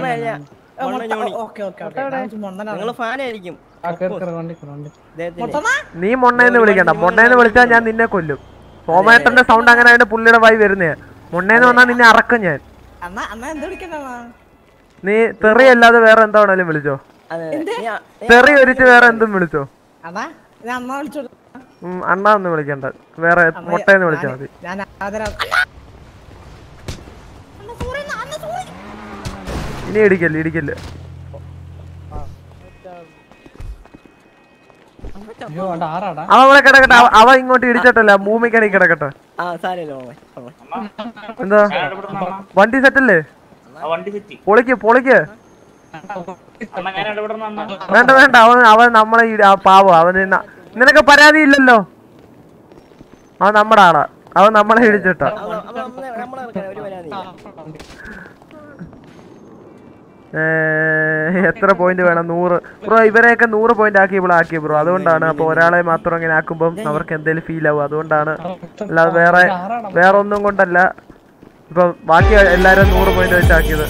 നീ മൊണ്ണേന്ന് വിളിക്കണ്ട. മൊണ്ണേന്ന് വിളിച്ചാൽ ഞാൻ നിന്നെ കൊല്ലും. സോമേട്ടന്റെ സൗണ്ട് അങ്ങനെ അതിന്റെ പുള്ളിയുടെ വായി വരുന്നേ മൊണ്ണേന്ന് വന്നാൽ നിന്നെ അറക്കും ഞാൻ അണ്ണാ അണ്ണാ എന്ത് വിളിക്കണ്ടാ നീ തെറി അല്ലാതെ വേറെ എന്താ? വേണേലും വിളിച്ചോ തെറി ഒരിച്ച് വേറെ എന്തും വിളിച്ചോ? അണ്ണ ഒന്ന് വിളിക്കണ്ട. വേറെ മുട്ടയെന്ന് വിളിച്ചാ മതി. ഞാൻ ആദര ഇനി ഇടിക്കല്ലേ ഇടിക്കല്ലേ. അവിടെ ഇവിടെ കിടക്കട്ടെ അവ- ഇങ്ങോട്ട് ഇടിച്ചിട്ടല്ല ഭൂമിക്കടിയിൽ കിടക്കട്ടെ. എന്താ? വണ്ടി സെറ്റല്ലേ പൊളിക്ക് പൊളിക്ക്. വേണ്ട വേണ്ട അവൻ അവൻ നമ്മളെ പാവ. അവന് നിനക്ക് പരാതി ഇല്ലല്ലോ. അവൻ നമ്മുടെ ആളാ. അവൻ നമ്മളെ ഇടിച്ചിട്ടാ. എത്ര പോയിന്റ് വേണം? നൂറ്. ബ്രോ ഇവരെയൊക്കെ നൂറ് പോയിന്റ് ആക്കി ഇവിടെ ആക്കി ബ്രോ. അതുകൊണ്ടാണ് അപ്പൊ ഒരാളെ മാത്രം ഇങ്ങനെ ആക്കുമ്പോൾ അവർക്ക് എന്തെങ്കിലും ഫീൽ ആവും അതുകൊണ്ടാണ് അല്ലാതെ വേറെ വേറെ ഒന്നും കൊണ്ടല്ല. ഇപ്പൊ ബാക്കി എല്ലാരും നൂറ് പോയിന്റ് വെച്ചാക്കിയത്.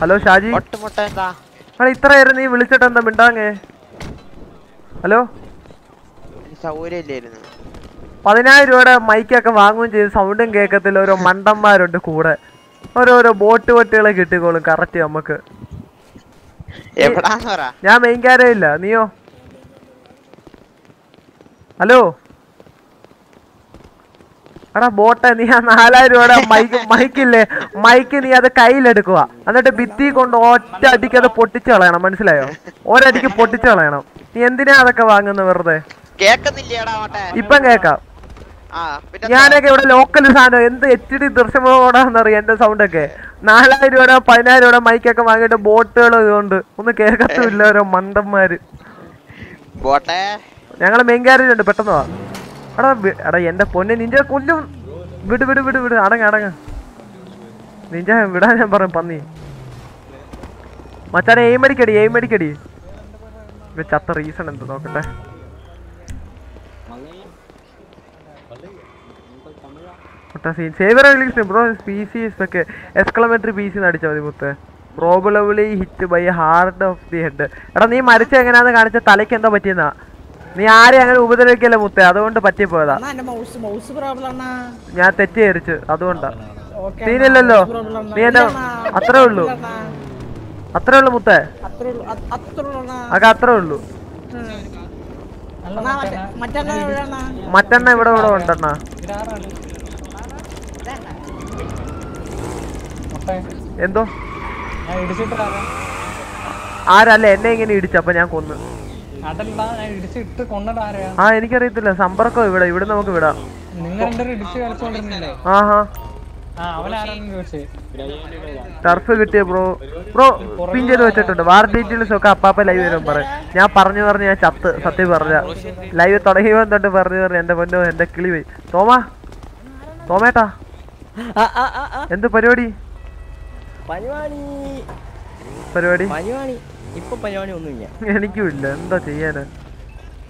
ഹലോ ഷാജി. അല്ല ഇത്ര നേരം നീ വിളിച്ചിട്ട് എന്താ മിണ്ടാങ്ങേ ഹലോ? പതിനായിരം രൂപയുടെ മൈക്കൊക്കെ വാങ്ങുകയും ചെയ്ത് സൗണ്ടും കേൾക്കത്തില്ല. ഓരോ മണ്ടന്മാരുണ്ട് കൂടെ. ഓരോരോ ബോട്ട് വട്ടികളെ കിട്ടിക്കോളും കറക്റ്റ് നമുക്ക്. ഞാൻ മെയിൻ കാര്യമില്ല നീയോ? ഹലോ? എടാ ബോട്ടെ നീ ആ നാലായിരം രൂപയുടെ മൈക്ക് മൈക്കില്ലേ മൈക്ക് നീ അത് കയ്യിലെടുക്കുക എന്നിട്ട് ഭിത്തി കൊണ്ട് ഒറ്റ അടിക്ക് അത് പൊട്ടിച്ചു കളയണം മനസ്സിലായോ? ഒരടിക്ക് പൊട്ടിച്ചു കളയണം. നീ എന്തിനാ അതൊക്കെ വാങ്ങുന്നത് വെറുതെ? ഇപ്പം കേക്കാം. ഞാനൊക്കെ ഇവിടെ ലോക്കൽ സാധനം എന്ത് എച്ച് ഡി ദൃശ്യമോടാന്നറിയാം എന്റെ സൗണ്ട് ഒക്കെ? നാലായിരം രൂപയുടെ പതിനായിരം രൂപയുടെ മൈക്കൊക്കെ വാങ്ങിയിട്ട് ബോട്ടുകൾ ഇതുകൊണ്ട്. ഒന്ന് കേൾക്കത്തുമില്ല ഓരോ മണ്ടന്മാര്. ബോട്ടെ? ഞങ്ങൾ മെയിൻ കാരേജ് ഉണ്ട് പെട്ടെന്ന് വാ. എടാ എടാ എന്റെ പൊന്നെ നിന്റെ കൊല്ലും. വിട് വിട് വിട് വിട്. അടങ്ങ അടങ്ങ. നിഞ്ച വിടാൻ ഞാൻ പറയും പന്നി. മച്ചാനെ എയിം അടിക്കടി എയിം അടിക്കടി. ചത്ത റീസൺ എന്ത് നോക്കട്ടെ. ബ്രോ ഒക്കെ. എക്സ്ക്ലമേറ്ററി പി സി അടിച്ചാൽ മതി മുത്ത്. Hit by hard of the head എടാ നീ മരിച്ച എങ്ങനെയാന്ന് കാണിച്ച തലയ്ക്ക് എന്തോ പറ്റിയെന്നാ? നീ ആരെയും അങ്ങനെ ഉപദ്രവിക്കല്ല മുത്തേ? അതുകൊണ്ട് പറ്റിപ്പോയതാ. ഞാൻ തെറ്റിദ്ധരിച്ച് അതുകൊണ്ടാ. സീനില്ലല്ലോ. നീ എന്നെ അത്രേ ഉള്ളൂ. അത്രേ ഉള്ളു മുത്തേ? അത് അത്രേ ഉള്ളൂ മറ്റെണ്ണ ഇവിടെ ഇവിടെ ഉണ്ടെണ്ണ എന്തോ? ആരല്ല? എന്നെ ഇങ്ങനെ ഇടിച്ചപ്പോ ഞാൻ കൊന്നു. ആ എനിക്കറിയത്തില്ല. സമ്പർക്കം ഇവിടെ? ഇവിടെ നമുക്ക് വിടാം. ആഹാ. ടർഫ് കിട്ടിയ ബ്രോ. ബ്രോ പിൻ ചെയ്ത് വെച്ചിട്ടുണ്ട്. വാർ ഡീറ്റെയിൽസ് ഒക്കെ അപ്പാപ്പ ലൈവ് വരും പറ. ഞാൻ പറഞ്ഞു പറഞ്ഞ് ഞാൻ ചത്ത്. സത്യം പറഞ്ഞ. ലൈവ് തുടങ്ങിയവൻ തൊട്ട് പറഞ്ഞു പറഞ്ഞു. എന്റെ പൊന്നോ എന്റെ കിളി പോയി. തോമാ. തോമേട്ടാ. എന്ത് പരിപാടി? പരിപാടി പരിപാടി? പരിപാടി ഇപ്പൊ പരിപാടി ഒന്നുമില്ല എനിക്കും ഇല്ല എന്താ ചെയ്യാന്?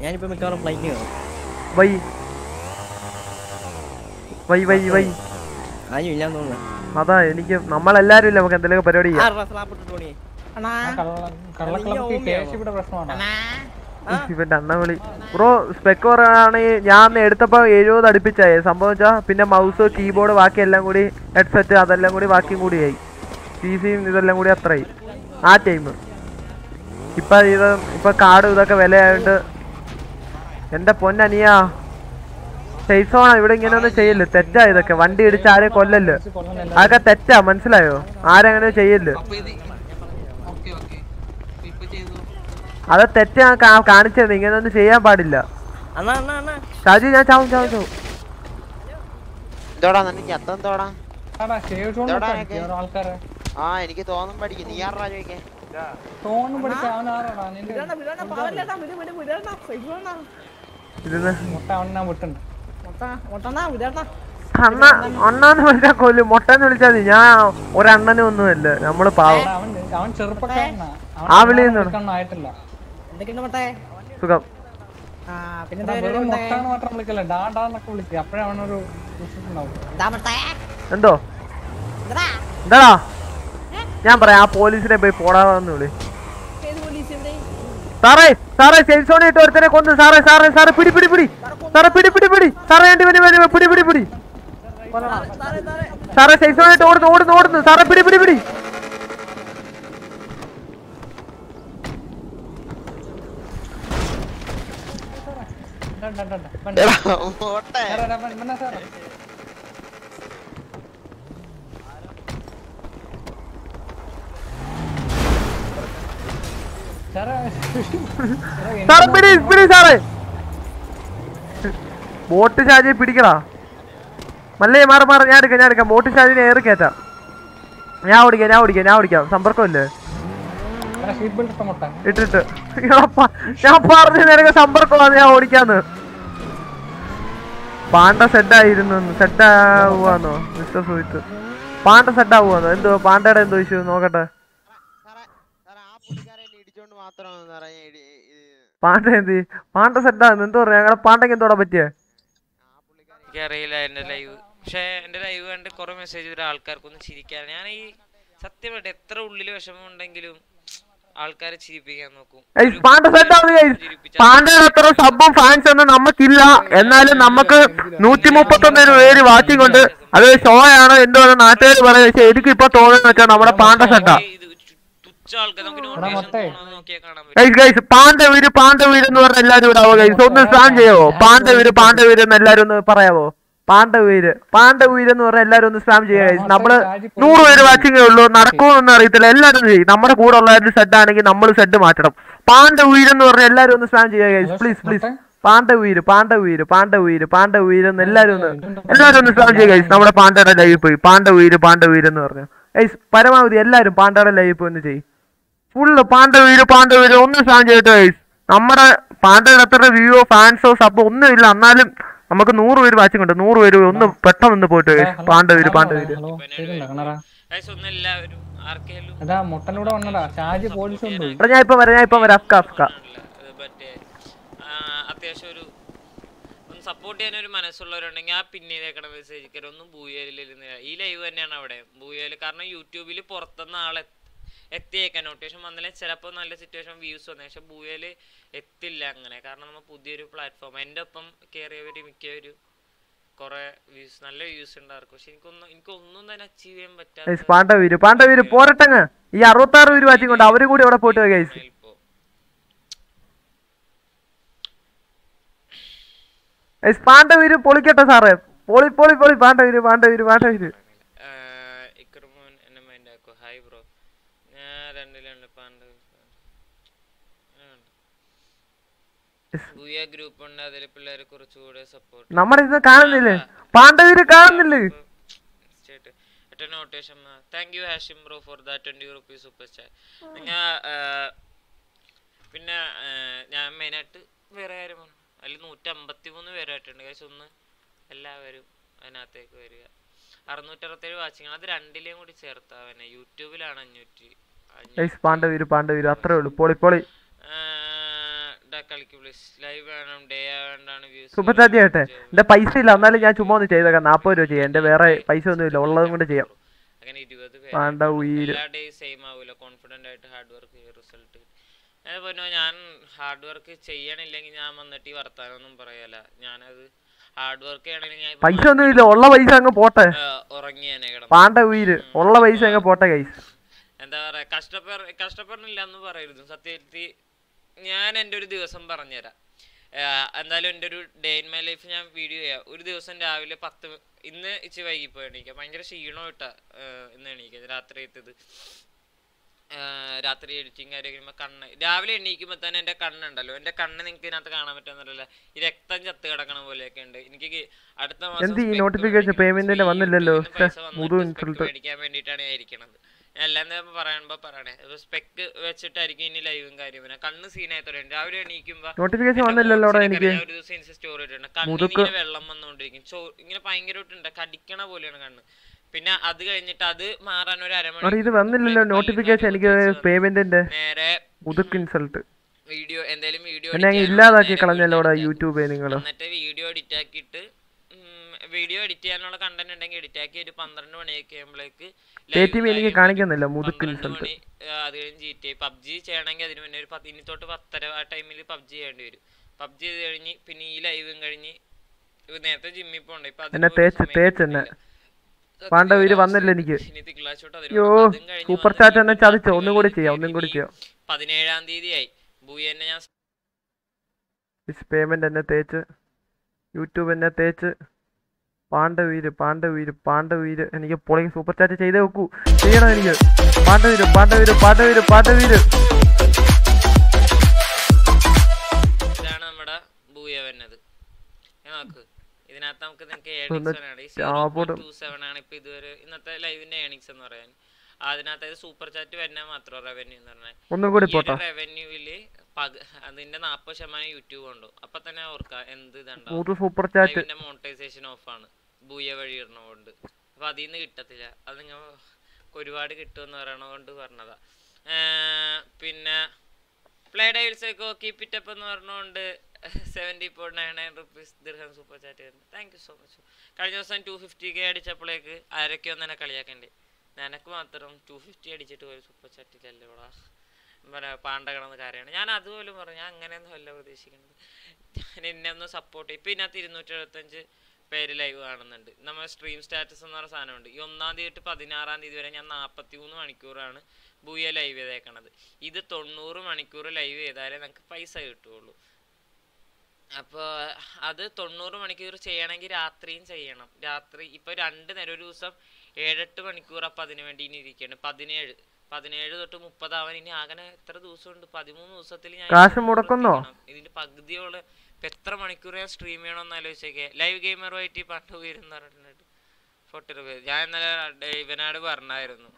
ഞാനിപ്പോ മിക്കവാറും ഫ്ലൈറ്റ് കയറും. വൈ. Why why why. ആരും ഇല്ലാന്ന് തോന്നുന്നു. അതാ എനിക്ക് നമ്മളെല്ലാരും ഇല്ല നമുക്ക് എന്തെങ്കിലും പരിപാടി ഇവന്റെ അണ്ണവിളി ബ്രോ സ്പെക്ക് പറയുകയാണെങ്കിൽ ഞാൻ അന്ന് എടുത്തപ്പോ എഴുപത് അടുപ്പിച്ചായി. സംഭവം വെച്ചാ പിന്നെ മൗസ് കീബോർഡ് ബാക്കി എല്ലാം കൂടി ഹെഡ്സെറ്റ് അതെല്ലാം കൂടി ബാക്കിയും കൂടിയായി. പി സിയും ഇതെല്ലാം കൂടി അത്രയായി. ആ ടൈം. ഇപ്പൊ ഇത് ഇപ്പൊ കാടും ഇതൊക്കെ വിലയായോണ്ട് എന്റെ പൊന്നനിയാ. സേഫോണാ ഇവിടെ ഇങ്ങനെ ഒന്നും ചെയ്യല്ലേ തെറ്റാ ഇതൊക്കെ. വണ്ടി ഇടിച്ച് ആരെയും കൊല്ലല്ലേ അതൊക്കെ തെറ്റാ. മനസ്സിലായോ? ആരങ്ങനെ ചെയ്യല്ലേ അത് തെറ്റാ ഞാൻ കാണിച്ചത്. ഇങ്ങനെ ഒന്നും ചെയ്യാൻ പാടില്ല. അണ്ണാ അണ്ണാ അണ്ണാ. ഷാജി ഞാൻ ചാവും ചാവും ചാവും. എന്തോടാ നിനക്ക്? ആ എനിക്ക് തോന്നും പഠിക്കും നീ ആറാ ചോദിക്കേ തോന്നും സൈഡ് വിടണ്ണ. മുട്ട അണ്ണാന്ന് വിളിച്ചാ കൊല്ലും. മൊട്ടെന്ന് വിളിച്ചാൽ മതി. ഞാൻ ഒരണ്ണനും ഒന്നുമല്ല. നമ്മൾ പാവം. അവൻ ചെറുപ്പക്കാരനാ. ആ വിളി ആയിട്ടില്ല? സുഖം. എന്തോ? എന്താടാ? ഞാൻ പറയാം ആ പോലീസിനെ പോയി പോടാന്ന് വിളി. ഏത് പോലീസ് ഇവിടെ? സാറേ സാറേ സെയിൽസോണി ഇട്ട് ഒരുത്തനെ കൊന്നു. സാറേ സാറേ സാറേ പിടി പിടി പിടി. സാറേ പിടി പിടി പിടി. സാറേ വേണ്ടി വേണ്ടി വേണ്ടി പിടി പിടി പിടി. സാറേ സെയിൽസോണി ഇട്ട് ഓടുന്നു ഓടുന്നു ഓടുന്നു. സാറേ പിടി പിടി പിടി. ഡാ, ഡാ, ഡാ, ഡാ. വണ്ടി. എടാ, പോട്ടെ. സാറേ, പിടി പിടി സാറേ. ബോട്ട് ഷാജിയെ പിടിക്കടാ. മല്ലേ മാറി മാറി ഞാൻ എടുക്കാം ഞാൻ എടുക്കാം. ബോട്ട് ഷാജിനെ ഏറി കയറ്റാം. ഞാൻ ഓടിക്കാം ഞാൻ ഓടിക്കാം ഞാൻ ഓടിക്കാം. സമ്പർക്കമില്ലേ? ഇട്ടിട്ട് ഞാൻ പറഞ്ഞു നിനക്ക് സമ്പർക്കമാണ് ഞാൻ ഓടിക്കാന്ന്. പാണ്ട സെഡായിരുന്നു സെഡാവുവാന്നോ മിസ്റ്റർ സുഹിത്ത്. പാണ്ട സെഡാവുവാന്നോ എന്തോ പാണ്ടയുടെ എന്തോ ഇഷ്യൂ നോക്കട്ടെ. പാണ്ട എന്ത്? പാണ്ട സെഡാന്ന് എന്തോ പറയാ? ഞങ്ങളെ പാണ്ടയ്ക്ക് എന്തോടാ പറ്റിയേ? അറിയില്ല എന്റെ ലൈവ്. പക്ഷെ എന്റെ ലൈവ് കണ്ട് കുറെ മെസ്സേജ് ചെയ്ത ആൾക്കാർക്കൊന്നും ചിരിക്കാൻ. ഞാൻ ഈ സത്യമായിട്ട് എത്ര ഉള്ളിൽ വിഷമം ഉണ്ടെങ്കിലും ആൾക്കാരെ ചിരിപ്പിക്കാൻ നോക്കും. അത്ര സബും ഫാൻസ് ഒന്നും നമുക്കില്ല. എന്നാലും നമുക്ക് നൂറ്റി മുപ്പത്തൊന്നിന് പേര് വാച്ചിങ് ഉണ്ട് അത് ഷോ ആണ് എന്തോ നാട്ടുകാർ പറയുന്നത്. പക്ഷെ എനിക്ക് ഇപ്പൊ തോന്നുന്നു വെച്ചാൽ നമ്മുടെ പാണ്ട സെഡാ ഗൈസ് പാണ്ഡവീര് പാണ്ഡവീര് എന്ന് പറഞ്ഞ എല്ലാരും ഇവിടെ ആവോ ഗൈസ് ഒന്ന് സ്റ്റാൻ ചെയ്യോ? പാണ്ഡവീര് പാണ്ഡവീര് എന്ന് എല്ലാരും ഒന്ന് പറയാവോ? പാണ്ഡവീര് പാണ്ഡവീര് എന്ന് പറഞ്ഞ എല്ലാരും ഒന്ന് സ്പാം ചെയ്യുക ഗൈസ് നമ്മൾ നൂറ് പേര് വാച്ചിങ്ങേ ഉള്ളൂ. നടക്കുമെന്നൊന്നും അറിയത്തില്ല. എല്ലാരും ചെയ്യും. നമ്മുടെ കൂടെ ഉള്ളവരുടെ സെഡ് ആണെങ്കിൽ നമ്മൾ സെഡ് മാറ്റണം. പാണ്ഡവീര് എന്ന് പറഞ്ഞ എല്ലാരും ഒന്ന് സ്പാം ചെയ്യുക ഗൈസ് പ്ലീസ് പ്ലീസ് പാണ്ഡവീര് പാണ്ഡവീര് പാണ്ഡവീര് പാണ്ഡവീര് എന്ന് എല്ലാരും ഒന്ന് എല്ലാരും ഒന്ന് സ്പാം ചെയ്യുക ഗൈസ് നമ്മുടെ പാണ്ഡയുടെ ലൈവ് പോയി. പാണ്ഡവീര് പാണ്ഡവീര് എന്ന് പറഞ്ഞു. ഗൈസ് പരമാവധി എല്ലാരും പാണ്ഡയുടെ ലൈവ് പോയി ഒന്ന് ചെയ്യും. ഫുള്ള് പാണ്ഡവീര് പാണ്ഡവീര് ഒന്നും ഗൈസ് നമ്മുടെ പാണ്ഡവിന് അത്ര വ്യൂവോ ഫാൻസോ സബോ ഒന്നും ഇല്ല. എന്നാലും നമുക്ക് നൂറ് പേര് വാച്ചിങ് ഉണ്ട്. നൂറ് പേര് ഒന്ന് പെട്ടെന്ന് ഒന്ന് പോയിട്ട്. പാണ്ഡവീര് പാണ്ഡവീര് ഞാൻ ഇപ്പൊ വരാം ഞാൻ ഇപ്പൊ വരാം. അഫ്ക അഫ്ക അത്യാവശ്യം ഒരു ഒന്ന് സപ്പോർട്ട് ചെയ്യാൻ ഒരു മനസ്സുള്ളവരുണ്ടെങ്കിൽ ആ പിന്നെ ചെയ്തേക്കണ മെസ്സേജ് ഒന്നും ഭൂയാലിൽ ഈ ലൈവ് തന്നെയാണ് അവിടെ. ഭൂയാൽ കാരണം യൂട്യൂബിൽ പുറത്തുനിന്ന് ആളെ എത്തിയേക്കാൻ നോട്ടിഫിക്കേഷൻ വന്നാലും ചിലപ്പോൾ നല്ല സിറ്റുവേഷൻ വ്യൂസ് വന്നു പക്ഷെ ഭൂയാൽ എത്തില്ല അങ്ങനെ. കാരണം നമ്മൾ പുതിയൊരു പ്ലാറ്റ്ഫോം എന്റെ ഒപ്പം കയറിയവർ മിക്കവരും കുറേ വ്യൂസ് നല്ല വ്യൂസ് ഉണ്ടായിരുന്നു പക്ഷെ എനിക്കൊന്നും എനിക്കൊന്നും തന്നെ അച്ചീവ് ചെയ്യാൻ പറ്റാത്ത പാണ്ഡവീര് പാണ്ഡവീര് പോരട്ടങ്ങ്. ഈ അറുപത്താറ് പേര് വാച്ചിങ് കൊണ്ട് അവരും കൂടി അവിടെ പോയിട്ട് ഗൈസ് പാണ്ഡവീര് പൊളിക്കട്ടെ സാറേ. പൊളി പൊളി പൊളി. പാണ്ഡവീര് പാണ്ഡവീര് പാണ്ഡവീര് ഇക്രമോൻ എന്നെ മൈൻഡ് ആക്കോ ഹായ് ബ്രോ ഞാൻ രണ്ടിലുണ്ട് പാണ്ട് ബുയ ഗ്രൂപ്പ് ഉണ്ട് അതിൽ പിള്ളേരെ കുറച്ചുകൂടെ സപ്പോർട്ട് നമ്മുടെ ഇത് കാണുന്നില്ലേ? പാണ്ഡവീര് കാണുന്നില്ലേ? Donation thank you Hashim bro for twenty rupees super പിന്നെ ഞാൻ മെയിനായിട്ട് വേറെ മൂന്ന് പേരായിട്ടുണ്ട് ഒന്ന് എല്ലാവരും അതിനകത്തേക്ക് വരിക. അറുന്നൂറ്ററുപത്തേഴ് വാച്ചിങ് അത് രണ്ടിലെയും കൂടി ചേർത്താവനെ യൂട്യൂബിലാണ് അഞ്ഞൂറ്റി ഗൈസ് പാണ്ഡവീര് പാണ്ഡവീര് അത്രേ ഉള്ളൂ. പൊളി പൊളി. കളിക്ക് പ്ലീസ് ലൈവ് ഡേ ആവേണ്ടാണ് വ്യൂസ് സൂപ്പർ ചാറ്റ് ചെയ്യട്ടെ എന്റെ പൈസ ഇല്ല എന്നാലും ഞാൻ ചുമ്മാ ഒന്ന് ചെയ്തേക്കാം. നാപ്പത് രൂപ ചെയ്യാം. എന്റെ വേറെ പൈസ ഒന്നും ഇല്ല. ഉള്ളതും കൊണ്ട് ചെയ്യാം. സെയിം ആവൂല. കോൺഫിഡന്റ് ആയിട്ട് ഹാർഡ് വർക്ക് റിസൾട്ട് ഞാൻ ഹാർഡ് വർക്ക് ചെയ്യണില്ലെങ്കിൽ ഞാൻ വന്നിട്ട് ഈ വർത്താനൊന്നും പറയല ഞാനത് ഹാർഡ് വർക്ക് ചെയ്യണമെങ്കിൽ ഞാൻ പൈസ ഒന്നും ഇല്ല. ഉള്ള പൈസ അങ്ങ് പോട്ടെ. ഉറങ്ങിയേനെ കിടന്ന്. ഉള്ള പൈസ അങ്ങ് പോട്ടെ എന്താ പറയാ കഷ്ടപ്പെട കഷ്ടപ്പെടണില്ല എന്ന് പറയരുത്. സത്യത്തിൽ ഞാൻ എന്റെ ഒരു ദിവസം പറഞ്ഞുതരാം. എന്തായാലും എന്റെ ഒരു ഡേ ഇൻ മൈ ലൈഫ് ഞാൻ വീഡിയോ ചെയ്യാം. ഒരു ദിവസം രാവിലെ പത്ത് ഇന്ന് ഇച്ചിരി വൈകിപ്പോയി എണീക്കാം ഭയങ്കര ക്ഷീണമായിട്ടാ ഇന്ന് എണീക്കാം രാത്രി എത്തിയത്. രാത്രി എഡിറ്റിങ് കാര്യം കഴിയുമ്പോൾ കണ്ണ് രാവിലെ എണീക്കുമ്പോൾ തന്നെ എന്റെ കണ്ണുണ്ടല്ലോ. എന്റെ കണ്ണ് നിങ്ങൾക്ക് ഇതിനകത്ത് കാണാൻ പറ്റുന്നില്ല ഈ രക്തം ചത്ത് കിടക്കണ പോലെയൊക്കെ ഉണ്ട്. എനിക്ക് അടുത്ത മാസം നോട്ടിഫിക്കേഷൻ. പേയ്മെന്റിന്റെ വന്നില്ലല്ലോ? മേടിക്കാൻ വേണ്ടിയിട്ടാണ് ഞാൻ ഇരിക്കണത്. എല്ലാം പറയുമ്പോ പറയണേ സ്പെക്ക് വെച്ചിട്ടായിരിക്കും ഇനി ലൈവും കാര്യം കണ്ണ് സീനായി തുടങ്ങി രാവിലെ എണീക്കുമ്പോ നോട്ടിഫിക്കേഷൻ വന്നില്ലല്ലോ എനിക്ക്. ഒരു ദിവസം ഇൻസ്റ്റ സ്റ്റോറി ഇട്ടിട്ടുണ്ട്. കണ്ണിന് വെള്ളം വന്നുകൊണ്ടിരിക്കും. ഇങ്ങനെ ഭയങ്കരമായിട്ടുണ്ട് കടിക്കണ പോലെയാണ് കണ്ണ്. പിന്നെ അത് കഴിഞ്ഞിട്ട് അത് മാറാൻ ഒരു അരമണി ഇത് വന്നില്ലല്ലോ നോട്ടിഫിക്കേഷൻ എനിക്ക് പേയ്മെന്റിന്റെ നേരെ മുതുക്ക് ഇൻസൾട്ട് വീഡിയോ എന്തായാലും വീഡിയോ ഇല്ലാതാക്കി കളഞ്ഞല്ലോടാ യൂട്യൂബേ നിങ്ങൾ എന്നിട്ട് വീഡിയോ എഡിറ്റ് ആക്കിയിട്ട് വീഡിയോ എഡിറ്റ് ചെയ്യാനുള്ള കണ്ടന്റ് ഉണ്ടെങ്കിൽ എഡിറ്റ് ആക്കി ഒരു പന്ത്രണ്ട് മണിയൊക്കെ ആകുമ്പോഴേക്ക് എനിക്ക് കാണിക്കുന്നില്ല മുതുക്ക് മണി അത് കഴിഞ്ഞ് ജി ടി പബ്ജി ചെയ്യണമെങ്കിൽ അതിന് മുന്നേ ഒരു പത്ത് ഇനി തൊട്ട് പത്തര ആ ടൈമിൽ പബ്ജി ചെയ്യേണ്ടി വരും. പബ്ജി ചെയ്ത് കഴിഞ്ഞ് പിന്നെ ഈ ലൈവും കഴിഞ്ഞ് നേരത്തെ ജിമ്മിൽ പോകണ്ട ഇപ്പൊ തേച്ച് എന്നെ. കിട്ടുന്നില്ല. വന്നില്ല എനിക്ക്. അതും സൂപ്പർ ചാറ്റ് എന്നെ ചതിച്ചോ. ഒന്നും കൂടി ചെയ്യാം ഒന്നും കൂടി ചെയ്യാം. പതിനേഴാം തീയതി ആയി ബൂയന്നെ ഞാൻ പേയ്മെന്റ് എന്നെ തേച്ച്. യൂട്യൂബ് എന്നെ തേച്ച്. പാണ്ഡവീര് പാണ്ഡവീര് പാണ്ഡവീര്. എനിക്ക് പൊളി സൂപ്പർ ചാറ്റ് ചെയ്തേ വെക്കൂ. ചെയ്യണം എനിക്ക്. പാണ്ഡവീര് പാണ്ഡവീര് പാണ്ഡവീര് പാണ്ഡവീര്. ഇതാണ് നമ്മുടെ വരുന്നത് നോക്ക്. ഇതിനകത്ത് നമുക്ക് നിങ്ങൾക്ക് ആണ് ഇപ്പൊ ഇതുവരെ ഇന്നത്തെ ലൈവിന്റെ ഏണിങ്സ് എന്ന് പറയാൻ. അതിനകത്ത് സൂപ്പർ ചാറ്റ് വരുന്ന മാത്രം റവന്യൂ എന്ന് പറഞ്ഞാൽ. റവന്യൂവിൽ അതിന്റെ നാപ്പത് ശതമാനം യൂട്യൂബ് ഉണ്ടോ അപ്പൊ തന്നെ ഓർക്കാം എന്ത്. ഇതുണ്ടാവും. മോണിറ്റൈസേഷൻ ഓഫ് ആണ്. ബൂയ വഴി ഇടണമുണ്ട് അപ്പൊ അതിൽ നിന്ന് കിട്ടത്തില്ല. അത് നിങ്ങൾ ഒരുപാട് കിട്ടുമെന്ന് പറയണതുകൊണ്ട് പറഞ്ഞതാ. പിന്നെ പ്ലേ ഡൈൽസ് ഒക്കെ കീപ് ഇറ്റ് അപ്പ് എന്ന് പറഞ്ഞുകൊണ്ട് seventy four nine nine rupees ദീർഘം സൂപ്പർ ചാറ്റ് വരുന്നു. താങ്ക് യു സോ മച്ച് കഴിഞ്ഞ ദിവസം ടു ഫിഫ്റ്റി കെ അടിച്ചപ്പോഴേക്ക് ആരൊക്കെ ഒന്ന് എന്നെ കളിയാക്കണ്ടേ? നിനക്ക് മാത്രം ടു ഫിഫ്റ്റി അടിച്ചിട്ട് ഒരു സൂപ്പർ ചാറ്റില്ലല്ലോ ഇവിടെ പറയാ പാണ്ട കിടന്ന് കാര്യമാണ് ഞാൻ അതുപോലും പറഞ്ഞു. ഞാൻ അങ്ങനെയൊന്നും അല്ല പ്രതീക്ഷിക്കുന്നത്. ഞാൻ എന്നെ ഒന്ന് സപ്പോർട്ട് ഇപ്പം ഇതിനകത്ത് ഇരുന്നൂറ്റി എഴുപത്തഞ്ച് പേര് ലൈവ് കാണുന്നുണ്ട്. നമ്മൾ സ്ട്രീം സ്റ്റാറ്റസ് എന്ന് പറഞ്ഞ സാധനമുണ്ട്. ഈ ഒന്നാം തീയതി തൊട്ട് പതിനാറാം തീയതി വരെ ഞാൻ നാൽപ്പത്തി മൂന്ന് മണിക്കൂറാണ് ബൂയ ലൈവ് ചെയ്തേക്കണത്. ഇത് തൊണ്ണൂറ് മണിക്കൂർ ലൈവ് ചെയ്താലേ നമുക്ക് പൈസ കിട്ടുകയുള്ളൂ അപ്പോൾ അത് തൊണ്ണൂറ് മണിക്കൂർ ചെയ്യണമെങ്കിൽ രാത്രിയും ചെയ്യണം. രാത്രി ഇപ്പോൾ രണ്ട് നേരം ഒരു ദിവസം ഏഴെട്ട് മണിക്കൂർ അപ്പം അതിന് വേണ്ടി ഇനി ഇരിക്കുകയാണ്. പതിനേഴ് പതിനേഴ് തൊട്ട് മുപ്പതാവാൻ ഇനി ആകെ എത്ര ദിവസമുണ്ട്? പതിമൂന്ന് ദിവസത്തിൽ ഞാൻ കാശ് മുടക്കുന്നോ? ഇതിന്റെ പകുതിയോളം ഇപ്പൊ എത്ര മണിക്കൂർ ഞാൻ സ്ട്രീം ചെയ്യണമെന്ന് ആലോചിച്ചേക്കെ. ലൈവ് ഗെയിമറുമായിട്ട് ഈ പണ്ട് ഉയരുന്ന പറഞ്ഞിട്ടുണ്ട് ഫോർട്ടി റുപ്പീസ് ഞാൻ ഇന്നലെ ഡേ- പറഞ്ഞായിരുന്നു.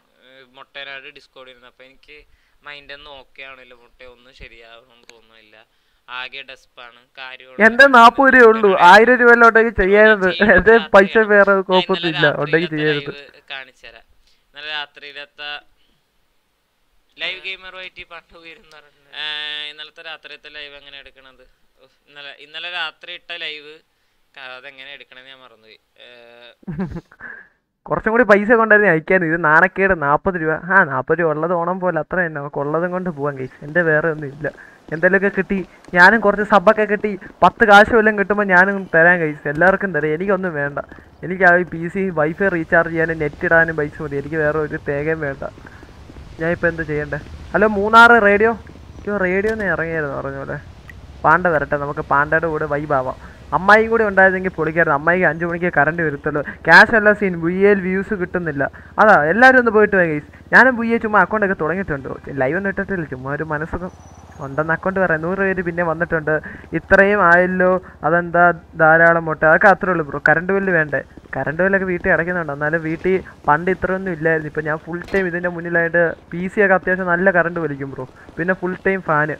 മുട്ടേനാട് ഡിസ്കോഡ് ഇരുന്നു അപ്പൊ എനിക്ക് മൈൻഡ് ഒന്നും ഓക്കെ ആണല്ലോ മുട്ട ഒന്നും ശരിയാവണമെന്ന് തോന്നുന്നില്ല. ആകെ ഡെസ്പാണ് കാര്യം എന്റെ നാപ്പത് രൂപ ഉള്ളൂ. ആയിരം രൂപ ഉണ്ടെങ്കിൽ ചെയ്യരുത് എന്റെ പൈസ വേറെ കുഴപ്പമൊന്നുമില്ല. ഉണ്ടെങ്കിൽ ചെയ്യരുത് കാണിച്ചുതരാം. ഇന്നലെ രാത്രിയിലത്തെ ലൈവ് ഗെയിമറുമായിട്ട് പണ്ട് ഉയരുന്ന ഇന്നലത്തെ രാത്രിയത്തെ ലൈവ് എങ്ങനെ എടുക്കണത്? ഇന്നലെ ഇന്നലെ രാത്രി ഇട്ട ലൈവ് അതെങ്ങനെ എടുക്കണമെന്ന് ഞാൻ മറന്നുപോയി. കുറച്ചും കൂടി പൈസ കൊണ്ടായിരുന്നു അയക്കാൻ ഇത് നാണക്കേട് നാപ്പത് രൂപ. ആ നാപ്പത് രൂപ ഉള്ളത് ഓണം പോലെ അത്ര തന്നെ. നമുക്ക് ഉള്ളതും കൊണ്ട് പോവാൻ കഴിച്ചു എന്റെ വേറെ ഒന്നും ഇല്ല. എന്തെങ്കിലുമൊക്കെ കിട്ടി ഞാനും കുറച്ച് സബൊക്കെ കിട്ടി പത്ത് കാശ് വല്ലതും കിട്ടുമ്പോൾ ഞാനും തരാൻ കഴിച്ചു എല്ലാവർക്കും തരാം. എനിക്കൊന്നും വേണ്ട. എനിക്ക് ആ പി സി വൈഫൈ റീചാർജ് ചെയ്യാനും നെറ്റ് ഇടാനും പൈസ മതി. എനിക്ക് വേറെ ഒരു തേകയും വേണ്ട. ഞാൻ ഇപ്പോൾ എന്ത് ചെയ്യണ്ടേ? Hello Munnar radio? റേഡിയോ ഒന്ന് ഇറങ്ങിയായിരുന്നു പറഞ്ഞ പോലെ. പാണ്ട വരട്ടെ നമുക്ക് പാണ്ടയുടെ കൂടെ വൈബാവാം അമ്മായിയും കൂടെ ഉണ്ടായിരുന്നെങ്കിൽ പൊളിക്കായിരുന്നു. അമ്മായിക്ക് അഞ്ച് മണിക്ക് കറണ്ട് വരുത്തുള്ളൂ ക്യാഷ് അല്ല സീൻ വി എൽ വ്യൂസ് കിട്ടുന്നില്ല. അതാ എല്ലാവരും ഒന്ന് പോയിട്ട് പോയി ഗൈസ് ഞാനും വി എ ചുമ്മാ അക്കൗണ്ടൊക്കെ തുടങ്ങിയിട്ടുണ്ട്. ലൈവ് ഒന്നും ഇട്ടിട്ടില്ല. ചുമ്മാ ഒരു മനസ്സുഖം ഉണ്ടെന്ന് അക്കൗണ്ട് പറയാം. നൂറ് പേര് പിന്നെ വന്നിട്ടുണ്ട്. ഇത്രയും ആയല്ലോ. അതെന്താ ധാരാളം മുട്ട? അതൊക്കെ അത്രേ ഉള്ളൂ ബ്രോ കറണ്ട് ബില്ല് വേണ്ടേ? കറണ്ട് ബില്ലൊക്കെ വീട്ടിൽ അടയ്ക്കുന്നുണ്ട്. എന്നാലും വീട്ടിൽ പണ്ട് ഇത്രയൊന്നും ഇല്ലായിരുന്നു. ഇപ്പം ഞാൻ ഫുൾ ടൈം ഇതിന്റെ മുന്നിലായിട്ട് പി സി ഒക്കെ അത്യാവശ്യം നല്ല കറണ്ട് വലിക്കും ബ്രോ പിന്നെ ഫുൾ ടൈം ഫാന്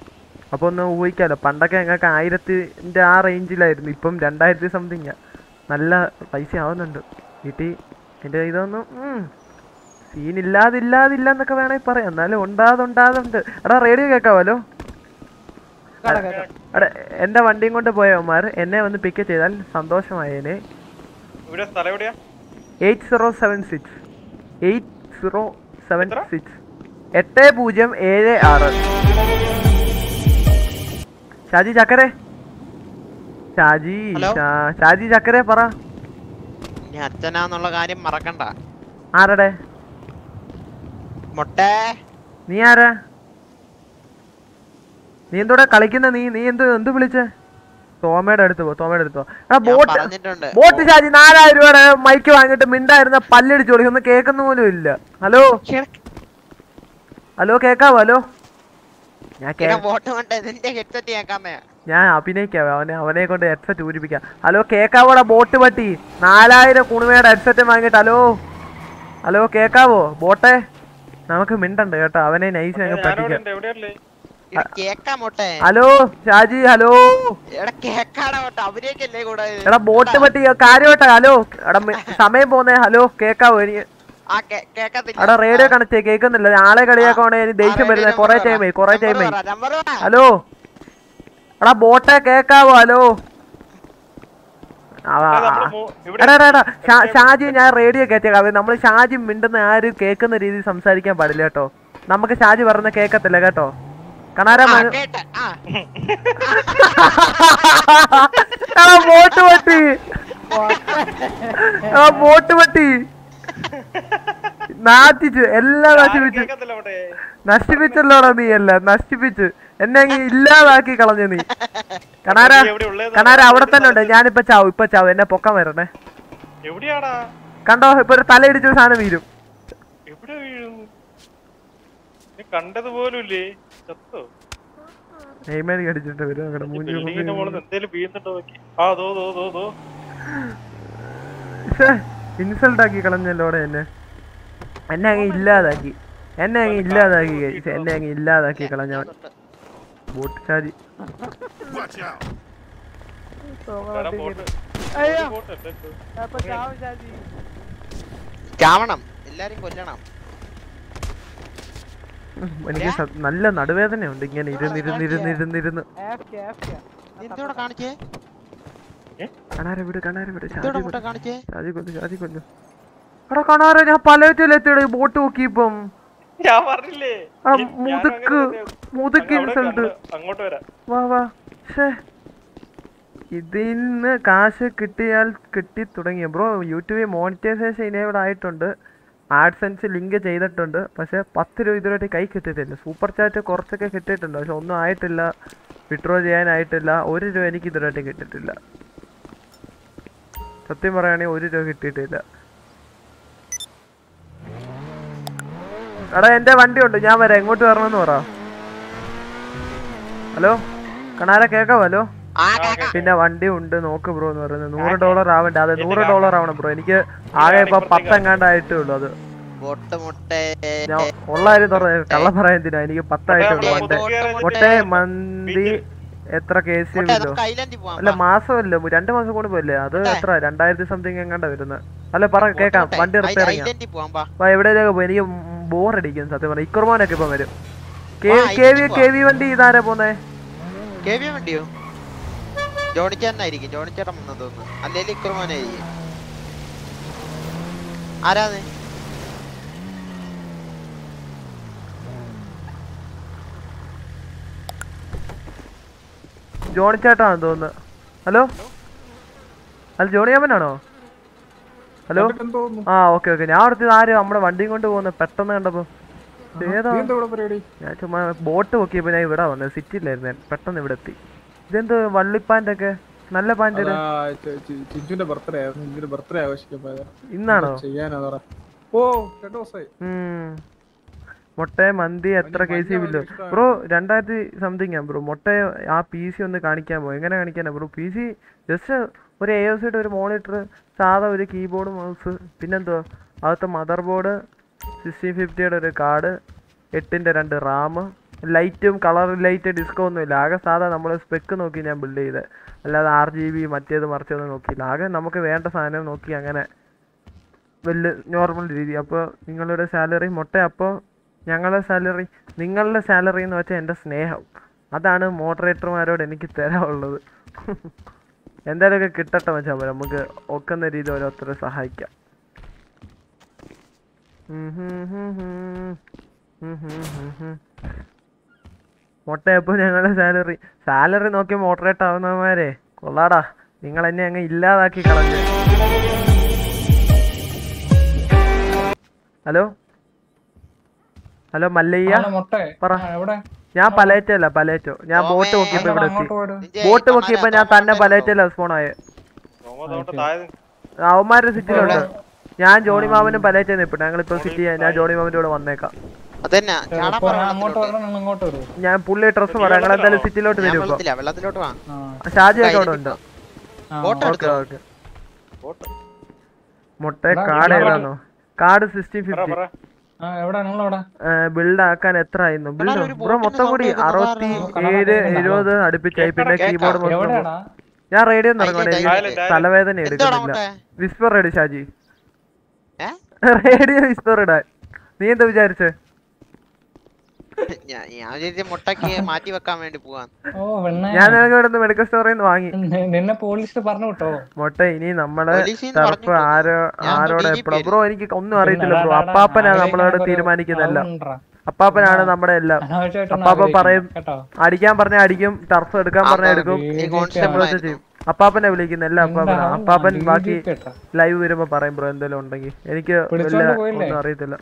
അപ്പോൾ ഒന്ന് ഊഹിക്കാമല്ലോ പണ്ടൊക്കെ ഞങ്ങൾക്ക് ആയിരത്തിന്റെ ആ റേഞ്ചിലായിരുന്നു ഇപ്പം രണ്ടായിരത്തി സംതിങ് നല്ല പൈസ ആവുന്നുണ്ട്. വീട്ടിൽ എന്റെ ഇതൊന്നും സീൻ ഇല്ലാതില്ലാതില്ല എന്നൊക്കെ വേണമെങ്കിൽ പറയാം. എന്നാലും ഉണ്ടാതുണ്ടാതുണ്ട് എടാ റേഡിയോ കേൾക്കാവല്ലോ എടാ എന്റെ വണ്ടിയും കൊണ്ട് പോയവന്മാർ എന്നെ വന്ന് പിക്ക് ചെയ്താൽ സന്തോഷമായേനെ. Eight zero seven six eight zero seven six എട്ട് പൂജ്യം ഏഴ് ആറ്. ഷാജി ചക്കരെ? ഷാജി ഷാജി ചക്കരെ പറ. ഇനി അച്ഛനാന്നുള്ള കാര്യം മറക്കണ്ട. ആരടെ? മൊട്ടേ. നീ ആരാ? നീ എന്തോടെ കളിക്കുന്ന? നീ നീ എന്ത് എന്ത് വിളിച്ചേ? തോമയുടെ അടുത്ത് പോ തോമയുടെ അടുത്ത് പോ. ആ ബോട്ട് ഷാജി നാലായിരം രൂപയുടെ മൈക്ക് വാങ്ങിട്ട് മിണ്ടായിരുന്ന പല്ലടിച്ചു കൊടുക്കും ഒന്ന് കേൾക്കുന്ന പോലും ഇല്ല. ഹലോ? ഹലോ കേക്കാവോ? ഹലോ? ഞാൻ അഭിനയിക്കാം അവനെ അവനെ കൊണ്ട് ഹെഡ്സെറ്റ് ഊരിപ്പിക്കാം. ഹലോ കേക്കാവോടാ ബോട്ട് പട്ടി? നാലായിരം കുണുമയുടെ ഹെഡ്സെറ്റ് വാങ്ങിയിട്ട് ഹലോ? ഹലോ കേക്കാവോ? ബോട്ടെ? നമുക്ക് മിണ്ടണ്ട് കേട്ടോ അവനെ നൈസ് അങ്ങ് പറ്റിക്കാം. Hello Shaji hello? എടാ ബോട്ട് പട്ടി കാര്യോട്ടെ ഹലോ? എടാ സമയം പോന്നേ ഹലോ കേക്കാവോ? എനിക്ക് ആ കേ- കേക്കത്തില്ല. എടാ റേഡിയോ കണക്ട് കേൾക്കുന്നില്ല. ആളെ കളിയാക്കണേ ദേഷ്യം വരുന്നത് കൊറേ ടൈമായി കൊറേ ടൈമായി നമ്പർ ഹലോ? എടാ ബോട്ടെ കേക്കാവോ? ഹലോ? ഷാജി ഞാൻ റേഡിയോ കയറ്റിയേക്കാം നമ്മൾ ഷാജി മിണ്ടുന്ന ആരും കേൾക്കുന്ന രീതിയിൽ സംസാരിക്കാൻ പാടില്ല കേട്ടോ. നമുക്ക് ഷാജി പറഞ്ഞ കേക്കത്തില്ല കേട്ടോ. കണാര ബോട്ട് പട്ടി. ആ ബോട്ട് പട്ടി. നാട്ടിച്ചു എല്ലാം നശിപ്പിച്ചു നശിപ്പിച്ചല്ലോടാ നീ അല്ല നശിപ്പിച്ചു. എന്നെ ഇല്ലാതാക്കി കളഞ്ഞു നീ. കണാര കണാര അവിടെ തന്നെ ഉണ്ട്. ഞാനിപ്പോ ചാവും ഇപ്പൊ ചാവും. എന്നെ പൊക്കാൻ വരണേ. കണ്ടോ ഇപ്പൊ ഒരു തല ഇടിച്ച സാധനം വീരും എവിടെ വീഴുന്നു നീ കണ്ടത് പോലുമില്ലേ ചത്തോ? നെയ്മേരി കടിച്ചിട്ട് വരും അങ്ങനെ വീഴുന്നുണ്ടോ ആ ദോ ദോ ദോ ദോ. ഇൻസൾട്ട് ആക്കി കളഞ്ഞല്ലോടെ എന്നെ? എന്നെ അങ്ങ് ഇല്ലാതാക്കി. എന്നെ അങ്ങ് ഇല്ലാതാക്കി. എന്നെ അങ്ങ് ഇല്ലാതാക്കി കളഞ്ഞ ബോട്ട് ചാരി. ചാവണം. എല്ലാരും കൊല്ലണം. എനിക്ക് നല്ല നടുവേദനയുണ്ട് ഇങ്ങനെ ഇരുന്നിരുന്നിരുന്നിരുന്നിരുന്ന് കാണിച്ചേ? കണാര വിട് കണാര വിട്. എന്തോടെ ഷാജി മുട്ട കൊല്ലും. കാണിച്ചേ കൊല്ലു ഷാജി കൊല്ലു എടാ കണാര ഞാൻ ബോട്ട് നോക്കി ഇപ്പം പറഞ്ഞില്ലേ? ആ ഈ- മുതുക്ക് മുതുക്ക് ഇൻസൾട്ട്. അങ്ങോട്ട് വരാം. വാ വാ. ഷേ ഇതിന്ന് കാശ് കിട്ടിയാൽ കിട്ടി തുടങ്ങി ബ്രോ യൂട്യൂബിൽ മോണിറ്റൈസേഷൻ ഇനേബിൾ ആയിട്ടുണ്ട്. ആഡ്സെൻസ് ലിങ്ക് ചെയ്തിട്ടുണ്ട്. പക്ഷെ പത്ത് രൂപ ഇതുവരെ കൈ കിട്ടിയിട്ടില്ല. സൂപ്പർ ചാറ്റ് കുറച്ചൊക്കെ കിട്ടിയിട്ടുണ്ട്. പക്ഷെ ഒന്നും ആയിട്ടില്ല. വിഡ്രോ ചെയ്യാനായിട്ടില്ല. ഒരു രൂപ എനിക്ക് ഇതുവരെ കിട്ടിയിട്ടില്ല. സത്യം പറയുകയാണെങ്കിൽ ഒരു രൂപ കിട്ടിയിട്ടില്ല. എടാ എന്റെ വണ്ടി ഉണ്ട് ഞാൻ വരാം. എങ്ങോട്ട് വരണമെന്ന് പറ. ഹലോ? കണാര കേക്കാവോ? ഹലോ? പിന്നെ വണ്ടി ഉണ്ട്. നോക്ക് ബ്രോ എന്ന് പറയുന്നത്. നൂറ് ഡോളർ ആവണ്ട? അതെ നൂറ് ഡോളർ ആവണം ബ്രോ. എനിക്ക് ആകെ ഇപ്പൊ പത്തെങ്ങാണ്ടായിട്ടേ ഉള്ളൂ അത്. ഉള്ള കാര്യം കള്ള പറയാൻ എന്തിനാ? എനിക്ക് പത്തായിട്ടേ ഉള്ളൂ വണ്ടി. മൊട്ടേ. മന്തി എത്ര കേസ് അല്ല മാസമല്ല? രണ്ട് മാസം കൊണ്ട് പോയില്ലേ? അത് എത്ര? രണ്ടായിരത്തി സംതിങ് എങ്ങാണ്ടാ വരുന്നത് അല്ല പറ കേക്കാം വണ്ടി റിപ്പയർ എവിടെയൊക്കെ പോയി. എനിക്ക് ബോറടിക്കുന്നു സത്യം പറഞ്ഞ. ഇക്കുർമാനൊക്കെ ഇപ്പൊ വരും. കെ വി വണ്ടി ഇതാരാ പോന്നേ? K V വണ്ടിയോ? ജോണിച്ചേട്ടനായിരിക്കും ജോണിച്ചേട്ടൻ വന്നു തോന്നുന്നു. അല്ലെങ്കിൽ ഇക്കുർമാനായിരിക്കും. ആരാന്ന് ജോണി ചേട്ടാണെന്ന് തോന്നുന്നു. ഹലോ? അല്ല ജോണി അമ്മനാണോ? ഹലോ? ആ ഓക്കെ ഓക്കെ. ഞാൻ അടുത്ത് ആര് നമ്മുടെ വണ്ടിയും കൊണ്ട് പോകുന്നത് പെട്ടെന്ന് കണ്ടപ്പോ. ഏതാ? ഞാൻ ചുമ്മാ ബോട്ട് നോക്കിയപ്പോ ഞാൻ ഇവിടെ വന്നത് സിറ്റിയിലായിരുന്നു ഞാൻ പെട്ടെന്ന് ഇവിടെ എത്തി. ഇതെന്ത് വള്ളിപ്പാന്റെ ഒക്കെ? നല്ല പാന്റെ ചിഞ്ചുന്റെ ബർത്ത്ഡേ ആയിരുന്നു. ബർത്ത്ഡേ ആഘോഷിക്കാൻ ഇന്നാണോ? ചെയ്യാനാ ഓ രണ്ടു ദിവസമായി ഉം. മുട്ട മന്തി എത്ര കെ സി ബില്ല് ബ്രോ രണ്ടായിരത്തി സംതിങ് ആ ബ്രോ. മൊട്ട ആ പി സി ഒന്ന് കാണിക്കാൻ പോകും എങ്ങനെ കാണിക്കാനാ ബ്രോ? പി സി ജസ്റ്റ് ഒരു എ സിയുടെ ഒരു മോണിറ്റർ സാധാ ഒരു കീബോർഡ് മൗസ് പിന്നെന്തോ അകത്തെ മദർ ബോർഡ് സിക്സ്റ്റീൻ ഫിഫ്റ്റിയുടെ ഒരു കാർഡ് എട്ടിന്റെ രണ്ട് റാം ലൈറ്റും കളർ ലൈറ്റ് ഡിസ്കോ ഒന്നുമില്ല. ആകെ സാധാ നമ്മൾ സ്പെക്ക് നോക്കി ഞാൻ ബിൽഡ് ചെയ്ത്. അല്ലാതെ ആർ ജി ബി മറ്റേത് മറിച്ചതൊന്നും നോക്കിയില്ല. ആകെ നമുക്ക് വേണ്ട സാധനം നോക്കി അങ്ങനെ വലിയ നോർമൽ രീതി. അപ്പോൾ നിങ്ങളുടെ സാലറി മുട്ട അപ്പോൾ ഞങ്ങളുടെ സാലറി നിങ്ങളുടെ സാലറി എന്ന് വെച്ചാൽ എന്റെ സ്നേഹം. അതാണ് മോഡറേറ്റർമാരോട് എനിക്ക് തരാനുള്ളത്. എന്തായാലുമൊക്കെ കിട്ടട്ടെ വെച്ചാൽ മതി നമുക്ക് ഒക്കുന്ന രീതി ഓരോരുത്തരെ സഹായിക്കാം. ഉം ഹും ഹും ഹും. ഉം ഹും ഹും ഹും. മുട്ട എപ്പോൾ ഞങ്ങളുടെ സാലറി സാലറി നോക്കി മോഡറേറ്റ് ആവുന്നവന്മാരെ കൊള്ളാടാ. നിങ്ങൾ എന്നെ അങ്ങ് ഇല്ലാതാക്കി കളഞ്ഞു. ഹലോ? ഹലോ മല്ലയ്യ. മുട്ടേ? പറ. എവിടെ? ഞാൻ പലേറ്റല്ല പലേറ്റോ. ഞാൻ ബോട്ട് നോക്കിയപ്പോ ഇവിടെ എത്തി. ബോട്ട് നോക്കിയപ്പോ ഞാൻ തന്നെ പലേറ്റല്ല സ്പോൺ ആയ അവന്മാരുടെ സിറ്റിയിലുണ്ട്. ഞാൻ ജോണി മാമനും പലേറ്റ നിൽപ്പുണ്ട്. ഞങ്ങളിപ്പോ സിറ്റി ഞാൻ ജോണി മാമന്റെ കൂടെ വന്നേക്കാം. അതന്നെ ചാടാൻ പറ ഞാൻ അങ്ങോട്ട് ഇങ്ങോട്ട് വരൂ. ഞാൻ പുള്ളി ഡ്രസ് പറയാം ഞങ്ങൾ എന്തായാലും സിറ്റിയിലോട്ട് വരും ഷാജി ഒക്കെ വെള്ളത്തിലോട്ട് വാ. ഷാജിയൊക്കെ അവിടെ ഉണ്ടോ? ബോട്ട് ഓക്കെ മുട്ട കാട് ഏതാണോ കാട് സിക്സ്റ്റീൻ ഫിഫ്റ്റി. ബിൽഡ് ആക്കാൻ എത്ര ആയിരുന്നു ബിൽഡ് ബ്രോ മൊത്തം കൂടി അറുപത്തി ഏഴ് എഴുപത് അടുപ്പിച്ചായി പിന്നെ കീബോർഡ് മൊത്തം ഞാൻ റേഡിയോ നടക്കണേ. തലവേദന എടുക്കുന്നില്ല. Whisper ready Shaji. Radio whisper ഇടാൻ. നീ എന്താ വിചാരിച്ചേ? ഞാൻ വിചാരിച്ച മുട്ടക്ക് മാറ്റി വെക്കാൻ വേണ്ടി വെണ്ണ. ഞാൻ നിനക്ക് ഇവിടെ മെഡിക്കൽ സ്റ്റോറിൽ നിന്ന് വാങ്ങി. നിന്നെ പോലീസ് പറഞ്ഞു വിട്ടോ. മുട്ട ഇനി നമ്മളെ ടർഫ് ആരോ ആരോടെ DGP ബ്രോ എനിക്ക് ഒന്നും അറിയത്തില്ല ബ്രോ. അപ്പാപ്പനാ നമ്മളോട് തീരുമാനിക്കുന്നല്ല അപ്പാപ്പനാണ് നമ്മുടെ എല്ലാം. അപ്പാപ്പ പറയും. അടിക്കാൻ പറഞ്ഞ അടിക്കും ടർഫ് എടുക്കാൻ പറഞ്ഞ എടുക്കും. ചെയ്യും. അപ്പാപ്പനെ വിളിക്കുന്ന എല്ലാ അപ്പാപ്പനാ. അപ്പാപ്പൻ ബാക്കി ലൈവ് വരുമ്പോ പറയും ബ്രോ എന്തെങ്കിലും ഉണ്ടെങ്കിൽ. എനിക്ക് ഒന്നും അറിയത്തില്ല.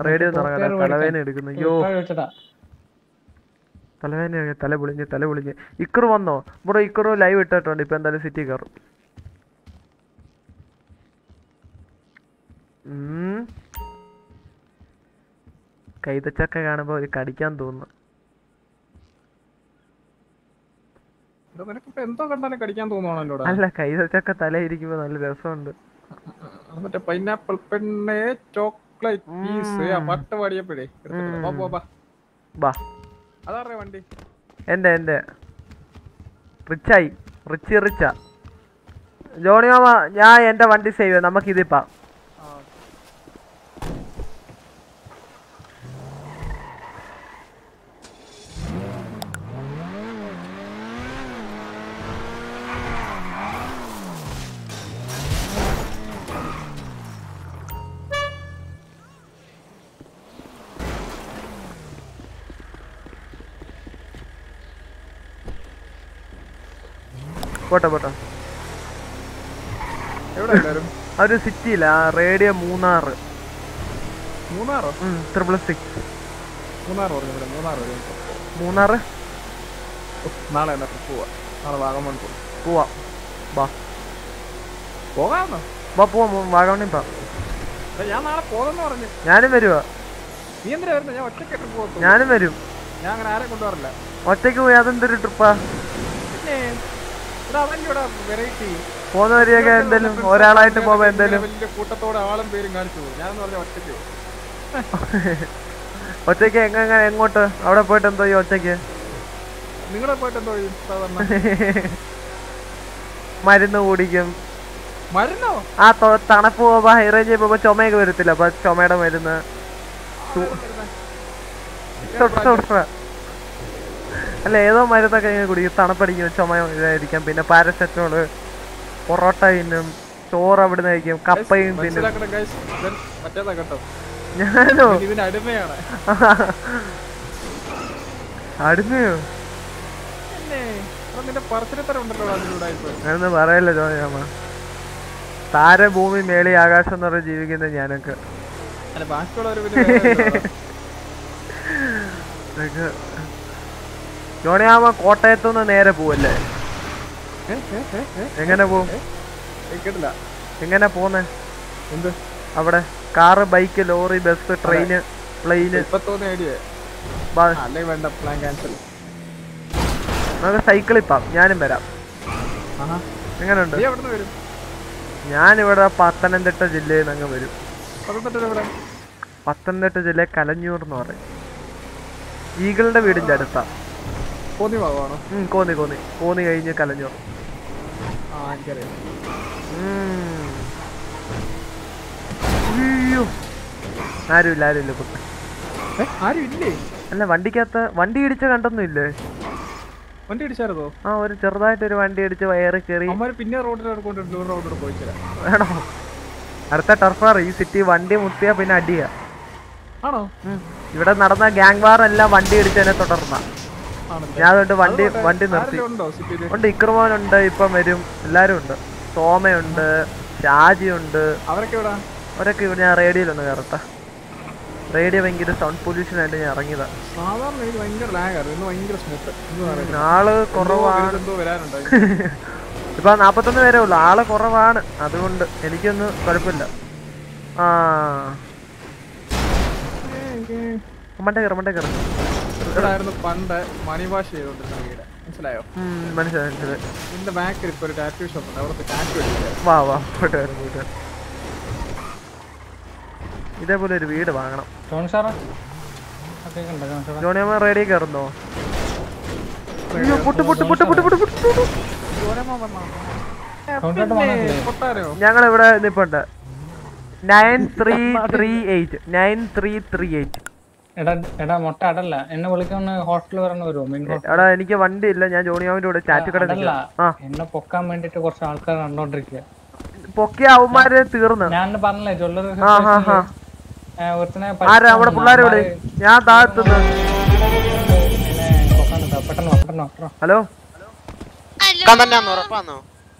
റേഡിയോ തുടങ്ങാൻ എടുക്കുന്ന തലവേദന എടുക്കുന്നു. അയ്യോ. തലവേദന തല പൊളിഞ്ഞ് തല പൊളിഞ്ഞ്. ഇക്കറ് വന്നോ? ബ്രോ ഇക്കറ് ലൈവ് ഇട്ടിട്ടുണ്ട്. ഇപ്പൊ എന്തായാലും സിറ്റി കയറും. കൈതച്ചൊക്കെ കാണുമ്പോ ഒരു കടിക്കാൻ തോന്നുന്നു. എന്തോ കണ്ടാലും കടിക്കാൻ തോന്നുവാണല്ലോ അല്ല കൈതച്ചക്ക തലയിരിക്കുമ്പോ നല്ല രസമുണ്ട്. മറ്റേ പൈനാപ്പിൾ പെണ്ണെ ചോക്ലേറ്റ് പീസ് ആ പാട്ട് പാടിയപ്പോഴേ അതാറേ വണ്ടി? എന്റെ എന്റെ റിച്ചായി. റിച്ച് റിച്ച. ജോണി മാമ ഞാൻ എന്റെ വണ്ടി സേവ് ചെയ്യാം. നമുക്ക് ഇതിപ്പാ പോട്ടെ പോട്ടെ. ഒരു സിറ്റിയില്ല റേഡിയോ മൂന്നാറ്. മൂന്നാറോ? ട്രിപ്പിൾ സിക്സ് മൂന്നാറ് പറഞ്ഞു മൂന്നാറ് മൂന്നാറ്? നാളെ എന്നാ പോവാ. നാളെ വാഗമൺ പോകും പോവാം. ബാ ബാ പോവാം ഞാൻ നാളെ പോകാന്ന് പറഞ്ഞു. ഞാനും വരുവാ. നീ എന്തിനാ വരുന്നത് ഞാൻ ഒറ്റയ്ക്ക് ട്രിപ്പ് പോകത്തു ഞാനും വരും. ഞാൻ അങ്ങനെ ആരെ കൊണ്ടുവരില്ല. ഒറ്റയ്ക്ക് പോയി അതെന്തൊരു ട്രിപ്പാ പിന്നെ ഇവിടെ അതല്ലേ ഇവിടെ വെറൈറ്റി പോകുന്ന വഴിയൊക്കെ എന്തേലും ഒരാളായിട്ട് പോകുമ്പോ എന്തേലും കൂട്ടത്തോടെ ആളും പേരും കാണിച്ചു ഞാനെന്ന് പറഞ്ഞ ഒറ്റയ്ക്ക്. ഒറ്റയ്ക്ക് എങ്ങനെ എങ്ങോട്ട്? അവിടെ പോയിട്ട് എന്തോ ഈ ഒറ്റയ്ക്ക്? നിങ്ങളെ പോയിട്ട് എന്തോ ചെയ്യും മരുന്ന് കുടിക്കും. മരുന്നോ? ആ തണുപ്പ് പോകുമ്പോ ഹൈ റേഞ്ച് പോകുമ്പോ ചുമയൊക്കെ വരത്തില്ല. അപ്പൊ ചുമയുടെ മരുന്ന്. തൊട്ട് തൊട്ട്. അല്ല ഏതോ മരുന്നൊക്കെ ഇങ്ങനെ കുടിക്കും. തണുപ്പടിക്കും ചുമ ഇതായിരിക്കാം. പിന്നെ പാരസെറ്റമോൾ പൊറോട്ട തിന്നും ചോറ് അവിടെ കഴിക്കും കപ്പയും തിന്നും. ഞാനോ? അടിമയോ? എന്ന് പറയല്ലോ ചോദ്യമ്മ താര ഭൂമി മേളി ആകാശം എന്ന് പറഞ്ഞ് ജീവിക്കുന്ന ഞാനൊക്കെ. ഇതൊക്കെ ജോണിയാമ്മ കോട്ടയത്തുനിന്ന് നേരെ പോവല്ലേ? എങ്ങനെ പോവും? കേട്ടില്ല. എങ്ങനെ പോന്നെ എന്ത്? അവിടെ car bike lorry bus train plane. നമുക്ക് സൈക്കിളിൽ പോവാം ഞാനും വരാം. എങ്ങനെ എങ്ങനെയുണ്ട് ഞാനിവിടെ പത്തനംതിട്ട ജില്ലയിൽ നിന്ന് അങ്ങ് വരും. പത്തനംതിട്ട ജില്ല കലഞ്ഞൂർ എന്ന് പറയും. ഈഗിളിന്റെ വീടിന്റെ അടുത്താ. കോന്നി ഭാഗമാണോ? കോന്നി കോന്നി. കോന്നി കഴിഞ്ഞ് കലഞ്ഞോ. ആ എനിക്കറിയാം. ആരുമില്ല ആരുമില്ല. ഇല്ല? അല്ല വണ്ടിക്കകത്ത് വണ്ടി ഇടിച്ച കണ്ടൊന്നും ഇല്ലേ? വണ്ടി ഇടിച്ചായിരുന്നോ? ആ ഒരു ചെറുതായിട്ട് ഒരു വണ്ടി ഇടിച്ച് വയറി കയറി പിന്നെ റോഡിലോട്ട് പോയി വേണോ അടുത്ത ടർഫാർ ഈ സിറ്റി വണ്ടി മുട്ടിയാ പിന്നെ അടിയാ. ആണോ? ഇവിടെ നടന്ന ഗാങ് വാർ എല്ലാം വണ്ടി ഇടിച്ചതിനെ തുടർന്ന? ഞാൻ അതുകൊണ്ട് വണ്ടി വണ്ടി നിർത്തി. ഉണ്ട് ഇക്രമോനുണ്ട് ഇപ്പം വരും. എല്ലാരും ഉണ്ട്. സോമയുണ്ട് ഷാജിയുണ്ട്. അവരൊക്കെ ഇവിടെ ഞാൻ റേഡിയോയിലൊന്ന് കയറട്ടെ. റേഡിയോ ഭയങ്കര സൗണ്ട് പൊല്യൂഷൻ ആയിട്ട് ഞാൻ ഇറങ്ങിയതാ. ആൾ കുറവാണ്. ഇപ്പൊ നാപ്പത്തൊന്ന് പേരേ ഉള്ളു. ആൾ കുറവാണ്. അതുകൊണ്ട് എനിക്കൊന്നും കുഴപ്പമില്ല. ആ. മണ്ടേ കയറും മണ്ടേ കയറും. ഇവിടായിരുന്നു പണ്ട് മണി വാഷ് ചെയ്തോണ്ടിരുന്ന വീട്. മനസ്സിലായോ? മനസ്സിലായി മനസ്സിലായി. ഇതിന്റെ ബാക്കിൽ ഇപ്പൊ ഒരു ടാറ്റു ഷോപ്പ് ഉണ്ട്. അവിടുത്തെ ടാറ്റു വാ വാ പോയിട്ട് വരും പോയിട്ട് ഇതേപോലെ ഒരു വീട് വാങ്ങണം. ജോണിയമ്മ റേഡിയോ കയറുന്നോ? അയ്യോ, പൊട്ട് പൊട്ട് പൊട്ട് പൊട്ട് പൊട്ട് പൊട്ട് പൊട്ട്. ഞങ്ങൾ ഇവിടെ നിപ്പുണ്ട്. Nine three three eight. Nine three three eight. എടാ എനിക്ക് വണ്ടി ഇല്ല ഞാൻ ജോണിയാവിന്റെ കൂടെ ചാറ്റ് എന്നെ പൊക്കാൻ വേണ്ടിട്ട് കുറച്ച് ആൾക്കാർ കണ്ടോണ്ടിരിക്കുക പൊക്കിയ അവന്മാര് തീർന്നു. ഞാൻ പറഞ്ഞില്ലേ ജ്വല്ലറി ആരാ? അവിടെ പിള്ളേരെ വിളി ഞാൻ താഴ്ത്തുന്നു ഹലോ?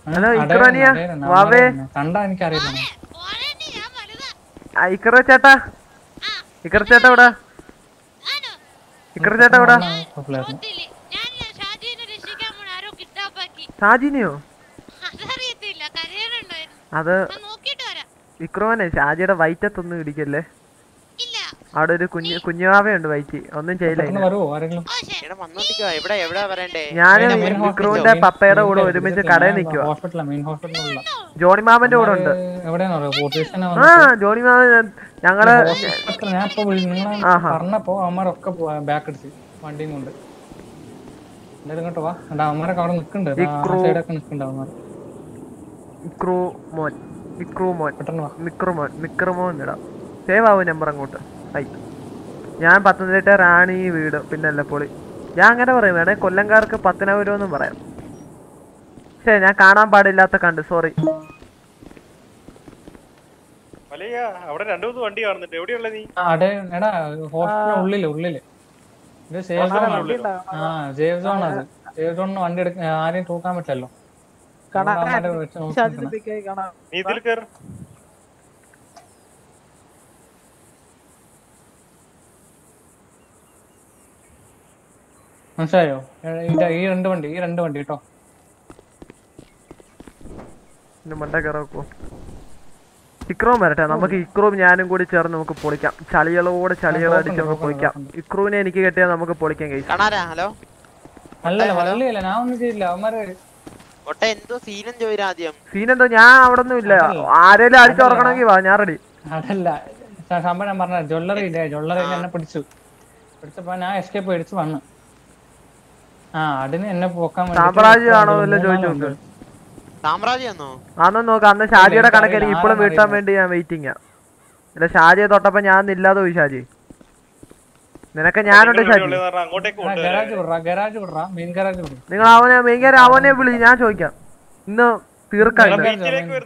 ഹലോ ഇക്രോനിയ? വാവേ. കണ്ടാ എനിക്കറിയില്ല. ഇക്ര ചേട്ടാ ഇക്കറ ചേട്ടാ ഇവിടെ ഇവിടെ ഷാജിനെയോ? അത് വിക്രമനെ ഷാജിയുടെ വയറ്റത്തൊന്നും ഇടിക്കല്ലേ? അവിടെ ഒരു കുഞ്ഞു കുഞ്ഞുവാവയുണ്ട് വയറ്റി ഒന്നും ചെയ്യില്ല പെട്ടെന്ന് വിക്രമിന്റെ പപ്പയുടെ കൂടെ ഒരുമിച്ച് കടയിൽ ഞാൻ നിൽക്കുക ജോണി മാമന്റെ കൂടെ ഉണ്ട്. ആ ജോണി മാമൻ ഞങ്ങൾ. പറഞ്ഞപ്പോ അവന്മാരൊക്കെ ബാക്ക് അടിച്ച് വണ്ടിയും കൊണ്ട്. സേവ് ആവും നമ്പർ അങ്ങോട്ട്. ഐ. ഞാൻ പത്തനംതിട്ട റാണി വീട് പിന്നെ അല്ലപ്പൊളി. ഞാൻ അങ്ങനെ പറയും വേണേ കൊല്ലംകാർക്ക് പത്തനാപുരം എന്നും പറയാം. ശരി ഞാൻ കാണാൻ പാടില്ലാത്ത കണ്ട് സോറി അവിടെ രണ്ടു മൂന്ന് വണ്ടി കാണുന്നുണ്ട്. എവിടെയുള്ള നീ? എടാ ഹോസ്പിറ്റലിന് ഉള്ളിൽ ഉള്ളിൽ. ഇത് സേഫ് സോൺ ആ. സേഫ് സോൺ അത്. സേഫ് സോണിന് വണ്ടി എടുക്കാൻ ആരെയും തൂക്കാൻ പറ്റില്ലല്ലോ. മനസ്സിലായോ? ഈ രണ്ട് വണ്ടി ഈ രണ്ട് വണ്ടി കേട്ടോ. മണ്ട കയറക്കോ ഇക്രോം വരട്ടെ. നമുക്ക് ഇക്രോം ഞാനും കൂടി ചേർന്ന് നമുക്ക് പൊളിക്കാം. ചളികളോട് ചളികൾ അടിച്ച് നമുക്ക് പൊളിക്കാം. ഇക്രോവിനെ എനിക്ക് കിട്ടിയാൽ നമുക്ക് പൊളിക്കാം കൈ ഹലോ? അല്ലല്ല വള്ളിയല്ല. ഞാൻ ഒന്നും ചെയ്തില്ല. അവന്മാര് ഒട്ട എന്തോ ഞാൻ അവിടെ ഒന്നും ഇല്ല. ആരേലും അടിച്ചുറക്കണമെങ്കിൽ വാ ഞാൻ റെഡി അതല്ല. സംഭവം ഞാൻ പറഞ്ഞ ജ്വല്ലറി ഇല്ലേ? ജ്വല്ലറി എന്നെ പിടിച്ചു. പിടിച്ചപ്പോ ഞാൻ എസ്കേപ്പ് മേടിച്ച് വന്നു. ആ അതിന് എന്നെ പോക്കാൻ ചോദിച്ചു അന്ന് നോക്ക് അന്ന് ഷാജിയുടെ എനിക്കറിയില്ല, കണക്ക് എനിക്ക് ഇപ്പോഴും വീട്ടാൻ വേണ്ടി ഞാൻ വെയിറ്റിംഗ് ഇല്ല ഷാജിയെ തൊട്ടപ്പോ ഞാൻ ഇല്ലാതെ പോയി ഷാജി. നിനക്ക് ഞാനുണ്ട് ഷാജി. നിങ്ങൾ അവനെ ഗരാജ് വിടറാ ഗരാജ് മെയിൻ ഗാരേജ് അവനെ വിളി ഞാൻ ചോദിക്കാം. ഇന്ന് തീർക്കാൻ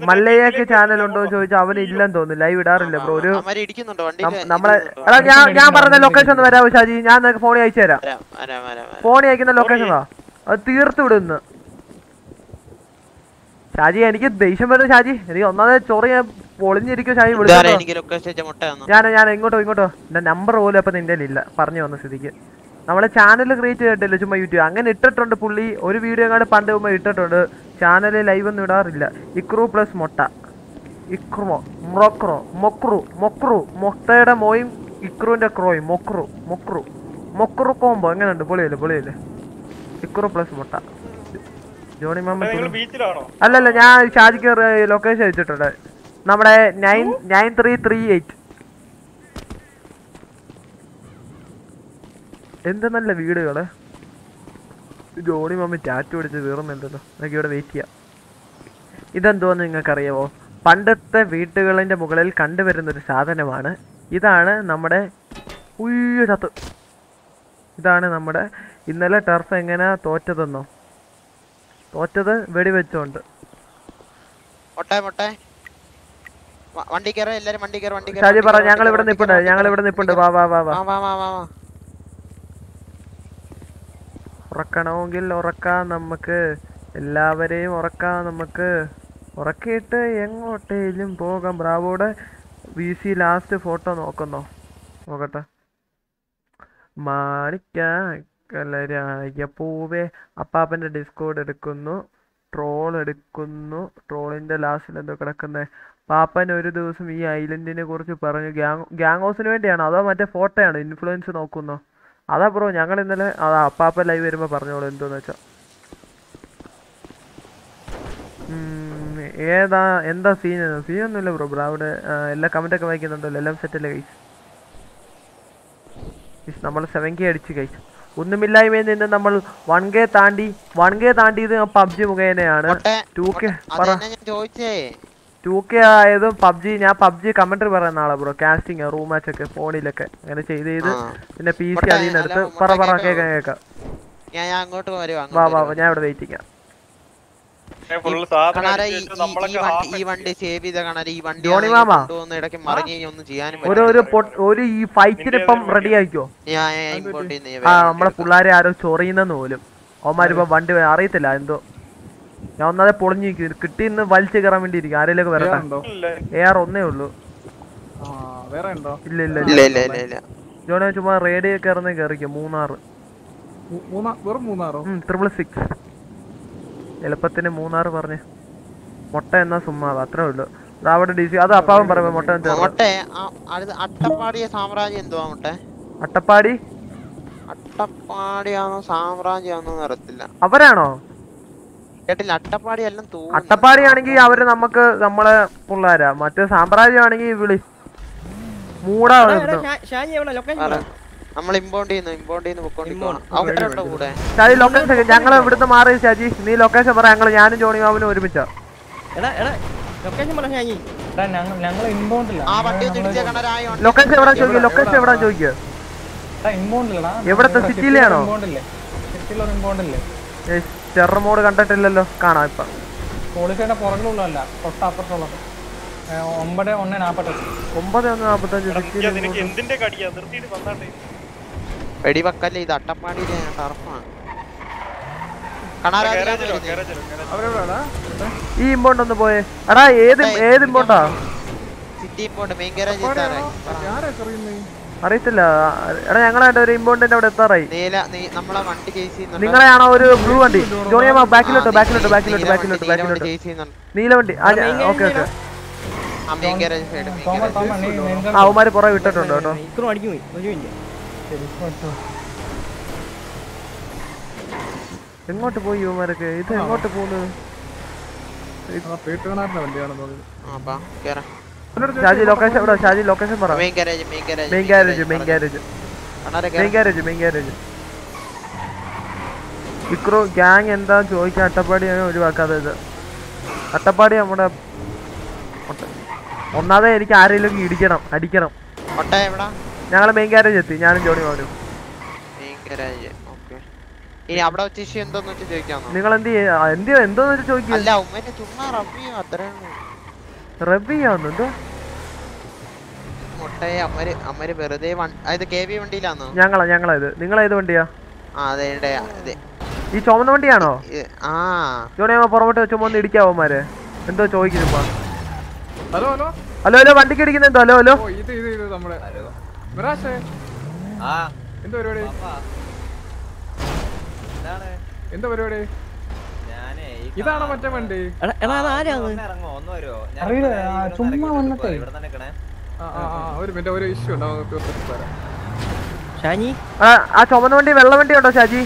മല്ലയ്യക്ക് ചാനൽ ഉണ്ടോ എന്ന് ചോദിച്ചാൽ അവന് ഇല്ലെന്ന് തോന്നുന്നു ലൈവ് ഇടാറില്ല ബ്രോ ഒരു നമ്മളെ എടാ ഞാൻ ഞാൻ പറഞ്ഞ ലൊക്കേഷൻ ഒന്ന് വരാമോ ഷാജി? ഞാൻ നിനക്ക് ഫോണിൽ അയച്ചു തരാം. ഫോണിൽ അയക്കുന്ന ലൊക്കേഷൻ വാ. അത് തീർത്ത് വിടുന്നു ഷാജി എനിക്ക് ദേഷ്യം വരുന്നു ഷാജി. എനിക്ക് ഒന്നാമത് ചോറ് ഞാൻ പൊളിഞ്ഞിരിക്കും ഷാജി മുട്ട ഞാൻ ഞാൻ ഇങ്ങോട്ടോ ഇങ്ങോട്ടോ. എന്റെ നമ്പർ പോലും അപ്പൊ നിന്റെ ഇല്ല പറഞ്ഞു വന്ന സ്ഥിതിക്ക്. നമ്മളെ ചാനൽ ക്രിയേറ്റ് ചെയ്തിട്ടില്ല ചുമ്മാ യൂട്യൂബ് അങ്ങനെ ഇട്ടിട്ടുണ്ട് പുള്ളി. ഒരു വീഡിയോ കാട് പണ്ട് മുമ്പ് ഇട്ടിട്ടുണ്ട്. ചാനലിൽ ലൈവ് ഒന്നും ഇടാറില്ല. ഇക്രു പ്ലസ് മൊട്ട. ഇക്രുമോ മൊക്രോ മൊക്രു മൊക്രു. മൊട്ടയുടെ മോയും ഇക്രുവിന്റെ ക്രോയും. മൊക്രു മൊക്രു. മൊക്രു കോംബോ എങ്ങനെയുണ്ട്? പൊളിയല്ലേ പൊളിയല്ലേ? ഇക്രു പ്ലസ് മുട്ട. ജോണി മാമ അല്ലല്ല ഞാൻ ഷാജിക്ക് ലൊക്കേഷൻ അയച്ചിട്ടുണ്ട്. നമ്മുടെ nine nine three three eight. എന്ത് നല്ല വീടുകൾ? ജോണി മമ്മി ടാറ്റു പിടിച്ച് തീർന്നുണ്ടല്ലോ നമുക്ക് ഇവിടെ വെയിറ്റ് ചെയ്യാം. ഇതെന്തോന്ന് നിങ്ങൾക്ക് അറിയാവോ പണ്ടത്തെ വീട്ടുകളിന്റെ മുകളിൽ കണ്ടുവരുന്ന ഒരു സാധനമാണ്. ഇതാണ് നമ്മുടെ ഉയ്യോ ചത്ത് ഇതാണ് നമ്മുടെ ഇന്നലെ ടർഫ് എങ്ങനെ തോറ്റതെന്നോ? തോറ്റത് വെടിവെച്ചോണ്ട്. ഒട്ടേ മൊട്ടേ വണ്ടി കയറ എല്ലാരും വണ്ടി കയറ വണ്ടി ഷാജി പറ ഞങ്ങൾ ഇവിടെ നിപ്പുണ്ട് ഞങ്ങൾ ഇവിടെ നിപ്പുണ്ട്. വാ വാ വാ വാ. വാ വാ ഉറക്കണമെങ്കിൽ ഉറക്കാം നമുക്ക്. എല്ലാവരെയും ഉറക്കാം നമുക്ക്. ഉറക്കിയിട്ട് എങ്ങോട്ടേലും പോകാം. ബ്രാവോടെ വി സി ലാസ്റ്റ് ഫോട്ടോ നോക്കുന്നോ? നോക്കട്ടെ. മാണിക്കാ മാണിക്കലരായ പൂവേ അപ്പാപ്പന്റെ ഡിസ്കോഡ് എടുക്കുന്നു. ട്രോൾ എടുക്കുന്നു. ട്രോളിന്റെ ലാസ്റ്റിൽ എന്തോ കിടക്കുന്നത് പാപ്പൻ ഒരു ദിവസം ഈ ഐലൻഡിനെ കുറിച്ച് പറഞ്ഞു. ഗ്യാങ് ഗ്യാങ് ഹൗസിന് വേണ്ടിയാണോ? അതോ മറ്റേ ഫോട്ടോയാണോ? ഇൻഫ്ലുവൻസ് നോക്കുന്നോ? അതാ ബ്രോ ഞങ്ങൾ ഇന്നലെ അതാ അപ്പാപ്പ ലൈവ് വരുമ്പോൾ പറഞ്ഞോളൂ എന്തോന്ന് വെച്ചാൽ ഏതാ എന്താ സീൻ ഒന്നുമില്ല ബ്രോ ബ്രോ അവിടെ എല്ലാ കമന്റൊക്കെ വായിക്കുന്നുണ്ടല്ലോ. എല്ലാം സെറ്റല്ലേ കൈസ് നമ്മൾ സെവൻ കെ അടിച്ച് കൈസ് ഒന്നുമില്ലായ്മയിൽ നിന്ന് നമ്മൾ വൺ കെ താണ്ടി വൺ കെ താണ്ടിയത് പബ്ജി മുഖേനയാണ്. ടു കെ ടു കെ ആയതും പബ്ജി ഞാൻ പബ്ജി കമന്ററി പറയുന്ന ആളാ ബ്രോ കാസ്റ്റിംഗ് റൂം മാച്ച് ഒക്കെ ഫോണിലൊക്കെ അങ്ങനെ ചെയ്ത് ചെയ്ത് പിന്നെ പി സി അതിൽ നിന്ന് എടുത്ത് പറ പറ കേൾക്കാം ഞാൻ ഇവിടെ വെയിറ്റ് ചെയ്യാം. ഈ വണ്ടി സേവ് ഈ വണ്ടി ഒന്നും ചെയ്യാനും ഒരു ഈ ഫൈറ്റിന് ഇപ്പം റെഡി ആയിക്കോ? ആ നമ്മളെ പിള്ളേരെ ആരോ ചൊറിയുന്ന പോലും. അവന്മാരിപ്പം വണ്ടി അറിയത്തില്ല എന്തോ. ഞാൻ ഒന്നാതെ പൊളിഞ്ഞു കിട്ടി ഇന്ന് വലിച്ചു കയറാൻ വേണ്ടി ഇരിക്കും ആരെയൊക്കെ വരട്ടെ ആർ ഒന്നേ ഉള്ളു. ഇല്ല ഇല്ല ഇല്ല ഇല്ല. ഇല്ല ചുമ്മാ റേഡിയൊക്കെ കയറുന്ന കയറിക്കും. മൂന്നാറ്. വെറും മൂന്നാറോ? ത്രിപിൾ സിക്സ് എളുപ്പത്തിന് മൂന്നാർ പറഞ്ഞു. മുട്ട എന്നാ സുമ്മാ അത്രേ ഉള്ളു. അവിടെ ഡി സി അത് അപ്പാവൻ പറയുമ്പോ മുട്ട അട്ടപ്പാടി സാമ്രാജ്യം എന്തുവാ മുട്ട? അട്ടപ്പാടി? അട്ടപ്പാടിയാണോ സാമ്രാജ്യമാണോ അറിയത്തില്ല. അവരാണോ? കേട്ടില്ല അട്ടപ്പാടി എല്ലാം അട്ടപ്പാടി ആണെങ്കിൽ അവർ നമുക്ക് നമ്മളെ പിള്ളേരാ. മറ്റേ സാമ്രാജ്യമാണെങ്കിൽ വിളി. മൂടാ ഷാജി എവിടെ? ലൊക്കേഷൻ. നമ്മൾ ഇമ്പോണ്ട് ചെയ്യുന്നു ഇമ്പോണ്ട് ചെയ്യുന്നു കൂടെ. ഷാജി ലൊക്കേഷൻ ഞങ്ങൾ ഇവിടുന്ന് മാറി ഷാജി നീ ലൊക്കേഷൻ പറ ഞങ്ങൾ ഞാനും ജോണി ബാബുനും ഒരുമിച്ച. എടാ എടാ ലൊക്കേഷൻ എവിടെ ചോദിക്കുക ലൊക്കേഷൻ എവിടെ ചോദിക്കുക എവിടത്തെ? സിറ്റിയിലാണോ ചെറമോട് കണ്ടിട്ടില്ലല്ലോ. കാണാം ഇപ്പൊ. പുറകിലുള്ളതല്ല തൊട്ടപ്പുറത്തുള്ളത്. ഒമ്പത് ഒന്ന് നാപ്പത്തഞ്ച് ഒമ്പത് ഒന്ന് നാപ്പത്തഞ്ച് എന്തിന്റെ കടിയാ? നിർത്തിയിട്ട് വന്നാട്ടെ. വെടി വെക്കല്ലേ ഇത് അട്ടപ്പാടി ഈ ഇമ്പോണ്ട് ഒന്ന് പോയേ. എടാ ഏത് ഏത് ഇമ്പോണ്ടാ? അറിയത്തില്ല. എടാ ഞങ്ങളായിട്ട് ഒരു ഇമ്പോണ്ടിന്റെ അവിടെ എത്താറായി. നിങ്ങളെയാണോ ഒരു ബ്ലൂ വണ്ടി? ജോണിയമ്മ ബാക്കിലോട്ട് ബാക്കിലോട്ട് ബാക്കിലോട്ട് ബാക്കിലോട്ട് ബാക്കിലോട്ട്. നീല വണ്ടി. Okay okay. അവന്മാര് പുറകെ വിട്ടിട്ടുണ്ട് കേട്ടോ. എങ്ങോട്ട് പോയി ഇവന്മാരൊക്കെ? ഇത് എങ്ങോട്ട് പോകുന്നത് ഷാജി ലൊക്കേഷൻ ഷാജി ലൊക്കേഷൻ പറ. Main garage main garage main garage main garage main garage main garage ഇക്രോ gang എന്താ ചോദിക്കാൻ അട്ടപ്പാടി ഒഴിവാക്കാതെ ഇത്. അട്ടപ്പാടി നമ്മുടെ ഒന്നാതെ ഒന്നാമതെ എനിക്ക് ആരെങ്കിലും ഇടിക്കണം അടിക്കണം. ഒട്ട എവിടാ? ഞങ്ങൾ മെയിൻ ഗാരേജ് എത്തി. ഞാനും ജോണി മാറും മെയിൻ ഗാരേജ് ഓക്കെ ഇനി അവിടെ വെച്ച് ഇഷ്യൂ എന്തോന്ന് വെച്ച് ചോദിക്കാന്നോ നിങ്ങൾ എന്ത് എന്ത് എന്തോന്ന് വെച്ച് ചോദിക്കുക അല്ല ചുമ്മാ റബ്ബിയോ എന്തോ? മുട്ടയെ അമ്മര് അമ്മര് വെറുതെ കെ വി ഞങ്ങളാ ഞങ്ങളാ ഇത്. ഏത് വണ്ടിയാ? ആ അതെ അതെ ഈ ചുമന്ന വണ്ടിയാണോ? ആ. ജോണിയമ്മ പുറകോട്ട് വെച്ചുമ്പോ ഇടിക്കാവോ ഇടിക്കാവോമാര് എന്തോ ചോദിക്കുന്നു ഹലോ ഹലോ. ഹലോ ഹലോ വണ്ടിക്ക് ഇടിക്കുന്ന എന്തോ? Hello hello. ഓ ഇത് ഇത് ഇത് നമ്മുടെ മിറാഷേ എന്താ പരിപാടി? എന്താ പരിപാടി? ഇതാണോ മറ്റേ വണ്ടി? ചുമ്മാ വന്നിട്ട്. ഒരു മിനിറ്റ് ഒരു ഇഷ്യൂ ഉണ്ട് നമുക്ക് തീർത്തിട്ട് ഷാനി? ആ, ചുമന്ന വണ്ടി വെള്ള വണ്ടി ഉണ്ടോ ഷാജി?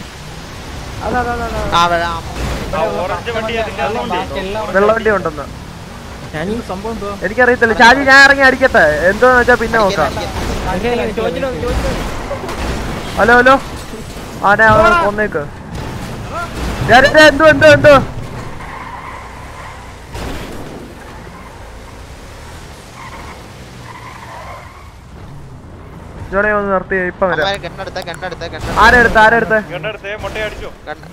ആ വെള്ളം വണ്ടി ഉണ്ടെന്ന്. എനിക്കറിയത്തില്ല. ചാജി ഞാൻ ഇറങ്ങി അടിക്കട്ടെ. എന്തോന്ന് വെച്ചാ പിന്നെ നോക്കാം. Hello hello. ആ ഒന്നേക്ക് എന്തോ എന്തോ എന്തോ? ജോണി ഒന്ന് നിർത്തി ഇപ്പൊ വരാം. അവന്മാര് ഗണ്ണെടുത്ത ഗണ്ണെടുത്ത ആരാ എടുത്ത ആരാ എടുത്ത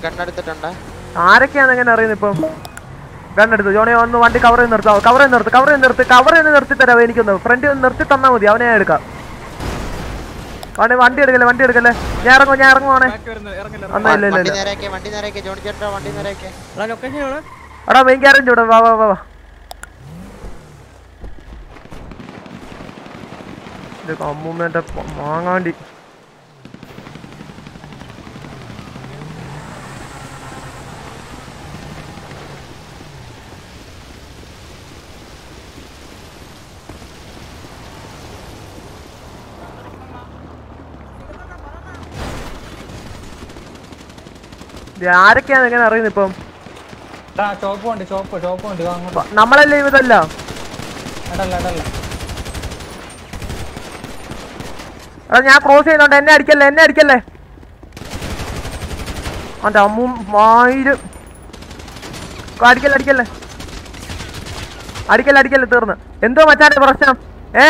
ഗണ്ണെടുത്തിട്ടുണ്ട് ആരൊക്കെയാന്ന് എങ്ങനെ അറിയുന്നത് ഇപ്പം? ഗണ്ണെടുത്ത് ജോണി ഒന്ന് വണ്ടി കവർ ചെയ്ത് നിർത്താം. കവർ ചെയ്ത് നിർത്ത് കവർ ചെയ്ത് നിർത്തി കവർ ചെയ്ത് നിർത്തി തരാം എനിക്കൊന്ന്. ഫ്രണ്ട് ഒന്ന് നിർത്തി തന്നാ മതി അവനെ എടുക്കാം. വണ്ടി വണ്ടി എടുക്കല്ലേ വണ്ടി എടുക്കല്ലേ? ഞാൻ ഇറങ്ങോ ഞാൻ ഇറങ്ങുവാണേ ഇല്ല ഇല്ല എടാ മെയിൻ ക്യാരേജ് ഇവിടെ വാ വാ വാ അമ്മൂമ്മേന്റെ മാങ്ങാണ്ടി. ഇത് ആരൊക്കെയാന്ന് എങ്ങനെ അറിയുന്നത് ഇപ്പം? നമ്മളല്ലേ ഇതല്ല എടാ ഞാൻ ക്രോസ് ചെയ്യുന്നുണ്ട് എന്നെ അടിക്കല്ലേ എന്നെ അടിക്കല്ലേ? അതെ അമ്മും ആയിരം. അടിക്കല്ലേ അടിക്കല്ലേ? അടിക്കല്ലേ അടിക്കല്ലേ തീർന്ന്. എന്തോ മച്ചാന്റെ പ്രശ്നം. ഏ?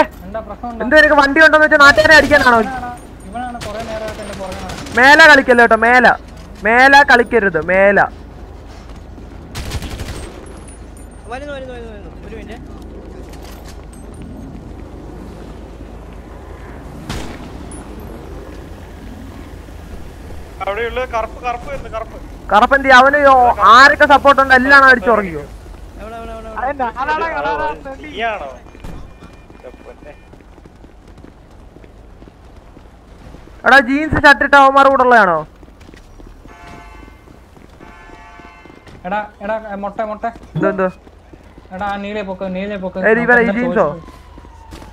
എന്താ എനിക്ക് വണ്ടി ഉണ്ടോന്ന് വെച്ചാൽ നാട്ടുകാരെ അടിക്കാനാണോ. മേല കളിക്കല്ലോ കേട്ടോ മേല. മേല കളിക്കരുത് മേല. വരുന്നു വരുന്നു വരുന്നു വരുന്നു. ഒരു മിനിറ്റ്. അവിടെയുള്ള കറുപ്പ് എന്ത് അവന് ആരൊക്കെ സപ്പോർട്ട് ഉണ്ട് എല്ലാം അടിച്ചുറങ്ങിയോ എടാ ജീൻസ് ഷർട്ടിട്ട് ഇട്ട അവന്മാർ കൂടെ ഉള്ളതാണോ? എടാ എടാ മുട്ട മുട്ട. എന്തോ എടാ നീലേ പോക്ക് നീലേ പോക്ക്.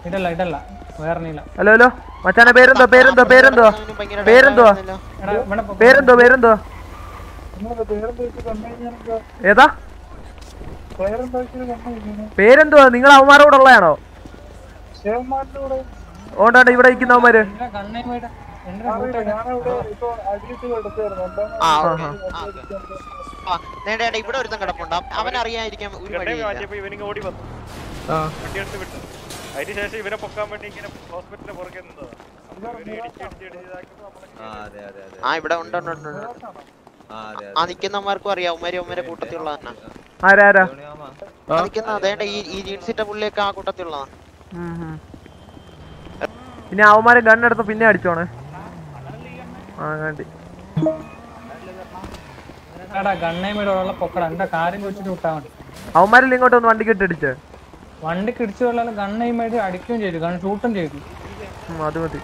ഇടല്ല ഇടല്ല. വേറെ നീല. Hello hello. മച്ചാനെ പേരെന്തോ പേരെന്തോ പേരെന്തോ പേരെന്തോ. പേരെന്തോ പേരെന്തോ ഏതാ? പേരെന്തുവാ? നിങ്ങൾ അവന്മാരോടുള്ളതാണോ ഓണ്ടാണ്ട് ഇവിടെ ഇരിക്കുന്നവന്മാര്. എന്റെ കണ്ണേം വീട് എന്റെ കൂട്ടുകാരൻ. ആ ഓക്കെ. ആ നേടെ ഇവിടെ ഒരുത്തം കിടപ്പുണ്ട്. അവൻ- അറിയാതിരിക്കാൻ ഒരു വഴിയില്ല. ഓടി വന്നു. വിട്ടു. അതിന് ശേഷം ഇവനെ പൊക്കാൻ വേണ്ടി ഇങ്ങനെ ഹോസ്പിറ്റലിന്റെ പുറകെ ആ ഇവിടെ ഉണ്ട് ഉണ്ട് ഉണ്ട് ഉണ്ട്. ആ നിക്കുന്നമാർക്കും അറിയാം. ഉമ്മരി ഉമ്മരെ കൂട്ടത്തിലുള്ള തന്നെ നിക്കുന്ന അതേണ്ട ഈ ഈ ജീൻസ് പുള്ളിയൊക്കെ ആ കൂട്ടത്തിലുള്ളതാ. പിന്നെ അവന്മാരെ ഗണ്ണെടുത്ത് പിന്നെ അടിച്ചോണേ. മതി. അവന്മാരിൽ ഇങ്ങോട്ട് ഒന്ന് വണ്ടി കെട്ടിടിച്ച്? വണ്ടിക്ക് ഇടിച്ചു കൊള്ളാൻ കണ്ണേം വീട് അടിക്കുകയും ചെയ്തു. കണ്ണ് ഷൂട്ടും ചെയ്തു. അത് മതി.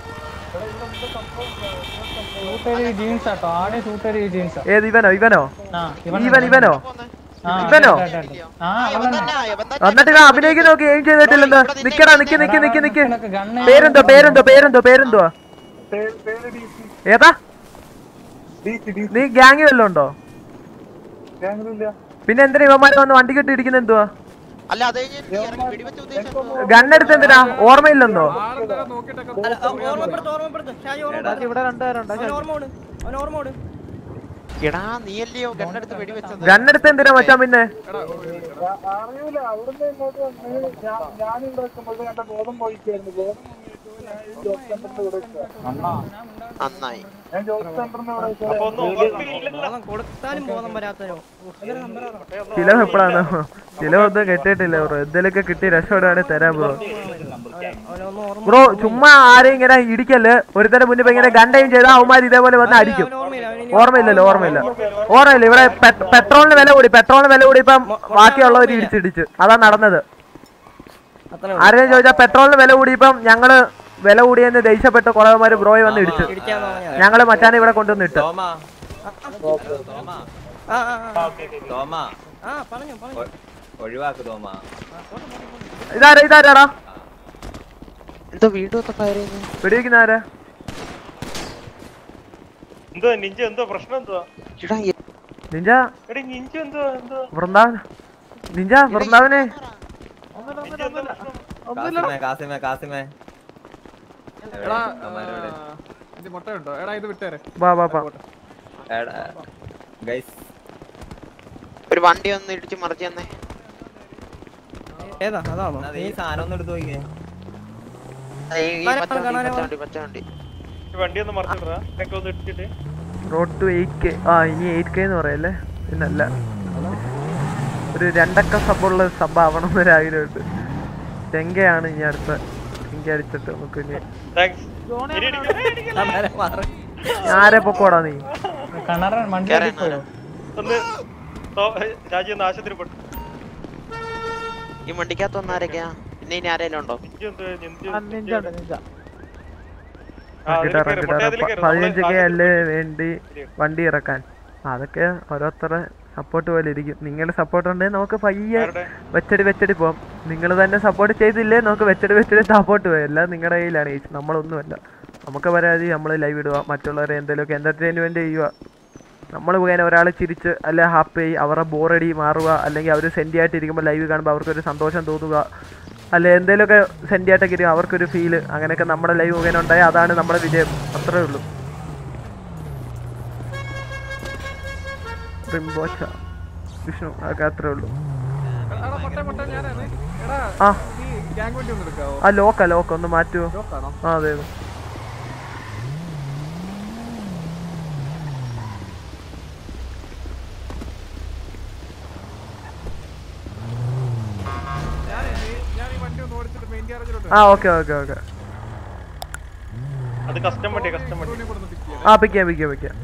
ജീൻസ് ആട്ടോ. ആടെ ഷൂട്ട് ചെയ്ത് ജീൻസ് ഏത് ഇവനോ? ഇവനോ? ഇവൻ ഇവനോ? ഇവനോ. എന്നിട്ട് ഇവൻ അഭിനയിക്കുന്ന നോക്കി എയിം ചെയ്തിട്ടില്ലെന്താ? നിക്കടാ നിക്ക് നിക്ക് നിക്ക് നിക്ക്. പേരെന്തോ പേരെന്തോ പേരെന്തോ പേരെന്തോ? ഏതാ? നീ ഗ്യാങ് വല്ലതും ഉണ്ടോ? പിന്നെ എന്തിനാ ഇവന്മാരെ വന്ന് വണ്ടി കെട്ടി ഇടിക്കുന്ന എന്തുവാ? ഗണ്ണെടുത്ത് എന്തിനാ? ഓർമ്മയില്ലെന്നോ? ഗണ്ണെടുത്ത് എന്തിനാ മച്ചാ പിന്നെ? അറിയൂല അവിടുന്ന് ഇങ്ങോട്ട് വന്ന് ഞാൻ പോയിക്കായിരുന്നു. ബോധം നന്നായി. ചിലവ് എപ്പോഴാണ് ചില ഒന്നും കിട്ടിയിട്ടില്ല ബ്രോ. എന്തെങ്കിലുമൊക്കെ കിട്ടി രക്ഷപ്പെടുകയാണെങ്കിൽ തരാൻ ബ്രോ. ബ്രോ ചുമ്മാ ആരെയും ഇങ്ങനെ ഇടിക്കൽ ഒരുത്തരം മുന്നിൽ ഇങ്ങനെ ഗണ്ടയും ചെയ്താൽ അവന്മാർ ഇതേപോലെ വന്ന് അടിക്കും. ഓർമ്മയില്ലല്ലോ ഓർമ്മയില്ല. ഓർമ്മയില്ല. ഇവിടെ പെട്രോളിന് വില കൂടി പെട്രോളിന് വില കൂടി ഇപ്പം ബാക്കിയുള്ളവർ ഇടിച്ചിടിച്ച്. അതാ നടന്നത്. ആരെയും ചോദിച്ചാൽ പെട്രോളിന് വില കൂടി ഇപ്പം ഞങ്ങൾ വില കൂടിയെന്ന് ദേഷ്യപ്പെട്ട് കുറവന്മാര് ബ്രോയെ വന്ന് ഇടിച്ചു ഞങ്ങൾ മച്ചാനെ ഇവിടെ കൊണ്ടുവന്ന് ഇട്ടു ഇതാരാ പ്രശ്നം മുട്ടയുണ്ടോ? എടാ ഇത് വിട്ടേരെ. വാ വാ വാ. ഗൈസ്. ഒരു വണ്ടി ഒന്ന് ഇടിച്ച് മറിച്ച് തന്നെ. ഏതാ? അതാണോ? ഈ സാധനം ഒന്ന് എടുത്ത് നോക്കിയേ ഈ പച്ച വണ്ടി, പച്ച വണ്ടി പച്ച വണ്ടി. വണ്ടി ഒന്ന് മറിച്ചിട്ടാ എനിക്ക് ഇടിച്ചിട്ട്. റോഡ് ടു എയ്റ്റ് ആ ഇനി എയ്റ്റ് കെ എന്ന് പറയല്ലേ? പിന്നല്ല. ഒരു രണ്ടക്ക സബുള്ള സബ് ആവണം ഒരു ആഗ്രഹമുണ്ട്. ചെങ്കയാണ് ഇനി അടുത്ത അടിച്ചിട്ട് നമുക്ക് ആരെ പൊക്കോടാ നീ? ഈ വണ്ടിക്കകത്ത് വന്നാരൊക്കെയാ പിന്നെ ഇനി ആരെങ്കിലും ഉണ്ടോ. പതിനഞ്ച് കെ അല്ലേ വേണ്ടി വണ്ടി ഇറക്കാൻ. അതൊക്കെ ഓരോരുത്തരുടെ സപ്പോർട്ട് പോലെ ഇരിക്കും. നിങ്ങളുടെ സപ്പോർട്ട് ഉണ്ടെങ്കിൽ നമുക്ക് പയ്യെ വെച്ചടി വെച്ചടി പോവാം. നിങ്ങൾ തന്നെ സപ്പോർട്ട് ചെയ്തില്ലേ നമുക്ക് വെച്ചടി വെച്ചടി സപ്പോർട്ട് പോയി എല്ലാം നിങ്ങളുടെ കയ്യിലാണ് ചേച്ചി. നമ്മളൊന്നുമല്ല. നമുക്ക് പരാതി നമ്മൾ ലൈവ് ഇടുക മറ്റുള്ളവരെ എന്തെങ്കിലുമൊക്കെ എന്റർടൈൻമെന്റ് ചെയ്യുക. നമ്മൾ മുഖേന ഒരാൾ ചിരിച്ച് അല്ലെ ഹാപ്പി ആയി അവരുടെ ബോറടി മാറുക അല്ലെങ്കിൽ അവർ സെന്റി ആയിട്ട് ഇരിക്കുമ്പോൾ ലൈവ് കാണുമ്പോൾ അവർക്കൊരു സന്തോഷം തോന്നുക. അല്ലെ എന്തെങ്കിലുമൊക്കെ സെന്റി ആയിട്ടൊക്കെ ഇരിക്കും അവർക്കൊരു ഫീൽ അങ്ങനെയൊക്കെ നമ്മുടെ ലൈവ് മുഖേന അതാണ് നമ്മുടെ വിജയം. അത്രേ ഉള്ളൂ. റിംബോച്ച വിഷ്ണു അതൊക്കെ അത്രേ ഉള്ളൂ. ആ. നീ ഒന്ന് എടുക്കാവോ? ആ ലോക്ക ലോക്ക ഒന്ന് മാറ്റുമോ ലോക്കാണോ? ആ അതെ അതെ. ആ ഓക്കെ ഓക്കെ ഓക്കെ. അത് കസ്റ്റം വണ്ടി കസ്റ്റം വണ്ടി. ആ പിക്കാം പിക്കാം പിക്കാം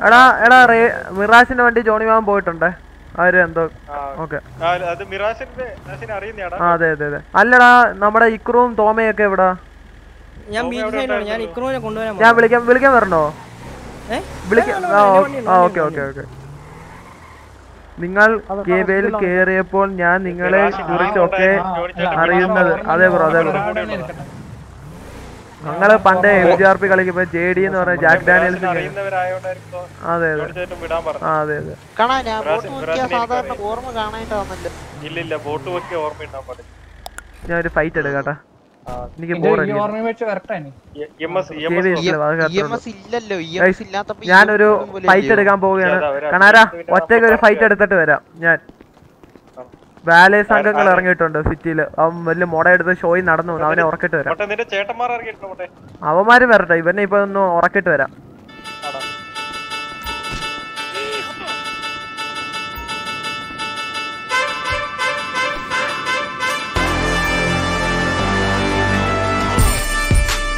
എടാ എടാ മിറാഷിന്റെ മിറാസിന്റെ വണ്ടി ജോണി മാമൻ പോയിട്ടുണ്ട് അവർ എന്തോ ഓക്കെ അത് അതെ അതെ അതെ അല്ലടാ നമ്മുടെ ഇക്രുവും തോമയൊക്കെ എവിടാ ഞാൻ ബീച്ച് ഞാൻ ഇക്രൂനെ കൊണ്ടുവരാൻ ഞാൻ വിളിക്കാൻ വിളിക്കാൻ വരണോ? വിളിക്കാൻ ആ ഓക്കെ ഓക്കെ ഓക്കെ നിങ്ങൾ കേബയിൽ കേറിയപ്പോൾ ഞാൻ നിങ്ങളെ കുറിച്ചൊക്കെ അറിയുന്നത് അതെ ബ്രോ അതെ ബ്രോ ഞങ്ങൾ പണ്ട് എം ജി ആർ പി കളിക്കുമ്പോ ജെ ഡി എന്ന് പറഞ്ഞ ജാക്ക് ഡാനിയൽസ് അതെ അതെ. അതെ അതെ. ഞാൻ ഒരു ഫൈറ്റ് എടുക്കാട്ടാ. എനിക്ക് ഞാനൊരു ഫൈറ്റ് എടുക്കാൻ പോവുകയാണ്. കണാരാ ഒറ്റയ്ക്ക് ഒരു ഫൈറ്റ് എടുത്തിട്ട് വരാം. ഞാൻ വാലേ സംഘങ്ങൾ ഇറങ്ങിയിട്ടുണ്ട് സിറ്റിയിൽ അവൻ വലിയ മൊടയെടുത്ത് ഷോയിൽ നടന്നു. അവനെ ഉറക്കിട്ട് വരാം. അവന്മാര് വരട്ടെ. ഇവനെ ഇപ്പൊ ഒന്ന് ഉറക്കിട്ട് വരാം.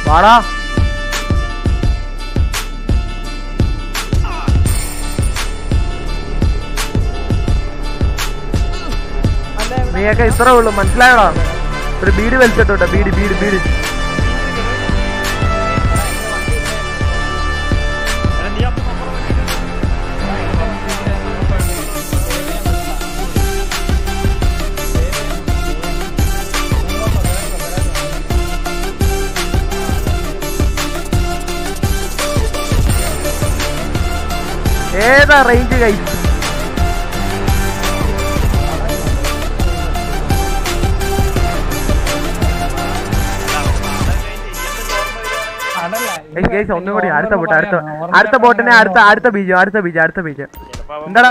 വാടാ. നീയൊക്കെ ഇത്രേ ഉള്ളൂ മനസ്സിലായടാ ഒരു ബീഡി വലിച്ചിട്ടോ ബീഡി ബീഡി ബീഡി. ഏതാ റേഞ്ച് കൈ ഗൈസ് ഒന്നും കൂടി അടുത്ത ബോട്ട് അടുത്ത അടുത്ത ബോട്ടിനെ അടുത്ത അടുത്ത ബീജം അടുത്ത ബീജം അടുത്ത ബീജം. എന്താടാ?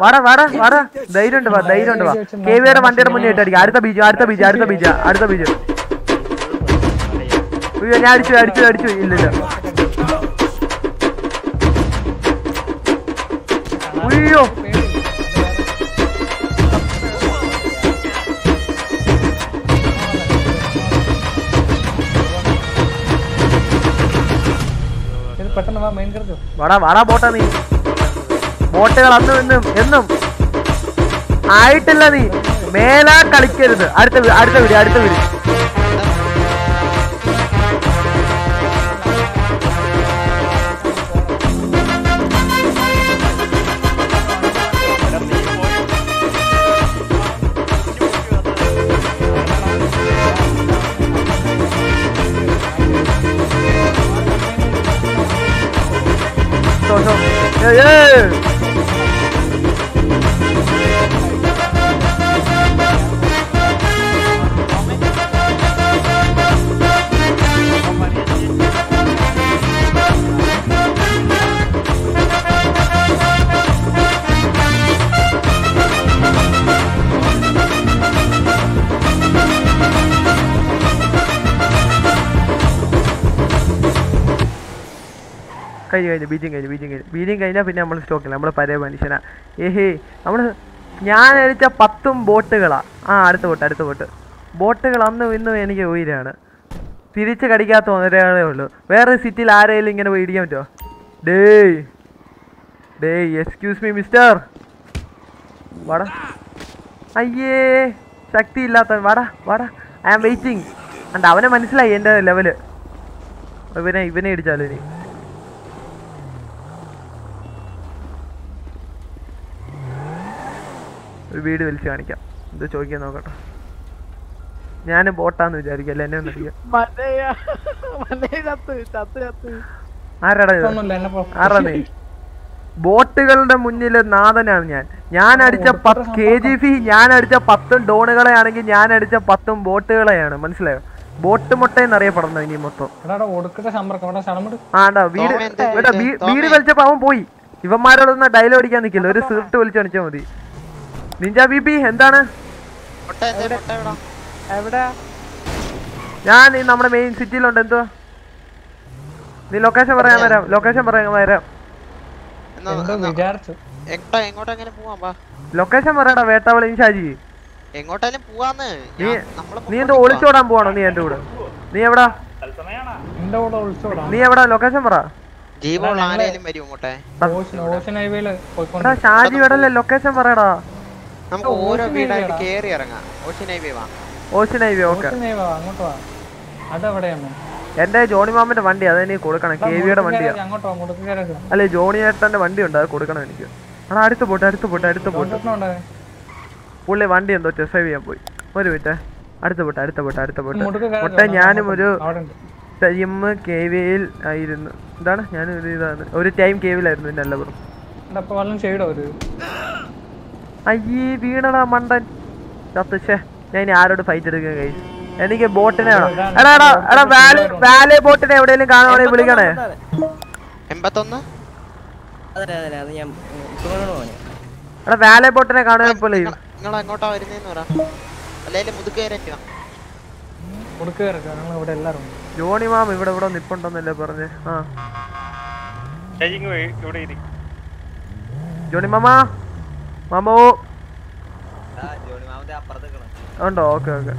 വാടാ വാടാ വാടാ ധൈര്യം ഉണ്ട് വാ ധൈര്യം ഉണ്ട് വാ. കെ വിയുടെ വണ്ടിയുടെ മുന്നേ ഇട്ടടിക്കാം. അടുത്ത ബീജം അടുത്ത ബീജം അടുത്ത ബീജ് അടുത്ത ബീജം. അയ്യോ. ഞാൻ അടിച്ചു അടിച്ചു അടിച്ചു. ഇല്ലില്ല അയ്യോ. പെട്ടെന്ന് വാ മെയിൻ കിടക്കും വാടാ വാടാ ബോട്ടാ നീ. ബോട്ടുകൾ അന്നും ഇന്നും എന്നും. ആയിട്ടില്ല നീ. മേലാ കളിക്കരുത്. അടുത്ത അടുത്ത വീട് അടുത്ത വീട്. Yeah.！കഴിഞ്ഞു കഴിഞ്ഞു ബീജിങ് കഴിഞ്ഞു ബീജിങ് കഴിഞ്ഞു. ബീജിങ് കഴിഞ്ഞാൽ പിന്നെ നമ്മൾ സ്റ്റോക്കില്ല നമ്മൾ പഴയ മനുഷ്യനാ. ഏഹേ നമ്മൾ ഞാൻ അടിച്ച പത്തും ബോട്ടുകളാണ് ആ അടുത്ത ബോട്ട് അടുത്ത ബോട്ട്. ബോട്ടുകൾ അന്നും ഇന്നും എനിക്ക് ഉയരാണ്. തിരിച്ച് കടിക്കാത്ത ഒന്നരേ ഉള്ളൂ. വേറെ സിറ്റിയിൽ ആരെങ്കിലും ഇങ്ങനെ പോയി ഇടിക്കാൻ പറ്റുമോ ഡേയ്. ഡേയ് എക്സ്ക്യൂസ് മീ മിസ്റ്റർ വാടാ. അയ്യേ ശക്തി ഇല്ലാത്ത വാടാ വാടാ. ഐ ആം വെയിറ്റിംഗ് അണ്ട് അവനെ മനസ്സിലായി എന്റെ ലെവൽ ഇവനെ ഇവനെ ഇടിച്ചാലോ ഇനി? ഒരു വീട് വലിച്ചു കാണിക്കാം. ഇത് ചോദിക്കാൻ നോക്കട്ടെ. ഞാൻ ബോട്ടാന്ന് വിചാരിക്കല്ല എന്നെ ഒന്ന് ആരാടാ നീ? ബോട്ടുകളുടെ മുന്നിൽ നാഥനാണ് ഞാൻ. ഞാൻ അടിച്ച പത്ത് കെ ജി ഫി ഞാൻ അടിച്ച പത്തും ഡോണുകളെ ആണെങ്കിൽ ഞാൻ അടിച്ച പത്തും ബോട്ടുകളെയാണ്. മനസ്സിലായോ? ബോട്ട് മുട്ട എന്നറിയപ്പെടുന്നത് ഇനി മൊത്തം. ആണ്ടാ വീട്. വീട് വലിച്ചപ്പോ അവൻ പോയി. ഇവന്മാരോടൊന്നും ഡയലോഗ് അടിക്കാൻ നിൽക്കില്ല. ഒരു സ്ക്രിപ്റ്റ് വലിച്ചു കാണിച്ചാൽ മതി. നിഞ്ച ബി ബി എന്താണ് എവിടെ ഞാൻ ഈ നമ്മുടെ മെയിൻ സിറ്റിയിലുണ്ട് എന്തോ നീ ലൊക്കേഷൻ പറയാൻ വരാം ലൊക്കേഷൻ പറയാൻ വരാം ലൊക്കേഷൻ പറയടാ വേട്ടാവളി ഷാജി എങ്ങോട്ടായാലും പോവാന്ന് നീ എന്തോ ഒളിച്ചോടാൻ പോവാണോ നീ എന്റെ കൂടെ നീ എവിടാ എന്റെ കൂടെ ഒളിച്ചോടാ നീ എവിടാ ലൊക്കേഷൻ പറ ജീവനുള്ള ആരെങ്കിലും വരുമോ ഓഷൻ ഓഷൻ ഹൈവേയിൽ പോയിക്കൊണ്ട് ഷാജി എവിടല്ലേ ലൊക്കേഷൻ പറയടാ നമുക്ക് ഓരോ വീടായിട്ട് കേറി ഇറങ്ങാം. ഓഷ്യൻ ഹൈവേ വാ. Ocean highway okay. Ocean highway വാ, അങ്ങോട്ട് വാ. അതെവിടെയാണ്? എന്റെ ജോണി മാമന്റെ വണ്ടി അതെനിക്ക് കൊടുക്കണം. കെ വിയുടെ വണ്ടിയാ. അല്ലെ ജോണി ഏട്ടന്റെ വണ്ടി ഉണ്ട് അത് കൊടുക്കണം എനിക്ക്. എടാ അടുത്ത് പോട്ടെ അടുത്ത് പോട്ടെ അടുത്ത് പോട്ടെ. പുള്ളി വണ്ടി എന്തോ ടെസ്റ്റ് ചെയ്യാൻ പോയി. ഒരു മിനിറ്റ്. അടുത്ത് പോട്ടെ അടുത്ത് പോട്ടെ അടുത്ത് പോട്ടെ. കൊട്ട പൊട്ടെ ഞാനും ഒരു ടൈം കെ വിയിൽ ആയിരുന്നു. എന്താണ്? ഞാനും ഒരു ഇതാണ്. ഒരു ടൈം കെ വിയിലായിരുന്നു പിന്നെ എല്ലാവരും. അയ്യേ വീണടാ മണ്ടൻ. ചത്തുശേ ഞാൻ ഇനി ആരോട് ഫൈറ്റ് എടുക്കാൻ കഴിച്ചു എനിക്ക് ബോട്ടിനെ വേണം. എടാ എടാ എടാ വാലേ വാല ബോട്ടിനെ എവിടെയെങ്കിലും കാണുവാണെങ്കിൽ വിളിക്കണേ? എൺപത്തൊന്ന്. എടാ വാലേ ബോട്ടിനെ കാണുവാൻ പോലെ നിങ്ങൾ എങ്ങോട്ടാ വരുന്നേന്ന് പറ. അല്ലെങ്കിൽ മുതുക്കേരറ്റോ ജോണി മാം ഇവിടെ ഇവിടെ നിപ്പുണ്ടെന്നല്ലേ പറഞ്ഞേ? ആ. ജോണി മാമ. മാമോ? ഉണ്ടോ? Okay okay.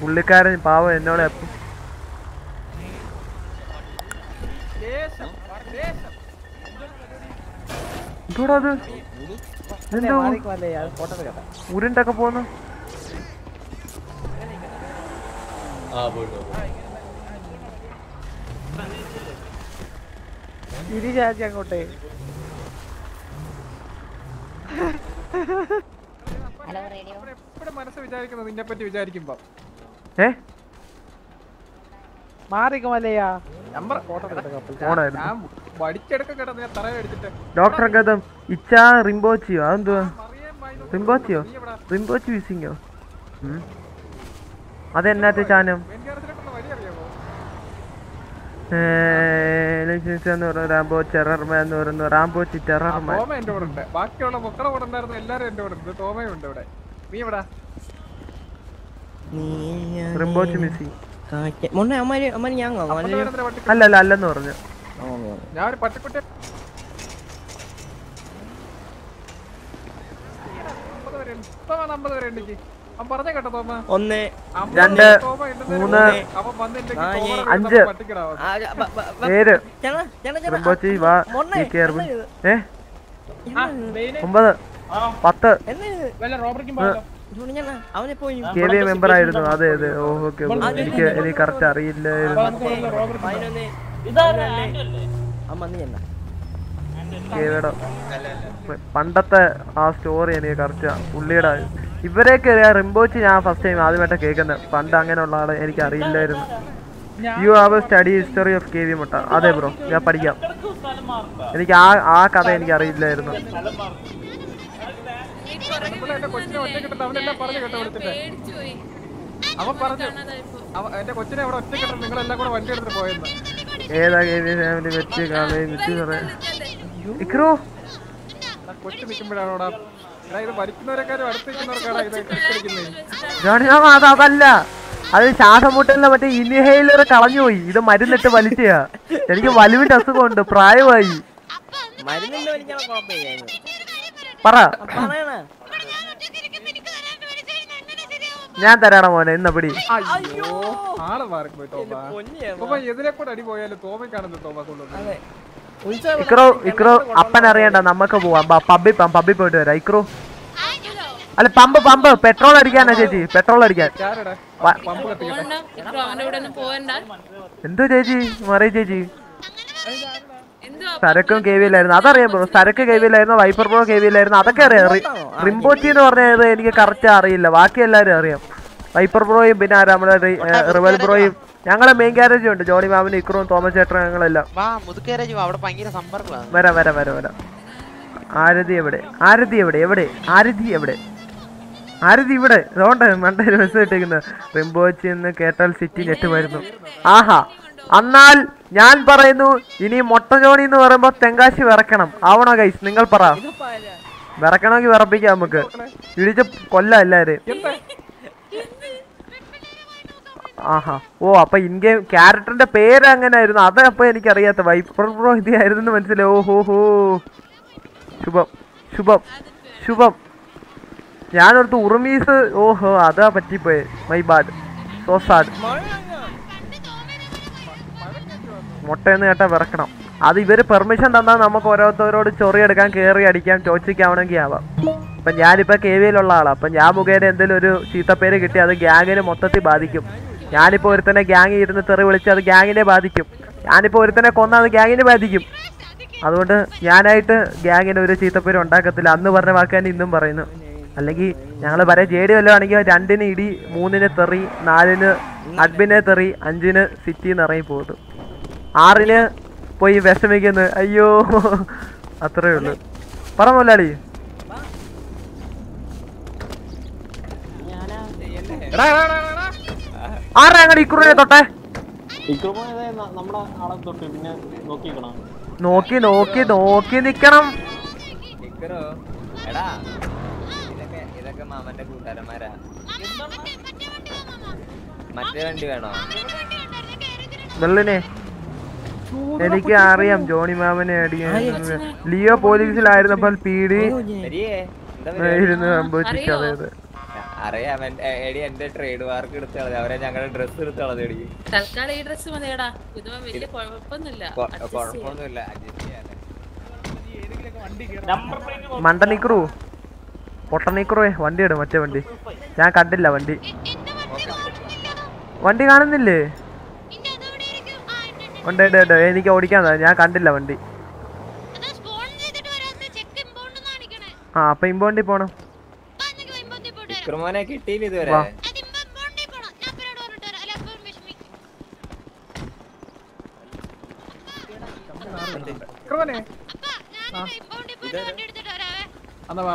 പുള്ളിക്കാരൻ പാവം എന്നോട് എപ്പം എന്തോടാ അത്? എന്തോ? ഉരുണ്ടൊക്കെ ഫോട്ടോ എടുക്കട്ടെ പോയിട്ട് ഇനി ഷാജി അങ്ങോട്ടേ. മനസ്സ് വിചാരിക്കുന്നത് നിന്നെ പറ്റി വിചാരിക്കുമ്പോ? ഏ? മാറിക്കോ നമ്പർ ഡോക്ടർ ഗതം ഇച്ച റിംബോച്ചിയോ? അതെന്തുവാ? റിംബോച്ചിയോ? റിംബോച്ചി വിസിങ്ങോ? ഉം. അതെന്നാത്ത ചാനം റാംബോ വഴി അറിയാമോ ലൈസൻസ് എന്ന് പറയുന്നത് റാംബോ ചെറർമ എന്ന് പറയുന്നത് റാംബോച്ചി ചെറർമ. തോമ എന്റെ കൂടെ ഉണ്ട്. ബാക്കിയുള്ള മക്കളെ കൂടെ ഉണ്ടായിരുന്ന എല്ലാരും എന്റെ കൂടെ ഉണ്ട്. തോമയും ഉണ്ട് ഇവിടെ. നീ എവിടാ? റിംബോച്ചി അല്ല അല്ല അല്ലെന്ന് പറഞ്ഞു. ഞാൻ ഒരു പട്ടിക്കുട്ടി അമ്പത് വരെ ഉണ്ടെങ്കിൽ അവൻ പറഞ്ഞ കേട്ടോ തോമ ഒന്ന് രണ്ട്, മൂന്ന്, അഞ്ച്, ഏഴ്. വാ? ഏ? ഒമ്പത് പത്ത്. കെ വി മെമ്പർ ആയിരുന്നു. അതെ അതെ. ഓ ഓക്കെ എനിക്ക് എനിക്ക് കറക്റ്റ് അറിയില്ലായിരുന്നു കേവിടെ പണ്ടത്തെ ആ സ്റ്റോറി എനിക്ക് കറക്റ്റ് പുള്ളിയുടെ ഇവരെയൊക്കെ റിംബോച്ച് ഞാൻ ഫസ്റ്റ് ടൈം ആദ്യമായിട്ട് കേൾക്കുന്നത്. പണ്ട് അങ്ങനെയുള്ള ആളെ എനിക്ക് അറിയില്ലായിരുന്നു you have study history of K V മുട്ട അതെ ബ്രോ ഞാൻ പഠിക്കാം. എനിക്ക് ആ ആ കഥ എനിക്ക് അറിയില്ലായിരുന്നു അവൻ പറഞ്ഞു എന്റെ കൊച്ചിനെ അവിടെ നിങ്ങൾ കൂടെ വണ്ടി എടുത്തിട്ട് പോയെന്ന് ഏതാ കെ വി ഫാമിലി വെച്ച് പറയാ? ഇക്രോ. എടാ, കൊച്ചു നിൽക്കുമ്പോഴാണ് അത് അതല്ല. അത് ശ്വാസം മുട്ടലിന് മറ്റേ ഇൻഹെയിലർ കളഞ്ഞുപോയി. ഇത് മരുന്നിട്ട് വലിച്ചയാ. എനിക്ക് വലുവിന്റെ അസുഖമുണ്ട് പ്രായമായി. പറ. പറയണ. ഞാൻ തരാടാ മോനെ ഇന്ന പിടി. അയ്യോ. ആൾ മാറിപ്പോയി തോമ. എതിരെ കൂടെ അടി പോയാലും തോമയ്ക്കാണെന്ന് തോമ കൊള്ളുന്നത് ഇക്രോ ഇക്രോ അപ്പൻ അറിയണ്ട നമുക്ക് പോവാം. പബ്ബി പോവാം പബ്ബി പോയിട്ട് വരാം. ഇക്രോ. അല്ല പമ്പ് പമ്പ്. പെട്രോൾ അടിക്കാനാ ചേച്ചി. പെട്രോൾ അടിക്കാൻ. എന്തോ ചേച്ചി? മറിയ ചേച്ചി. സരക്കും കെ വിയിലായിരുന്നു അതറിയാം ബ്രോ. സരക്ക് കെ വിയിലായിരുന്നു വൈപ്പർ ബ്രോ കെ വിയിലായിരുന്നു അതൊക്കെ അറിയാം. റിംബോച്ചി എന്ന് പറഞ്ഞത് എനിക്ക് കറക്റ്റ് അറിയില്ല. ബാക്കി എല്ലാവരും അറിയാം. വൈപ്പർ ബ്രോയും പിന്നെ ആരാ നമ്മുടെ റിവൽ ബ്രോയും ഞങ്ങളെ മെയിൻ ഗ്യാരേജ് ഉണ്ട്. ജോണി മാമിന് ഇക്രവും തോമസ് ചേട്ടനും ഞങ്ങളെല്ലാം. വരാം വരാം വരാം വരാം. ആരതി എവിടെ? ആരതി എവിടെ? എവിടെ? ആരതി എവിടെ? ആരതി ഇവിടെ? അതുകൊണ്ട് മണ്ടയിൽ മെസ്സേജ് ഇട്ടേക്കുന്നത് റിംബോച്ചി എന്ന് കേട്ടാൽ സിറ്റി നെറ്റ് വരുന്നു ആഹാ. എന്നാൽ ഞാൻ പറയുന്നു ഇനി മൊട്ട ജോണി എന്ന് പറയുമ്പോ തെങ്കാശി വിറക്കണം. ആവണോ ഗൈസ് നിങ്ങൾ പറ. വിറക്കണമെങ്കിൽ വിറപ്പിക്കാം നമുക്ക്. ഇടിച്ച് കൊല്ല എല്ലാരും ആഹാ. ഓ അപ്പൊ ഇൻ ക്യാരക്ടറിന്റെ പേര് അങ്ങനെ ആയിരുന്നു അത് അപ്പൊ എനിക്കറിയാത്ത വൈപ്പർ ബ്രോ ഇത് ആയിരുന്നു മനസ്സിലായി. ഓ ഹോ ശുഭം ശുഭം ശുഭം. ഞാനോർത്ത് ഉറുമീസ് ഓഹോ അതാ പറ്റിപ്പോയെ. മൈ ബാഡ് സോ സാഡ് മുട്ടയെന്ന് കേട്ടാ വിറക്കണം. അത് ഇവർ പെർമിഷൻ തന്നാൽ നമുക്ക് ഓരോരുത്തരോട് ചൊറിയെടുക്കാൻ കയറി അടിക്കാം ചോദിച്ചിരിക്കാവണമെങ്കിൽ ആവാം. അപ്പൊ ഞാനിപ്പോ കെ വിയിലുള്ള ആളാണ് അപ്പൊ ഞാൻ മുഖേന എന്തെങ്കിലും ഒരു ചീത്തപ്പേര് കിട്ടി അത് ഗ്യാങ്ങിന് മൊത്തത്തിൽ ബാധിക്കും. ഞാനിപ്പോ ഒരുത്തനെ ഗ്യാങ് ഇരുന്ന് തെറി വിളിച്ച് അത് ഗ്യാങ്ങിനെ ബാധിക്കും. ഞാനിപ്പോ ഒരുത്തനെ കൊന്നാൽ അത് ഗ്യാങ്ങിനെ ബാധിക്കും. അതുകൊണ്ട് ഞാനായിട്ട് ഗ്യാങ്ങിന് ഒരു ചീത്തപ്പേര് ഉണ്ടാക്കത്തില്ല. അന്ന് പറഞ്ഞ വാക്ക് തന്നെ ഇന്നും പറയുന്നു. അല്ലെങ്കിൽ ഞങ്ങൾ വരെ ജെ ഡി വല്ലതാണെങ്കിൽ രണ്ടിന് ഇടി മൂന്നിന് തെറി നാലിന് അഡ്മിനെ തെറി അഞ്ചിന് സിറ്റി എന്ന് ഇറങ്ങി പോകുന്നു. ആറിന് പോയി വിഷമിക്കുന്നു. അയ്യോ അത്രേ ഉള്ളൂ. പറ മുല്ലാളി ആരാ ഞങ്ങളുടെ ഇക്കുറിനെ തൊട്ടെ? നോക്കി നോക്കി നോക്കി നിക്കണം. ഇതൊക്കെ മാമന്റെ കൂട്ടുകാരന്മാരാ. മറ്റേ വണ്ടി വേണോ? വെള്ളിനെ എനിക്ക് അറിയാം ജോണി മാമനെ അടിയാൻ ലിയോ പോലീസിലായിരുന്നപ്പോൾ പീഡി? ഇരുന്ന് സംഭവിച്ചിട്ട് അതായത് അറിയാം. എടി എന്റെ ട്രേഡ് മാർക്ക് എടുത്ത് കളഞ്ഞു. അവരെ ഞങ്ങളുടെ ഡ്രസ് എടുത്ത് കളഞ്ഞെടി തൽക്കാലം ഈ ഡ്രസ് മതിയടാ. ഇതുവ വലിയ കുഴപ്പമൊന്നുമില്ല. കുഴപ്പമൊന്നുമില്ല. മണ്ടനിക്രു വണ്ടി ഇടും മറ്റേ വണ്ടി. ഞാൻ കണ്ടില്ല വണ്ടി. വണ്ടി കാണുന്നില്ലേ. ഉണ്ട് ഉണ്ട് ഉണ്ട്. എനിക്ക് ഓടിക്കാൻ ഞാൻ കണ്ടില്ല വണ്ടി. ആ അപ്പൊ ഇമ്പോണ്ടി പോണം. വിക്രമോനെ കിട്ടിയില്ല ഇതുവരെ.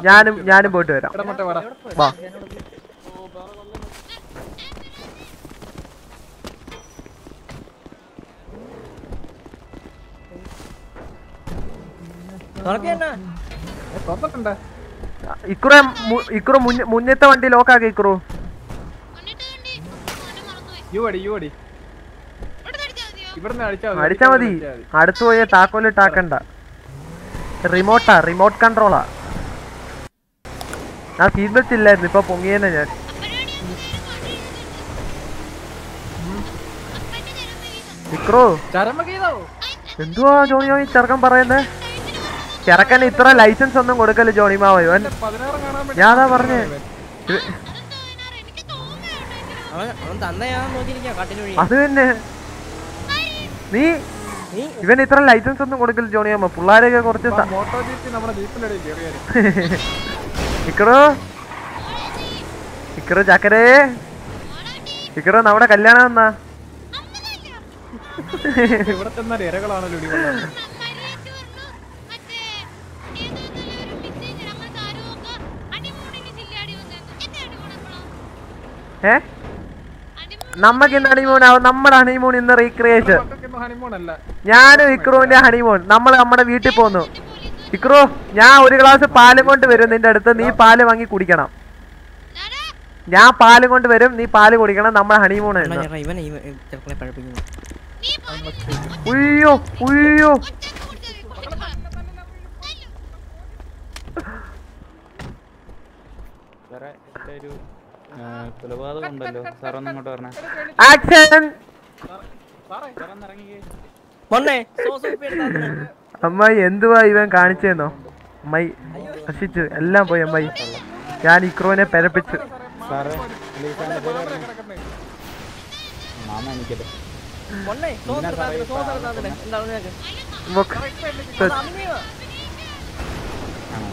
ഞാനും ഞാനും പോയിട്ട് വരാം. വാ. ഇക്കുറ ഇക്കുറ മുന്നത്തെ വണ്ടി ലോക്കാക്കി ഇക്കുറു അടിച്ചാ മതി. അടുത്ത് പോയ താക്കോൽ മതി. അടുത്ത് പോയി താക്കോലിട്ടാക്കണ്ട റിമോട്ടാ റിമോട്ട് കൺട്രോളാ ഞാൻ സീറ്റ് ബെൽറ്റ് ഇല്ലായിരുന്നു ഇപ്പൊ പൊങ്ങിയെന്നെ ഞാൻ. ഇക്രോ. എന്തുവാ ജോണി ജോണി ചെറുക്കം പറയുന്നേ ചെറുക്കൻ ഇത്ര ലൈസൻസ് ഒന്നും കൊടുക്കൽ ജോണിമാവൻ ഞാൻ അതാ പറഞ്ഞേ. അത്. തന്നെ. നീ ഇവൻ ഇത്ര ലൈസൻസ് ഒന്നും കൊടുക്കൽ ജോണി അമ്മ പിള്ളേരൊക്കെ കുറച്ച് ഇക്കറോ ഇക്കറോ ചക്കരേ. ഇക്കറോ നമ്മുടെ കല്യാണം എന്നാ? ഇവിടെ ചെന്നാൽ ഇരകളാണല്ലോ ഏ? നമ്മക്ക് ഇന്ന് ഹണിമൂൺ ആവും? നമ്മുടെ ഹണിമൂൺ ഇന്ന് റീക്രിയേഷൻ ഞാനും ഇക്രുവിന്റെ ഹണിമൂൺ നമ്മൾ നമ്മുടെ വീട്ടിൽ പോന്നു. ഇക്രു ഞാൻ ഒരു ഗ്ലാസ് പാലും കൊണ്ട് വരും നിന്റെ അടുത്ത്. നീ പാൽ വാങ്ങി കുടിക്കണം. ഞാൻ പാൽ കൊണ്ട് വരും. നീ പാൽ കുടിക്കണം. നമ്മുടെ ഹണിമൂൺ ഉയ്യോ ഉയ്യോ. അമ്മായി എന്തുവാ ഇവൻ കാണിച്ചേന്നോ? അമ്മായി നശിച്ചു. എല്ലാം പോയി അമ്മായി. ഞാൻ ഇക്രോനെ പെരപ്പിച്ചു.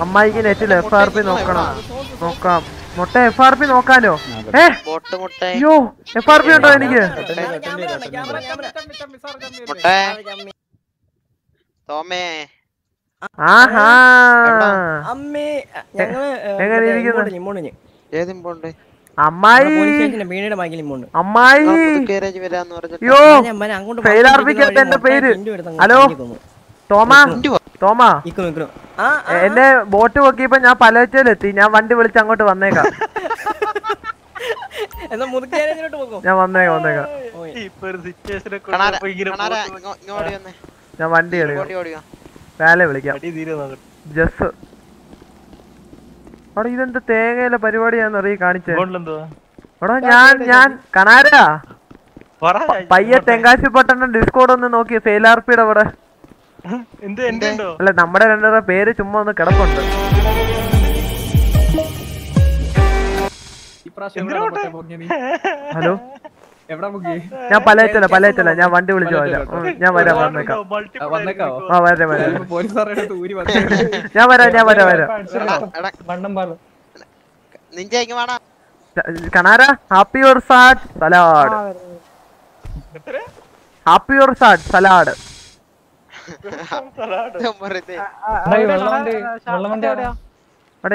അമ്മായിക്ക് നെറ്റിൽ എഫ് ആർ പി നോക്കണം. നോക്കാം. മുട്ട എഫ് ആർ പി നോക്കാനോ അയ്യോ എഫ് ആർ പി ഉണ്ടോ എനിക്ക്? അമ്മായി. അമ്മായി. എന്റെ പേര്. ഹലോ? തോമാ. തോമ എന്റെ ബോട്ട് പൊക്കിയപ്പോ ഞാൻ പലവറ്റയിലെത്തി ഞാൻ വണ്ടി വിളിച്ച് അങ്ങോട്ട് വന്നേക്കാം. ഞാൻ വന്നേക്കാം വന്നേക്കാം. ഞാൻ വണ്ടി വേല വിളിക്കാം. ജസ്. അവിടെ ഇതെന്ത് തേങ്ങയിലെ പരിപാടിയാന്ന് അറിയ കാണിച്ചത് എടാ ഞാൻ ഞാൻ കണാരാ. പയ്യ തെങ്കാശി പട്ടണ ഡിസ്കോഡ് ഒന്ന് നോക്കി ഫെയിലാർപ്പിയുടെ അവിടെ. അല്ല നമ്മുടെ രണ്ടുപേരുടെ പേര് ചുമ്മാ ഒന്ന് കിടപ്പുണ്ട്? ഹലോ? ഞാൻ പലയച്ചല്ല പലയച്ചല്ല ഞാൻ വണ്ടി വിളിച്ചു വരാം ഞാൻ വരാം വന്നേക്കാം. ആ, വരാം വരാം. ഞാൻ വരാം ഞാൻ വരാം വരാം. കണാര happy your sad? Salad. Happy your sad? Salad.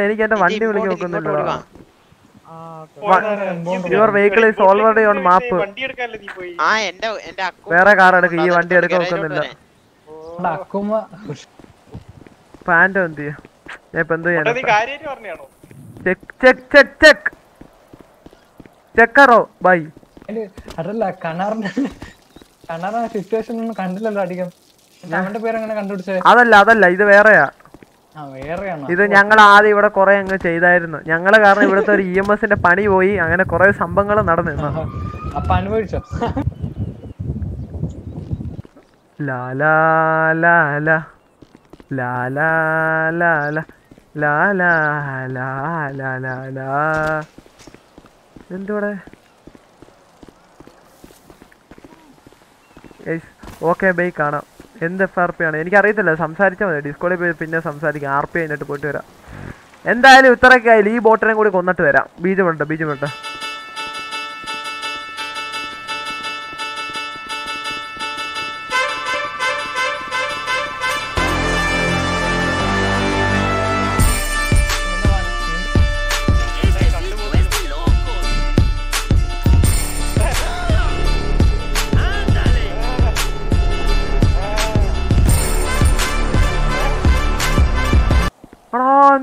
എനിക്ക് എന്റെ വണ്ടി വിളിക്കാൻ നോക്കുന്നുണ്ടോ. Your vehicle is already on map ആ എന്റെ എന്റെ അക്കു വേറെ കാർ എടുക്കും ഈ വണ്ടി എടുക്കാൻ നോക്കുന്നില്ല പാന്റ് എന്ത് ചെയ്യും? ഇപ്പൊ എന്ത് ചെക്ക് ചെക്ക് ചെക്ക് ചെക്ക്. ചെക്കറോ? ബൈ. അതിൽ അതല്ല കണാറിന്റെ കണാറിന്റെ സിറ്റുവേഷൻ ഒന്നും കണ്ടില്ലല്ലോ അധികം. അതല്ല അതല്ല ഇത് വേറെയാ ഇത് ഞങ്ങൾ ആദ്യം ഇവിടെ കൊറേ അങ്ങ് ചെയ്തായിരുന്നു ഞങ്ങൾ കാരണം ഇവിടുത്തെ ഒരു ഇ എം എസിന്റെ പണി പോയി അങ്ങനെ കൊറേ സംഭവങ്ങൾ നടന്നിരുന്നു എന്തുവിടെ ഓക്കെ ബൈ കാണാം എന്ത് എഫ് ആർ പി ആണ്? എനിക്ക് അറിയത്തില്ല സംസാരിച്ചാൽ മതി. ഡിസ്കോഡിൽ പോയി പിന്നെ സംസാരിക്കാം. ആർ പി കഴിഞ്ഞിട്ട് പോയിട്ട് വരാം. എന്തായാലും ഇത്രയൊക്കെ ആയാലും ഈ ബോട്ടിനെ കൂടി കൊന്നിട്ട് വരാം. ബീജമുണ്ട് ബീജമുണ്ട്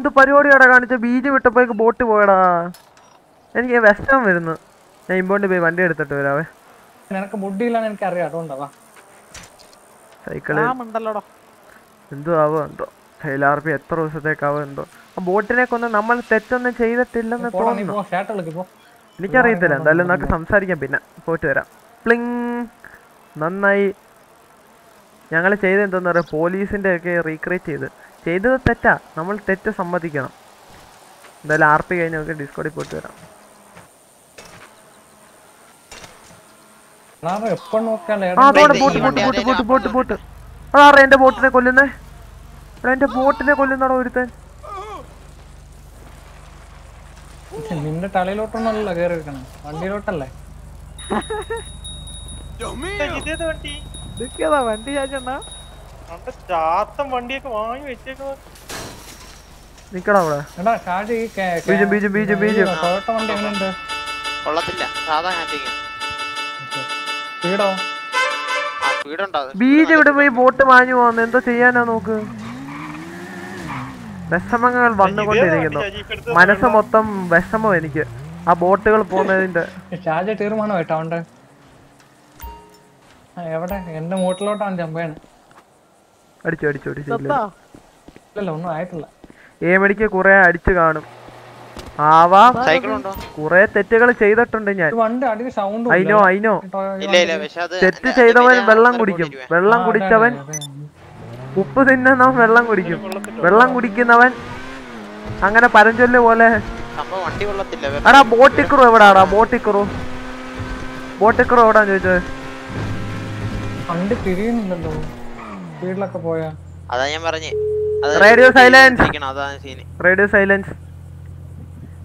എന്ത് പരിപാടിയാടാ കാണിച്ച? ബീജ് വിട്ടപ്പോഴേക്ക് ബോട്ട് പോയടാ. എനിക്ക് വിഷമം വരുന്നു. ഞാൻ ഇമ്പോണ്ട് പോയി വണ്ടി എടുത്തിട്ട് വരാവേ. നിനക്ക് ബുദ്ധിയില്ലാന്ന് എനിക്ക് അറിയാം സൈക്കിൾ. എന്തോ ആവോ എന്തോ. ആർ എത്ര ദിവസത്തേക്കാവോ എന്തോ. ആ ബോട്ടിനെ കൊന്ന് നമ്മൾ തെറ്റൊന്നും ചെയ്തിട്ടില്ലെന്ന് തോന്നുന്നു. എനിക്കറിയത്തില്ല. എന്തായാലും നമുക്ക് സംസാരിക്കാം പിന്നെ. പോയിട്ട് വരാം. പ്ലിങ്. നന്നായി. ഞങ്ങൾ ചെയ്ത എന്താന്ന് പറയുക പോലീസിന്റെ ഒക്കെ റീക്രിയേറ്റ് ചെയ്ത്. ചെയ്തത് തെറ്റാ. നമ്മൾ തെറ്റ് സമ്മതിക്കണം. എന്തായാലും ആർ പി കഴിഞ്ഞ് നമുക്ക് ഡിസ്കോഡിൽ പോയിട്ട് വരാം. എന്റെ ബോട്ടിനെ കൊല്ലുന്നേ. എന്റെ ബോട്ടിനെ കൊല്ലുന്നടാ ഒരുത്തൻ. നിന്റെ തലയിലോട്ടൊന്നല്ല കേറി വെക്കണം വണ്ടിയിലോട്ടല്ലേ? വണ്ടി? വണ്ടി ചാച്ചണ്ണ. വണ്ടിയൊക്കെ വാങ്ങി നിക്കടാ അവിടെ. എടാ ഷാജി ബീജം, ബീജം, ബീജം, ബീജം. ടൊയോട്ട വണ്ടി എങ്ങനെയുണ്ട് കൊള്ളത്തില്ല. സാധാ ഹാൻഡിങ്. സ്പീഡോ ആ സ്പീഡുണ്ടോ ബീജ് ഇവിടെ പോയി ബോട്ട് മാഞ്ഞു പോകുന്നു എന്തോ ചെയ്യാനാ നോക്ക്? വിഷമങ്ങൾ വന്നുകൊണ്ടിരിക്കുന്നു. മനസ്സ് മൊത്തം വിഷമം എനിക്ക്. ആ ബോട്ടുകൾ പോകുന്നതിന്റെ. ഷാജി തീർമാനം കേട്ടോ ഉണ്ട് എവിടെ? എന്റെ മൂട്ടിലോട്ടാണ് ചമ്പയാണ് അടിച്ചു അടിച്ചു അടിച്ചു ഒന്നും ആയിട്ടില്ല. ഏമടിക്ക് കുറെ അടിച്ചു കാണും. ആവാം? കുറെ തെറ്റുകൾ ചെയ്തിട്ടുണ്ട് ഞാൻ. അയിനോ അയിനോ തെറ്റ് ചെയ്തവൻ വെള്ളം കുടിക്കും. കൂടി വെള്ളം കുടിച്ചവൻ ഉപ്പ് തിന്നുന്നവൻ വെള്ളം കുടിക്കും. വെള്ളം കുടിക്കുന്നവൻ അങ്ങനെ പരഞ്ചൊല്ല് പോലെ. ആടാ എടാ ബോട്ടിക്കുറു എവിടാടാ? ബോട്ടിക്കുറു ബോട്ടിക്കുറു എവിടാ ചോദിച്ചത്? വണ്ടി സ്പീഡിലൊക്കെ പോയാ? അതാ ഞാൻ പറഞ്ഞു. Radio silence. Radio silence.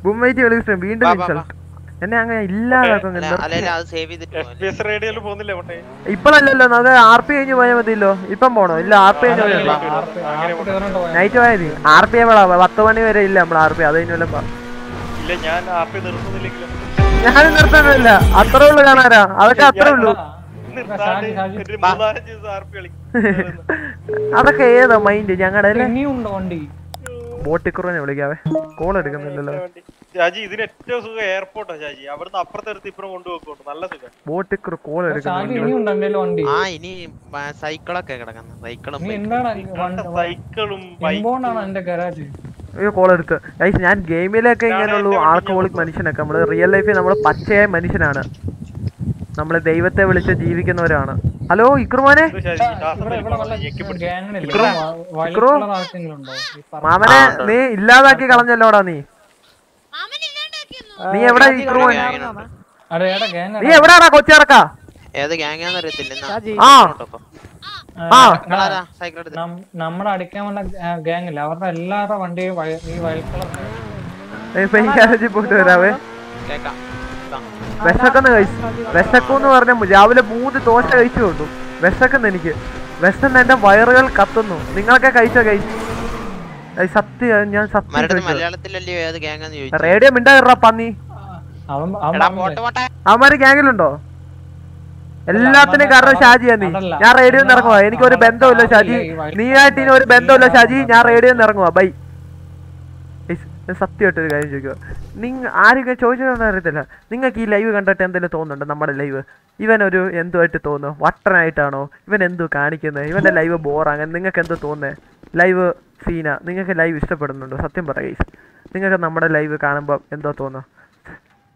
ബുമ്മൈറ്റ് വിളിച്ചിട്ട് വീണ്ടും. ഇൻസൾട്ട് എന്നെ അങ്ങനെ ഇപ്പോഴല്ലല്ലോ നമുക്ക് ആർ പി കഴിഞ്ഞ് പോയാൽ മതിയല്ലോ. ഇപ്പം പോണോ? ഇല്ല ആർ പി കഴിഞ്ഞ് നൈറ്റ് പോയാൽ മതി. ആർ പി എവിടാ പത്ത് മണി വരെ ഇല്ല നമ്മൾ ആർ പി അത് കഴിഞ്ഞ് വല്ലതും ഇല്ല ഞാൻ നിർത്തുന്നില്ല നിർത്തുന്നില്ലെങ്കിലും ഞാൻ നിർത്താനില്ല അത്രേ ഉള്ളു കാണാനാ അതൊക്കെ അത്രേ ഉള്ളൂ. അതൊക്കെ ഏതാ മൈൻഡ് ഞങ്ങളുടെ ബോട്ടിക്കുറവിനെ വിളിക്കാവേ. കോൾ എടുക്കുന്നില്ലല്ലോ. ഷാജി ഇതിന് ഏറ്റവും സുഖം എയർപോർട്ടാ ഷാജി അവിടുന്ന് അപ്പുറത്തെ അടുത്ത് ഇപ്പുറം കൊണ്ടുപോക്കുന്നുണ്ട് നല്ല സുഖം. ബോട്ടിക്കുറു കോൾ വണ്ടി? ആ ഇനി സൈക്കിളൊക്കെ കിടക്കുന്നു. സൈക്കിളും സൈക്കിളും അയ്യോ കോൾ എടുക്ക്. ഗൈസ് ഞാൻ ഗെയിമിലൊക്കെ ഇങ്ങനെയുള്ളൂ. ആൾക്കഹോളിക് മനുഷ്യനൊക്കെ. നമ്മൾ റിയൽ ലൈഫിൽ നമ്മൾ പച്ചയായ മനുഷ്യനാണ്. നമ്മൾ ദൈവത്തെ വിളിച്ച് ജീവിക്കുന്നവരാണ്. ഹലോ ഇക്രുമാനെ ഇക്രു? മാമനെ നീ ഇല്ലാതാക്കി കളഞ്ഞല്ലോടാ നീ? നീ എവിടെ ഇക്രുമാൻ നീ എവിടാടാ കൊച്ചിറക്ക? ഏത് ഗ്യാങ്ങാന്ന് അറിയത്തില്ല എന്നാ. ആ. ആ നിങ്ങളാരാ സൈക്കിൾ എടുത്ത്. നമ്മുടെ അടിക്കാൻ വന്ന ഗ്യാങ് ഇല്ല അവരുടെ എല്ലാവരുടെ വണ്ടിയും ഈ പോയിട്ട് വരാവേ. കേക്കാം. വിശക്കുന്ന. കഴിച്ചു വിശക്കൂന്ന് പറഞ്ഞ രാവിലെ മൂന്ന് ദോശ കഴിച്ചു കൊണ്ടു. വിശക്കുന്ന എനിക്ക്. വിശന്ന് എന്റെ വയറുകൾ കത്തുന്നു. നിങ്ങളൊക്കെ കഴിച്ചോ കഴിച്ചു സത്യം ഞാൻ സത്യം റേഡിയോ മിണ്ടാ പന്നി. അവൻ എടാ പോട്ടെ പോട്ടെ. അവന്മാര് ഗ്യാങ്ങിലുണ്ടോ എല്ലാത്തിനും കാരണം ഷാജിയാ നീ. ഞാൻ റേഡിയോ ഇറങ്ങുവാ. എനിക്ക് ഒരു ബന്ധമില്ല ഷാജി. നീയായിട്ട് ഇനി ഒരു ബന്ധമില്ല ഷാജി. ഞാൻ റേഡിയോ ഇറങ്ങുവാ. ബൈ. സത്യമായിട്ട് ഒരു കാര്യം ചോദിക്കുക. നിങ്ങൾ ആരും ചോദിച്ചതെന്ന് അറിയത്തില്ല. നിങ്ങൾക്ക് ഈ ലൈവ് കണ്ടിട്ട് എന്തെങ്കിലും തോന്നുന്നുണ്ടോ? നമ്മുടെ ലൈവ്. ഇവനൊരു എന്തുമായിട്ട് തോന്നുന്നു? വട്ടനായിട്ടാണോ? ഇവൻ എന്തു കാണിക്കുന്നത് ഇവന്റെ ലൈവ് ബോറാണ് നിങ്ങൾക്ക് എന്ത് തോന്നുന്നത് ലൈവ് സീന നിങ്ങൾക്ക് ലൈവ് ഇഷ്ടപ്പെടുന്നുണ്ടോ? സത്യം പറയുക നിങ്ങൾക്ക് നമ്മുടെ ലൈവ് കാണുമ്പോൾ എന്തോ തോന്നുന്നു?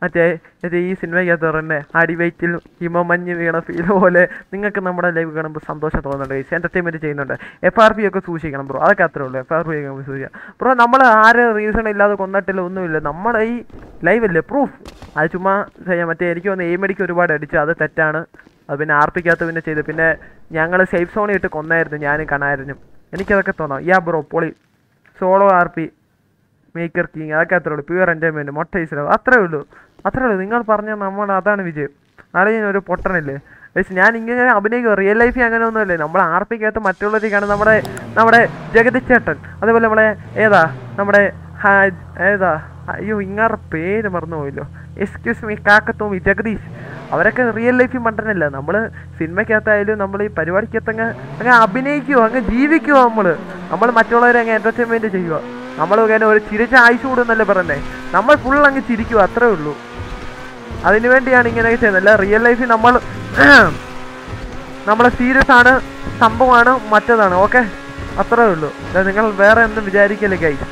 മറ്റേ മറ്റേ ഈ സിനിമയ്ക്കകത്ത് അടി അടിവയറ്റിൽ ഹിമമഞ്ഞ് വീണ ഫീൽ പോലെ നിങ്ങൾക്ക് നമ്മുടെ ലൈവ് കാണുമ്പോൾ സന്തോഷം തോന്നുന്നുണ്ട് ഗൈസ് എന്റർടൈൻമെന്റ് ചെയ്യുന്നുണ്ട്. എഫ് ആർ പി ഒക്കെ സൂക്ഷിക്കണം ബ്രോ അതൊക്കെ അത്രേ ഉള്ളൂ. എഫ് ആർ പി ഒക്കെ സൂക്ഷിക്കാം. ബ്രോ നമ്മൾ ആരെ റീസൺ ഇല്ലാതെ കൊന്നിട്ടില്ല ഒന്നുമില്ല. നമ്മുടെ ഈ ലൈവ് അല്ലേ? പ്രൂഫ് അത് ചുമ്മാ ചെയ്യാം മറ്റേ എനിക്ക് വന്ന് എയിമടിക്ക് ഒരുപാട് അടിച്ചു അത് തെറ്റാണ്. അത് പിന്നെ ആർ പിക്കകത്ത് പിന്നെ ചെയ്ത്. പിന്നെ ഞങ്ങൾ സേഫ് സോണിൽ ഇട്ട് കൊന്നായിരുന്നു ഞാനും കണായിരുന്നു എനിക്കതൊക്കെ തോന്നാം. യാ ബ്രോ പൊളി. Solo R P maker king അതൊക്കെ അത്രേ ഉള്ളൂ. പ്യുവർ എൻജോയ്മെന്റ് മൊട്ട അത്രേ ഉള്ളൂ. അത്രേ ഉള്ളൂ. നിങ്ങൾ പറഞ്ഞ നമ്മൾ അതാണ് വിജയം. നാളെ ഞാൻ ഒരു പൊട്ടനില്ലേ? പക്ഷേ ഞാൻ ഇങ്ങനെ അഭിനയിക്കും. റിയൽ ലൈഫിൽ അങ്ങനെ ഒന്നുമല്ലേ? നമ്മൾ ആർ പിക്കകത്ത് മറ്റുള്ളവരേക്കാണ് നമ്മുടെ നമ്മുടെ ജഗതിച്ചേട്ടൻ അതേപോലെ നമ്മളെ ഏതാ? നമ്മുടെ ഏതാ? അയ്യോ ഇങ്ങാറ് പേര് മറന്നു പോയില്ലോ എക്സ്ക്യൂസ് മീ കാക്കത്തോമി ജഗദീഷ് അവരൊക്കെ റിയൽ ലൈഫിൽ മണ്ടനല്ല. നമ്മൾ സിനിമയ്ക്കകത്തായാലും നമ്മൾ ഈ പരിപാടിക്കകത്ത് അങ്ങ് അഭിനയിക്കുവോ അങ്ങ് ജീവിക്കുവോ നമ്മൾ നമ്മൾ മറ്റുള്ളവരെ അങ്ങ് എന്റർടൈൻമെന്റ് ചെയ്യുക നമ്മൾ ഇങ്ങനെ ഒരു ചിരിച്ച ആയുസ് കൂടുന്നല്ലേ പറഞ്ഞേ? നമ്മൾ ഫുൾ അങ്ങ് ചിരിക്കുക അത്രേ ഉള്ളൂ. അതിനു വേണ്ടിയാണ് ഇങ്ങനെയൊക്കെ ചെയ്യുന്നത്. അല്ല റിയൽ ലൈഫിൽ നമ്മൾ നമ്മൾ സീരിയസ് ആണ് സംഭവമാണ് മറ്റതാണ്. ഓക്കെ അത്രേ ഉള്ളൂ. നിങ്ങൾ വേറെ എന്തും വിചാരിക്കല്ലേ ഗൈസ്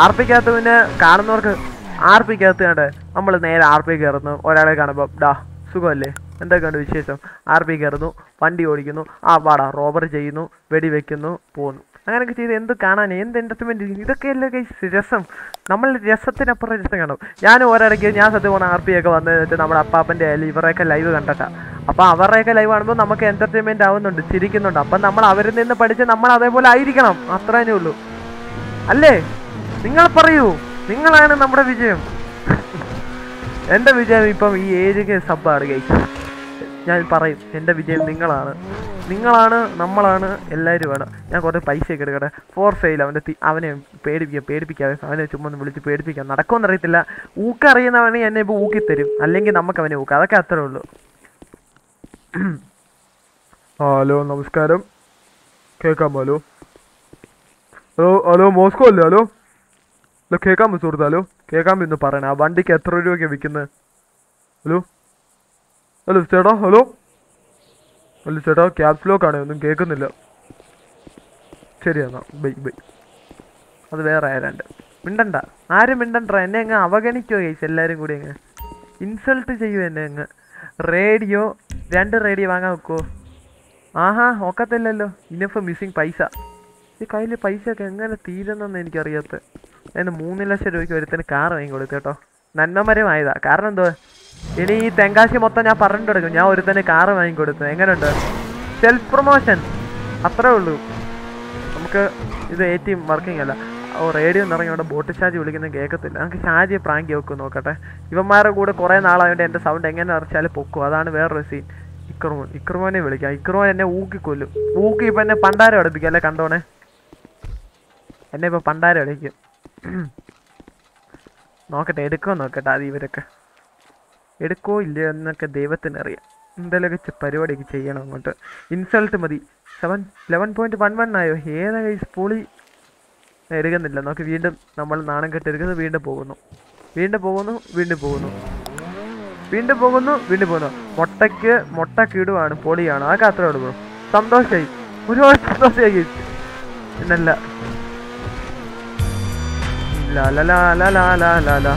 ആർ പിക്കകത്ത് പിന്നെ കാണുന്നവർക്ക് ആർ പിക്കകത്ത് കണ്ട് നമ്മൾ നേരെ ആർപ്പി കയറുന്നു. ഒരാളെ കാണുമ്പോൾ ഡാ സുഖമല്ലേ? എന്തൊക്കെയുണ്ട് വിശേഷം? ആർപ്പി കയറുന്നു വണ്ടി ഓടിക്കുന്നു. ആ വാടാ റോബർ ചെയ്യുന്നു വെടിവെക്കുന്നു പോകുന്നു അങ്ങനെയൊക്കെ ചെയ്ത് എന്ത് കാണാൻ എന്ത് എന്റർടൈൻമെന്റ് ഇതൊക്കെയല്ലേ ഗൈസ് രസം. നമ്മൾ രസത്തിനപ്പുറം രസം കാണും. ഞാൻ ഒരിടയ്ക്ക് ഞാൻ സത്യം പറഞ്ഞ ആർ പി ഒക്കെ വന്നു വെച്ചിട്ട് നമ്മുടെ അപ്പാപ്പന്റെ ആയാലും ഇവരുടെയൊക്കെ ലൈവ് കണ്ടിട്ടാ. അപ്പോൾ അവരുടെയൊക്കെ ലൈവ് കാണുമ്പോൾ നമുക്ക് എന്റർടൈൻമെന്റ് ആവുന്നുണ്ട് ചിരിക്കുന്നുണ്ട്. അപ്പം നമ്മൾ അവരിൽ നിന്ന് പഠിച്ച് നമ്മൾ അതേപോലെ ആയിരിക്കണം. അത്ര ഉള്ളൂ. അല്ലേ? നിങ്ങൾ പറയൂ. നിങ്ങളാണ് നമ്മുടെ വിജയം. എന്റെ വിജയം ഇപ്പം ഈ ഏജ് സബ്ബാണ് ഗൈസ് ഞാൻ പറയും എന്റെ വിജയം നിങ്ങളാണ്. നിങ്ങളാണ് നമ്മളാണ് എല്ലാവരും വേണം ഞാൻ കുറേ പൈസയൊക്കെ എടുക്കട്ടെ. ഫോർ സെയിൽ അവന്റെ അവനെ പേടിപ്പിക്കാം പേടിപ്പിക്കാതെ അവനെ ചുമ്മാ ഒന്ന് വിളിച്ച് പേടിപ്പിക്കാം നടക്കുമെന്ന് അറിയത്തില്ല ഊക്ക അറിയുന്നവനെ എന്നെ ഇപ്പോൾ ഊക്കി തരും. അല്ലെങ്കിൽ നമുക്ക് അവനെ ഊക്കാം. അതൊക്കെ അത്രേ ഉള്ളൂ. ഹലോ നമസ്കാരം. കേൾക്കാമോ ഹലോ. ഹലോ ഹലോ മോസ്കോ അല്ലേ? ഹലോ. ഹലോ കേൾക്കാമോ സുഹൃത്ത് ഹലോ? കേൾക്കാൻ പറ്റുന്നു പറയണേ. ആ വണ്ടിക്ക് എത്ര രൂപയ്ക്ക് വിൽക്കുന്നത് ഹലോ? ഹലോ ചേട്ടാ ഹലോ? ഹലോ ചേട്ടാ ലോക്ക് ആണ്? ഒന്നും കേൾക്കുന്നില്ല. ശരി എന്നാ ബൈ ബൈ. അത് വേറെ ആരാണ്ട്. മിണ്ടണ്ട. ആരും മിണ്ടണ്ട എന്നെ അങ്ങ് അവഗണിക്കോ ഗൈസ് എല്ലാവരും കൂടി അങ്ങ്. ഇൻസൾട്ട് ചെയ്യുമോ എന്നെ അങ്ങ്. റേഡിയോ രണ്ട് റേഡിയോ വാങ്ങാൻ വെക്കുമോ ആഹാ ഒക്കത്തില്ലല്ലോ. ഇനിയിപ്പോൾ മിസ്സിങ് പൈസ. ഈ കയ്യിൽ പൈസ ഒക്കെ എങ്ങനെ തീരുന്നെന്ന് എനിക്കറിയാത്ത. അതിന് മൂന്ന് ലക്ഷം രൂപയ്ക്ക് ഒരുത്തിന് കാർ വാങ്ങി കൊടുത്തു കേട്ടോ. നന്മമരമായതാ. കാരണം എന്തോ? ഇനി ഈ തെങ്കാശി മൊത്തം ഞാൻ പറഞ്ഞു കൊടുക്കും ഞാൻ ഒരുത്തന് കാർ വാങ്ങി കൊടുത്തു എങ്ങനെയുണ്ട്? സെൽഫ് പ്രൊമോഷൻ അത്രേ ഉള്ളൂ. നമുക്ക് ഇത് എ ടി എം വർക്കിംഗ് അല്ല. ഓ റേഡിയോ ഇറങ്ങി ഇവിടെ ബോട്ട് ഷാജി വിളിക്കുന്നത് കേൾക്കത്തില്ല നമുക്ക് ഷാജിയെ പ്രാങ്ക് വെക്കും നോക്കട്ടെ. ഇവന്മാരുടെ കൂടെ കുറേ നാളായതുകൊണ്ട് എന്റെ സൗണ്ട് എങ്ങനെ നിറച്ചാൽ പൊക്കും. അതാണ് വേറൊരു സീൻ ഇക്രമോൻ ഇക്രമോനെ വിളിക്കാം. ഇക്രമോൻ എന്നെ ഊക്കിക്കൊല്ലും. ഊക്കി ഇപ്പം എന്നെ പണ്ടാരം അടുപ്പിക്കും. അല്ലേ കണ്ടോണേ എന്നെ ഇപ്പൊ പണ്ടാരം വിളിക്കും. നോക്കട്ടെ എടുക്കോ നോക്കട്ടെ അത് ഇവരൊക്കെ? എടുക്കോ ഇല്ലയോ എന്നൊക്കെ ദൈവത്തിന് അറിയാം. എന്തെങ്കിലുമൊക്കെ പരിപാടിയൊക്കെ ചെയ്യണം അങ്ങോട്ട്. ഇൻസൾട്ട് മതി. Seven eleven point one one ആയോ? ഏതാ കൈസ് പൊളി എടുക്കുന്നില്ല. നോക്ക് വീണ്ടും നമ്മൾ നാണം കെട്ടെടുക്കുന്നത് വീണ്ടും പോകുന്നു. വീണ്ടും പോകുന്നു വീണ്ടും പോകുന്നു. വീണ്ടും പോകുന്നു വീണ്ടും പോകുന്നു. മുട്ടയ്ക്ക് മുട്ട കിടുവാണ് പൊളിയാണ്. അതൊക്കെ അത്രേ ഉള്ളൂ സന്തോഷമായി ഒരുപാട് സന്തോഷമായി guys. ലാ ലാ ലാ ലാ ലാ ലാ ലാ ലാ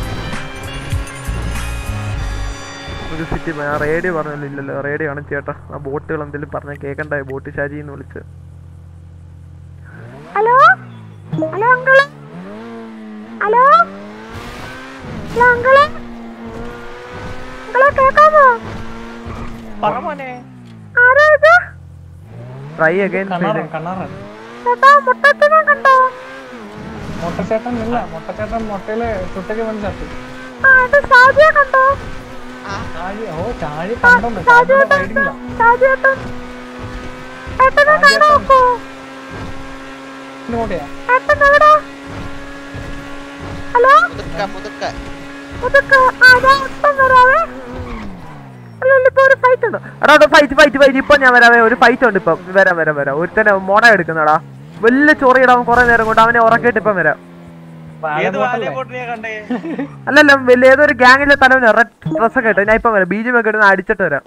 ഒരു സിറ്റി ആ റേഡിയോ പറഞ്ഞല്ലോ ഇല്ലല്ലോ റേഡിയോ ആണ് ചേട്ടാ. ആ ബോട്ടുകൾ എന്തെങ്കിലും പറഞ്ഞാൽ കേൾക്കണ്ടായ ബോട്ട് ഷാജി എന്ന് വിളിച്ച്. Hello? Hello uncle hello? Hello uncle അങ്കിളെ കേക്കാമോ? പറ മോനെ. ആരാ ഇത്? ട്രൈ അഗൈൻ കണ്ണാറൻ കണ്ണാറൻ ചേട്ടാ മുട്ടത്തിനെ കണ്ടോ? മുട്ടച്ചേട്ടൻ ഇല്ല മുട്ടച്ചേട്ടൻ മുട്ടയിൽ ചുട്ടക്ക് വന്ന് ഓ കണ്ടോ ഹലോ? ഫൈറ്റ് ഫൈറ്റ് ഫൈറ്റ് ഇപ്പൊ ഞാൻ വരാവേ. ഒരു ഫൈറ്റ് ഉണ്ട് ഇപ്പൊ. വരാം വരാം വരാം. ഒരുത്തന്നെ മോണ എടുക്കുന്നടാ. വലിയ ചൊറിയിടാൻ കുറെ നേരം കൊണ്ട് അവനെ ഉറക്കിയിട്ട് ഇപ്പം വരാം. അല്ലല്ല വലിയ ഏതൊരു ഗ്യാങ്ങിലെ തലവന് റെഡ് ഡ്രസ് ഒക്കെ ഇട്ട് ഞാൻ ഇപ്പം വരാം. ബീജം ഒക്കെ ഇടുന്ന അടിച്ചിട്ട് വരാം.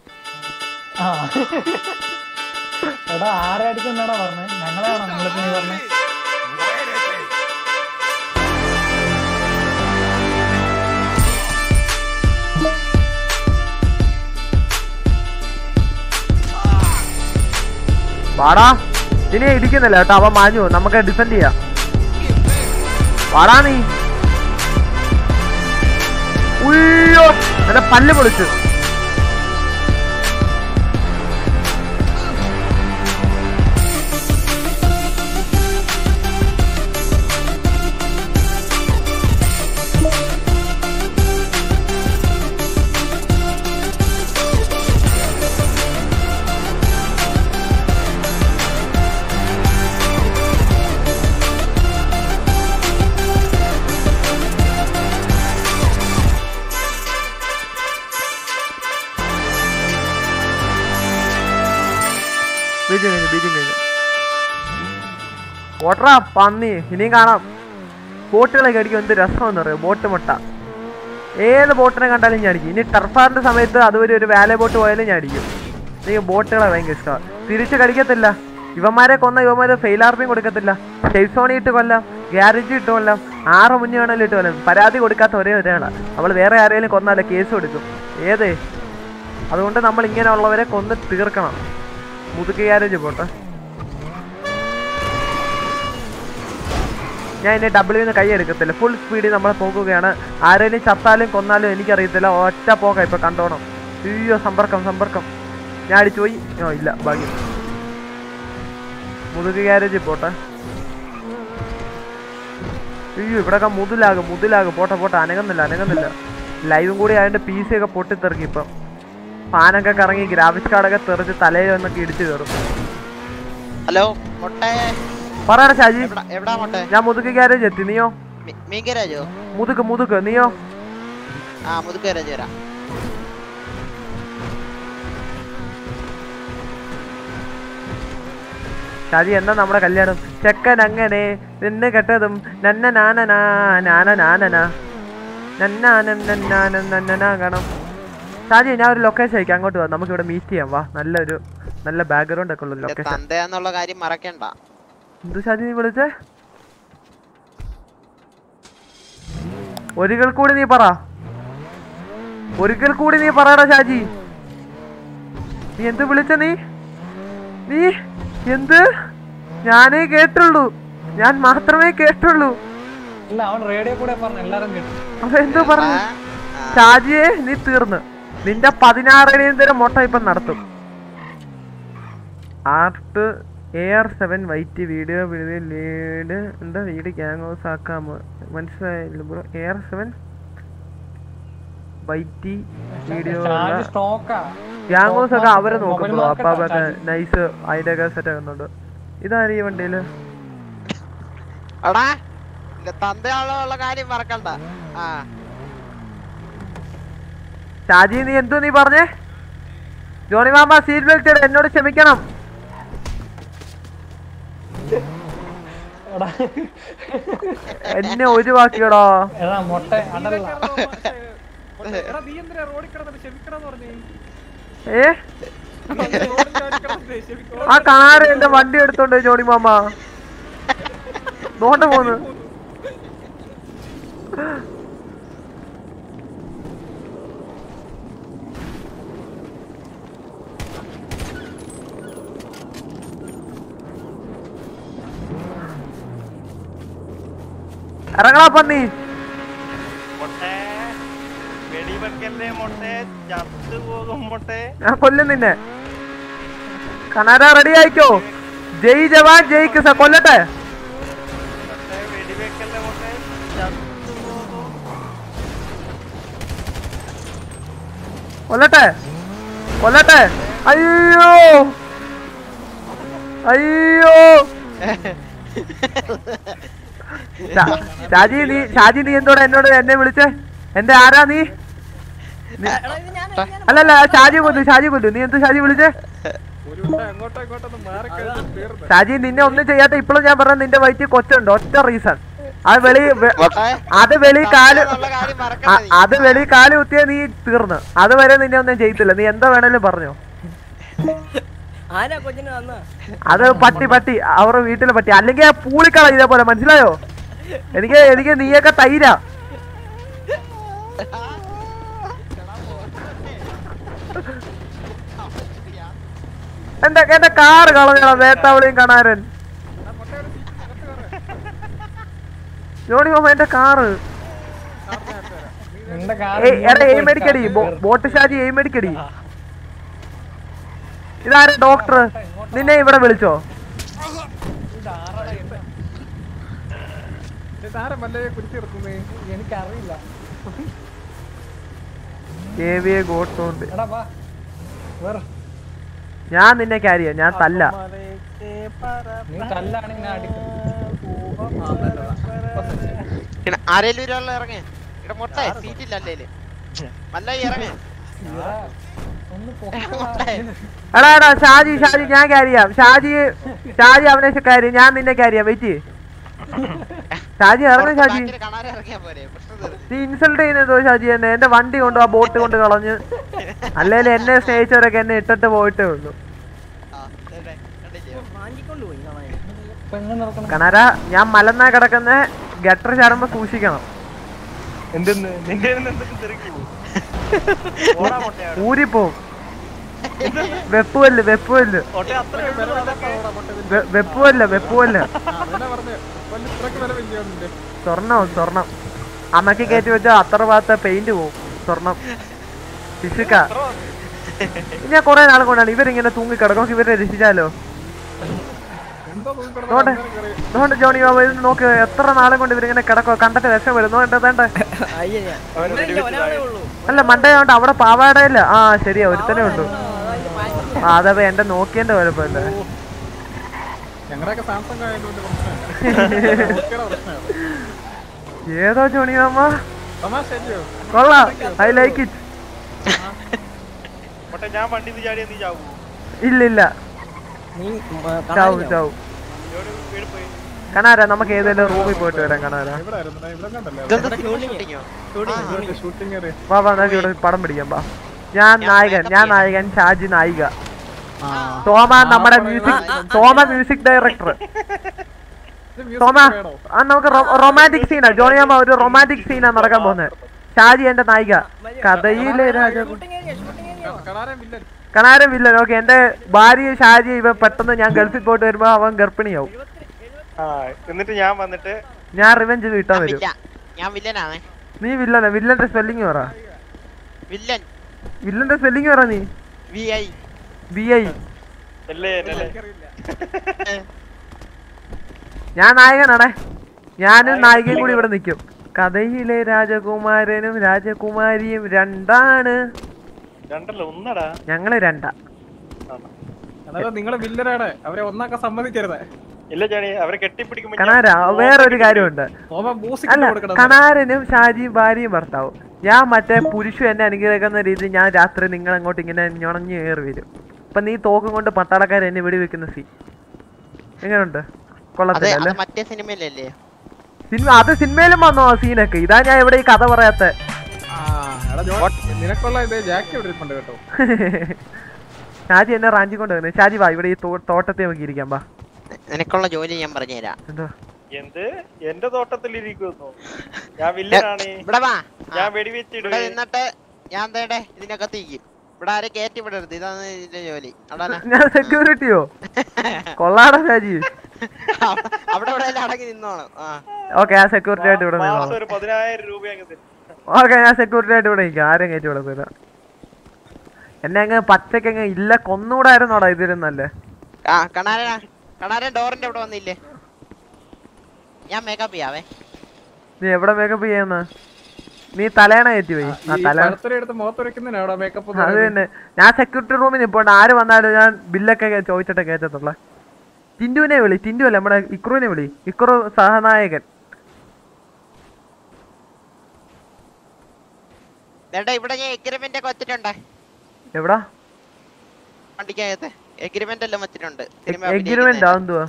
ആ. ഇനി ഇടിക്കുന്നില്ല കേട്ടോ. അവൻ മാഞ്ഞു. നമുക്ക് ഡിസെൻഡ് ചെയ്യാം. വാടാ നീ. ഉയ്യോ. എന്റെ പല്ല് പൊളിച്ചു. ഓട്ടറാ പന്നി ഇനിയും കാണാം. ബോട്ടുകളൊക്കെ അടിക്കും എന്ത് രസമെന്ന് പറയും ബോട്ട് മുട്ട. ഏത് ബോട്ടിനെ കണ്ടാലും ഞാൻ അടിക്കും. ഇനി ടർഫാറിന്റെ സമയത്ത് അതുവരെ ഒരു വാല ബോട്ട് പോയാലും ഞാൻ അടിക്കും. എനിക്ക് ബോട്ടുകളെ ഭയങ്കര ഇഷ്ടമാണ്. തിരിച്ച് കടിക്കത്തില്ല. ഇവന്മാരെ കൊന്ന ഇവന്മാരെ ഫെയിൽ ആർപ്പിയും കൊടുക്കത്തില്ല. സേഫ് സോണി ഇട്ട് കൊല്ലാം ഗ്യാരേജ് ഇട്ട് കൊല്ലാം ആറ് മുന്നേ വേണമെങ്കിലും ഇട്ട് കൊല്ലാം. പരാതി കൊടുക്കാത്ത ഒരേ ഒരാളാണ് നമ്മൾ വേറെ ആരെങ്കിലും കൊന്നാലേ കേസ് കൊടുക്കും. ഏതേ? അതുകൊണ്ട് നമ്മൾ ഇങ്ങനെയുള്ളവരെ കൊന്ന് തീർക്കണം. മുതുക്ക് ഗ്യാരേജ് പോട്ടെ. ഞാൻ ഇനി ഡബ്ല്യൂന്ന് കൈ എടുക്കത്തില്ല. ഫുൾ സ്പീഡിൽ നമ്മൾ പോകുകയാണ് ആരെങ്കിലും ചത്താലും കൊന്നാലും എനിക്കറിയത്തില്ല. ഒറ്റ പോക ഇപ്പം കണ്ടോണം. അയ്യോ സമ്പർക്കം സമ്പർക്കം. ഞാൻ അടിച്ചു പോയി. ഓ ഇല്ല ബാക്കി മുതുക് ഗ്യാരേജിൽ പോട്ടെ. അയ്യോ ഇവിടെയൊക്കെ മുതലാകും മുതലാകും. പോട്ടെ പോട്ടെ. അനങ്ങുന്നില്ല അനങ്ങുന്നില്ല. ലൈവും കൂടി അതിന്റെ പി സി ഒക്കെ പൊട്ടിത്തെറക്കി ഇപ്പം. ഫാനൊക്കെ കറങ്ങി ഗ്രാഫിക്സ് കാർഡൊക്കെ തെറിച്ച് തലയിൽ വന്നൊക്കെ ഇടിച്ചു കയറും ഹലോ പറയണ ഷാജി. ഞാൻ മുതുക് ഗ്യാരേജ് എത്തി. നീയോ? മുതുക് മുതുക്. നീയോ? ഷാജി എന്നാ നമ്മുടെ കല്യാണം? ചെക്കൻ അങ്ങനെ നിന്ന് കെട്ടതും നന്ന നാനനാ നാന നാനനാ നന്നാനം ഷാജി ഞാൻ ഒരു ലൊക്കേഷൻ അയക്കാം. അങ്ങോട്ട് വാ. നമുക്ക് ഇവിടെ മീറ്റ് ചെയ്യാം. വാ. നല്ലൊരു നല്ല ബാക്ക്ഗ്രൗണ്ട് ഒക്കെ ഉള്ള ലൊക്കേഷൻ കാര്യം മറക്കണ്ട. എന്തു ഷാജി നീ വിളിച്ചേ? ഒരിക്കൽ കൂടി നീ പറ. ഒരിക്കൽ കൂടി നീ പറയടാ ഷാജി നീ എന്ത് വിളിച്ച നീ? നീ എന്ത്? ഞാനേ കേട്ടുള്ളൂ. ഞാൻ മാത്രമേ കേട്ടുള്ളൂ. എന്തോ പറഞ്ഞു? ഷാജിയെ നീ തീർന്ന്. നിന്റെ പതിനാറടിയന്തര മൊട്ട ഇപ്പം നടത്തും. Art A R seven white video lead എന്താ വീട് ഗ്യാങ് ഹൗസ് ആക്കാമോ മനസ്സിലായില്ല bro A R seven white video gang house ഒക്കെ അവരെ നോക്കും ബ്രോ market അപ്പൊ ആ ഷാജി. നൈസ് അതിന്റെ ഒക്കെ സെറ്റ് ആകുന്നുണ്ട് ഇതാരീ ഈ വണ്ടിയിൽ കാര്യം മറക്കണ്ട. ആ. ഷാജി നീ എന്തോ നീ പറഞ്ഞേ? ജോണി മാമ സീറ്റ് ബെൽറ്റ് എന്നോട് ക്ഷമിക്കണം. എന്നെ ഒരു എടാ മൊട്ട അതല്ല എടാ മുട്ട ഏ? ആ കാറ് എന്റെ വണ്ടി എടുത്തോണ്ട് ജോണി മാമ. നോണ്ട പോന്ന്. ഇറങ്ങടാ പന്നി. ഞാൻ കൊല്ലും നിന്നെ. കണാര റെഡി ആയിക്കോ? ജയ് ജവാൻ ജയ് കിസ കൊല്ലട്ടെ. കൊല്ലട്ടെ. കൊല്ലട്ടെ. അയ്യോ. അയ്യോ. ഷാജി നീ ഷാജി നീ എന്തോടെ എന്നോട് എന്നെ വിളിച്ചേ? എന്റെ ആരാ നീ? അല്ലല്ല ഷാജി കൊല്ലു ഷാജി കൊല്ലു നീ എന്ത് ഷാജി വിളിച്ചേ? ഷാജി നിന്നെ ഒന്നും ചെയ്യാത്ത ഇപ്പോഴും ഞാൻ പറഞ്ഞ നിന്റെ വയറ്റിൽ കൊച്ചുണ്ട്. ഒറ്റ റീസൺ അത് വെളി അത് വെളി കാൽ അത് വെളി കാൽ കുത്തിയ നീ തീർന്ന്. അതുവരെ നിന്നെ ഒന്നും ചെയ്യത്തില്ല നീ എന്താ വേണേലും പറഞ്ഞോ. അത് പട്ടി പട്ടി. അവരുടെ വീട്ടിലെ പട്ടി. അല്ലെങ്കിൽ ആ പൂളിക്കള ഇതേപോലെ മനസ്സിലായോ? എനിക്ക് എനിക്ക് നീയൊക്കെ തൈരാ. എന്റെ എന്റെ കാറ് കളഞ്ഞോ വേട്ടാവളിയും കാണാരൻ? ജോണി മാമ എന്റെ കാറ്. എടാ എയിം അടിക്കടി ബോട്ട് ഷാജി എയിം അടിക്കടി ഇതാരാ ഡോക്ടർ നിന്നെ ഇവിടെ വിളിച്ചോ? ഞാൻ നിന്നെ കാരിയ ഞാൻ തല്ല. ആരേലും ഒരാളെ ഇറങ്ങേ. ഇവിടെ മൊട്ടേ സീറ്റില്ല അല്ലേ വല്ല ഇറങ്ങേ. എടാ എടാ ഷാജി ഷാജി ഞാൻ കാരിയാം ഷാജി ഷാജി അവനെ കാര്യം ഞാൻ നിന്നെ കാരിയാം വെയിറ്റ്. ഷാജി ഇറങ്ങും ഷാജി. നീ ഇൻസൾട്ട് ചെയ്യുന്നതോ ഷാജി എന്നെ? എന്റെ വണ്ടി കൊണ്ട് ആ ബോട്ട് കൊണ്ട് കളഞ്ഞ്. അല്ലെങ്കിൽ എന്നെ സ്നേഹിച്ചവരൊക്കെ എന്നെ ഇട്ടിട്ട് പോയിട്ടേ ഉള്ളൂ. കണര. ഞാൻ മലന്നാ കിടക്കുന്ന ഗട്ടർ ചാടുമ്പോ സൂക്ഷിക്കണം. ഊരിപ്പോ ഊരിപ്പോവും. വെപ്പുവല്ല് വെപ്പുമല്ല വെപ്പുമല്ല വെപ്പുമല്ല വെ- വെപ്പുവല്ല വെപ്പുവല്ല അതന്നെ പറഞ്ഞേ. വല്ല ഇത്രക്ക് വില വലിയ സ്വർണം സ്വർണം അമ്മയ്ക്ക് കയറ്റി വെച്ചാ അത്ര ഭാഗത്തെ പെയിന്റ് പോവും സ്വർണം ഫിസിക്ക. ഞാൻ കൊറേ നാൾ കൊണ്ടാണ് ഇവരിങ്ങനെ തൂങ്ങി കിടക്കും ഇവരെ രക്ഷിച്ചാലോ? ജോണി ബാബു ഇത് നോക്ക് എത്ര നാളെ കൊണ്ട് ഇവരിങ്ങനെ കിടക്കോ കണ്ടിട്ട് രക്ഷ വരുന്നു നോണ്ട് വേണ്ട? അയ്യ ഞാൻ ഇവരില്ല, ഉള്ളൂ അല്ല മണ്ടയുണ്ട് അവിടെ പാവാടയില്ല ആ ശരിയാ ഒരുത്തനെ ഉണ്ട് ആ അതപ്പോ എന്റെ നോക്കിയന്റെ കുഴപ്പമില്ല. ഏതോ ജോണി മാമ? കൊള്ളാം. I like it. ഇല്ല ഇല്ല നീ ചാവും? ചാവും. കണാര നമുക്ക് ഏതെങ്കിലും റൂമിൽ പോയിട്ട് വരാം കണാര. വാ വാ നമുക്ക് ഇവിടെ പടം പിടിക്കാം വാ. ഞാൻ നായകൻ ഞാൻ നായകൻ ഷാജി നായിക. തോമ നമ്മുടെ music Thoma music director Thoma ആ നമുക്ക് റൊമാന്റിക് സീനാ ജോണിയാമ്മ ഒരു റൊമാന്റിക് സീനാ നടക്കാൻ പോകുന്നത്. ഷാജി എന്റെ നായിക. കഥയിലെ രാജ കണാരം വില്ലൻ ഓക്കെ എന്റെ ഭാര്യ ഷാജി ഇവ പെട്ടെന്ന് ഞാൻ ഗൾഫിൽ പോയിട്ട് വരുമ്പോ അവൻ ഗർഭിണിയാവും. എന്നിട്ട് ഞാൻ വന്നിട്ട് ഞാൻ റിവെഞ്ച് കിട്ടാൻ വരും. ഞാൻ വില്ലനാണ്. നീ വില്ലനാ? വില്ലന്റെ സ്പെല്ലിംഗ് പറ. വില്ലൻ. വില്ലന്റെ സ്പെല്ലിംഗ് പറ നീ. V I. V I. ഞാൻ നായകനാണേ. ഞാനും നായികയും കൂടി ഇവിടെ നിൽക്കും. കഥയിലെ രാജകുമാരനും രാജകുമാരിയും രണ്ടാണ്. ഞങ്ങൾ രണ്ടാ. നിങ്ങൾ അവരെ ഒന്നാക്കാൻ സമ്മതിക്കരുത്. കണാര വേറൊരു കാര്യമുണ്ട്. അല്ല കണാരനും ഷാജിയും ഭാര്യയും ഭർത്താവും. ഞാൻ മറ്റേ പുരുഷു എന്നെ അനുഗ്രഹിക്കുന്ന രീതിയിൽ ഞാൻ രാത്രി നിങ്ങൾ അങ്ങോട്ട് ഇങ്ങനെ ഞൊണഞ്ഞു കയറി വരും. അപ്പൊ നീ തോക്കും കൊണ്ട് പട്ടാളക്കാർ എന്നെ വെടി വെക്കുന്ന സീ എങ്ങനെയുണ്ട് കൊള്ളത്തില്ല അത് മറ്റേ സിനിമയിലല്ലേ? സിനിമ അത് സിനിമയിലും വന്നോ ആ സീനൊക്കെ ഇതാ ഞാൻ ഇവിടെ ഈ കഥ പറയാത്ത. നിനക്കുള്ള ഇത് ജാക്കി ഇവിടെ ഇരിപ്പുണ്ട് കേട്ടോ. ഷാജി എന്നെ റാഞ്ചി കൊണ്ട് വന്നു ഷാജി വാ ഇവിടെ ഈ തോട്ടത്തെ നമുക്ക് ഇരിക്കാം വാ. നിനക്കുള്ള ജോലി ഞാൻ പറഞ്ഞുതരാം. എന്താ? എന്ത്? എന്റെ തോട്ടത്തിൽ ഇരിക്കുന്നു ഞാൻ വില്ലനാണ്. ഇവിടെ വാ. ഞാൻ വെടിവെച്ചിടും. ഇവിടെ നിന്നിട്ട് ഞാൻ തേടെ ഇതിനകത്തേക്കും ഇവിടെ ആരെ കയറ്റി വിടരുത്. ഇതാണ് ഇതിന്റെ ജോലി. അവിടെ ഞാൻ സെക്യൂരിറ്റിയോ കൊള്ളാടാ ഷാജി. അവിടെ എല്ലാം അടങ്ങി നിന്നോണം ആ. ഓക്കെ ആ സെക്യൂരിറ്റി ആയിട്ട് ഇവിടെ പതിനായിരം രൂപ അങ്ങ് തരും. ഓക്കെ ഞാൻ സെക്യൂരിറ്റി ആയിട്ട് ഇവിടെ നിൽക്കാം ആരും കയറ്റി വിടത്തില്ല. എന്നെ അങ്ങ് പച്ചക്ക് അങ്ങ് ഇല്ല കൊന്നുകൂടായിരുന്നോടാ ഇതിരുന്നല്ലേ ആ കണാരനാ. കണാരൻ ഡോറിന്റെ അവിടെ വന്നില്ലേ? ഞാൻ മേക്കപ്പ് ചെയ്യാവേ. നീ എവിടെ മേക്കപ്പ് ചെയ്യുന്ന? നീ തലേണ കയറ്റി പോയി ആ അത് തന്നെ. ഞാൻ സെക്യൂരിറ്റി റൂമിൽ നിപ്പോണ്ട്. ആര് വന്നാലും ഞാൻ ബില്ലൊക്കെ ചോദിച്ചിട്ടേ കയറ്റത്തുള്ള. ടിൻഡുവിനെ വിളി ടിൻഡു അല്ല നമ്മുടെ ഇക്രുവിനെ വിളി. ഇക്രു സഹനായകൻ. ഇവിടെ ഞാൻ എഗ്രിമെന്റ് ഒക്കെ വെച്ചിട്ടുണ്ട്. എവിടാ? വണ്ടിക്കകത്ത്. എഗ്രിമെന്റ് എല്ലാം വെച്ചിട്ടുണ്ട്. എഗ്രിമെന്റ് ആന്തുവാ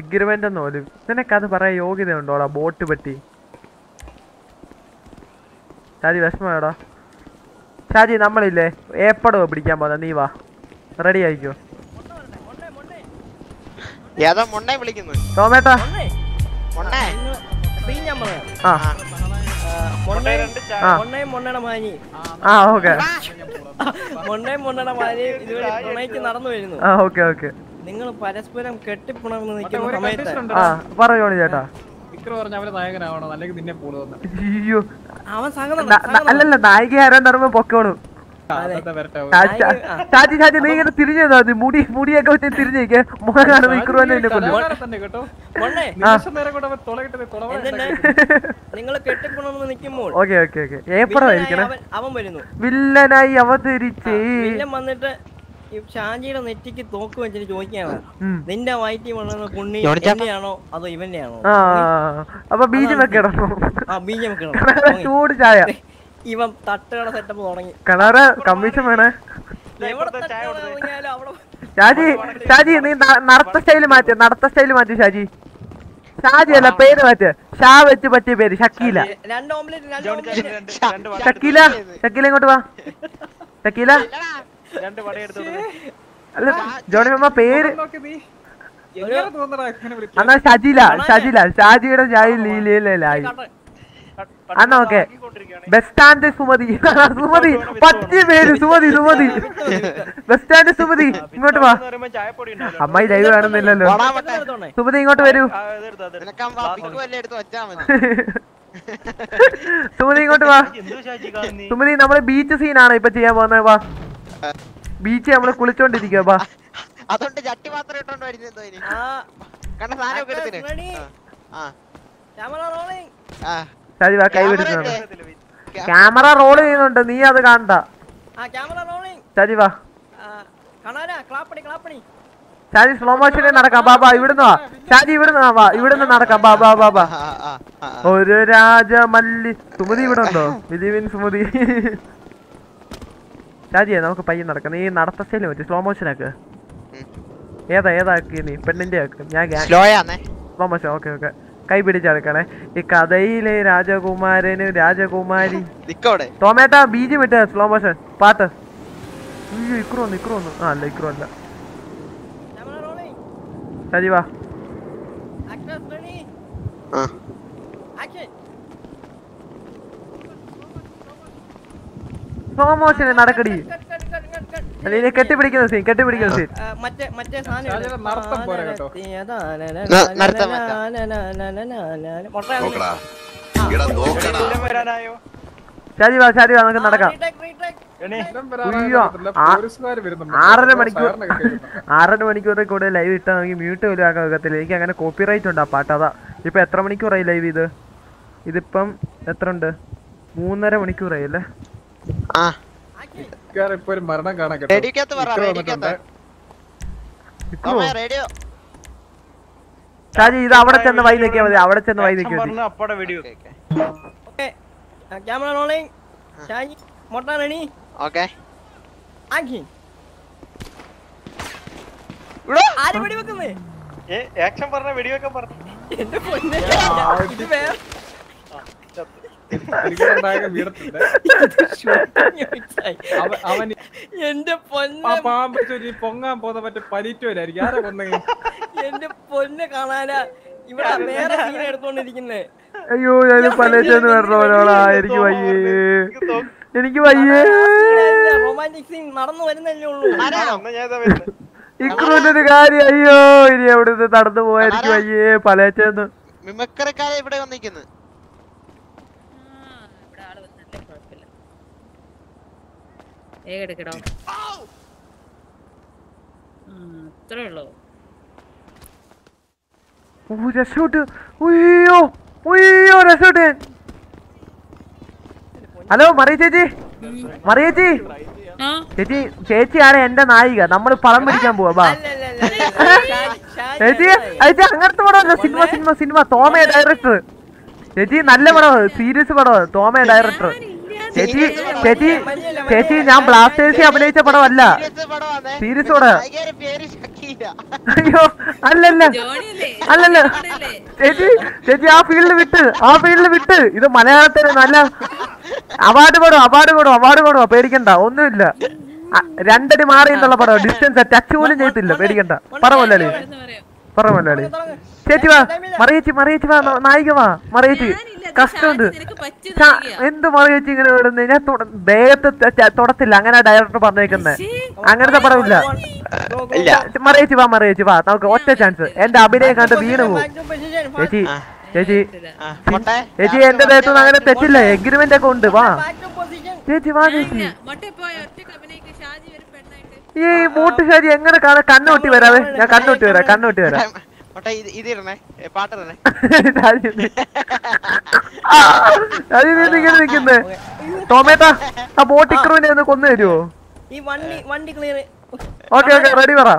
എഗ്രിമെന്റ് എന്ന്? പോലും നിനക്ക് അത് പറയാൻ യോഗ്യത ഉണ്ടോടാ ബോട്ട് പറ്റി ഷാജി വിഷമടാ ഷാജി നമ്മളില്ലേ ഏപ്പടോ പിടിക്കാൻ പോന്ന? നീ വാ. റെഡി ആയിക്കോ? ഏതാ മൊണ്ണെ വിളിക്കുന്നു. ടോമേട്ടാ. മൊണ്ണേ. സീൻ ആ. മൊണ്ണയും ഓക്കെ. മൊണ്ണയും പ്രണയിച്ച് നടന്നു വരുന്നു. ആ ഓക്കെ ഓക്കെ. നിങ്ങൾ പരസ്പരം കെട്ടിപ്പുണർന്ന് നിൽക്കുന്ന സമയത്ത് പറയോണി ചേട്ടാ. അവൻ അല്ലല്ല നായിക ആരാന്ന് പറയുമ്പോ പൊക്കോണു. ഷാജി ഷാജി നീ ഇങ്ങനെ തിരിഞ്ഞു നിന്നാ? മതി മുടി മുടിയൊക്കെ വെച്ച് എന്നെ കൊല്ലും. അവൻ തുളകിട്ടത് തുളവ നിങ്ങൾ കെട്ടിപ്പുണർന്ന് നിൽക്കുമ്പോൾ ഓക്കെ ഓക്കെ ഓക്കെ. ഏപ്പടമായിരിക്കണേ അവൻ അവൻ വരുന്നു. വില്ലനായി അവതരിച്ച് വില്ലൻ വന്നിട്ട് ഈ ഷാജിയുടെ നെറ്റിക്ക് തോക്ക് വെച്ചിട്ട് ചോദിക്കാണ്. നിന്റെ വയറ്റി വളർന്ന പുണ്ണി എന്റെയാണോ അതോ ഇവന്റെയാണോ? ആണോ അപ്പൊ ബീജം ആ ബീജം വെക്കണം? ചൂട് ചായ. ഇവൻ തട്ടുകട സെറ്റപ്പ് തുടങ്ങി. കളറ കമ്മീഷൻ വേണേ. ഷാജി ഷാജി നീ നടത്ത സ്റ്റൈൽ മാറ്റി നടത്ത സ്റ്റൈൽ മാറ്റി ഷാജി. ഷാജി അല്ല പേര് മാറ്റി. ഷാ വെച്ച് പറ്റിയ പേര് ഷക്കീല. രണ്ട് ഓംലെറ്റ് രണ്ട് ഓംലെറ്റ് ഷക്കീല ഷക്കീല ഇങ്ങോട്ട് വാ. ഷക്കീല. അല്ല ജോണി മമ്മ പേര്? എന്നാ ഷജില ഷജില ഷാജിയുടെ ജായി ലീലയിലായി അന്നാ okay. Bus stand Sumathi. Sumathi. പത്ത് പേര് Sumathi Sumathi. Bus stand Sumathi. ഇങ്ങോട്ട് വാ. അമ്മായി ലൈവ് കാണുന്നില്ലല്ലോ. സുമതി ഇങ്ങോട്ട് വരൂ. സുമതി. ഇങ്ങോട്ട് വാ. സുമതി നമ്മൾ ബീച്ച് സീനാണ് ഇപ്പൊ ചെയ്യാൻ പോകുന്നത് വാ. ബീച്ച് നമ്മൾ കുളിച്ചോണ്ടിരിക്കുക വാ. അതുകൊണ്ട് ചട്ടി മാത്രം ഇട്ടോണ്ട് വരുന്നത് കണ്ട ആ ക്യാമറ റോളിംഗ് ആ. ഷാജി വാ കൈ പിടിച്ചിട്ടുണ്ട് ക്യാമറ. റോൾ ചെയ്യുന്നുണ്ട്. നീ അത് കാണണ്ട. റോളിംഗ് ഷാജി സ്ലോ മോഷനിൽ നടക്കാം. ബാബാ ഇവിടുന്ന് വാ. ഷാജി ഇവിടുന്ന് വാ, ഇവിടുന്ന് നടക്കാം. ബാബാ ബാ ബാ ബാ. ഒരു രാജമല്ലി. സുമതി ഇവിടെ ഉണ്ടോ? വിധിവിൻ സുമതി. ഷാജിയെ നമുക്ക് പയ്യെ നടക്കാം. നീ നടത്ത സ്റ്റൈലും പറ്റി സ്ലോ മോഷൻ ആക്ക്. ഏതാ ഏതാ ആക്കി നീ? പെണ്ണിന്റെ ആക്ക്. ഞാൻ. Slow motion okay okay. കൈ പിടിച്ചെടുക്കണേ ഈ കഥയിലെ രാജകുമാരന് രാജകുമാരി. ടൊമാറ്റോ ബീജി വിട്ട് സ്ലോ മോഷൻ പാട്ട് അയ്യോ ഇക്രോ വന്നു ഇക്രോ ഒന്ന് ആ അല്ല ഇക്രോ അല്ല സജീവാ സ്ലോ മോഷന് നടക്കടി. കെട്ടിപ്പിടിക്കുന്ന സീൻ കെട്ടിപ്പിടിക്കുന്ന സീൻ ആ, മറ്റേ മറ്റേ സാധനം ഷാജി വാ ഷാജി വാ നമുക്ക് നടക്കാം. ആറര മണിക്കൂർ. ആറര മണിക്കൂറിൽ കൂടെ ലൈവ് ഇട്ടാൽ നമുക്ക് മ്യൂട്ട് പോലും ആക്കാൻ എനിക്ക് അങ്ങനെ കോപ്പി റൈറ്റ് ഉണ്ട് ആ പാട്ട് അതാ ഇപ്പൊ എത്ര മണിക്കൂറായി ലൈവ് ഇത് ഇതിപ്പം എത്ര ഉണ്ട് മൂന്നര മണിക്കൂറായി അല്ലേ ഇക്കാരെ ഇപ്പൊ ഒരു മരണം കാണാൻ കേട്ടോ. ഷാജി ഇത് അവിടെ ചെന്ന് വൈ നിൽക്കിയാൽ മതി. അവിടെ ചെന്ന് വൈ നിൽക്കിയാൽ മതി. അപ്പടെ വെടിയോ ഓക്കേ. ക്യാമറ റോളിംഗ് ഷാജി മൊട്ട റെഡി. ഓക്കെ. ആക്ഷൻ ആര് വെടി വെക്കുന്നേ ആക്ഷൻ പറഞ്ഞ വെടിവെക്കാൻ പറഞ്ഞു. എന്റെ പൊന്നേ. ഇത് വേറെ എനിക്കുണ്ടായ വീടത്തിന്റെ അവ- അവൻ എന്റെ പൊന്ന പൊന്നെ പാമ്പ് ചൊല്ലി പൊങ്ങാൻ പോകുന്ന മറ്റേ പനിറ്റോരായിരിക്കും ആരാ കൊന്നേ എന്റെ പൊന്നെ കാണാനാ. ഇവിടെ വേറെ സീൻ എടുത്തോണ്ടിരിക്കുന്നേ. അയ്യോ ഞാൻ പലേച്ചെന്ന് വരണോടാ എനിക്ക് വയ്യേ. എനിക്ക് വയ്യേ. റൊമാന്റിക് സീൻ നടന്നു വരുന്നല്ലേ ഉള്ളൂ. ഇക്രൂന്റെ ഒരു കാര്യം അയ്യോ ഇനി എവിടുന്ന് നടന്നു പോയായിരിക്കും അയ്യേ വയ്യേ. പലേച്ചെന്ന് മിമക്കരക്കാരെ ഇവിടെ വന്നിരിക്കുന്നു. വേഗം എടുക്കടോ അത്രേ ഉള്ളൂ. ഓ രക്ഷോട്ട് ഉയ്യോ ഉയ്യോ രക്ഷോട്ട് ഹലോ മറിയ ചേച്ചി. മറിയ ചേച്ചി. ചേച്ചി ചേച്ചിയാണ് എന്റെ നായിക. നമ്മൾ പടം പിടിക്കാൻ പോവാ ചേച്ചി ചേച്ചി അങ്ങനത്തെ പടമല്ല. Cinema cinema cinema. തോമയ ഡയറക്ടർ ചേച്ചി നല്ല പടമാണ് സീരിയസ് പടമാണ് തോമയ ഡയറക്ടർ ചേച്ചി ചേച്ചി ചേച്ചി ഞാൻ ബ്ലാസ്റ്റേഴ്സിൽ അഭിനയിച്ച പടമല്ല. സീരിയസ് പടം. നായികയുടെ പേര് അയ്യോ അല്ലല്ല. അല്ലല്ല. ചേച്ചി ചേച്ചി ആ ഫീൽഡ് വിട്ട് ആ ഫീൽഡ് വിട്ട്. ഇത് മലയാളത്തിന് നല്ല അവാർഡ് പടം അവാർഡ് പടം അവാർഡ് പടം. പേടിക്കണ്ട ഒന്നുമില്ല. രണ്ടടി മാറി എന്നുള്ള പടം. ഡിസ്റ്റൻസ് ടച്ച് പോലും ചെയ്തില്ല പേടിക്കണ്ട. പറമല്ലേ പറമല്ലേ പറ ചേച്ചി വാ. മറിയേച്ചി മറിയേച്ചി വാ. നായിക വാ. മറിയേച്ചി. കഷ്ടമുണ്ട് എന്ത് മറിയേച്ചി ഇങ്ങനെ വിടുന്നത് ഞാൻ ദേഹത്ത് തൊടത്തില്ല. അങ്ങനെ ഡയറക്ടർ പറഞ്ഞേക്കുന്നത് അങ്ങനത്തെ പടമില്ല മറിയേച്ചി വാ മറിയേച്ചി വാ. നമുക്ക് ഒറ്റ ചാൻസ് എന്റെ അഭിനയം കണ്ട് വീണ് പോകും ചേച്ചി ചേച്ചി. ചേച്ചി എന്റെ ദേഹത്ത് അങ്ങനെ തെറ്റില്ല. എഗ്രിമെന്റ് ഒക്കെ ഉണ്ട്. വാ. ചേച്ചി വാ ചേച്ചി. ഈ മൂട്ട് ഷാജി എങ്ങനെ കാണാൻ കണ്ണൊട്ടി വരാവേ? ഞാൻ കണ്ണൊട്ടി വരാം കണ്ണൊട്ടി വരാം. ആ, നിൽക്കുന്നേ. ടൊമാറ്റോ ബോട്ട് ഇക്രൂവിനെ ഒന്ന് കൊന്നു തരുമോ ഈ വണ്ടി വണ്ടി ക്ലിയർ ഓക്കെ ഓക്കെ റെഡി പറ.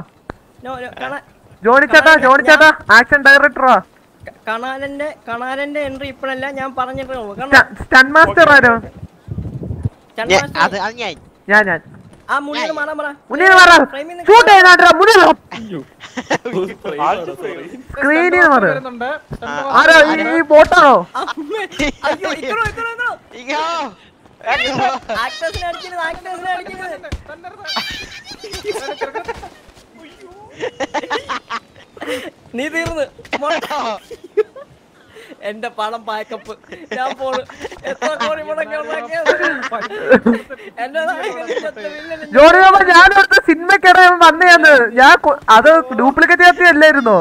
ജോണി ചേട്ടാ ജോണി ചേട്ടാ ആക്ഷൻ ഡയറക്ടറാ എൻട്രി ഇപ്പഴല്ല സ്റ്റൺ മാസ്റ്റർ ആരോ? ഞാൻ. ഞാൻ ഞാൻ. ആ മുന്നിൽ മാറാൻ പറ. മുന്നിൽ മാറാ. ഷൂട്ട് ചെയ്താണ്ടാ മുന്നിൽ സ്ക്രീനിൽ മാറ്. ആരോ ഈ- ബോട്ടാണോ അയ്യോ ഇക്കറോ ഇക്കറോ ഇക്കറോ ആക്ടേഴ്സിനെ അടിക്കരുത് ആക്ടേഴ്സിനെ അടിക്കരുത്. നീ തീർന്ന്. എന്റെ പണം പാക്കപ്പ്. ഞാൻ പോണു. എത്ര കോടി മുടക്കി ഞാൻ ഓർത്ത് സിനിമക്കിടയിൽ വന്നയാന്ന് ഞാൻ അത് ഡ്യൂപ്ലിക്കേറ്റ് കത്തി അല്ലായിരുന്നോ?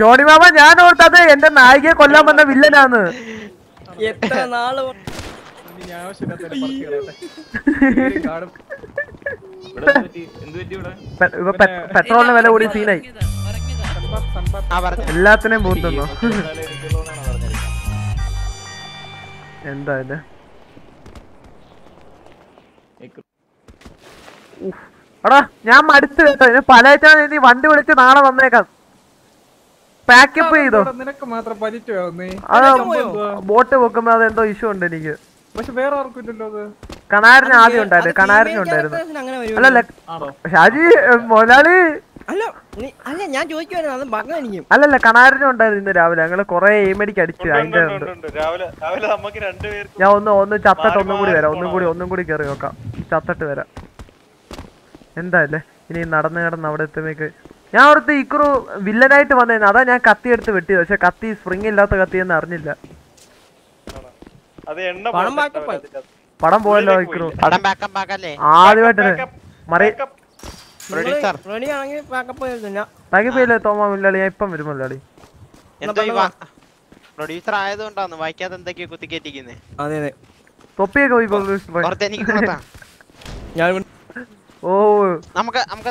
ജോണി മാമ ഞാൻ ഓർത്തത് എന്റെ നായികയെ കൊല്ലാൻ വന്ന വില്ലനാന്ന്. എത്ര നാൾ പെട്രോളിന് വില കൂടി സീനായി എല്ലാത്തിനെയും പൂത്തുന്നോ. എന്താ ഇത്. എടാ ഞാൻ മടുത്തു കേട്ടോ. ഇനി പല നീ വണ്ടി വിളിച്ച് നാളെ വന്നേക്കാം. പാക്കപ്പ് ചെയ്തോ? നിനക്ക് മാത്രം അത് ബോട്ട് വെക്കുമ്പോ അതെന്തോ ഇഷ്യൂ ഉണ്ട് എനിക്ക്. പക്ഷെ വേറെ ആർക്കും ഇല്ലല്ലോ അത്. കണാരിന് ആദ്യം ഉണ്ടായിരുന്നു. കണാരിന് ഉണ്ടായിരുന്നു. അല്ലല്ല ഷാജി മൊലാളി മുതലാളി അല്ല അല്ല ഞാൻ ചോദിക്കുവായിരുന്നു അത് ബഗ്ഗ അല്ലല്ല കണാരനും ഉണ്ടായിരുന്നു ഇന്ന് രാവിലെ. ഞങ്ങൾ കൊറേ എയിമടിക്ക് അടിച്ചു അതിന്റെ രാവിലെ രാവിലെ നമുക്ക് രണ്ടുപേർ ഞാൻ ഒന്ന് ഒന്ന് ചത്തട്ട് ഒന്നും കൂടി വരാം. ഒന്നും കൂടി ഒന്നും കൂടി കേറി നോക്കാം. ചത്തട്ട് വരാം. എന്തായാലേ ഇനി നടന്ന് കിടന്ന് അവിടെ എത്തുമ്പേക്ക് ഞാൻ അവിടുത്തെ ഇക്കുറു വില്ലനായിട്ട് വന്നേന്ന് അതാ ഞാൻ കത്തി എടുത്ത് വെട്ടിയത്. പക്ഷെ കത്തി സ്പ്രിംഗ് ഇല്ലാത്ത കത്തി എന്ന് അറിഞ്ഞില്ല. പടം പോയല്ലോ ഇക്കുറു ആദ്യമായിട്ട് മറി തോമാ മുല്ലാളി? ഞാൻ ഇപ്പം വരും മുല്ലാളി. എന്തോ പ്രൊഡ്യൂസർ ആയതുകൊണ്ടാണ് വായിക്കാതെ എന്തൊക്കെയോ കുത്തിക്കേറ്റിക്കുന്നേ അതെ അതെ. തൊപ്പിയൊക്കെ പോയി ഓ. നമുക്ക് നമുക്ക്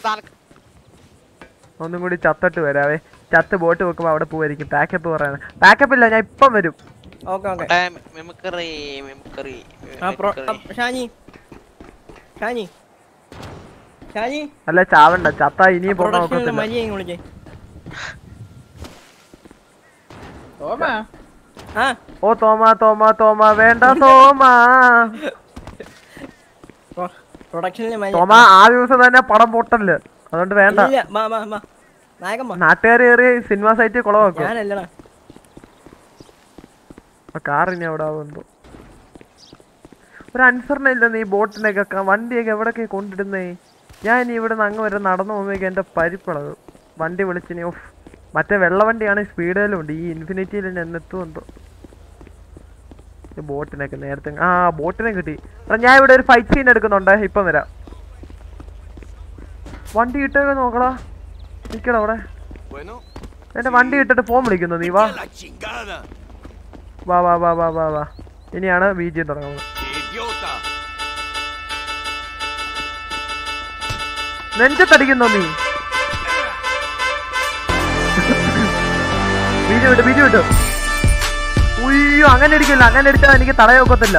ഒന്നും കൂടി ചത്തട്ട് വരാവേ. ചത്ത് ബോട്ട് വെക്കുമ്പോ അവിടെ പോവായിരിക്കും. പാക്കപ്പ് പറയാൻ പാക്കപ്പ് ഇല്ല ഞാൻ ഇപ്പം വരും. ഓക്കെ ഓക്കെ മെമിക്കറി മെമിക്കറി ആ പ്രോ ഷാനി ഷാനി. ഷാനി. അല്ല ചാവണ്ട. ചത്ത ഇനി ഓ തോമാ തോമാ തോമാ. വേണ്ട തോമാ. തോമാ ആ ദിവസം തന്നെ പടം പൊട്ടൽ. അതുകൊണ്ട് വേണ്ട. നാട്ടുകാർ കയറി സിനിമ സൈറ്റ് കുളമാക്കും കാറിനി കാർ ഇനി എവിടെ ആവുമ്പോ ഒരു അനുസരണ ഇല്ല നീ ബോട്ടിനൊക്കെ വണ്ടിയൊക്കെ എവിടൊക്കെ കൊണ്ടിടുന്നേ? ഞാൻ ഇനി ഇവിടെ നിന്ന് അങ്ങ് വരെ നടന്നു പോകുമ്പോഴേക്കും എന്റെ പരിപ്പളവ് വണ്ടി വിളിച്ചിനി ഓഫ് മറ്റേ വെള്ളവണ്ടിയാണ് സ്പീഡിലും ഉണ്ട്. ഈ ഇൻഫിനിറ്റിയിൽ തന്നെ എന്നെത്തുമെന്തോ ബോട്ടിനൊക്കെ നേരത്തെ ആ ബോട്ടിനെ കിട്ടി. എടാ ഞാൻ ഇവിടെ ഒരു ഫൈറ്റ് സീൻ എടുക്കുന്നുണ്ട്. ഇപ്പം വരാം. വണ്ടി ഇട്ടൊക്കെ നോക്കടാ. നിക്കടാ അവിടെ. എന്റെ വണ്ടി ഇട്ടിട്ട് ഫോൺ വിളിക്കുന്നു. നീ വാ. വാ വാ വാ വാ വാ വാ. ഇനിയാണ് ജി തുടങ്ങുന്നത്. നെഞ്ചത്തടിക്കുന്നോ നീ? ബിജു വിട്ടു ബിജു വിട്ടു ഉയ്യോ അങ്ങനെ അടിക്കില്ല അങ്ങനെ അടിച്ചാൽ എനിക്ക് തടയൊക്കത്തില്ല.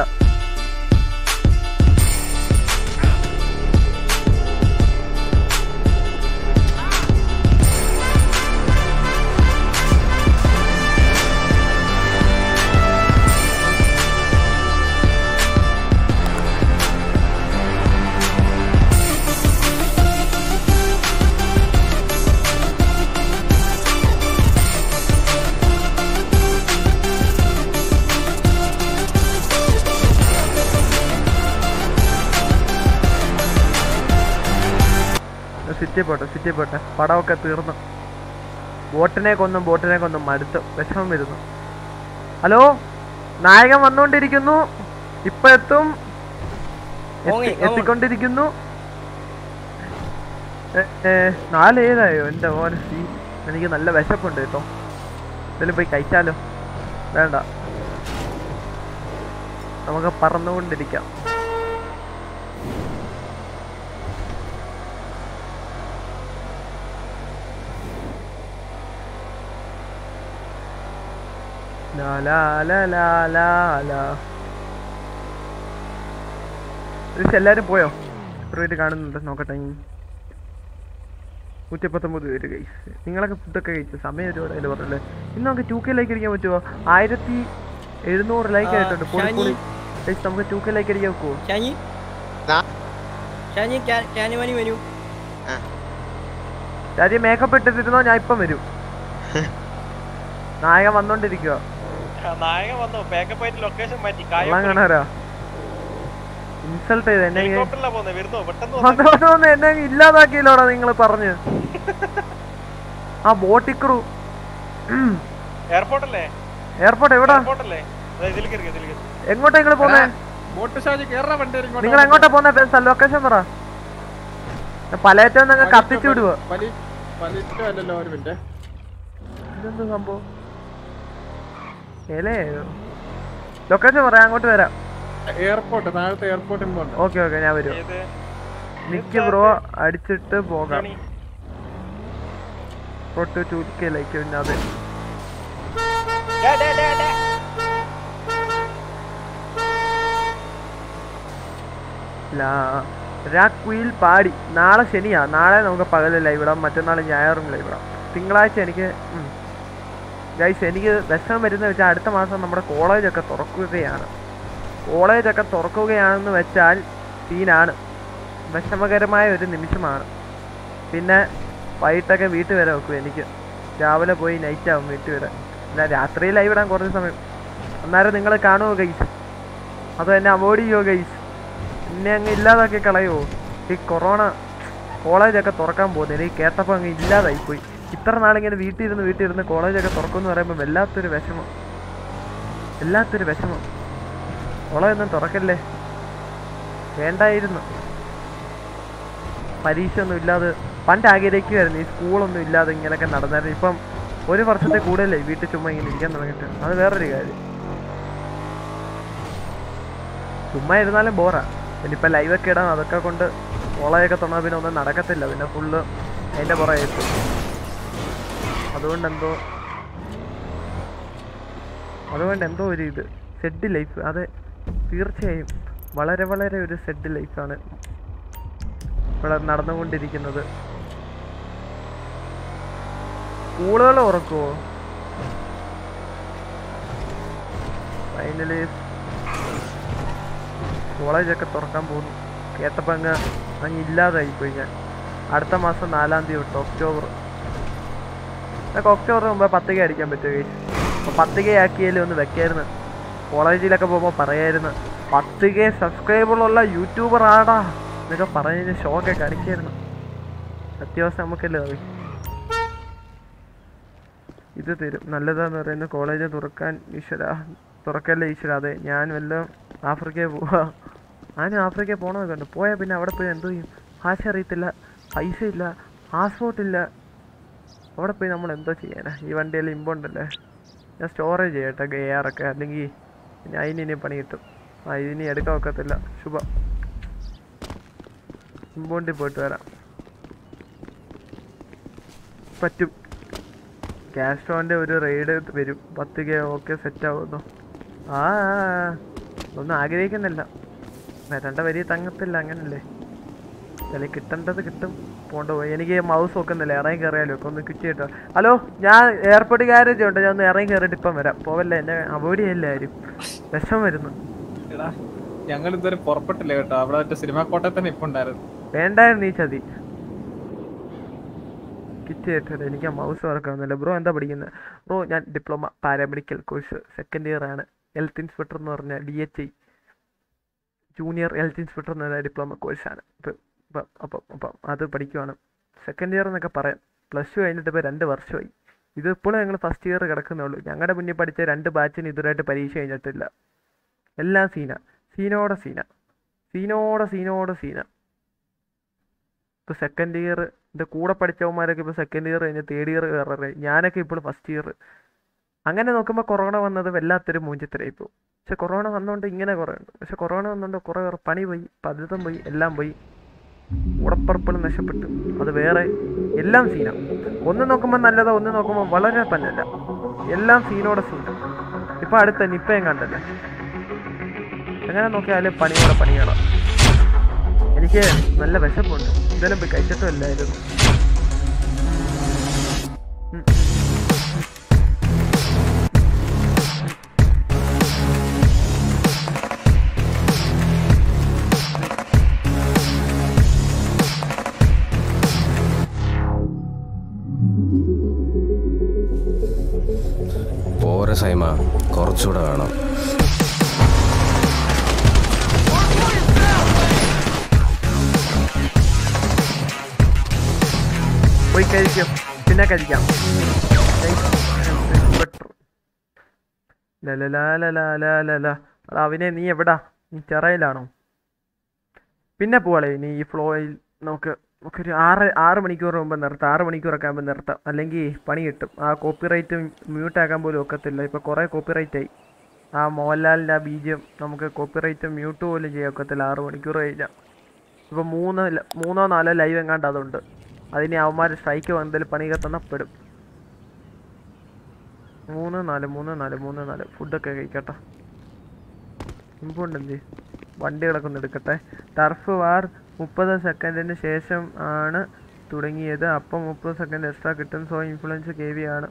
സിറ്റി പോട്ടെ സിറ്റി പോട്ടെ. പടമൊക്കെ തീർന്നു. ബോട്ടിനെ കൊന്നും ബോട്ടിനെ കൊന്നും മടുത്തു വിഷമം വരുന്നു. ഹലോ? നായകൻ വന്നുകൊണ്ടിരിക്കുന്നു. ഇപ്പൊ എത്തും. എത്തിക്കൊണ്ടിരിക്കുന്നു. നാലേതായോ ഏ, നാല് ഏതായോ എന്റെ മോനെ? സീ എനിക്ക് നല്ല വിശപ്പുണ്ട് കേട്ടോ. എന്തായാലും പോയി കഴിച്ചാലോ? വേണ്ട. നമുക്ക് പറന്നുകൊണ്ടിരിക്കാം ലാ ലാ ലാ ലാ ലാ ലാ. ഇത് എല്ലാരും പോയോ? എത്ര പേര് കാണുന്നുണ്ട്? നോക്കട്ടെ. നൂറ്റി പത്തൊമ്പത് പേര് കഴിച്ച് നിങ്ങളൊക്കെ ഫുഡൊക്കെ കഴിച്ചു? സമയം ഒരുപാട് അതിൽ പറഞ്ഞല്ലേ? ഇന്ന് നമുക്ക് ടു കെ ലൈക്ക് അടിക്കാൻ പറ്റുമോ ആയിരത്തി എഴുന്നൂറ് ലൈക്ക് ആയിട്ടുണ്ട്. പൊളി. പൊളി നമുക്ക് ടു കെ ലൈക്ക് അടിക്കാൻ വെക്കുമോ രാജ്യം മേക്കപ്പ് ഇട്ടിരുന്നോ ഞാൻ ഇപ്പം വരും. നായകൻ വന്നോണ്ടിരിക്കുക നായകൻ വന്നു ബാക്കപ്പ് ആയിട്ട് ലൊക്കേഷൻ മാറ്റി ഇൻസൾട്ട് ചെയ്ത് എന്നെ എന്നെ ഇല്ലാതാക്കിയില്ലോടാ നിങ്ങൾ പറഞ്ഞു ആ ബോട്ടിക്രൂ എയർപോർട്ടല്ലേ എയർപോർട്ട് എവിടാ എങ്ങോട്ടാ നിങ്ങൾ പോന്നെ നിങ്ങൾ എങ്ങോട്ടാ പോന്നെ ലൊക്കേഷൻ പറ പലയറ്റം നിങ്ങൾ കത്തിച്ചു വിടുവോ ഇതെന്ത് സംഭവം ലൊക്കേഷൻ പറയാം അങ്ങോട്ട് വരാം. എയർപോർട്ട് താഴത്തെ എയർപോർട്ടിൽ പോകണ്ട ഓക്കെ ഓക്കെ ഞാൻ വരും. നിക്ക് ബ്രോ അടിച്ചിട്ട് പോകാം. പൊട്ട് ചുരുക്കലേക്ക് പിന്നെ അത് പാടി. നാളെ ശനിയാ. നാളെ നമുക്ക് പകൽ ലൈവ് ഇടാം. മറ്റന്നാൾ ഞായറും ലൈവ് ഇടാം. തിങ്കളാഴ്ച എനിക്ക് ഗൈസ് എനിക്ക് വിഷമം വരുന്ന വെച്ചാൽ അടുത്ത മാസം നമ്മുടെ കോളേജൊക്കെ തുറക്കുകയാണ്. കോളേജൊക്കെ തുറക്കുകയാണെന്ന് വെച്ചാൽ സീനാണ് വിഷമകരമായ ഒരു നിമിഷമാണ്. പിന്നെ വൈകിട്ടൊക്കെ വീട്ടിൽ വരെ വെക്കും എനിക്ക്. രാവിലെ പോയി നൈറ്റ് ആവും വീട്ടിൽ വരെ. പിന്നെ രാത്രി ലൈവ് ഇടാൻ കുറച്ച് സമയം. അന്നേരം നിങ്ങൾ കാണുമോ ഗൈസ് അതോ എന്നെ അവോയ്ഡ് ചെയ്യുമോ ഗൈസ് എന്നെ അങ്ങ് ഇല്ലാതാക്കി കളയുമോ ഈ കൊറോണ കോളേജൊക്കെ തുറക്കാൻ പോകുന്നില്ല ഈ കേട്ടപ്പോൾ അങ്ങ് ഇല്ലാതായി പോയി ഇത്ര നാളിങ്ങനെ വീട്ടിൽ ഇരുന്ന് വീട്ടിൽ ഇരുന്ന് കോളേജൊക്കെ തുറക്കുമെന്ന് പറയുമ്പോൾ വല്ലാത്തൊരു വിഷമം. വല്ലാത്തൊരു വിഷമം. കോളേജൊന്നും തുറക്കല്ലേ? വേണ്ടായിരുന്നു. പരീക്ഷ ഒന്നും ഇല്ലാതെ പണ്ട് ആഗ്രഹിക്കുമായിരുന്നു ഈ സ്കൂളൊന്നും ഇല്ലാതെ ഇങ്ങനെയൊക്കെ നടന്നായിരുന്നു. ഇപ്പം ഒരു വർഷത്തെ കൂടുതലേ വീട്ടിൽ ചുമ്മാ ഇങ്ങനെ ഇരിക്കാൻ തുടങ്ങിയിട്ട് അത് വേറൊരു കാര്യം. ചുമ്മാ ഇരുന്നാലും ബോറാ. ഇനിയിപ്പോൾ ലൈവൊക്കെ ഇടാം അതൊക്കെ കൊണ്ട് കോളേജൊക്കെ തുടങ്ങാൻ പിന്നെ ഒന്നും നടക്കത്തില്ല. പിന്നെ ഫുള്ള് അതിന്റെ പുറകെ എത്തും. അതുകൊണ്ട് എന്തോ അതുകൊണ്ട് എന്തോ ഒരു ഇത്. സെഡ് ലൈഫ് അതെ. തീർച്ചയായും വളരെ വളരെ ഒരു സെഡ് ലൈഫാണ് ഇവിടെ നടന്നുകൊണ്ടിരിക്കുന്നത്. സ്കൂളുകൾ ഉറക്കുമോ ഫൈനലി കോളേജൊക്കെ തുറക്കാൻ പോകുന്നു. കേട്ടപ്പോൾ അങ്ങ് അങ്ങ് ഇല്ലാതായി പോയി ഞാൻ. അടുത്ത മാസം നാലാം തീയതി തൊട്ട് ഒക്ടോബർ ഒക്ടോബർ മുമ്പ് പത്തിക അടിക്കാൻ പറ്റുമോ അപ്പോൾ പത്തികയാക്കിയാലും ഒന്ന് വെക്കായിരുന്നു. കോളേജിലൊക്കെ പോകുമ്പോൾ പറയായിരുന്നു പത്തിക സബ്സ്ക്രൈബറുള്ള യൂട്യൂബർ ആടാ എന്നൊക്കെ പറഞ്ഞതിന് ഷോക്കെ കാണിക്കായിരുന്നു അത്യാവശ്യം നമുക്കല്ലേ അറിയും. ഇത് തരും. നല്ലതാന്ന് പറയുന്നത് കോളേജ് തുറക്കാൻ ഈശ്വര. തുറക്കല്ലേ ഈശ്വര? അതെ ഞാൻ വല്ലതും ആഫ്രിക്കയിൽ പോവാ. ഞാനും ആഫ്രിക്കയിൽ പോകണമെന്നൊക്കെ ഉണ്ട് പോയാൽ പിന്നെ അവിടെ പോയി എന്തു ചെയ്യും? ഭാഷ അറിയത്തില്ല പൈസ ഇല്ല പാസ്പോർട്ട് ഇല്ല. അവിടെ പോയി നമ്മൾ എന്തോ ചെയ്യാനാ? ഈ വണ്ടിയിൽ ഇമ്പോണ്ടല്ലേ ഞാൻ സ്റ്റോറേജ് ചെയ്യട്ടെ ഗെയറൊക്കെ അല്ലെങ്കിൽ പിന്നെ അതിന് ഇനി പണി കിട്ടും. ആ ഇതിനി എടുക്കാൻ ഒക്കത്തില്ല. ശുഭ. ഇമ്പോണ്ടിൽ പോയിട്ട് വരാം. പറ്റും. കാസ്ട്രോന്റെ ഒരു റെയ്ഡ് വരും. പത്ത് കെ ഓക്കെ സെറ്റ് ആവുന്നു. ആ. ഒന്നും ആഗ്രഹിക്കുന്നില്ല. വരണ്ട വരി തങ്ങത്തില്ല. അങ്ങനല്ലേ? ചില കിട്ടേണ്ടത് കിട്ടും. പോണ്ട പോയി. എനിക്ക് മൗസ് നോക്കുന്നില്ല. ഇറങ്ങി കയറിയാലോ ഒക്കെ ഒന്ന് കിട്ടി കേട്ടോ. ഹലോ ഞാൻ എയർപോർട്ട് ഗ്യാരേജ് ഉണ്ട്. ഞാൻ ഒന്ന് ഇറങ്ങി കയറിയിട്ട് ഇപ്പം വരാം. പോവല്ല? എന്നെ അവോയ്ഡ് ചെയ്യല്ല ആരും? വിഷം വരുന്നു. ഞങ്ങൾ ഇതുവരെ പുറപ്പെട്ടില്ല കേട്ടോ. അവിടെ സിനിമ കോട്ടയിൽ തന്നെ ഇപ്പൊ ഉണ്ടായിരുന്നു. വേണ്ടായിരുന്നു ഈ ചതി. കിറ്റ് കേട്ടോ. എനിക്ക് ആ മൗസ് വർക്കാവുന്നില്ല ബ്രോ എന്താ പഠിക്കുന്നത് ബ്രോ ഞാൻ diploma paramedical course second year ആണ്. ഹെൽത്ത് ഇൻസ്പെക്ടർ എന്ന് പറഞ്ഞ D H I junior health inspector എന്ന് പറഞ്ഞ ഡിപ്ലോമ കോഴ്സാണ് ഇപ്പം ഇപ്പം അപ്പം അപ്പം അത് പഠിക്കുവാണ്. സെക്കൻഡ് ഇയർ എന്നൊക്കെ പറയാം. പ്ലസ് ടു കഴിഞ്ഞിട്ട് ഇപ്പോൾ രണ്ട് വർഷമായി. ഇതിപ്പോഴും ഞങ്ങൾ ഫസ്റ്റ് ഇയർ കിടക്കുന്നേ ഉള്ളൂ. ഞങ്ങളുടെ മുന്നിൽ പഠിച്ച രണ്ട് ബാച്ചിന് ഇതുവരായിട്ട് പരീക്ഷ കഴിഞ്ഞിട്ടില്ല. എല്ലാം സീന. സീനോട സീന. സീനോട സീനോട സീന. ഇപ്പോൾ സെക്കൻഡ് ഇയർ എന്റെ കൂടെ പഠിച്ചവന്മാരൊക്കെ ഇപ്പോൾ സെക്കൻഡ് ഇയർ കഴിഞ്ഞ് തേർഡ് ഇയർ കയറേ ഞാനൊക്കെ ഇപ്പോൾ ഫസ്റ്റ് ഇയർ അങ്ങനെ നോക്കുമ്പോൾ കൊറോണ വന്നത് വല്ലാത്തൊരു മൂഞ്ചിത്തരായി ഇപ്പോൾ പക്ഷെ കൊറോണ വന്നുകൊണ്ട് ഇങ്ങനെ കുറേ ഉണ്ട്. പക്ഷെ കൊറോണ വന്നുകൊണ്ട് കുറേ പണി പോയി പഠിത്തം പോയി എല്ലാം പോയി. ഉടപ്പറപ്പുകളും നഷ്ടപ്പെട്ടു അത് വേറെ എല്ലാം സീനാണ് ഒന്ന് നോക്കുമ്പോൾ നല്ലതാ ഒന്ന് നോക്കുമ്പോൾ വളരെ പന്നല്ല എല്ലാം സീനോടെ സീനാണ് ഇപ്പം അടുത്ത നിപ്പയും കണ്ടല്ലേ? അങ്ങനെ നോക്കിയാൽ പണിയോടെ പണിയോടെ എനിക്ക് നല്ല വിശപ്പുണ്ട്. ഇതെല്ലാം പോയി കഴിച്ചിട്ടുമില്ലായിരുന്നു ഉം. സൈമ കുറച്ചുകൂടെ വേണം. പോയി പിന്നെ കഴിക്കാം. അവനെ നീ എവിടാ? നീ ചെറയിലാണോ പിന്നെ പോവാളെ നീ ഈ ഫ്ലോയിൽ നമുക്ക് നമുക്കൊരു ആറ് ആറ് മണിക്കൂർ മുമ്പ് നിർത്താം. ആറ് മണിക്കൂറൊക്കെ ആകുമ്പോൾ നിർത്താം. അല്ലെങ്കിൽ പണി കിട്ടും. ആ കോപ്പിറൈറ്റ് റൈറ്റ് മ്യൂട്ടാക്കാൻ പോലും ഒക്കത്തില്ല. ഇപ്പോൾ കുറേ കോപ്പിറൈറ്റ് ആയി ആ മോഹൻലാലിന്റെ ആ ബീജം നമുക്ക് കോപ്പിറൈറ്റ് മ്യൂട്ട് പോലും ചെയ്യാൻ ഒക്കത്തില്ല. ആറ് മണിക്കൂർ കഴിഞ്ഞാൽ ഇപ്പോൾ മൂന്ന് മൂന്നോ നാലോ ലൈവ് എങ്ങാണ്ട് അതുണ്ട്. അതിന് അവന്മാർ സ്ട്രൈക്ക് വന്നതിൽ പണി കത്തണപ്പെടും. പെടും മൂന്ന് നാല് മൂന്ന് നാല് മൂന്ന് നാല്. ഫുഡൊക്കെ കഴിക്കട്ടെ. ഇമ്പോണ്ട് എന്ത് വണ്ടികളൊക്കെ ഒന്ന് എടുക്കട്ടെ. ടർഫ് വാർ മുപ്പത് സെക്കൻഡിന് ശേഷം ആണ് തുടങ്ങിയത്. അപ്പം മുപ്പത് സെക്കൻഡ് എക്സ്ട്രാ കിട്ടും. സോ ഇൻഫ്ലുവൻസ് കെ വി ആണ്.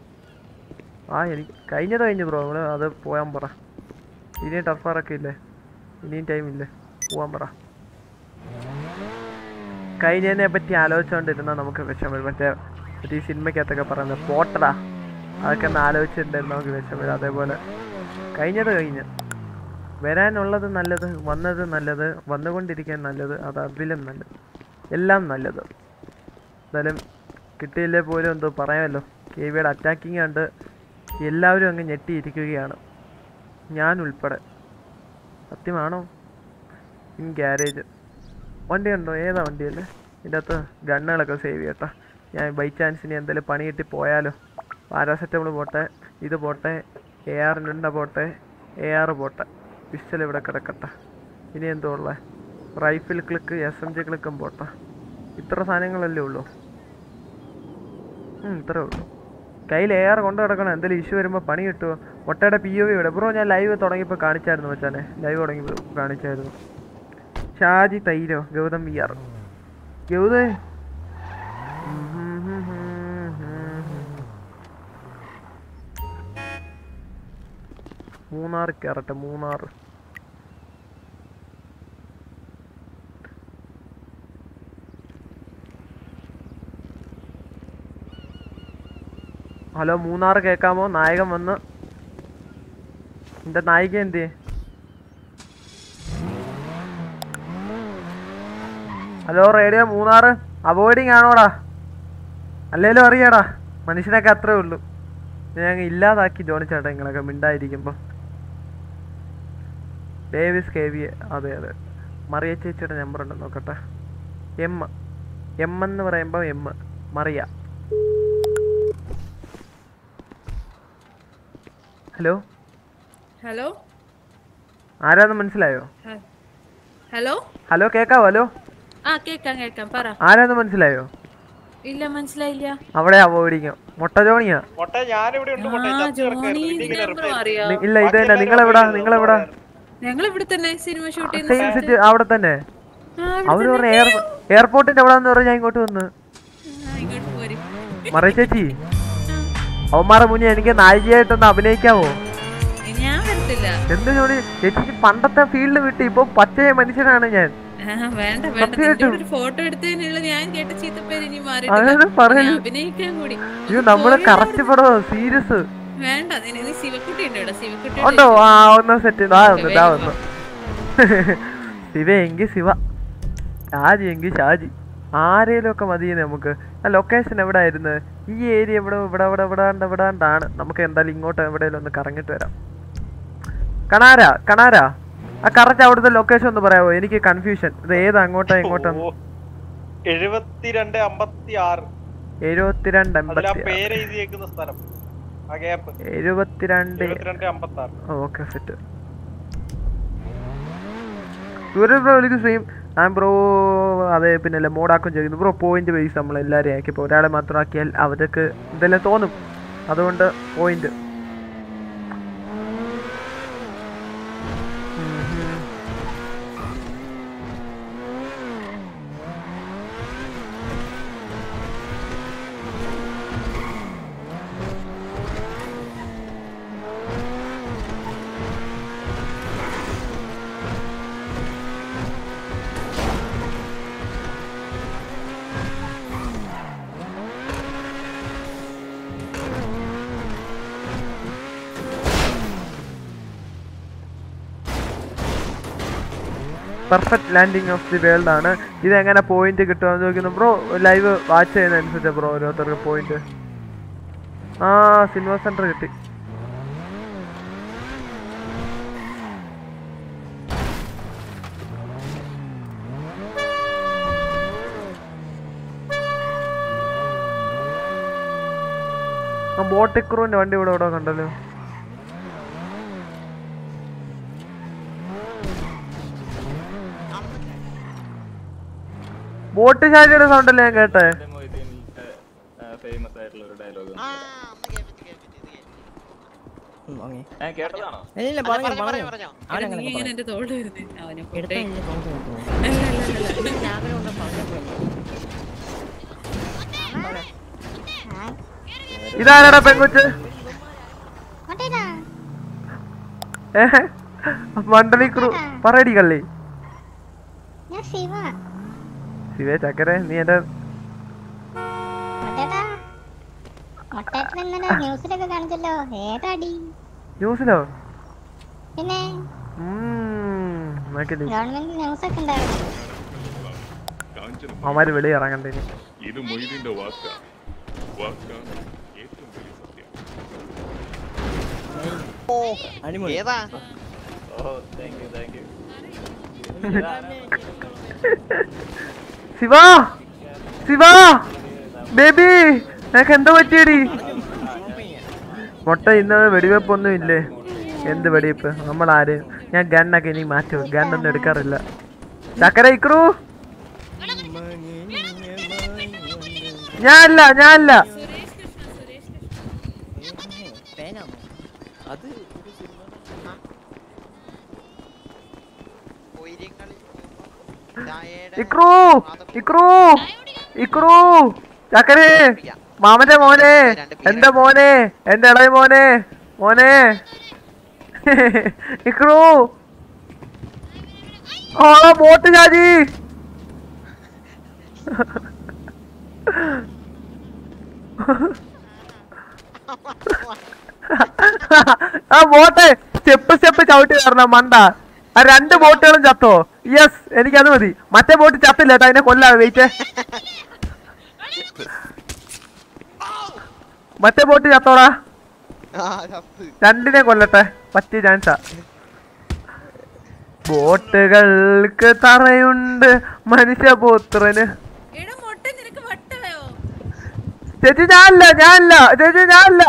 ആ എനിക്ക് കഴിഞ്ഞത് കഴിഞ്ഞു ബ്രോ നമ്മൾ അത് പോകാൻ പറ. ഇനിയും ടഫറൊക്കെ ഇല്ലേ? ഇനിയും ടൈം ഇല്ലേ? പോകാൻ പറ. കഴിഞ്ഞതിനെ പറ്റി ആലോചിച്ചുകൊണ്ടിരുന്നാൽ നമുക്ക് വിഷമം. വരും. മറ്റേ മറ്റേ ഈ സിനിമയ്ക്കകത്തൊക്കെ പറയുന്നത് പോട്ടടാ അതൊക്കെ ഒന്ന് ആലോചിച്ചിട്ടുണ്ടായിരുന്നു നമുക്ക് വിഷമം. വരും അതേപോലെ. കഴിഞ്ഞത് കഴിഞ്ഞ്? വരാനുള്ളത് നല്ലത് വന്നത് നല്ലത് വന്നുകൊണ്ടിരിക്കാൻ നല്ലത് അത് അതിലും നല്ലത് എല്ലാം നല്ലത്. എന്തായാലും കിട്ടിയില്ലേ പോലും എന്തോ പറയാമല്ലോ. കെ വിയുടെ അറ്റാക്കിങ് കണ്ട് എല്ലാവരും അങ്ങ് ഞെട്ടിയിരിക്കുകയാണ്. ഞാൻ ഉൾപ്പെടെ. സത്യമാണോ? ഇൻ ഗ്യാരേജ് വണ്ടി ഉണ്ടോ ഏതാ വണ്ടിയല്ലേ ഇതിന്റെ അകത്ത് ഗണ്ണുകളൊക്കെ സേവ് ചെയ്യട്ടെ ഞാൻ ബൈ ചാൻസിന് എന്തെങ്കിലും പണി കിട്ടി പോയാലോ. പാരാസെറ്റമോൾ പോട്ടെ ഇത് പോട്ടെ എ ആറിന്റെ പോട്ടെ എ ആറ് പോട്ടെ. പിസ്റ്റൽ ഇവിടെ കിടക്കട്ടെ. ഇനി എന്തോ ഉള്ളത് rifle click S M G ക്ലിക്കും പോട്ടെ. ഇത്ര സാധനങ്ങളല്ലേ ഉള്ളൂ? ഇത്രേ ഉള്ളൂ. കയ്യിൽ എ ആർ കൊണ്ട് കിടക്കണം. എന്തെങ്കിലും ഇഷ്യൂ വരുമ്പോൾ പണി കിട്ടുമോ ഒട്ടയുടെ പി ഒ വി ഇവിടെ. ബ്രോ ഞാൻ ലൈവ് തുടങ്ങിയപ്പോൾ കാണിച്ചായിരുന്നു മച്ചാനെ. ലൈവ് തുടങ്ങിയപ്പോൾ കാണിച്ചായിരുന്നു. ഷാജി തൈരോ ഗൗതം വി ആർ ഗൗതേ. മൂന്നാർ കയറട്ടെ മൂന്നാർ ഹലോ മൂന്നാർ കേൾക്കാമോ? നായകൻ വന്ന്. എന്റെ നായിക എന്ത്? Hello radio Munnar. അവോയ്ഡിങ് ആണോടാ? അല്ലേലും അറിയാടാ മനുഷ്യനൊക്കെ അത്രേ ഉള്ളൂ. ഞാൻ ഇല്ലാതാക്കി ജോണി ചേട്ടാ നിങ്ങളൊക്കെ മിണ്ടായിരിക്കുമ്പോ. Davis K. വി. അതെ അതെ. മറിയ ചേച്ചിയുടെ നമ്പർ ഉണ്ട് നോക്കട്ടെ. എം എം എന്ന് പറയുമ്പോൾ എം മറിയ. ഹലോ? ഹലോ? ആരാന്ന് മനസ്സിലായോ? ഹലോ? ഹലോ കേക്കാവോ? ഹലോ? ആ കേക്കാം കേക്കാം. പറ. ആരാന്ന് മനസ്സിലായോ? ഇല്ല മനസ്സിലായില്ല. അവിടെ അവോയ്ഡിങ് മുട്ട ജോണിയാ. മൊട്ട ഇവിടെ ഉണ്ട് മൊട്ട ഇല്ല ഇത് തന്നെ നിങ്ങൾ എവിടാ നിങ്ങളെവിടാ? നിങ്ങളെവിടാ? ഞങ്ങൾ ഇവിടെ തന്നെ സിനിമ ഷൂട്ട് ചെയ്യുന്ന അവിടെ തന്നെ അവർ. പറഞ്ഞ എയർപോർട്ടിന്റെ അവിടെ നിന്ന് പറഞ്ഞ ഞാൻ ഇങ്ങോട്ട് വന്ന്. ആ, മറിയ ചേച്ചി അവന്മാരെ മുന്നേ എനിക്ക് നായികയായിട്ടൊന്ന് അഭിനയിക്കാവോ? എന്ത് ജോലി? ചേച്ചിക്ക് പണ്ടത്തെ ഫീൽഡ് വിട്ട് ഇപ്പൊ പച്ചയ മനുഷ്യനാണ് ഞാൻ. അഭിനയിക്കാൻ കൂടി. നമ്മൾ കറക്റ്റ് പടം സീരിയസ്. വേണ്ട നീ ശിവക്കുട്ടി ഉണ്ട് ഇവിടെ ശിവക്കുട്ടി ഉണ്ടോ? ആ ഒന്ന് സെറ്റ് ഇതാ ഒന്ന് ഇതാ ഒന്ന്. ശിവ എങ്കിൽ ശിവ. ഷാജി എങ്കിൽ ഷാജി. ആരേലും ഒക്കെ മതി നമുക്ക്. ആ ലൊക്കേഷൻ എവിടെ ആയിരുന്നു ഈ ഏരിയ ഇവിടെ ഇവിടെ ഇവിടെ ഇവിടാണ്ട് ഇവിടാണ്ടാണ്. നമുക്ക് എന്തായാലും ഇങ്ങോട്ട് എവിടെയെങ്കിലും ഒന്ന് കറങ്ങിട്ട് വരാം. കണാരാ കണാരാ. ആ കറക്റ്റ് അവിടുത്തെ ലൊക്കേഷൻ ഒന്ന് പറയാവോ? എനിക്ക് കൺഫ്യൂഷൻ ഇത് ഏതാ? അങ്ങോട്ടാ ഇങ്ങോട്ടാ? എഴുപത്തിരണ്ട് അമ്പത്തി ആറ് എഴുപത്തിരണ്ട് അമ്പത്തി പേര് എഴുതിയേക്കുന്ന സ്ഥലം. ആ എഴുപത്തിരണ്ട്. ഓക്കെ സെറ്റ് ഇവരുടെ ബ്രോ സെയിം ഞാൻ ബ്രോ അതെ പിന്നെ മോഡാക്കും ചെയ്യുന്നു ബ്രോ പോയിന്റ് ബേസ് നമ്മൾ എല്ലാവരെയും ആക്കിയപ്പോൾ ഒരാളെ മാത്രം ആക്കിയാൽ അവർക്ക് ഇതെല്ലാം തോന്നും. അതുകൊണ്ട് point perfect landing of the world ആണ്. ഇത് എങ്ങനെ പോയിന്റ് കിട്ടുമെന്ന് ചോദിക്കുന്നു ബ്രോ ലൈവ് വാച്ച് ചെയ്യുന്നതനുസരിച്ച് ബ്രോ ഓരോരുത്തർക്ക് പോയിന്റ് ആ സിനിമ സെന്റർ കിട്ടി. ആ ബോട്ടിക്രൂവിന്റെ വണ്ടി ഇവിടെ ഇവിടെ കണ്ടല്ലോ ബോട്ട് ചാരിയുടെ സൗണ്ട് അല്ലേ ഞാൻ കേട്ടെ? ഫേമസ് ആയിട്ടുള്ള ഒരു ഡയലോഗ് ഇതാരാടാ പെങ്കുച്ച്? മണ്ഡലി ക്രൂ പറയടി കള്ളി. ഞാൻ ശിവ. ശിവേ ചക്കരെ നീ എന്റെ ന്യൂസിലോ? പിന്നെ? അവന്മാര് വെളി ഇറങ്ങണ്ടേ. ഇത് മൊയ്തീന്റെ വാക്കാ. വാക്കാണ് ഏറ്റവും വലിയ സത്യം. ഓ അടിപൊളി ഏതാ? ഓ thank you thank you Shiva Shiva baby നിനക്ക് എന്താ പറ്റിയടി? മുട്ട ഇന്ന വെടിവെപ്പൊന്നും ഇല്ലേ എന്ത് വെടിവെപ്പ്? നമ്മൾ ആര് ഞാൻ ഗണ്ണൊക്കെ ഇനി മാറ്റും. ഗണ്ണൊന്നും എടുക്കാറില്ല. ചക്കര ഇക്രൂ. ഞാനല്ല ഞാനല്ല പേനാണോ അത് ഇക്രു ഇക്രു ഇക്രു ചക്കരെ മാമന്റെ മോനെ എന്റെ മോനെ എന്റെ ഇളയ മോനെ മോനെ. ഇക്രു. ആ ബോട്ട് ചാജി ആ ബോട്ട് സ്റ്റെപ്പ് സ്റ്റെപ്പ് ചവിട്ടി തരണം മണ്ട. ആ രണ്ട് ബോട്ടുകളും ചത്തോ? യെസ് എനിക്കത് മതി. മറ്റേ ബോട്ട് ചത്തില്ല കേട്ടോ അതിനെ കൊല്ലാ വെയിറ്റ് മറ്റേ ബോട്ട് ചത്തോടാ. രണ്ടിനെ കൊല്ലട്ടെ. പറ്റിയ ചാൻസാ ബോട്ടുകൾക്ക് തറയുണ്ട് മനുഷ്യപുത്രന് ചേച്ചി ഞാനല്ല ഞാനല്ല ചേച്ചി ഞാനല്ല.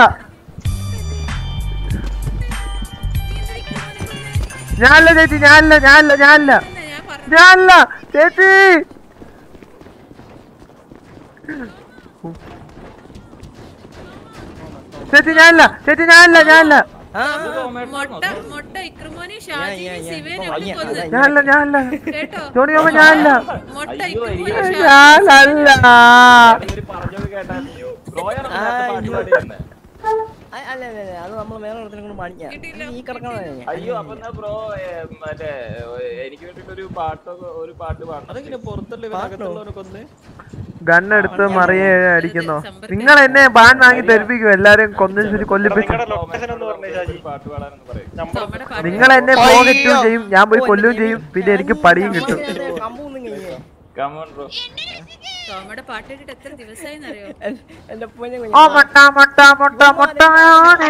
ഞാനല്ല ചേച്ചി ഞാനല്ല ഞാനല്ല ഞാനല്ല. ഞാനല്ല ചേച്ചി. ചേച്ചി ഞാനല്ല ചേച്ചി ഞാനല്ല ഞാനല്ല. ഞാനല്ല ഞാനല്ല. കേട്ടോ? ജോണി അമ്മ ഞാനല്ല. മൊട്ട ഇക്രമോനെ ഞാനല്ല. നമ്മൾ ഈ അയ്യോ അപ്പൊ ബ്രോ എനിക്ക് ഒരു ഒരു പാട്ട് ഗണ്ണെടുത്ത് മറിയേ അടിക്കുന്നു. നിങ്ങൾ എന്നെ ബാൻ വാങ്ങി ധരിപ്പിക്കും എല്ലാരും കൊന്നു കൊല്ലിപ്പിച്ചു. നിങ്ങൾ എന്നെ പോകറ്റും ചെയ്യും. ഞാൻ പോയി കൊല്ലുകയും ചെയ്യും. പിന്നെ എനിക്ക് പടിയും കിട്ടും. ടോമയുടെ പാട്ട് കേട്ടിട്ട് എത്ര എന്റെ ഓ മുട്ട മുട്ട മുട്ട മുട്ടയാണ്.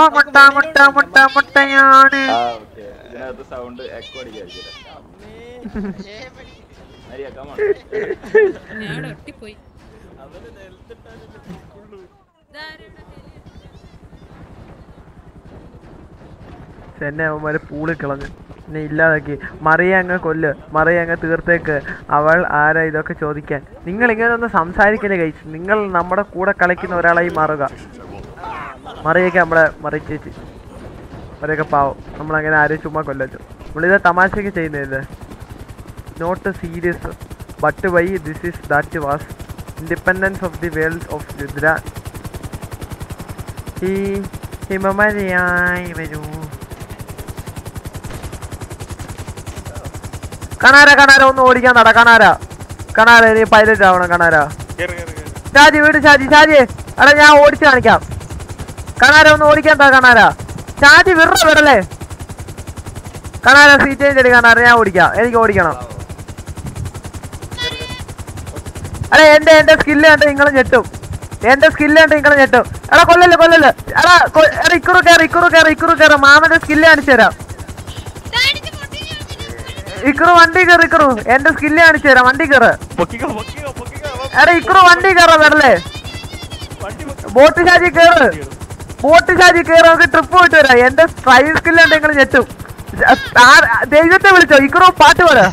ഓ മുട്ട മുട്ടയാണ്. സൗണ്ട് എക്കോ ഞാൻ ഒട്ടിപ്പോയി. എന്നെ അവന്മാര് പൂളിൽ കളഞ്ഞു. എന്നെ ഇല്ലാതാക്കി. മറിയങ്ങ് കൊല്ല്. മറിയങ്ങ് തീർത്തേക്ക്. അവൾ ആരാ ഇതൊക്കെ ചോദിക്കാൻ? നിങ്ങൾ ഇങ്ങനെ ഒന്ന് സംസാരിക്കല്ലേ കഴിച്ചു നിങ്ങൾ നമ്മുടെ കൂടെ കളിക്കുന്ന ഒരാളായി മാറുക. മറിയൊക്കെ നമ്മളെ മറി ചേച്ചി. മറിയൊക്കെ പാവം. നമ്മളങ്ങനെ ആരെയും ചുമ്മാ കൊല്ലച്ചു നമ്മളിത് തമാശയൊക്കെ ചെയ്യുന്നത് not serious but why this is that was independence of the world of Rudra ഈ വരൂ കണാര കണാര ഒന്ന് ഓടിക്കാൻ നട കണാര. കണാര നീ പൈലറ്റ് ആവണം കണാര. ഷാജി വീട് ഷാജി ഷാജി. എടാ ഞാൻ ഓടിച്ച് കാണിക്കാം. കണാര ഒന്ന് ഓടിക്കാൻ താ കണാര. ഷാജി വിറ വിടലേ കണാര സീറ്റ് ചേഞ്ച് എടുക്കാൻ കാണാൻ ഞാൻ ഓടിക്കാം. എനിക്ക് ഓടിക്കണം. അല്ല എന്റെ എന്റെ സ്കില്ല് കണ്ട് നിങ്ങൾ ഞെട്ടും. എന്റെ സ്കില്ല് കണ്ട് നിങ്ങൾ ഞെട്ടും. എടാ കൊല്ലല്ലേ കൊല്ലല്ലേ. എടാ ഇക്കുറു കയറി ഇക്കുറു കയറി ഇക്കുറു കയറി മാമന്റെ സ്കില്ല് കാണിച്ചു തരാം ഇക്കുറു വണ്ടി കയറി ഇക്കറു എന്റെ സ്കില്ല് കാണിച്ചു തരാം. വണ്ടി കയറ് പൊക്കിക്കോ ഇക്കറു പൊക്കിക്കോ എടാ ഇക്കുറു വണ്ടി കയറാ വരല്ലേ ബോട്ട് ഷാജി കേറ്. ബോട്ട് ഷാജി കേറ്. നമുക്ക് ട്രിപ്പ് പോയിട്ട് വരാം. എന്റെ ട്രൈ സ്കില്ല് ഉണ്ട് നിങ്ങൾ ഞെട്ടും ദൈവത്തെ വിളിച്ചോ. ഇക്കുറു പാട്ട് പോരാ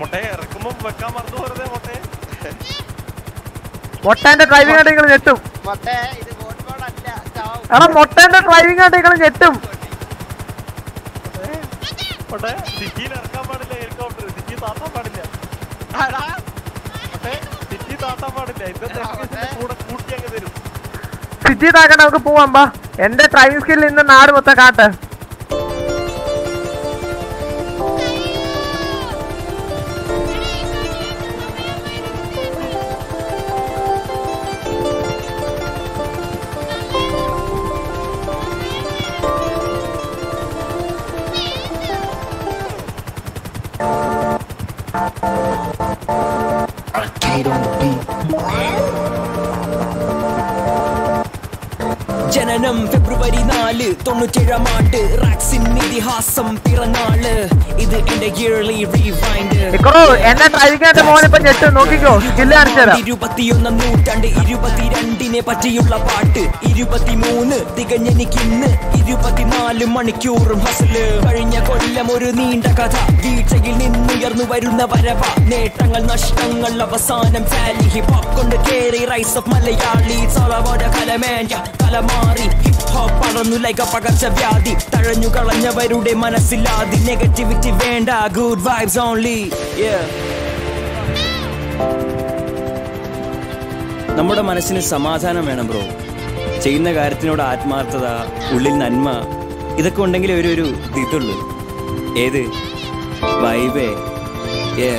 മുട്ടയെ ഇറക്കുമ്പോ വെക്കാൻ മറന്നു പോരുതേ മുട്ടയെ മൊട്ടേന്റെ ഡ്രൈവിംഗ് ആയിട്ട് നിങ്ങൾ ഞെട്ടും. എടാ മൊട്ടേന്റെ ഡ്രൈവിംഗ് ആയിട്ട് നിങ്ങൾ ഞെട്ടും. സിറ്റിയിൽ ഇറക്കാൻ പാടില്ല ഹെലികോപ്റ്റർ സിറ്റി താത്താൻ പാടില്ല. മുട്ടയെ സിറ്റി താത്താൻ പാടില്ല. ഇന്നത്തെ കൂടെ കൂട്ടി അങ്ങ് തരും. സിറ്റി താക്കാൻ നമുക്ക് പോവാം ബാ എന്റെ ഡ്രൈവിംഗ് സ്കില്ല് ഇന്ന് നാട് മൊത്തം കാട്ട്. തൊണ്ണൂറ്റേഴാം ആണ്ട്. റാക്സിൻ ഇതിഹാസം പിറന്നാൾ. ഇത് എന്റെ ഇയർലി റീവൈൻഡ് എന്നെ കഴിക്കാത്ത ഇപ്പൊ ഞെട്ടും. നോക്കിക്കോ സ്കില്ല് കാണിച്ചു തരാം. ഇരുപത്തിയൊന്നാം നൂറ്റാണ്ട് ഇരുപത്തിരണ്ടിനെ പറ്റിയുള്ള പാട്ട്. ഇരുപത്തിമൂന്ന് തികഞ്ഞെനിക്കിന്ന് ഇരുപത്തിനാല് മണിക്കൂറും ഹസൽ കഴിഞ്ഞ കൊല്ലം ഒരു നീണ്ട കഥ. വീഴ്ചയിൽ നിന്നുയർന്നു വരുന്ന വരവ. നേട്ടങ്ങൾ നഷ്ടങ്ങൾ അവസാനം ഫാലി ഹിപ് ഹോപ്പ് കൊണ്ട് കേറി റൈസ് ഓഫ് മലയാളി. സോളവോட കലമേന്റ കലമാറി ഹിപ് ഹോപ്പ് പടർന്നു ലൈക പകർച്ചവ്യാധി തഴഞ്ഞു കളഞ്ഞവരുടെ മനസ്സിലാതി. നെഗറ്റിവിറ്റി വേണ്ട ഗുഡ് വൈബ്സ് ഓൺലി നമ്മുടെ മനസ്സിന് സമാധാനം വേണം ബ്രോ ചെയ്യുന്ന കാര്യത്തിനോട് ആത്മാർത്ഥത ഉള്ളിൽ നന്മ ഇതൊക്കെ ഉണ്ടെങ്കിൽ ഒരു ഒരു ഇതുള്ളൂ. ഏത്? വൈബേ ഏ.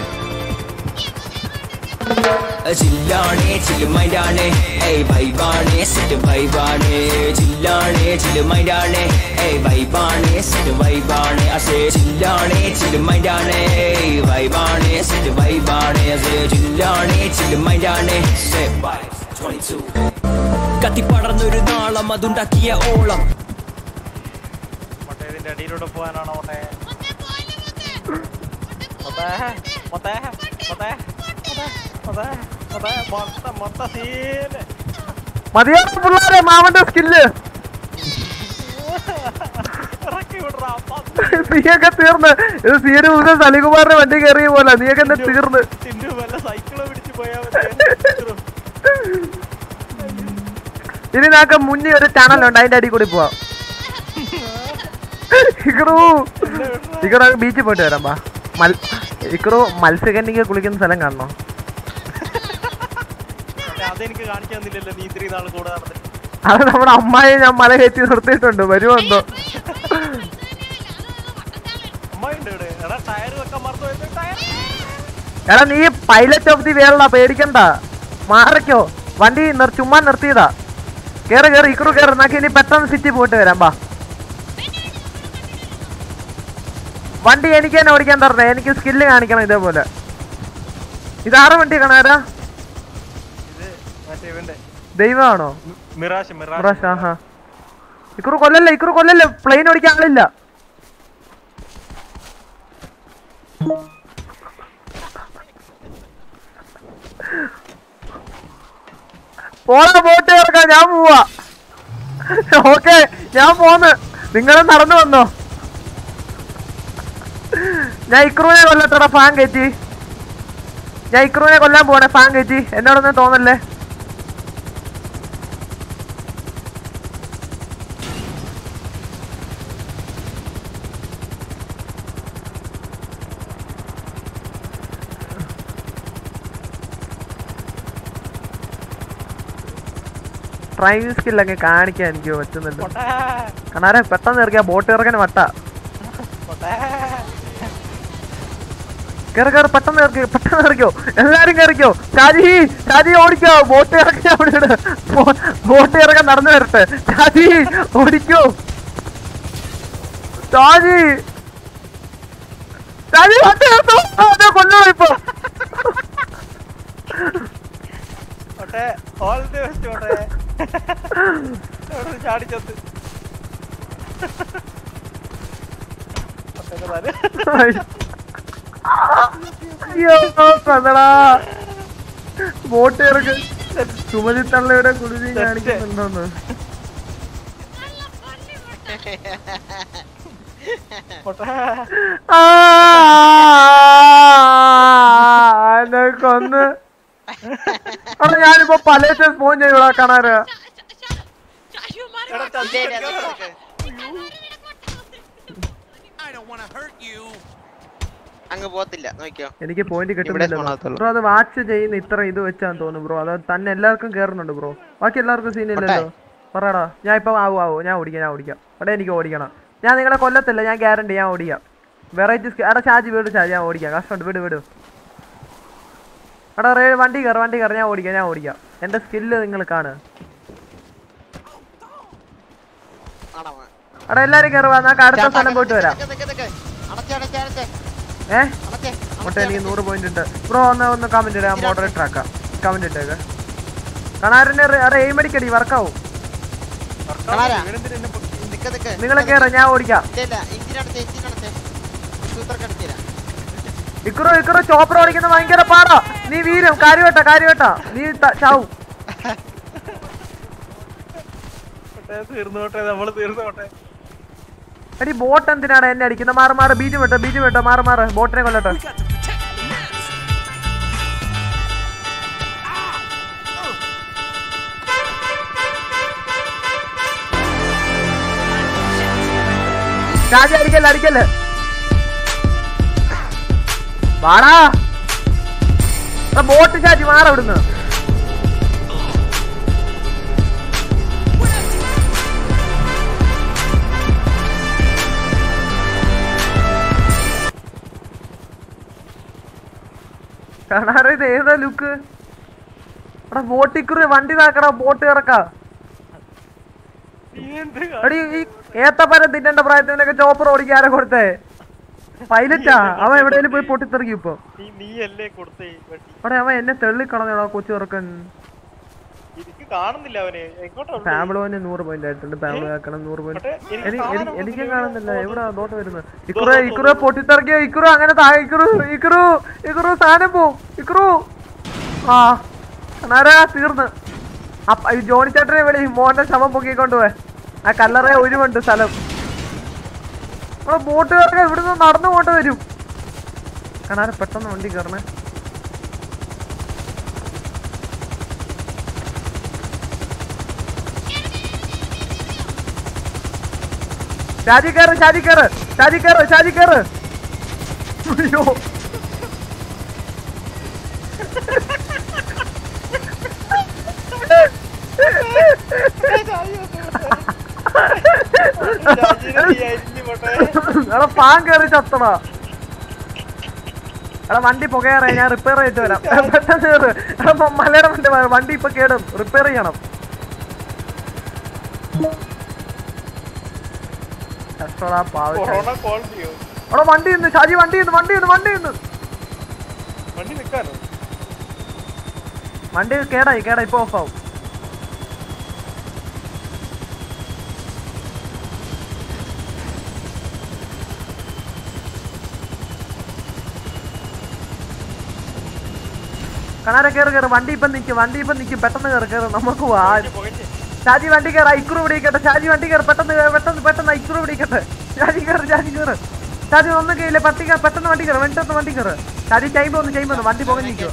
ചില്ലാണേ ചിലുമൈഡാണേ ഏയ് വൈബാണേ സെറ്റ് വൈബാണേ. ചില്ലാണേ ചിലുമൈഡാണേ ഏയ് വൈബാണേ സെറ്റ് വൈബാണേ. അസേ ചില്ലാണേ ചിലുമൈഡാണേ ഏയ് വൈബാണേ സെറ്റ് വൈബാണേ. അസേ ചില്ലാണേ ചിലുമൈഡാണേ സെറ്റ് വൈബ്സ് 22 കത്തിപ്പടർന്നൊരു നാളം അതുണ്ടാക്കിയ ഓളം. ഇതിന്റെ അടിയിലൂടെ പോകാനാണോ പിള്ളേരെ? മാമന്റെ സ്കില്ല്. നീയൊക്കെ തീർന്ന്. ഇത് സീര് മുതൽ സലികുമാറിന്റെ വണ്ടി കയറിയ പോലെ. നീയൊക്കെ തീർന്ന്. സൈക്കിൾ പിടിച്ച് പോയാ നമുക്ക് മുന്നിൽ ഒരു ടണലുണ്ട് അതിന്റെ അടി കൂടി പോവാം. ഇക്കറു ഇക്കറു ബീച്ചിൽ പോയിട്ട് വരാം ബാ മൽ ഇക്കറു മത്സ്യകന്യക കുളിക്കുന്ന സ്ഥലം കാണണോ? അതെനിക്ക് കാണിക്കാൻ തന്നില്ലല്ലോ നീ ഇത്രയും നാൾ കൂടെ നടന്നിട്ട്. അത് നമ്മുടെ അമ്മായി ഞാൻ മല കയറ്റി നിർത്തിയിട്ടുണ്ട് വരുമോ എന്തോ? എടാ നീ പൈലറ്റ് ഓഫ് ദി വേൾഡാ പേടിക്കണ്ട. മാറിക്കോ. വണ്ടി ചുമ്മാ നിർത്തിയതാ. കേറ് കേറ് ഇക്രു കേറ്. എന്നാക്കി ഇനി പെട്ടെന്ന് സിറ്റി പോയിട്ട് വരാം ബാ വണ്ടി എനിക്ക് തന്നെ ഓടിക്കാൻ തരണേ. എനിക്ക് സ്കില്ല് കാണിക്കണം ഇതേപോലെ. ഇതാറ് വണ്ടി കാണാരാ ദൈവമാണോ? മിറാഷ് ആഹാ. ഇക്കുറു കൊല്ലല്ലേ? ഇക്കുറു കൊല്ലല്ല? പ്ലെയിൻ ഓടിക്കാൻ ആളില്ല. പോണ ബോട്ട് ഇറക്കാം ഞാൻ പോവാ. ഓക്കെ ഞാൻ പോന്ന്. നിങ്ങൾ നടന്നു വന്നോ. ഞാൻ ഇക്രൂനെ കൊല്ലട്ടടാ ഫാൻ കയറ്റി. ഞാൻ ഇക്രൂനെ കൊല്ലാൻ പോണേ ഫാൻ കയറ്റി. എന്നോടൊന്നും തോന്നല്ലേ? ഡ്രൈവിംഗ് സ്കില്ലൊക്കെ കാണിക്കാൻ എനിക്ക് പറ്റുന്നുണ്ട്. കണാരെ പെട്ടെന്ന് ഇറക്കിയ ബോട്ട് ഇറക്കാൻ വട്ട. കേറ് കേറ് പെട്ടെന്ന് ഇറക്കി പെട്ടെന്ന് ഇറക്കിയോ? എല്ലാരും കയറിക്കോ ചാജി ചാജി ഓടിക്കോ. ബോട്ട് ഇറക്കി അവിടെ ബോട്ട് ഇറക്കാൻ നടന്നു വരട്ടെ. ചാജി ഓടിക്കോ. ചാജി ചാജി ബോട്ട്. ആ, അതെ കൊല്ലോ ഇപ്പൊ. ഓൾ ദി ബെസ്റ്റ് ചാടി ചത്ത് ബോട്ട് ഇറക്ക് സുമതി തള്ളയുടെ കുളിരി കാണിക്കുന്നുണ്ടോന്ന് കൊന്ന് അവിടെ ഞാനിപ്പോ പല ഫോൺ ചെയ്യൂടാ കാണാറ് അങ്ങ് പോത്തില്ല നോക്കിയോ എനിക്ക് പോയിന്റ് കിട്ടുന്നില്ല ബ്രോ അത് വാച്ച് ചെയ്യുന്ന ഇത്ര ഇത് വെച്ചാന്ന് തോന്നുന്നു ബ്രോ. അത് തന്നെ എല്ലാവർക്കും കേറുന്നുണ്ട് ബ്രോ. ബാക്കി എല്ലാവർക്കും സീൻ ഇല്ലല്ലോ. പറയടാ ഞാൻ ഇപ്പൊ ആവു ആവു. ഞാൻ ഓടിക്കാം ഞാൻ ഓടിക്കാം. അവിടെ എനിക്ക് ഓടിക്കണം. ഞാൻ നിങ്ങളെ കൊല്ലത്തില്ല ഞാൻ ഗ്യാരണ്ടി ഞാൻ ഓടിക്കാം. വെറൈറ്റി എടാ ഷാജി വീട് ഷാജി ഞാൻ ഓടിക്കാം. കഷ്ടമുണ്ട് വീട് വിട്. എടാ റേ വണ്ടി കയറി വണ്ടി കയറി ഞാൻ ഓടിക്കാം ഞാൻ ഓടിക്കാം. എന്റെ സ്കില്ല് നിങ്ങൾ കാണ് എടാ എല്ലാരും കയറുവാ നമുക്ക് അടുത്ത സ്ഥലം പോയിട്ട് വരാം. ഏ? മുട്ട എനിക്ക് നൂറ് പോയിന്റ് ഉണ്ട്. ബ്രോ ഒന്ന് ഒന്ന് കമന്റ് ഇടാം മോഡറേറ്റർ ആക്കാം കമന്റ് ഇട്ടേക്ക്. കണാരന്റെ എയിം അടിക്കടി വർക്കാവും. നിങ്ങളെ കയറാം ഞാൻ ഓടിക്കാം. ഇക്കുറോ ഇക്കുറോ ചോപ്പർ ഓടിക്കുന്ന ഭയങ്കര പാടാ. നീ വീരും കാര്യവട്ട കാര്യവട്ട. നീ ചാവും. എടി ബോട്ട് എന്തിനാണ് എന്നെ അടിക്കുന്നത്? മാറി മാറി. ബീജ് വിട്ടോ ബീജ് വിട്ടോ. മാറി മാറി. ബോട്ടിനെ കൊല്ലട്ടെ. രാജ അടിക്കല്ലേ അടിക്കല്ലേ? വാടാ. ബോട്ട് ചാറ്റി മാറ അവിടുന്ന്. കാണാറേ ഇത് ഏതാ ലുക്ക്? എടാ ബോട്ടിക്കുറി വണ്ടി താക്കടാ ബോട്ട് ഇറക്കാ. എടി ഈ ഏത്തപ്പരം തിന്നേണ്ട പ്രായത്തിനൊക്കെ ചോപ്പർ ഓടിക്കാരെ കൊടുത്തേ. പൈലറ്റാ? അവൻ എവിടെയെങ്കിലും പോയി പൊട്ടിത്തെറിക്കും ഇപ്പൊ. അവിടെ അവൻ എന്നെ തെള്ളിക്കളഞ്ഞടാ കൊച്ചു ചെറുക്കൻ? പാബ്ലോന് നൂറ് പോയിന്റ് ആയിട്ടുണ്ട്. പാബ്ലോ ആക്കണം നൂറ് പോയിന്റ് എനിക്ക് കാണുന്നില്ല. എവിടാ ദോട്ട് വരുന്നത്? ഇക്കുറു ഇക്കുറു പൊട്ടിത്തെറിക്കോ. ഇക്കുറു അങ്ങനെ ഇക്കുറു ഇക്കുറു ഇക്കുറു സാധനം പോ. ഇക്കുറു ആ കണാരാ തീർന്ന്. ജോണി ചേട്ടനെ വിളി. മോന്റെ ശവം പൊക്കിക്കൊണ്ട് പോയെ. ആ കല്ലറ ഒഴിവുണ്ട് സ്ഥലം. നമ്മളെ ബോട്ടുകാർക്ക് ഇവിടുന്ന് നടന്നു പോട്ട് വരും. കണാര പെട്ടെന്ന് വണ്ടി കയറണേ. ഷാജി കയറ് ഷാജി കയറ് ഷാജി കയറ് ഷാജി കയറ്. അയ്യോ. എടാ പാൻ കയറി ചത്തടാ എടാ വണ്ടി പുകയാറേ ഞാൻ റിപ്പയർ ചെയ്തിട്ട് വരാം. പെട്ടെന്ന് കയറ് എടാ മലയുടെ വണ്ടി വണ്ടി ഇപ്പൊ കേടും. റിപ്പയർ ചെയ്യണം. എടാ വണ്ടി ഇന്ന് ഷാജി വണ്ടി ഇന്ന് വണ്ടി ഇന്ന് വണ്ടി ഇന്ന്. വണ്ടി കേടായി കേടായി ഇപ്പൊ ഓഫ് ആവും. കണാര കയറി കയറി വണ്ടി ഇപ്പം നിൽക്കും വണ്ടി ഇപ്പം നിൽക്കും പെട്ടെന്ന് കയറി കയറി നമുക്ക് വാ. ഷാജി വണ്ടി കയറ ഐക്രൂ പിടിക്കട്ടെ ഷാജി വണ്ടി കയറി പെട്ടെന്ന് പെട്ടെന്ന് പെട്ടെന്ന് ഐക്രൂ പിടിക്കട്ടെ ഷാജി കയറ് ഷാജി കയറ് ഷാജി ഒന്നും കയ്യില്ല പട്ടിക പെട്ടെന്ന് വണ്ടി കയറ് പെട്ടെന്ന് വണ്ടി കയറ് ഷാജി ടൈം ഒന്ന് ടൈം ഒന്ന് വണ്ടി പോകാൻ നിൽക്കും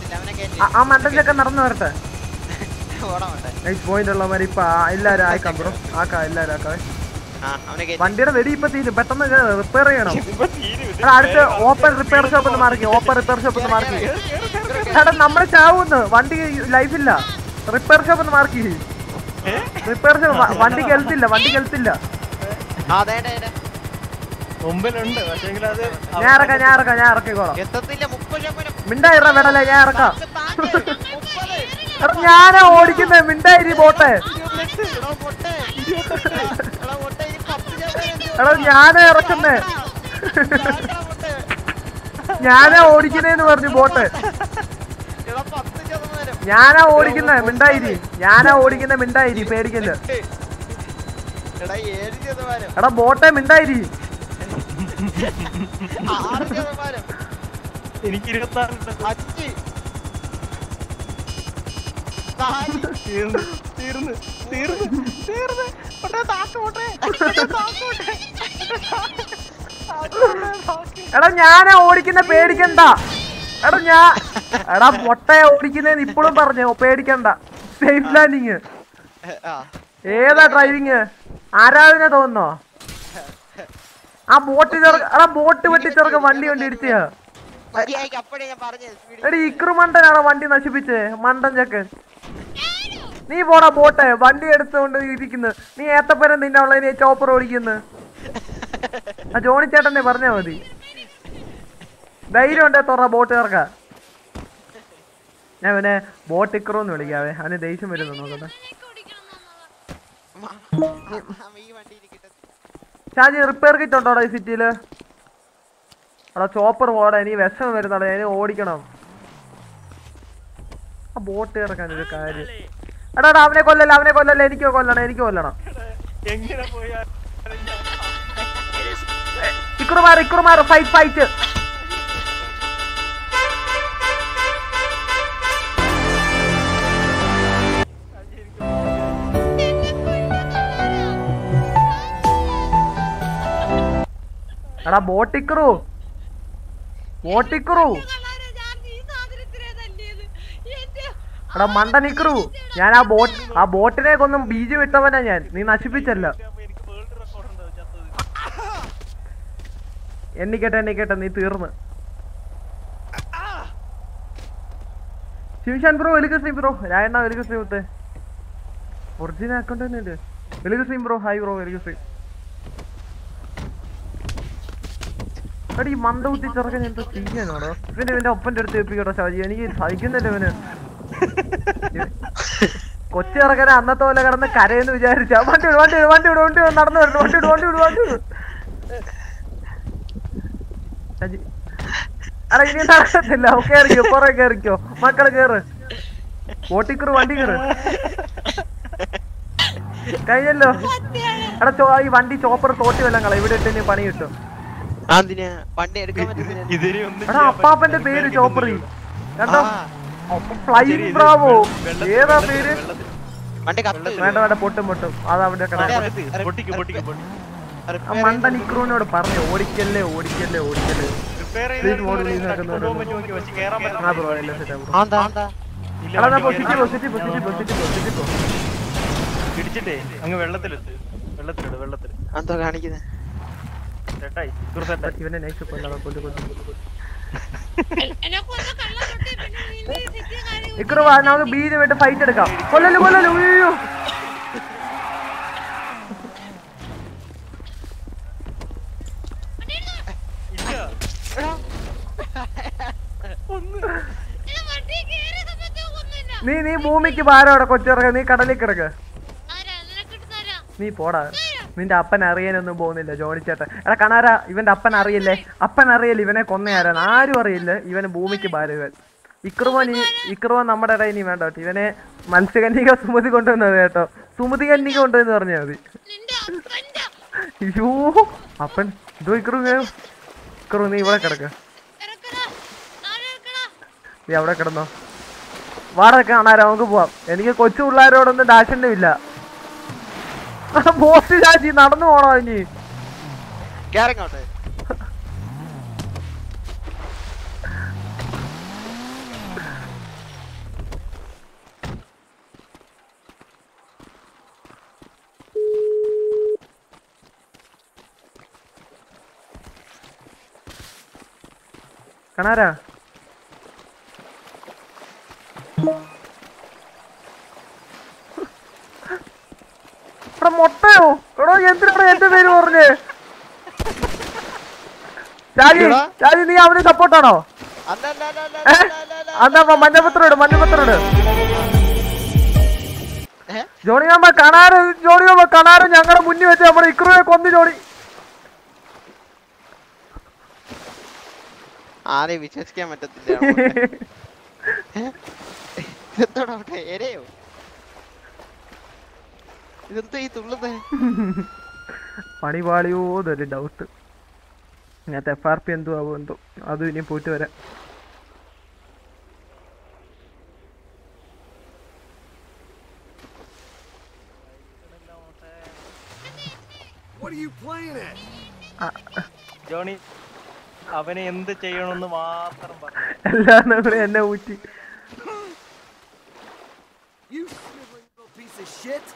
ആ മണ്ടലൊക്കെ നടന്നു വരട്ടെ. പോയിന്റ് ഉള്ളവന്മാര് ഇപ്പൊ എല്ലാരും ആക്കാം ബ്രോ ആക്കാം എല്ലാരും ആക്കാം വണ്ടിയുടെ വെടി ഇപ്പൊ തീരും. പെട്ടെന്ന് റിപ്പയർ ചെയ്യണം. അടുത്ത് ഓപ്പൺ റിപ്പയർ ഷോപ്പ് ഒന്ന് മാറി ഓപ്പൺ റിപ്പയർ ഷോപ്പ് ഒന്ന് മാറി ചേട്ടാ നമ്മളെ ചാവുന്ന്. വണ്ടി ഇല്ല. റിപ്പയർ ഷോപ്പ് ഒന്ന് മാർക്ക് റിപ്പയർ ഷോപ്പ് വണ്ടിക്ക് കെൽത്തില്ല വണ്ടി ഇല്ല. മുമ്പിലുണ്ട്. പക്ഷെങ്കിൽ അത് ഞാൻ ഇറക്കാം ഞാൻ ഇറക്കാം ഞാൻ ഇറക്കിക്കോളാം. എത്തത്തില്ല. മുപ്പത് ശതമാനം. മിണ്ടായിറ വിടലേ ഞാൻ ഇറക്കാം. എടാ ഞാനാ ഓടിക്കുന്നത് മിണ്ടായിരി പോട്ടെ. എടാ ഞാനാ ഇറക്കുന്നേ. ഞാനാ ഓടിക്കുന്നേന്ന് പറഞ്ഞു പോട്ടെ. ഞാനാ ഓടിക്കുന്നേ മിണ്ടായിരി ഞാനാ ഓടിക്കുന്ന മിണ്ടായിരി പേടിക്കല്ല. എടാ ഏഴ് ശതമാനം. എടാ ബോട്ടെ മിണ്ടായിരി ആറ് ശതമാനം എനിക്ക് അഞ്ച്. തീർന്ന് തീർന്ന് തീർന്ന് തീർന്ന്. എടാ ഞാനാ ഓടിക്കുന്ന പേടിക്കണ്ട. എടാ ഞാ എടാ മൊട്ടയെ ഓടിക്കുന്നേന്ന് ഇപ്പോഴും പറഞ്ഞു പേടിക്കണ്ട. സേഫ് ലാൻഡിങ് ആ. ഏതാ ഡ്രൈവിങ് ആരാധന തോന്നുന്നോ? ആ ബോട്ട് ചെറുക്ക എടാ ബോട്ട് വെട്ടി ചെറുക്ക വണ്ടി കൊണ്ട് ഇടിച്ചാ എടി ഇക്രു മണ്ടനാണോ വണ്ടി നശിപ്പിച്ചേ? മണ്ടൻ ചക്ക് നീ പോടാ ബോട്ടെ വണ്ടി എടുത്തുകൊണ്ട് ഇരിക്കുന്നു. നീ ഏത്തപ്പരം നിന്നെ നീ ചോപ്പർ ഓടിക്കുന്നു. ആ ജോണി ചേട്ടനെ പറഞ്ഞാ മതി. ധൈര്യം ഉണ്ടേ തുറ ബോട്ട് ഇറക്ക ഞാൻ പിന്നെ ബോട്ട് ഇക്രു എന്ന് വിളിക്കാവേ അതിന് ദേഷ്യം വരുന്നു നോക്കട്ടെ. ഷാജി റിപ്പയർ കിറ്റ് ഉണ്ടോടാ ഈ സിറ്റിയിൽ എടാ ചോപ്പർ പോടാ ഇനി വിഷം വരുന്നടാ ഇനി ഓടിക്കണം. ആ ബോട്ട് ഇറക്കാൻ ഒരു കാര്യം. എടാ അവനെ കൊല്ലല്ല അവനെ കൊല്ലല്ല എനിക്ക് കൊല്ലണം എനിക്ക് കൊല്ലണം. ഇക്കുറുമാർ ഇക്കുറുമാർ ഫൈറ്റ് ഫൈറ്റ് എടാ ബോട്ടിക്കറു. ബോട്ടിക്കറു. എടാ മണ്ട നിക്കറു. ഞാൻ ആ ബോട്ട് ആ ബോട്ടിനെ കൊന്നും ബീജ് വിട്ടവനാ ഞാൻ. നീ നശിപ്പിച്ചല്ല. എണ്ണിക്കട്ടെ എണ്ണിക്കട്ടെ നീ തീർന്ന്. ശിവശാൻ ബ്രോ വെലുക്ക് സ്ട്രീം ബ്രോ. രായണ്ണ വെലുക്ക് സ്ട്രീം മുത്തേ ഒറിജിനൽ അക്കൗണ്ട് തന്നെ ഉണ്ട് വെലുക്ക് സ്ട്രീം ബ്രോ. ഹായ് ബ്രോ വെലുക്ക് സ്ട്രീം എടി മന്ദ കുത്തി ചെറുക്കൻ എന്തോ ചെയ്യാനാണോ ഇവന്റെ ഇവന്റെ ഒപ്പന്റെ അടുത്ത് ഏൽപ്പിക്കട്ടോ ഷാജി. എനിക്ക് സഹിക്കുന്നില്ല ഇവന്. കൊച്ചു ചെറുക്കനെ അന്നത്തെ പോലെ കിടന്ന് കരയെന്ന് വിചാരിച്ച വണ്ടി വിടു വണ്ടി വിടു വണ്ടി വിടു വണ്ടി വിടു നടന്നു വരുന്നു വണ്ടി വിടു വണ്ടി വിടു വണ്ടി വിടു. ഷാജി. അല്ല ഇനി നടക്കത്തില്ല. കയറിക്കോ പുറേ കയറിക്കോ മക്കൾ കേറ്. ഓട്ടിക്കുറ് വണ്ടി കേറ് കഴിഞ്ഞല്ലോ. എടാ ഈ വണ്ടി ചോപ്പർ തോട്ടി വല്ലം കള ഇവിടെ ഇട്ട് പണി കിട്ടും. അപ്പാപ്പന്റെ പേര് ചോപ്പറി കണ്ടോ ആ. ബ്രാവോ ഏതാ പേര്? വണ്ടി വേണ്ട പൊട്ടും പൊട്ടും. പറഞ്ഞു. ഓടിക്കല്ലേ ഓടിക്കല്ലേ ഓടിക്കല്ലേ. ഇടിച്ചിട്ടേ അങ്ങ് വെള്ളത്തിലിട്ട് വെള്ളത്തിലിട് വെള്ളത്തിൽ എന്താ കാണിക്കുന്നത് ഇവനെ നൈസ് കൊല്ലാതെ കൊല്ലു കൊല്ലു കൊല്ലു ഇക്രു വാ നമുക്ക് ബീജ് വിട്ട് ഫൈറ്റ് എടുക്കാം. കൊല്ലല് കൊല്ലല് ഉയ്യോ നീ നീ ഭൂമിക്ക് അവിടെ കൊച്ചിറക്ക നീ കടലിൽ കിടക്ക്. നീ പോടാ. നിന്റെ അപ്പൻ അറിയാനൊന്നും പോകുന്നില്ല ജോണിച്ചേട്ടൻ എടാ കണാര ഇവന്റെ അപ്പൻ അറിയില്ലേ? അപ്പൻ അറിയില്ല ഇവനെ കൊന്നയാരാണ് ആരും അറിയില്ല ഇവന് ഭൂമിക്ക് ഭാരവൻ. ഇക്രുവൻ ഈ ഇക്രുവൻ നമ്മുടെ ഇടയിൽ ഇനി വേണ്ട കേട്ടോ. ഇവനെ മത്സ്യകന്യക സുമതി കൊണ്ടുവന്നത് കേട്ടോ. സുമതി കന്യക കൊണ്ടുവന്ന് പറഞ്ഞാൽ മതി. അയ്യോ അപ്പൻ. ഇതോ ഇക്രു ഇക്രു നീ ഇവിടെ കിടക്ക. നീ അവിടെ കിടന്നോ. വാടക്കെ കാണാരോ നമുക്ക് പോവാം. എനിക്ക് കൊച്ചു പിള്ളേരോടൊന്നും ദാക്ഷിണ്യമില്ല ബോസ് രാജി നടന്നു പോണോ ഇനി? കേറങ്ങോട്ട് കാണാരാ? എടാ മൊട്ടയോ? എടോ എന്തിനാണ് എന്റെ പേര് പറഞ്ഞേ? ഷാജി ഷാജി നീ അവന് സപ്പോർട്ടാണോ അതാ മഞ്ഞപത്രോട് മഞ്ഞപത്രോട് ജോണി അമ്മ ജോണിയാമ്മ കണാറ് ജോണിയാമ്മ കണാറ് ഞങ്ങളുടെ മുന്നിൽ വെച്ച് നമ്മുടെ ഇക്രുവിനെ കൊന്നു ജോണി. ആരെയും വിശ്വസിക്കാൻ പറ്റത്തില്ല എരയോ? തുള്ളുന്നേ പണി പാളിയോ എന്നൊരു ഡൗട്ട് ഇങ്ങനത്തെ എഫ് ആർ പി എന്തോ ആവോ എന്തോ. അതും ഇനിയും പോയിട്ട് വരാം. What are you playing at? Johnny അവനെ എന്ത് ചെയ്യണമെന്ന് മാത്രം പറഞ്ഞു എന്നെ ഊറ്റി. You piece of shit.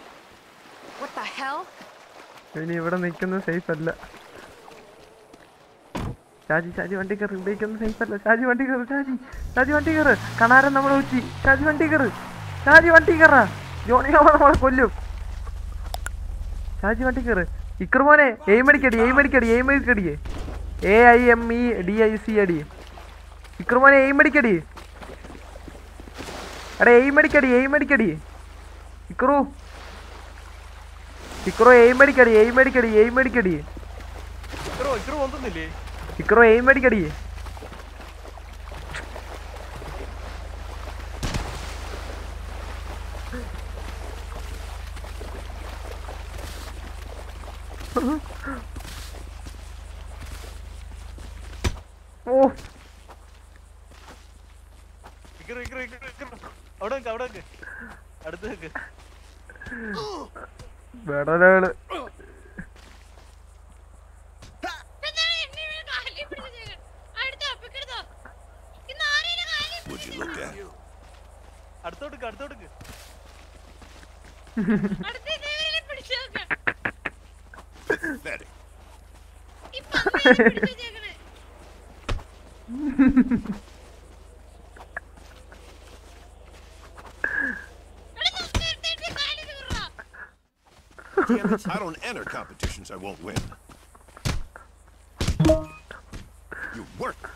ഇനി ഇവിടെ നിൽക്കുന്നത് സേഫ് അല്ല. ഷാജി ഷാജി വണ്ടി കയറി. ഇവിടേക്കൊന്നും സേഫ് അല്ല. ഷാജി വണ്ടി കയറ് ഷാജി. ഷാജി വണ്ടി കയറ്. കണാരൻ നമ്മളെ ഊറ്റി ഷാജി വണ്ടി കയറ്. ഷാജി വണ്ടി കയറ. ജോണി അവൻ നമ്മളെ കൊല്ലും. ഷാജി വണ്ടി കയറ്. ഇക്രമോനെ എയിം അടിക്കടി എയിം അടിക്കടി എയിം അടിക്കടി. A I M E D I C അടി. ഇക്രമോനെ എയിം അടിക്കടി. എടാ എയിം അടിക്കടി എയിം അടിക്കടി. ഇക്രു ഇക്രോ എയിം അടിക്കടി എയിം അടിക്കടി എയിം അടിക്കടി. ഇക്രോ ഇക്രോ എയിം അടിക്കടി. ഓ. അവിടെ അവിടെ അടുത്ത് വെടലുകൾ അടുത്തോട്ട് അടുത്തോട്ട്. Damn it, I don't enter competitions I won't win. You work.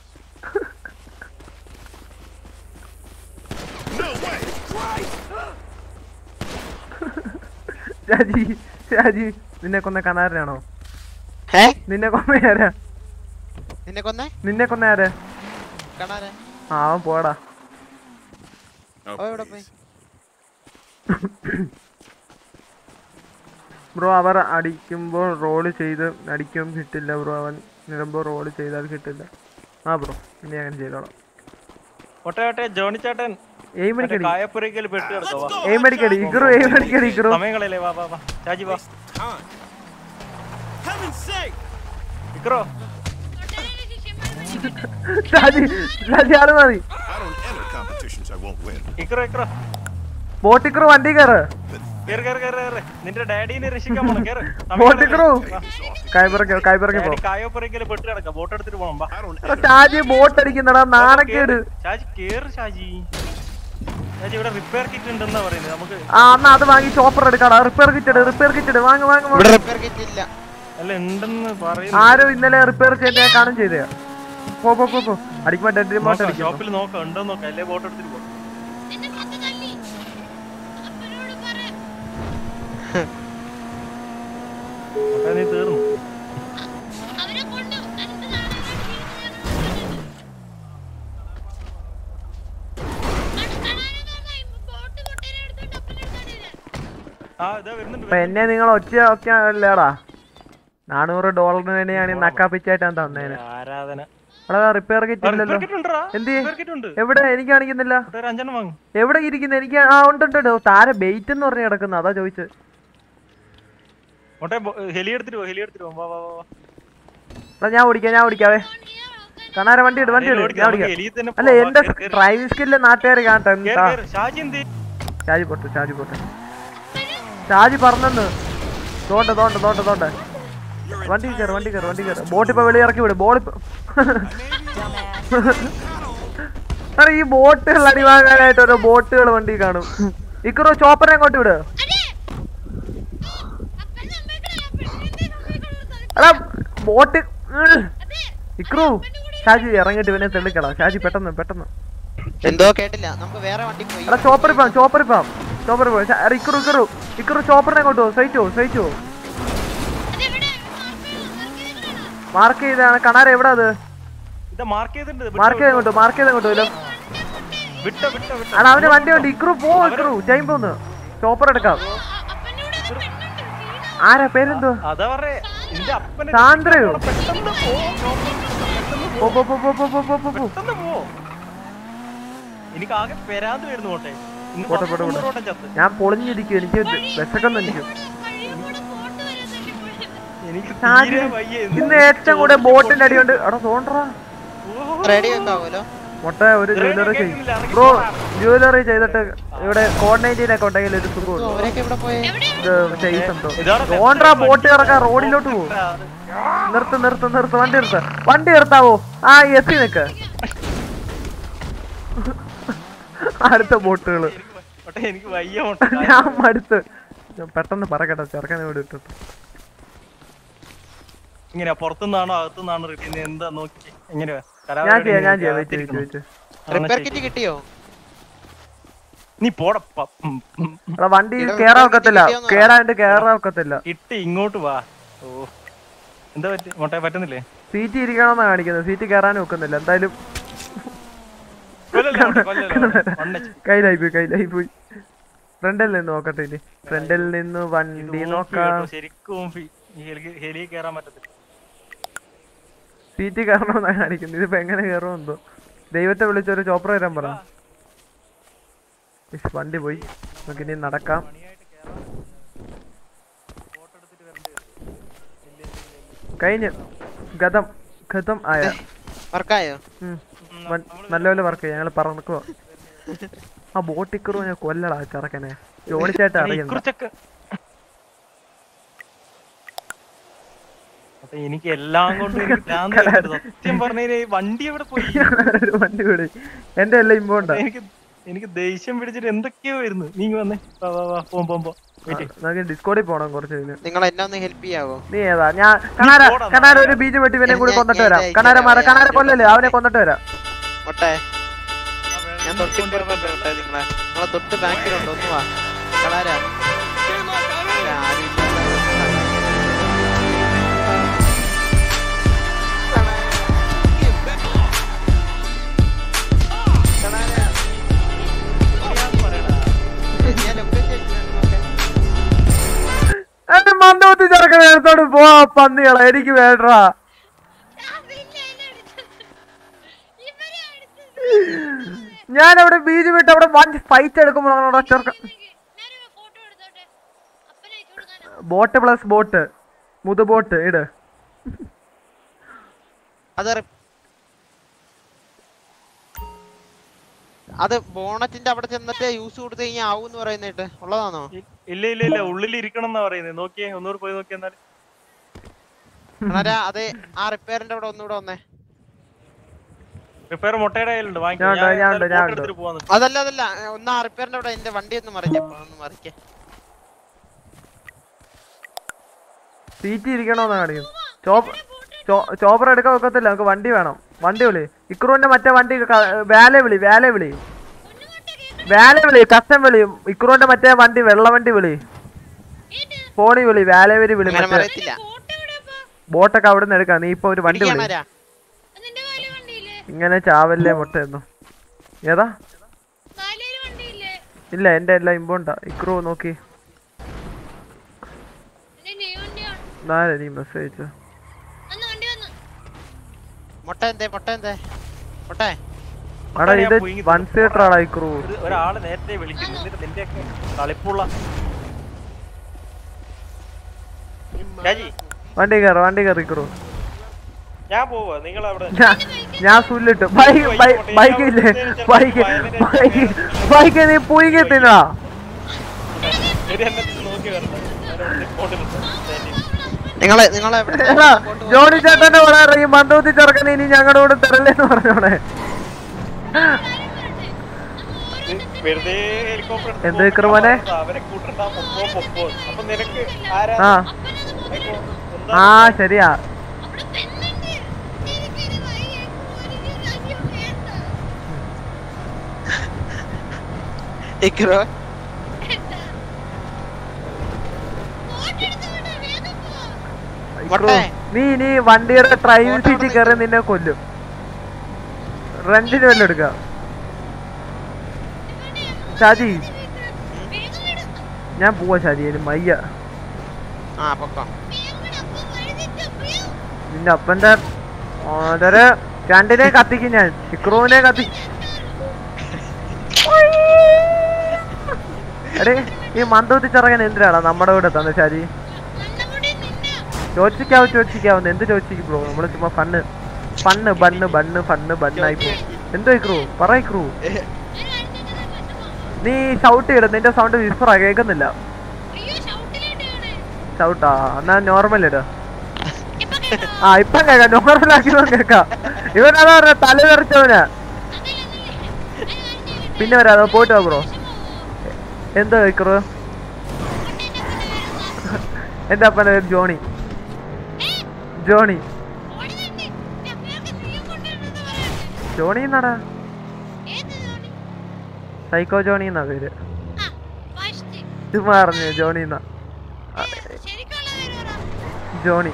No way! Christ! Shaji Shaji നിന്നെ കൊന്ന കണാരനാണോ നിന്നെ കൊന്ന ആരാ? നിന്നെ കൊന്നേ? നിന്നെ കൊന്ന ആരാ? ആ അവൻ പോടാ അവ എവിടെ പോയി? ബ്രോ അവർ അടിക്കുമ്പോൾ റോൾ ചെയ്ത് അടിക്കും കിട്ടില്ല ബ്രോ അവൻ നിലമ്പോൾ റോൾ ചെയ്താൽ കിട്ടില്ല. ആ ബ്രോ ഇനി അങ്ങനെ ചെയ്തോളാം. ഒട്ടെ ഒട്ടെ ജോണി ചേട്ടൻ. എയിം അടിക്കടി കായപ്പുരയ്ക്കൽ പെട്ട് കിടക്കോ വാ. എയിം അടിക്കടി ഇഗ്രു എയിം അടിക്കടി ഇഗ്രു. സമയം വാ വാ വാ. ചാജി വാ. ഇക്രോ ആൾ win. ഇക്രോ ഇക്രോ ബോട്ടിക്രു വണ്ടി കയറ് നിന്റെ ഡാഡീനെ രക്ഷിക്കാൻ പോണം. കേറ്. പെട്ട് കിടക്കാം. ബോട്ട് എടുത്തിട്ട് പോണം വാ. എടാ, ഷാജി ബോട്ട് അടിക്കുന്നടാ. നാണക്കേട്. ഷാജി കേറ് ഷാജി. ഷാജി ഇവിടെ റിപ്പയർ കിറ്റ് ഉണ്ടെന്നാ പറയുന്നത്. നമുക്ക് ആ എന്നാ അത് വാങ്ങി ചോപ്പർ എടുക്കാടാ. റിപ്പയർ കിറ്റ് ഇട് റിപ്പയർ കിറ്റ് ഇട്. വാങ്ങ വാങ്ങ ഇവിടെ റിപ്പയർ കിറ്റ് അല്ല ഉണ്ടെന്ന് പറയുന്നു. ആരോ ഇന്നലെ റിപ്പയർ ചെയ്ത കാണും ചെയ്തേ പോ പോ പോ അടിക്കുമ്പോ ഷോപ്പിൽ നോക്കാം. ഉണ്ടോ നോക്കാം. അല്ലേ ബോട്ട് എടുത്തിട്ട് പോ. നീ തീർന്നു എന്നെ നിങ്ങൾ ഒച്ച ഒക്കെ അല്ലേടാ. നാനൂറ് ഡോളറിന് വേണ്ടിയാണ് നക്കാപ്പിച്ചായിട്ടാണ് തന്നേന്. ആരാധന. അവിടെ റിപ്പയർ കിറ്റ് ഇല്ലല്ലോ എന്ത്. എവിടെ? എനിക്ക് കാണിക്കുന്നില്ല. എവിടെ ഇരിക്കുന്നു? എനിക്ക് ആ ഉണ്ട് ഉണ്ട്. താര ബെയ്റ്റ് എന്ന് പറഞ്ഞ് കിടക്കുന്ന. അതാ ചോദിച്ചത്. ഹെലി എടുത്തിട്ട് ഹെലി വാ ഞാൻ ഓടിക്കാം ഞാൻ ഓടിക്കാവേ കണാര വണ്ടി ഇട് വണ്ടി ഇട് ആരെങ്കിലും ഞാൻ ഓടിക്കാം, അല്ല. എന്റെ. ഡ്രൈവിംഗ് സ്കില്ല് നാട്ടുകാർ കാണട്ടെ ചാജി എന്താ? ചാജി ഷാജി ചാജി പോട്ടെ ഷാജി പോട്ടെ. ഷാജി പറഞ്ഞെന്ന്. തോണ്ട തോണ്ട തോണ്ട തോണ്ട. വണ്ടി കയറി വണ്ടി കയറി വണ്ടി കയറി ബോട്ട് ഇപ്പൊ വെളി ഇറക്കി വിടും ബോൾ ഇപ്പൊ. ഈ ബോട്ടുകൾ അടിവാങ്ങാനായിട്ട് ഓരോ ബോട്ടുകൾ വണ്ടി കാണും. ഇക്കറോ ചോപ്പറിനെ അങ്ങോട്ട് വിട്. എടാ ബോട്ട്. ഇക്രു ഷാജി ഇറങ്ങിട്ട് ഇവനെ തെളിക്കടാ ഷാജി പെട്ടെന്ന് പെട്ടെന്ന്. എന്തോ കേട്ടില്ല. നമുക്ക് വേറെ വണ്ടി പോയി. എടാ ചോപ്പറി പോ ചോപ്പറി പോ ചോപ്പറി പോ ഷാ- ഇക്രു ഇക്രു. ഇക്രു ചോപ്പറിനെ അങ്ങോട്ട് പോ. സഹിച്ചോ സഹിച്ചോ മാർക്ക് ചെയ്താണ് കണാര എവിടെ അത്? ഇത് മാർക്ക് ചെയ്തിട്ടുണ്ട് മാർക്ക് ചെയ്ത് അങ്ങോട്ട് മാർക്ക് ചെയ്ത് അങ്ങോട്ട് വല്ലോ വിട്ട വിട്ട വിട്ട എടാ അവന് വണ്ടി ഉണ്ട്. ഇക്രു പോ ഇക്രു. ടൈം പോന്ന് ചോപ്പർ എടുക്കാം. ആരാ? പേരെന്തോ അതാ അപ്പനെ സാന്ദ്രയോ ഞാൻ പൊളിഞ്ഞിരിക്കും. എനിക്ക് വിശക്കം തന്നിരിക്കും. ഇന്ന് ഏറ്റവും കൂടെ ബോട്ടിന്റെ അടിയുണ്ട്. അവിടെ തോണ്ടറാ റെഡി ഉണ്ടാവുമല്ലോ. മുട്ട ഒരു ജ്വല്ലറി ചെയ്യും ബ്രോ ജ്വല്ലറി ചെയ്തിട്ട് ഇവിടെ ഉണ്ടെങ്കിൽ ഒരു അവരൊക്കെ ഇവിടെ പോയി ഇത് ചെയ്സ് എന്തോ തോണ്ടറാ ബോട്ട് ഇറക്കാൻ റോഡിലോട്ട് പോകും നിർത്ത് നിർത്ത് നിർത്ത് വണ്ടി നിർത്ത്. വണ്ടി നിർത്താവോ? ആ എത്തി നിക്ക്. അടുത്ത ബോട്ടുകൾ ഞാൻ മടുത്ത്. പെട്ടെന്ന് പറക്കട്ടെ ചെറുക്കാൻ ഇവിടെ ഇട്ടിട്ട്. ഇങ്ങനെ പുറത്തുനിന്നാണോ അകത്തുനിന്നാണോ എന്താ നോക്കി. എങ്ങനെയാ? ഞാൻ ചെയ്യാം ഞാൻ ചെയ്യാം. Wait wait wait. Repair kit കിട്ടിയോ? നീ പോടാ വണ്ടി കേറാൻ ഒക്കത്തില്ല. കേറാണ്ട് കേറാൻ ഒക്കത്തില്ല. ഇട്ട് ഇങ്ങോട്ട് വാ. ഓ. എന്താ പറ്റി? മോട്ടെ പറ്റുന്നില്ലേ? സീറ്റ് ഇരിക്കണമെന്നാ കാണിക്കുന്നത്. സീറ്റ് കേറാനും ഒക്കുന്നില്ല. എന്തായാലും. കയ്യിലായി പോയി കയ്യിലായി പോയി ഫ്രണ്ടിൽ നിന്ന് നോക്കട്ടെ ഇനി. ഫ്രണ്ടിൽ നിന്ന് വണ്ടി നോക്കാം. ശരിക്കും. ഹെലി കേറാൻ പറ്റത്തില്ല. സീറ്റ് കയറണമെന്നാണ് കാണിക്കുന്നത് ഇതിപ്പോ എങ്ങനെ കയറുമെന്തോ ദൈവത്തെ വിളിച്ചൊരു ചോപ്പർ വരാൻ പറ. വണ്ടി പോയി. നമുക്ക് ഇനി നടക്കാം. കഴിഞ്ഞ്. ഗതം ഗതം ആയ. വർക്കായോ? നല്ലപോലെ വർക്ക് ചെയ്യാം. ഞങ്ങൾ പറഞ്ഞോ ആ ബോട്ടിക്കറു ഞാൻ കൊല്ലടാ ചെറുക്കനെ. ജോലിച്ചായിട്ട് അറിയുന്നു ഇക്കുറിച്ചൊക്കെ അപ്പൊ എനിക്ക് എല്ലാം കൊണ്ടും. സത്യം പറഞ്ഞ വണ്ടി എവിടെ പോയി? വണ്ടി കൂടെ. എന്റെ എല്ലാം ഇമ്പോണ്ടാ എനിക്ക് എനിക്ക് ദേഷ്യം പിടിച്ചിട്ട് എന്തൊക്കെയോ വരുന്നു. നീ വന്നേ. വാ വാ വാ പോം പോം പോ. വെയിറ്റ് നമുക്ക് ഡിസ്കോഡിൽ പോണം കുറച്ച് നിങ്ങൾ എന്നെ ഒന്ന് ഹെൽപ്പ് ചെയ്യാവോ? നീ ഏതാ? ഞാൻ കണാര കണാര ഒരു ബീജ് വെട്ടി ഇവനെ കൂടി കൊന്നിട്ട് വരാം. കണാര മാറ കണാര കൊല്ലല്ലേ? അവനെ കൊന്നിട്ട് വരാം. ഒട്ടെ ഞാൻ തൊട്ട് നിങ്ങളെ. തൊട്ട് ബാക്കിലുണ്ട് ഒന്ന് വാ. കളാരാ എന്റെ മന്ദബുദ്ധി ചെറുക്കനെ എടുത്തോണ്ട് പോവാ പന്നികളെ. എനിക്ക് വേണ്ടാ ഞാൻ അവിടെ ബീജ് വിട്ട് അവിടെ വൺ ഫൈറ്റ് എടുക്കുമ്പോഴാണ് ചെറുക്ക ബോട്ട് പ്ലസ് ബോട്ട് മുതു ബോട്ട് ഇട്. അത് ബോണറ്റിന്റെ അവിടെ ചെന്നിട്ട് യൂസ് കൊടുത്തു കഴിഞ്ഞാൽ ആവും എന്ന് പറയുന്നിട്ട്. ഉള്ളതാണോ ഇല്ല ഇല്ല ഇല്ല. ഉള്ളിൽ ഇരിക്കണം എന്നാ പറയുന്നത് നോക്കിയേ ഒന്നുകൂടെ പോയി നോക്കിയാ എന്നാൽ. അണരാ അത് ആ റിപ്പയറിന്റെ അവിടെ ഒന്നുകൂടെ വന്നേ. റിപ്പയർ മുട്ടയുടെ കയ്യിലുണ്ട്. വാങ്ങിക്കാം. അതല്ല അതല്ല. ഒന്ന് ആ റിപ്പയറിന്റെ അവിടെ എന്റെ വണ്ടി ഒന്ന് മറിച്ചേ ഒന്ന് മറിക്കേ. സീറ്റ് ഇരിക്കണോന്ന് കാണിക്കും ചോപ്പ് ചോപ്പർ എടുക്കാൻ ഒക്കത്തില്ല. നമുക്ക് വണ്ടി വേണം. വണ്ടി വിളി. ഇക്രൂന്റെ മറ്റേ വണ്ടി വേലെ വിളി വേല വിളി. വേലെ വിളി കസ്റ്റം വിളി ഇക്കുറോന്റെ മറ്റേ വണ്ടി വെള്ള വണ്ടി വിളി. ഫോണി വിളി വേലെ വിളി ബോട്ടൊക്കെ അവിടെ നിന്ന് എടുക്കാം. നീ ഇപ്പൊ ഒരു വണ്ടി വിളി. ഇങ്ങനെ ചാവല്ലേ മുട്ടയെന്നു ഏതാ? ഇല്ല എന്റെ എല്ലാം ഇമ്പോണ്ടാ. ഇക്കുറോ നോക്കി. നാലെ നീ മെസ്സേജ് മുട്ട എന്തേ മുട്ട എന്തേ? മുട്ടേ. അടാ ഞാൻ ഇത് വൺ സീറ്റർ ആടാ ഒരു- ഒരാൾ നേരത്തെ വിളിക്കുന്നു എന്നിട്ട് നിന്റെയൊക്കെ കളിപ്പുള്ള വണ്ടി കയറ വണ്ടി കയറി ക്രൂ ഞാൻ പോവാ. നിങ്ങൾ അവിടെ ഞാൻ സുല്ലിട്ട് ബൈക്ക് ബൈക്ക് ഇല്ലേ? ബൈക്ക് ബൈക്ക് ബൈക്ക് നീ പോയി തിന്നാ? നിങ്ങളെ നിങ്ങളെ എടാ ജോണി ചേട്ടന്റെ കൂടെ ഇറങ്ങി മന്ദൂത്തി ചെറുക്കനെ ഇനി ഞങ്ങളുടെ കൂടെ തരല്ലേന്ന് ഹെലികോപ്റ്റർ എന്ത് വിക്രമോനെ ആ ആ. ശരിയാ. നീ നീ വണ്ടിയുടെ ഡ്രൈവിംഗ് സീറ്റിൽ കയറി നിന്നെ കൊല്ലും. റെന്റിന് വല്ലതും എടുക്കാം. ഷാജി. ഞാൻ പോവാ ഷാജി അതിന് മയ്യ. നിന്റെ അപ്പന്റെ ഓരോ രണ്ടിനെ കത്തിക്കും ഞാൻ. ഷിക്രോവിനെ കത്തി. അടേ ഈ മന്ദൂത്തിച്ചിറങ്ങാൻ എന്തിനാടാ നമ്മുടെ കൂടെ തന്നെ ഷാജി? ചോദിച്ചിക്കാവോ ചോദിച്ചിക്കാവുന്ന എന്ത് ചോദിച്ചിരിക്കും ബ്രോ? നമ്മൾ ചുമ്മാ fun fun bun bun fun ബണ്ണായി പോ എന്തോ ക്രൂ പറയ ക്രൂ നീ ഷൗട്ട് ഇടുന്ന നിന്റെ സൗണ്ട് വിസ്പറാ കേൾക്കുന്നില്ല. ഷൗട്ടാ എന്നാ നോർമൽ ഇട. ആ ഇപ്പം കേക്കാം നോർമൽ ആക്കിയതോ കേക്കാം ഇവനാ പറഞ്ഞ തല നിറച്ചവന പിന്നെ വരാതെ പോയിട്ട് വാ ബ്രോ എന്തോ ക്രൂ അപ്പന്റെ പേര് ജോണി? ജോണി. ജോണി? എന്നാടാ സൈക്കോ ജോണി എന്നാ പേര് ഇത് മാറഞ്ഞു ജോണി. എന്നാ ജോണി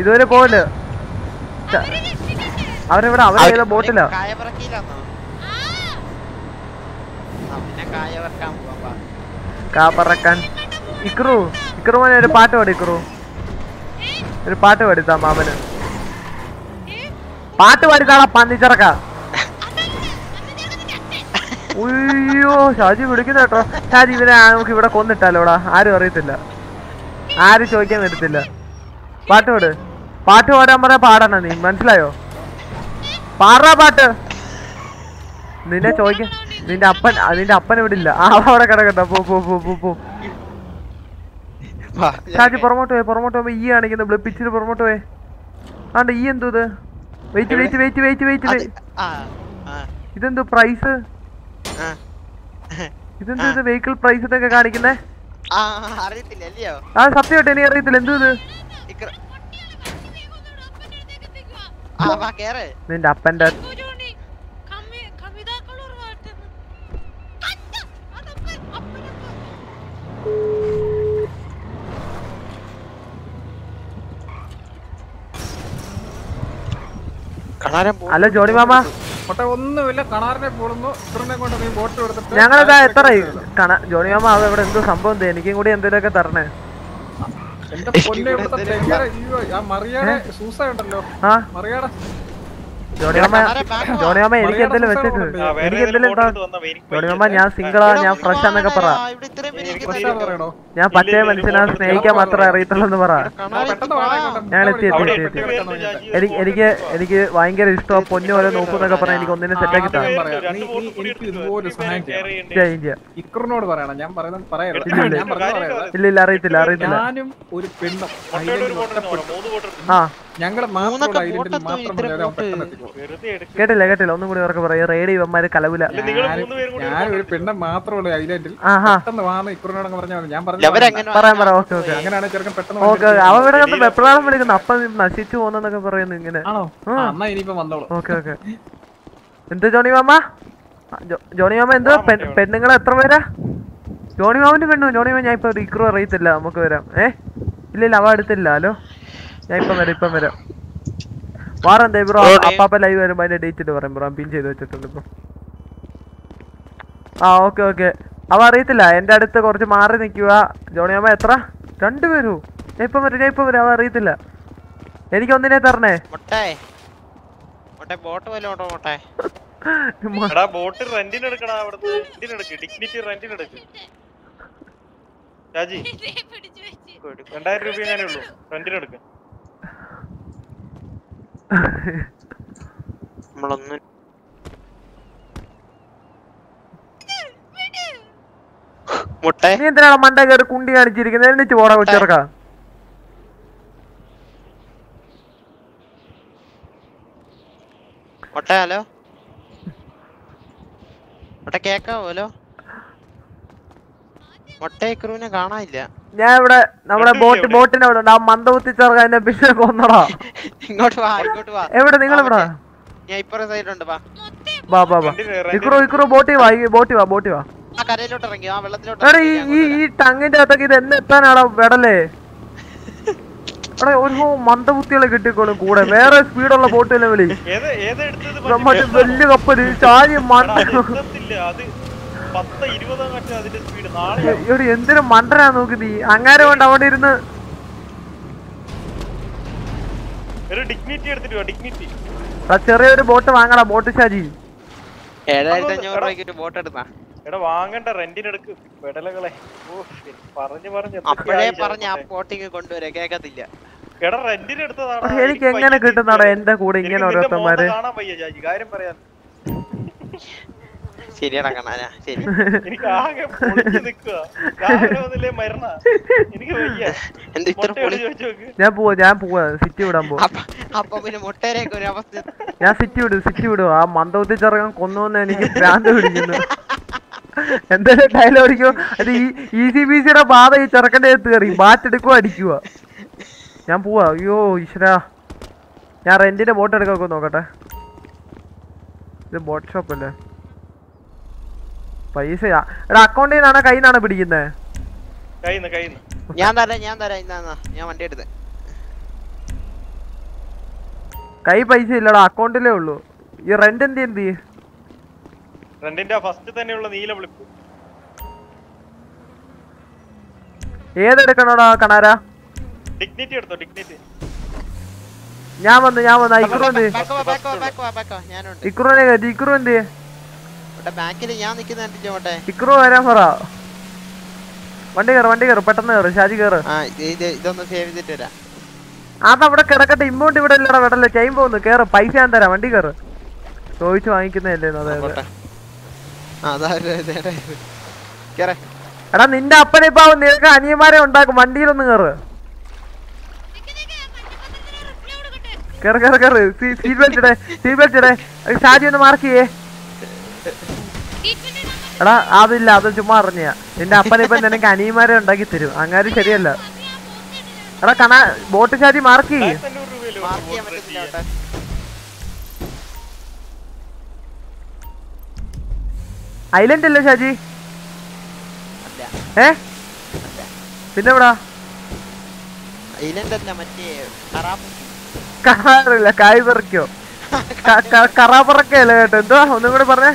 ഇതുവരെ പോവല്ലോ? അവരെവിടെ? അവരെ ബോട്ടിലാ? കാപ്പറക്കാൻ ഇക്രു ഇക്രു പോലെ ഒരു പാട്ട് പാടി ഇക്രു. ഒരു പാട്ട് പാടിത്താ മാമന്. പാട്ട് പാടിത്താടാ പന്നിച്ചിറക്ക. ഉയ്യോ ഷാജി വിളിക്കുന്ന കേട്ടോ. ഷാജി ഇവനെ ആ- നമുക്ക് ഇവിടെ കൊന്നിട്ടാലോടാ. ആരും അറിയത്തില്ല. ആരും ചോദിക്കാൻ വരത്തില്ല. പാട്ട് പാട്. പാട്ട് പാടാൻ പറയാ പാടണ നീ. മനസ്സിലായോ? പാടാ പാട്ട്. നിന്നെ ചോദിക്കാൻ നിന്റെ അപ്പൻ നിന്റെ അപ്പൻ ഇവിടെ ഇല്ല. ആ അവിടെ കിടക്കട്ടെ. പോ പോ പോ പോ. ഷാജി പുറമോട്ട് പോയി പുറമോട്ട് പോകുമ്പോ ഈ ആണെങ്കിൽ ഇച്ചിരി പുറമോട്ട് പോയി. ആണ്ട് ഈ എന്തോ ഇത്? Wait wait wait wait wait ഇതെന്തോ പ്രൈസ്. ഇതെന്തോ ഇത് വെഹിക്കിൾ പ്രൈസ് ഇതൊക്കെ കാണിക്കുന്നേ? ആ അറിയത്തില്ല അല്ലയോ? ആ സത്യമായിട്ട് എനിക്ക് അറിയത്തില്ല. എന്തോ ഇത്? നിന്റെ ആ വാ കേറ് നിന്റെ അപ്പന്റെ അല്ല ജോണി മാമ പക്ഷെ ഒന്നുമില്ല കണാറിനെ പോളുന്നു ഇത്രനെ കൊണ്ട് നീ ജോണി എടുത്തിട്ട് ഞങ്ങളിതാ എത്ര ജോണി മാമ അത് ഇവിടെ എന്തോ സംഭവം എന്തോ? എനിക്കും കൂടി എന്തെങ്കിലുമൊക്കെ തരണേ. മറിയാടെ സൂസ ഉണ്ടല്ലോ. ആ. മറിയാടെ എനിക്ക് എന്തെങ്കിലും വെച്ചിട്ട് എനിക്ക് എന്തെങ്കിലും ഞാൻ സിംഗിളാ ഞാൻ ഫ്രഷ് ആന്നൊക്കെ പറ. ഞാൻ പച്ചയ മനുഷ്യനാ സ്നേഹിക്കാൻ മാത്രമേ അറിയത്തുള്ളൂ എന്ന് പറ. ഞാൻ എത്തി എത്തി എത്തി എത്തി എനിക്ക് എനിക്ക് എനിക്ക് ഭയങ്കര ഇഷ്ടം പൊന്നു പോലെ നോക്കുന്നൊക്കെ പറഞ്ഞ എനിക്ക് ഒന്നിനെ സെറ്റാക്കി തരാം. ഇല്ല, ഇല്ല. അറിയത്തില്ല അറിയത്തില്ല. ആ. കേട്ടില്ല കേട്ടില്ല. ഒന്നും കൂടി ഇവർക്ക് പറയാം. റേഡ് ഇവന്മാര് കലവില ഞാൻ ഒരു പെണ്ണെ മാത്രമുള്ളൂ ഐലൻഡിൽ. പെട്ടെന്ന് വാന്ന് ഇക്കറിനോട് പറഞ്ഞാൽ ഞാൻ പറഞ്ഞു പറയാം പറയാം ഓക്കെ ഓക്കെ. അങ്ങനെയാണ് ചെറുക്കൻ പെട്ടെന്ന് ഓക്കെ വെപ്രാളം വിളിക്കുന്നു അപ്പൊ നശിച്ചു പോന്നൊക്കെ പറയുന്നു ഇങ്ങനെ. ആണോ? ആ, എന്നാ ഇനിയിപ്പോ വന്നോളൂ. Okay okay. എന്ത് ജോണി മാമ? ജോണി മാമ എന്തോ പെണ്ണുങ്ങൾ എത്ര പേരാ? ജോണി മാമന്റെ പെണ്ണു? ജോണി മാമ ഞാൻ ഇപ്പൊ ഇക്രു അറിയത്തില്ല നമുക്ക് വരാം. ഏ? ഇല്ല ഇല്ല അവ അടുത്തില്ല. ഹലോ? ഞാൻ ഇപ്പം വരാം ഇപ്പം വരാം. വാറണ്ടേ ബ്രോ? അപ്പാപ്പ ലൈവ് വരുമ്പോ അതിന്റെ ഡേറ്റ് ഇട്ട് പറയാം ബ്രോ. പിൻ ചെയ്ത് വെച്ചിട്ടുണ്ട് ഇപ്പൊ ആ ഓക്കെ ഓക്കെ അവ അറിയത്തില്ല. എന്റെ അടുത്ത് കുറച്ച് മാറി നിൽക്കുക ജോണിയമ്മ മാമ എത്ര? രണ്ടുപേരോ? ഞാൻ ഇപ്പം വരും ഞാൻ ഇപ്പം വരും. അവ അറിയത്തില്ല. എനിക്ക് ഒന്നിനെ തരണേ. ബോട്ട് റെന്റിന് റെന്റിന് എടുക്ക്. ഡിഗ്നിറ്റി റെന്റിന് എടുക്ക്. രാജി. രണ്ടായിരം രൂപ ഞാനേ ഉള്ളൂ. റെന്റിന് എടുക്ക്. നമ്മളൊന്നും മുട്ടേ. നീ എന്തിനാണ് മണ്ട കയറി കുണ്ടി കാണിച്ചിരിക്കുന്നത് എന്നിട്ട് പോടാ കൊച്ചിറക്ക മുട്ടേ ഹലോ? മുട്ട കേക്കാവോ ഹലോ? മുട്ട ക്രൂവിനെ കാണാനില്ല. ഞാൻ ഇവിടെ നമ്മുടെ ബോട്ട് ബോട്ടിന്റെ അവിടെ ഉണ്ട്. ആ മന്ദബുദ്ധി ചെറുക്ക എന്നെ പിന്നെ കൊന്നടാ. ഇങ്ങോട്ട് വാ ഇങ്ങോട്ട് വാ. എവിടെ? നിങ്ങൾ ഇവിടെ ഞാൻ ഇപ്പറ സൈഡിലുണ്ട് വാ. വാ വാ വാ. ഇക്രോ ഇക്രോ ബോട്ടി വാ ബോട്ടി വാ ബോട്ടി വാ. ആ കരയിലോട്ട് ഇറങ്ങി ആ വെള്ളത്തിലോട്ട് എടാ ഈ ഈ ഈ ടങ്ങിന്റെ അകത്തൊക്കെ ഇത് എന്ന് എത്താനാടാ വെടലേ. എടാ ഒരു മന്ദബുദ്ധികളെ കിട്ടിക്കോളും കൂടെ. വേറെ സ്പീഡുള്ള ബോട്ടിലെ വിളി? വലിയ കപ്പൽ ചാരി മണ്ട എത്തത്തില്ല എന്തിനും മണ്ടനാ നോക്ക് നീ? അങ്ങനെ കൊണ്ട് അവിടെ ഇരുന്ന്. ഒരു ഡിഗ്നിറ്റി എടുത്തിട്ട് ഡിഗ്നിറ്റി ആ ചെറിയൊരു ബോട്ട് വാങ്ങടാ ബോട്ട് ചാജി ഏഴായിരത്തി അഞ്ഞൂറ് രൂപയ്ക്ക് ഒരു ബോട്ട് എടുത്താ. എടാ വാങ്ങണ്ട പെടലകളെ. പറഞ്ഞു പറഞ്ഞു അപ്പോഴേ പറഞ്ഞ ആ ബോട്ടിങ് കൊണ്ടുവരാ കേക്കത്തില്ല. എടാ റെന്റിന് എടുത്തതാണ്? എടാ, എനിക്ക് എങ്ങനെ കിട്ടുന്നടാ എന്റെ കൂടെ ഇങ്ങനെ ഓരോരുത്തന്മാര്? കാണാൻ വയ്യ ജാജി കാര്യം പറയാൻ ശരിയടാ കണ്ണാനാ ശരി. എനിക്ക് ആകെ പൊളിച്ച് നിക്കുക രാവിലെ മുതലേ മരണ? എനിക്ക് വയ്യ. എന്താ ഇത്ര പൊളി ഞാൻ പോവാ ഞാൻ പോവാ സിറ്റി വിടാൻ പോവാ. അപ്പൊ പിന്നെ ഒരു അവസ്ഥ ഞാൻ സിറ്റി വിടും സിറ്റി വിടും. ആ മന്ദവത്തിൽ ചെറുക്കാൻ കൊന്നുവന്ന് എനിക്ക് ഭ്രാന്ത് പിടിക്കുന്നു. എന്തായാലും ഡയലോഗ് അടിക്കും അത് ഈ ഇ സി ബി സിയുടെ ബാധ ഈ ചെറുക്കന്റെ അടുത്ത് കയറി ബാറ്റെടുക്കുക അടിക്കുക ഞാൻ പോവാ. അയ്യോ ഈശ്വരാ. ഞാൻ റെന്റിന്റെ ബോട്ട് എടുക്കാൻ നോക്കട്ടെ. ഇത് ബോട്ട് ഷോപ്പ് അല്ലേ? പൈസ എടാ അക്കൗണ്ടിൽ നിന്നാണോ കയ്യിൽ നിന്നാണോ പിടിക്കുന്നത് ഞാൻ തരാം ഞാൻ തരാം ഇന്നാ ഞാൻ വണ്ടി എടുത്ത്. കൈ പൈസ ഇല്ലടാ അക്കൗണ്ടിലേ ഉള്ളൂ. ഈ റെന്റ് എന്ത് എന്ത് റെന്റിന്റെ ഫസ്റ്റ് തന്നെയുള്ള നീല വിളിപ്പ്. ഏതെടുക്കണോടാ കണാര? ഡിഗ്നിറ്റി എടുത്തോ ഡിഗ്നിറ്റി ഞാൻ വന്നു ഞാൻ വന്നു ഇക്രു എന്ത്? ബാക്ക് വാ, ബാക്ക് ബാക്ക് ബാക്ക് വാ, ഞാനുണ്ട് ഇക്രുവിനെ കയറ്റി ഇക്രു എന്ത്? ഇവിടെ ബാക്കിൽ ഞാൻ നിക്കുന്ന കണ്ടിട്ട് മോട്ടെ ഇക്രു വരാൻ പറ വണ്ടി കയറ് വണ്ടി കയറ് പെട്ടെന്ന് കയറ് ഷാജി കയറ് ആ ഇത് ഇത് ഇതൊന്ന് സേവ് ചെയ്തിട്ട് വരാം അതവിടെ കിടക്കട്ടെ ഇമ്പോണ്ട് ഇവിടെ ഇല്ലടാ വിടല്ലേ ചെയിൻ പോകുന്നു കേറ് പൈസ ഞാൻ തരാം വണ്ടി കയറ് ചോദിച്ചു വാങ്ങിക്കുന്നതല്ലേ അതായത് അതാ എടാ നിന്റെ അപ്പനെ ഇപ്പൊ നിനക്ക് അനിയന്മാരെ ഉണ്ടാക്കും വണ്ടിയിലൊന്ന് കയറ് കേറ് കേറ് കേറ് സീറ്റ് ബെൽറ്റ് ഇടേ സീറ്റ് ബെൽറ്റ് ഇടേ ഷാജി ഒന്ന് മാർക്ക് ചെയ്യേ എടാ അതില്ല അത് ചുമ്മാ അറിഞ്ഞ. നിന്റെ അപ്പനെ ഇപ്പൊ നിനക്ക് അനിയന്മാരെ ഉണ്ടാക്കി തരും. അങ്ങനെ ശരിയല്ല. എടാ കണ ബോട്ട് ചാരി മാർക്ക് ഐലൻഡ് അല്ലേ ഷാജി? ഏ? പിന്നെ എവിടാ ഐലൻഡ് അല്ല മറ്റേ കാറില്ല കായ് പറിക്കോ കറാപ്പറക്കല്ലേ കേട്ടോ? എന്തോ ഒന്നും കൂടെ പറഞ്ഞേ.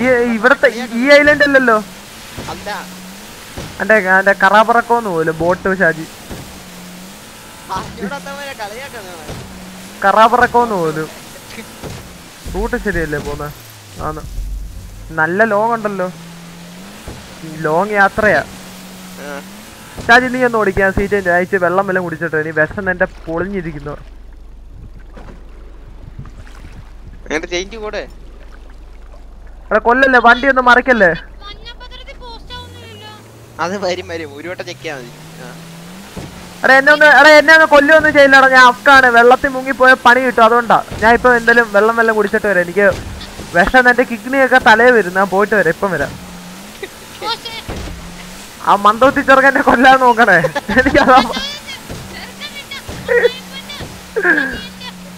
ഈ ഇവിടത്തെ ഈ ഐലൻഡ് അല്ലല്ലോ? അന്റെ അന്റെ കറാപ്പറക്കോന്ന് പോലും ബോട്ട് ഷാജി. കറാപ്പറക്കോന്ന് പോലും. റൂട്ട് ശരിയല്ലേ പോന്ന? ആന്ന് നല്ല ലോങ് ഉണ്ടല്ലോ. ലോങ് യാത്രയാ. ഷാജി നീ ഒന്ന് ഓടിക്കാൻ സീറ്റ് അയച്ച് വെള്ളം വല്ലതും കുടിച്ചിട്ട് നീ വിഷം എന്റെ പൊളിഞ്ഞിരിക്കുന്നു. എന്നിട്ട് ചേഞ്ച് കൂടെ. എടാ കൊല്ലല്ലേ? വണ്ടി ഒന്ന് മറിക്കല്ലേ അത് വരും വരും. ഒരു വട്ടം ചെക്ക് ചെയ്യാൻ മതി. എടാ എന്നെ ഒന്ന് എടാ എന്നെ ഒന്ന് കൊല്ലൊന്നും ചെയ്യില്ലടാ ഞാൻ അഫ്ഗാണ് വെള്ളത്തിൽ മുങ്ങിപ്പോയ പണി കിട്ടും. അതുകൊണ്ടാ. ഞാൻ ഇപ്പൊ എന്തായാലും വെള്ളം വെള്ളം കുടിച്ചിട്ട് വരാം. എനിക്ക് വിഷം എന്റെ കിഡ്നിയൊക്കെ തലേ വരും. ഞാൻ പോയിട്ട് വരാം. ഇപ്പം വരാം. ആ മന്ദോത്തി ചെറുക്കന്റെ കൊല്ലാൻ നോക്കണേ. എനിക്കതാ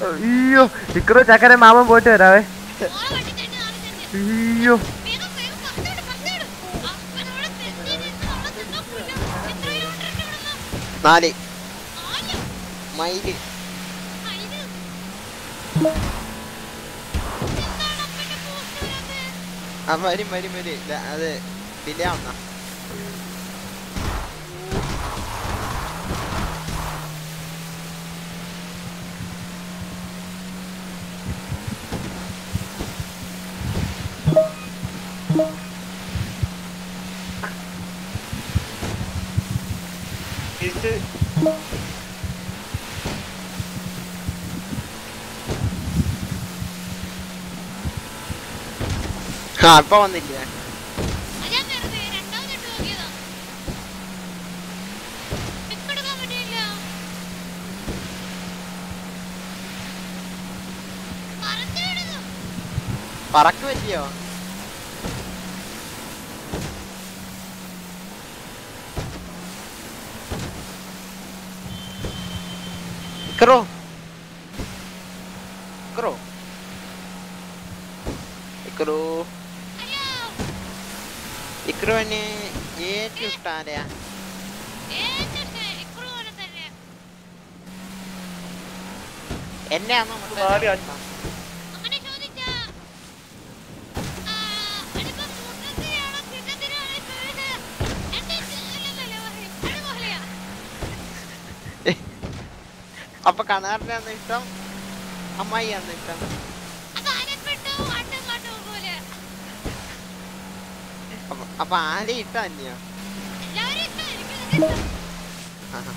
അയ്യോ ഇക്കറോ ചക്കര മാമൻ പോയിട്ട് വരാവേ. അയ്യോ. നാല്. മൈൽ ആ വരും വരും അത് ഡിലേ ആവുന്ന. തിരിച്ച് ആ ഇപ്പൊ വന്നില്ലേ പറക്ക് പറ്റിയോ? ക്രോ ക്രോ ഇക്രോ ഇക്രോന് ഏറ്റവും ഇഷ്ടം ആരെയാ എന്നെ ആണോ അപ്പൊ കണാറിനാണ് ഇഷ്ടം അമ്മായിയാണ് ഇഷ്ടം. അപ്പൊ- ആരെ ഇഷ്ടം ആ ആഹാ.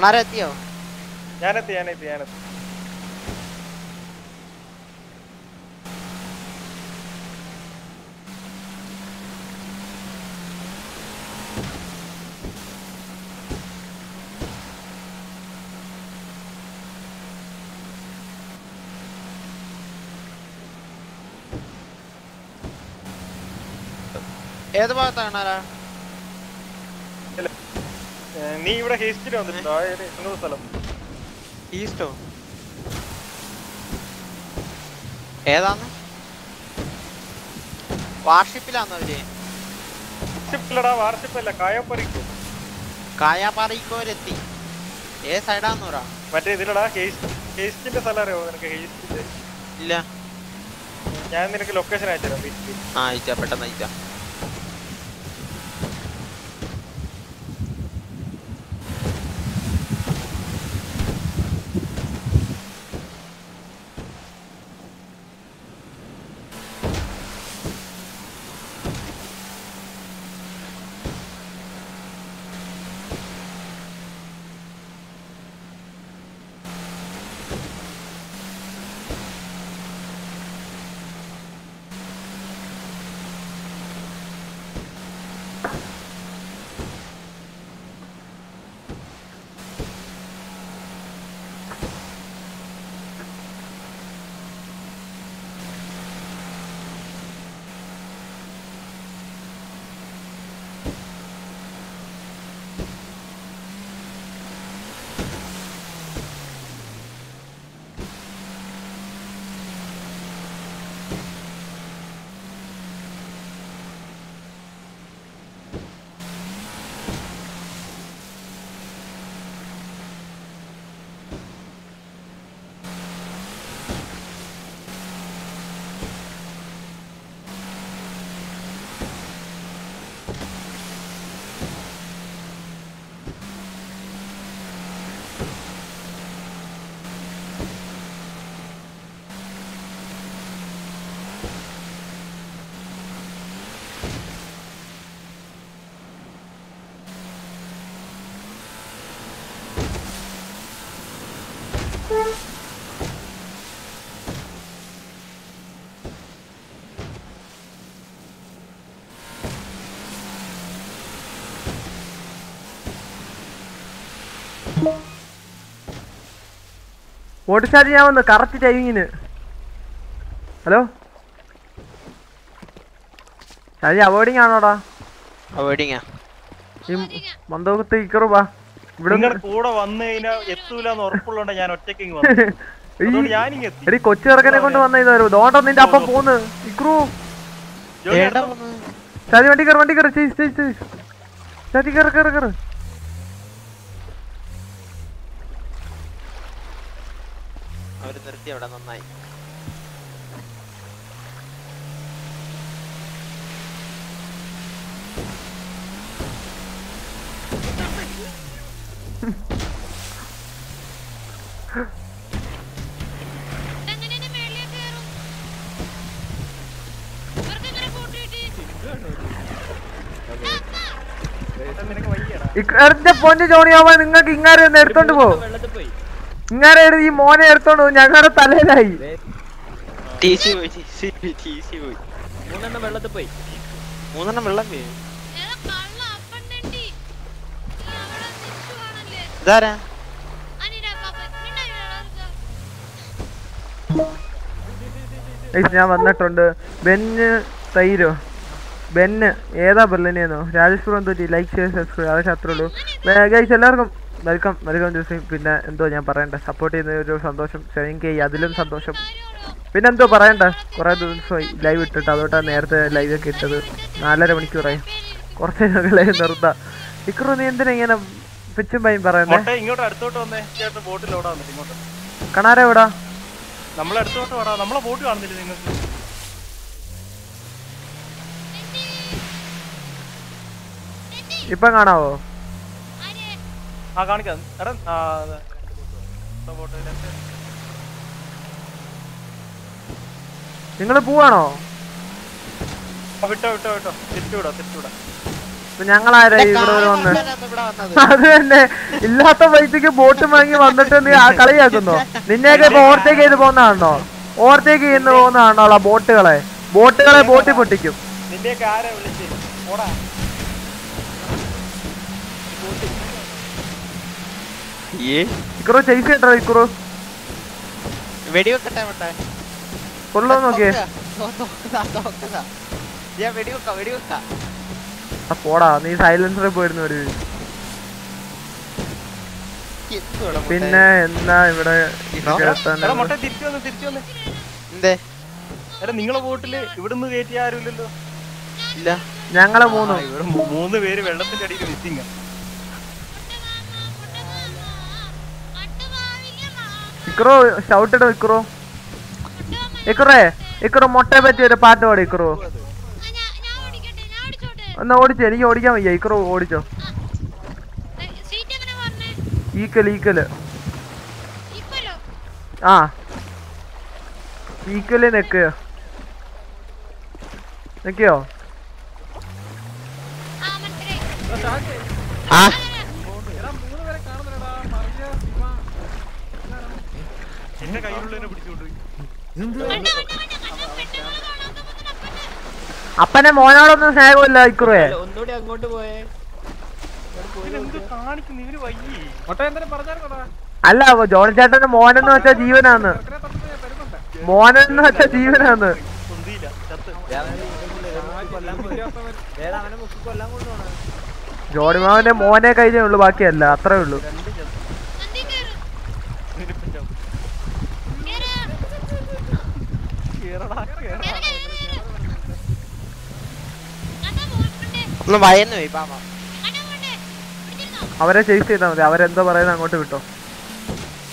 കണാരെത്തിയോ ഞാനെത്തി ഞാനെത്തി ഞാനെത്തി. ഏത് ഭാഗത്താണ് ഏ, നീ ഇവിടെ ഹേസ്റ്റിൽ വന്നിട്ടുണ്ടോ? സ്ഥലം? ഈസ്റ്റോ? ഏതാന്ന് വാർഷിപ്പിലാന്നോ അവർ? വാർഷിപ്പല്ല കായപ്പറിക്കോ കായാപാറയിക്കോരെത്തി. ഏ സൈഡാന്ന് പറ മറ്റേ ഇതിലടാ ഹേസ്റ്റ് ഹേസ്റ്റിന്റെ സ്ഥലം അറിയോ നിനക്ക് ഹേസ്റ്റിന്റെ? ഇല്ല. ഞാൻ നിനക്ക് ലൊക്കേഷൻ അയച്ചുതരാം അയച്ചാ പെട്ടെന്ന് അയച്ചാ. ഓടിച്ചാൽ ഞാൻ വന്നു കറക്റ്റ് ടൈമിങ്ങിന് ഹലോ ഷാജി അവോയ്ഡിങ് ആണോടാ അവോയ്ഡിങ് ഈ മന്ദോകത്ത് ഇക്കറുവാ ഇവിടെ കൂടെ വന്നു കഴിഞ്ഞാൽ എത്തൂലെന്ന് ഉറപ്പുള്ളതുകൊണ്ട് ഞാൻ ഒറ്റയ്ക്ക് എടി കൊച്ചു ചെറുക്കനെ കൊണ്ട് വന്ന ഇതാരും ദോണ്ടോ നിന്റെ അപ്പം പോന്ന്. ഇക്രു ഷാജി വണ്ടി കയറി വണ്ടി കയറി. ചേച്ചി ചേച്ചി ചേച്ചി ഷാജി കയറി കയറി കയറി. അവർ നിർത്തി അവിടെ നന്നായി. എന്റെ ജോണി ജോണിയാവാ നിങ്ങൾക്ക് ഇങ്ങാരെ ഒന്ന് എടുത്തോണ്ട് പോ. എടുത്ത് ഈ മോനെ എടുത്തോണ്ട് ഞങ്ങളുടെ തലയിലായി മൂന്നെണ്ണം വെള്ളത്തിൽ പോയി. മൂന്നെണ്ണം വെള്ളം പോയി. ഇതാരാ? ഞാൻ വന്നിട്ടുണ്ട്. ബെന്ന് തൈരോ? ബെന്ന് ഏതാ ബെർലിനെന്നോ രാജേഷ് പുറം തോറ്റി ലൈക്ക് ഷെയർ സബ്സ്ക്രൈബ് അതൊക്കെ അത്രേ ഉള്ളൂ. ഗൈസ് എല്ലാവർക്കും വെൽക്കം വെൽക്കം ജോസി. പിന്നെ എന്തോ ഞാൻ പറയണ്ട? സപ്പോർട്ട് ചെയ്യുന്ന ഒരു സന്തോഷം എനിക്ക് അതിലും സന്തോഷം. പിന്നെ എന്തോ പറയണ്ട? കുറേ ദിവസമായി ലൈവ് ഇട്ടിട്ട് അതുകൊണ്ടാണ് നേരത്തെ ലൈവ് ഒക്കെ ഇട്ടത്. നാലര മണിക്കൂറായി. കുറച്ച് ലൈവ് നിർത്താം. ഇക്രു നീ എന്തിനാ ഇങ്ങനെ പിച്ചും പൈയും പറയണ്ടേ ഇങ്ങോട്ട് അടുത്തോട്ട് വന്നേ. ചേട്ടൻ ബോട്ടിൽ ഓടാൻ വന്നിട്ട് ഇങ്ങോട്ട്. കണാര എവിടാ? നമ്മളെ അടുത്തോട്ട് ഓടാ നമ്മളെ ബോട്ട് കാണുന്നില്ല നിങ്ങൾക്ക്? ഇപ്പം കാണാവോ? ആ കാണിക്കാം. എടാ. ബോട്ട് നിങ്ങൾ പോവാണോ? ആ, വിട്ടോ വിട്ടോ വിട്ടോ. തിരിച്ചു തിരിച്ചുവിടാ. തിരിച്ചു വിടാം ഇപ്പൊ ഞങ്ങളാരാ ഇവിടെ വന്ന് അത് തന്നെ. ഇല്ലാത്ത പൈസക്ക് ബോട്ട് വാങ്ങി വന്നിട്ട് നീ ആ കളിയാക്കുന്നോ? നിന്നെയൊക്കെ ഇപ്പൊ ഓവർടേക്ക് ചെയ്ത് പോകുന്നതാണോ? ഓവർടേക്ക് ചെയ്യുന്ന പോകുന്നതാണോ ആ ബോട്ടുകളെ? ബോട്ടുകളെ ബോട്ടിൽ പൊട്ടിക്കും. നിന്റെയൊക്കെ ആരാ വിളിച്ചേ? ഓടാ. ഇക്കുറു ചേസ് കേട്ടോ ഇക്കുറു വെടിവെക്കട്ടെ മട്ടെ കൊള്ളോ നോക്കിയേ. ഞാൻ വെടിവെക്കാം വെടിവെക്കാം. ആ പോടാ നീ സൈലൻസറിൽ പോയിരുന്നു ഒരു പിന്നെ എന്നാ ഇവിടെ നിങ്ങളെ ബോട്ടിൽ ഇവിടുന്ന് കയറ്റിയ ആരുമില്ലല്ലോ. ഇല്ല. ഞങ്ങളെ മൂന്നും. മൂന്ന് പേര് വെള്ളത്തിന്റെ അടിയിൽ മിസ്സിങ് ഇക്കുറു ഷൗട്ട് ഇടും ഇക്കുറു ഇക്കുറേ ഇക്കുറു മുട്ടയെ പറ്റി ഒരു പാട്ട് പാടി ഇക്കുറു ഒന്ന് ഓടിച്ചോ എനിക്ക് ഓടിക്കാൻ വയ്യ. ഇക്കുറു ഓടിച്ചോ. ഈക്കൽ ഈക്കൽ. ആ. ഈക്കൽ നിക്ക്. നെക്കിയോ? ആ. എന്റെ കയ്യിലുള്ളതിനെ പിടിച്ചോണ്ട് അപ്പനെ മോനോടൊന്നും സ്നേഹമില്ല ഇക്കുറേ ഒന്നുകൂടി അങ്ങോട്ട് പോയേ. അല്ല ജോണി ചേട്ടന്റെ മോനെന്ന് വെച്ചാ ജീവനാന്ന്. മോനെന്ന് വെച്ചാ ജീവനാന്ന്. കൊണ്ടുപോണ ജോണിമാവന്റെ മോനെ കഴിഞ്ഞേ ഉള്ളു ബാക്കിയല്ല അത്രേ ഉള്ളൂ. ഒന്ന് വയന്ന് പോയി പാപ്പ അവരെ ചേസ് ചെയ്താൽ മതി. അവരെന്തോ പറയുന്നത് അങ്ങോട്ട് വിട്ടോ.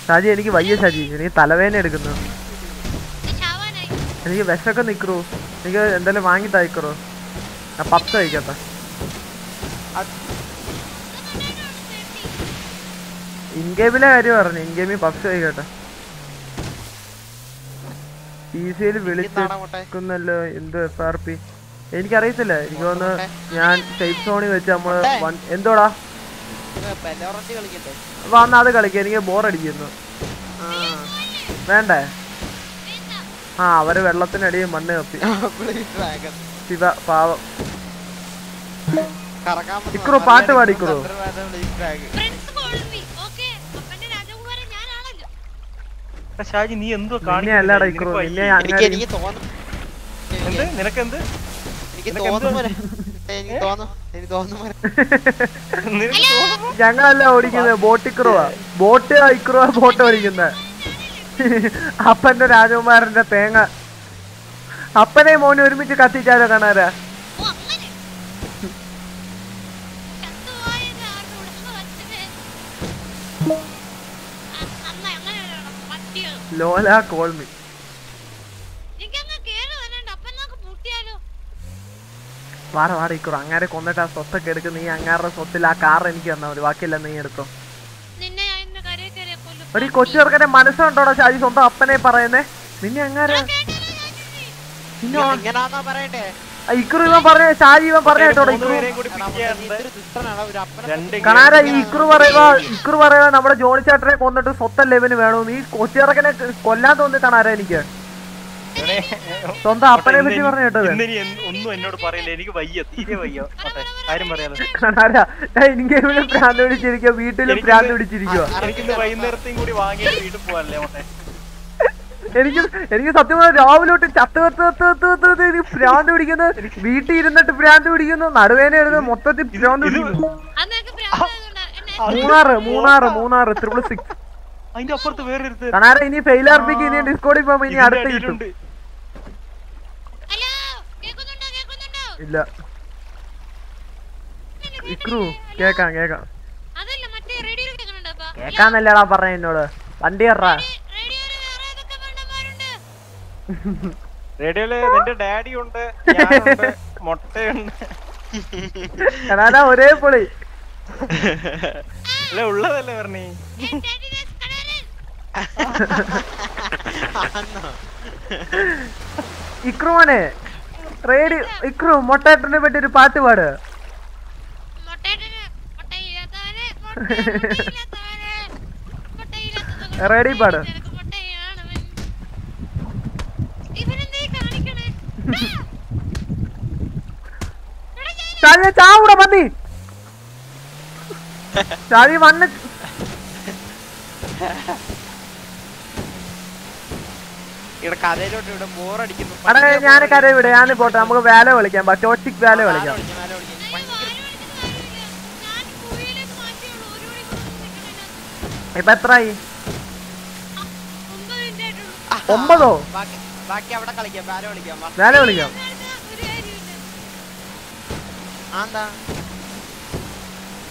ഷാജി എനിക്ക് വയ്യ ഷാജി. എനിക്ക് തലവേദന എടുക്കുന്നു. എനിക്ക് വിശക്കെ നിക്കറു. എനിക്ക് എന്തെങ്കിലും വാങ്ങി തയ്ക്കറു. ഞാൻ പത്ത് കഴിക്കട്ടെ. ഇൻഗെയിമിലെ കാര്യം പറഞ്ഞു. ഇൻഗെയിമിൽ പപ്സ് കഴിക്കട്ടെ. പി സിയിൽ വിളിച്ചിരിക്കുന്നല്ലോ എന്ത് എഫ് ആർ പി എനിക്കറിയത്തില്ല. എനിക്ക് തോന്നുന്നു ഞാൻ സേഫ് സോണി വെച്ച് നമ്മൾ എന്തോടാ? വന്ന വന്ന് അത് കളിക്കാം. എനിക്ക് ബോറടിക്കുന്നു വേണ്ടേ? ആ അവർ വെള്ളത്തിനടിയിൽ മണ്ണ് കപ്പി ശിവ പാവം. വന്നു. ഇക്കുറു പാട്ട് പാടിക്കുറു ഷാജി നീ എന്തോ കാണിയല്ലേ ഇക്കുറു നിന്നെ നിനക്കെന്ത്? എനിക്ക് തോന്നുന്നു ഞങ്ങളല്ല ഓടിക്കുന്നത് ബോട്ട് ഇക്കുറുവാ ബോട്ട് ഇക്കുറുവാ ബോട്ട് ഓടിക്കുന്നത് അപ്പന്റെ രാജകുമാരന്റെ തേങ്ങ. അപ്പനെ മോനെ ഒരുമിച്ച് കത്തിച്ചാലോ കാണാരാ ലോല കോൾമി വാട വാട ഇക്കുറു അങ്ങാരെ കൊന്നിട്ട് ആ സ്വത്തൊക്കെ എടുക്കും നീ അങ്ങാരുടെ സ്വത്തിൽ ആ കാർ എനിക്ക് തന്നാ മതി. ബാക്കിയെല്ലാം നീ എടുത്തോ. ഒരു കൊച്ചു ചെറുക്കന്റെ മനസ്സുണ്ടോടാ ഷാജി? സ്വന്തം അപ്പനെ പറയുന്നേ. നിന്നെ അങ്ങാരെ ഇക്കുറു ഇവൻ പറഞ്ഞ ഷാജി ഇവൻ പറഞ്ഞോ കണാര ഈ ഇക്കുറു പറയുക ഇക്കുറു പറയുക നമ്മുടെ ജോണി ചേട്ടനെ കൊന്നിട്ട് സ്വത്തല്ല ഇവന് വേണോ. നീ കൊച്ചിറക്കനെ കൊല്ലാൻ തോന്നി കണാര എനിക്ക്. സ്വന്തം അപ്പനെ പറ്റി പറഞ്ഞു കേട്ടത്. ഒന്നും എന്നോട് പറയില്ല. എനിക്ക് വയ്യ തീരെ വയ്യ. ആരും കാര്യം പറയാലോ ഇൻഗെയിമിലും ഭ്രാന്ത് പിടിച്ചിരിക്കുക വീട്ടിലും ഭ്രാന്ത് പിടിച്ചിരിക്കുക എനിക്കിന്ന് വൈകുന്നേരത്തെയും കൂടി വാങ്ങിയിട്ട് വീട്ടിൽ പോവാല്ലേ മോട്ടെ എനിക്ക് എനിക്ക് സത്യം പറഞ്ഞാൽ രാവിലെ തൊട്ട് ചത്ത് കത്ത് കത്ത് കത്ത് കത്ത് കത്ത് എനിക്ക് ഭ്രാന്ത് പിടിക്കുന്നു വീട്ടിൽ ഇരുന്നിട്ട് ഭ്രാന്ത് പിടിക്കുന്നു. നടുവേന എടുത്ത് മൊത്തത്തിൽ ഭ്രാന്ത് പിടിക്കുന്നു. മൂന്നാറ് മൂന്നാറ് മൂന്നാറ് ത്രിപിൾ സിക്സ് അതിന്റെ അപ്പുറത്ത് വേറെ കണാര ഇനി ഫെയിൽ ആർപ്പിക്ക് ഇനി ഡിസ്കോഡിൽ പോകുമ്പോ ഇനി അടുത്ത് കിട്ടും. ഇല്ല. ഇക്രു കേക്കാം കേക്കാം കേക്കാന്നല്ലടാ പറഞ്ഞ എന്നോട്. വണ്ടി കറാ റേഡിയോയിൽ നിന്റെ ഡാഡി ഉണ്ട് മുട്ടയുണ്ട്. ഒരേ പൊളി. അല്ല ഉള്ളതല്ലേ പറഞ്ഞേ? ഇക്രുമോനെ റേഡി ഇക്രു മൊട്ടേട്ടനെ പറ്റി ഒരു പാട്ട് പാട്. റെഡി പാട്. ചാവിയ ചാവൂടെ മതി. ചാവി വന്ന് അടേ ഞാൻ കര വിടെ ഞാൻ പോട്ടെ നമുക്ക് വേല വിളിക്കാം ടോട്ടിക് വേല വിളിക്കാം ഇപ്പൊ എത്രയായി ഒമ്പതോ? ബാല കളിക്കാം വാ. വേല വിളിക്കാം വിത്ത് എന്താ?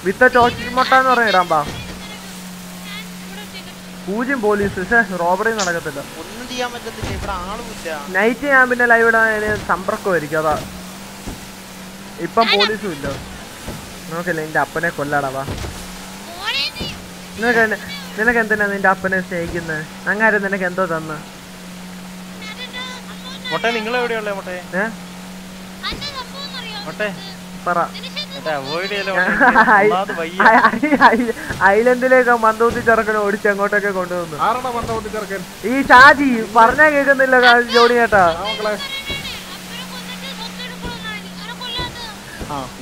വിത്ത ടോട്ടിക് മുട്ട എന്ന് പറഞ്ഞ പൂജ്യം പോലീസ് പക്ഷെ റോബറി നടക്കത്തില്ല. ഒന്നും ചെയ്യാൻ പറ്റത്തില്ല ഇവിടെ ആളുമില്ല നൈറ്റ് ഞാൻ പിന്നെ ലൈവ് ഇടാൻ സമ്പർക്കമായിരിക്കും അതാ. ഇപ്പം പോലീസും ഇല്ല. നോക്കല്ലേ നിന്റെ അപ്പനെ കൊല്ലാടാ വാ. നിനക്ക് നിനക്ക് എന്തിനാ നിന്റെ അപ്പനെ സ്നേഹിക്കുന്നത് അങ്ങാരും നിനക്ക് എന്തോ തന്ന്? മുട്ടെ നിങ്ങൾ എവിടെയുള്ളേ മുട്ടേ? ഏ? മുട്ടേ. പറ. ഐലൻഡിലേക്ക് മന്ദൂത്തി ചെറുക്കനെ ഓടിച്ച് അങ്ങോട്ടൊക്കെ കൊണ്ടുവന്നു. ഈ ഷാജി പറഞ്ഞാ കേൾക്കുന്നില്ല ജോണി ചേട്ടാ മക്കളെ.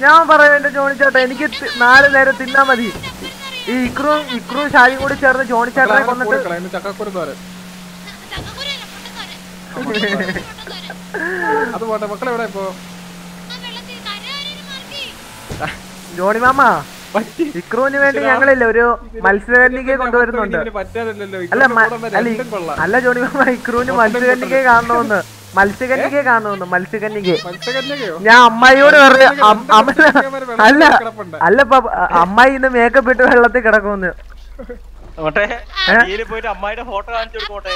ഞാൻ പറയാം എന്റെ ജോണി ചേട്ടാ എനിക്ക് നാല് നേരം തിന്നാ മതി. ഈ ഇക്രും ഇക്രും ഷാജിയും കൂടി ചേർന്ന് ജോണി ചേട്ടനെ കൊന്നിട്ട് അത് പോട്ടെ മക്കളെ എവിടെ ഇപ്പോ? ജോണി മാമ ഇക്രൂവിന് വേണ്ടി ഞങ്ങളില്ല ഒരു മത്സ്യകന്യകയെ കൊണ്ടുവരുന്നുണ്ട്. ഇതിന് പറ്റാതില്ലല്ലോ അല്ല അല്ല ജോണി മാമ ഇക്രൂവിന് മത്സ്യകന്യകയെ കാണണമെന്ന്. മത്സ്യകന്യകയെ കാണണമെന്ന് മത്സ്യകന്യകയെ. ഞാൻ അമ്മായിയോട് പറഞ്ഞു അല്ല. അല്ല അമ്മായി ഇന്ന് മേക്കപ്പ് ഇട്ട് വെള്ളത്തിൽ കിടക്കുമെന്ന്? പോയിട്ട് അമ്മായിയുടെ ഫോട്ടോ കാണിച്ചു കൊടുക്കോട്ടെ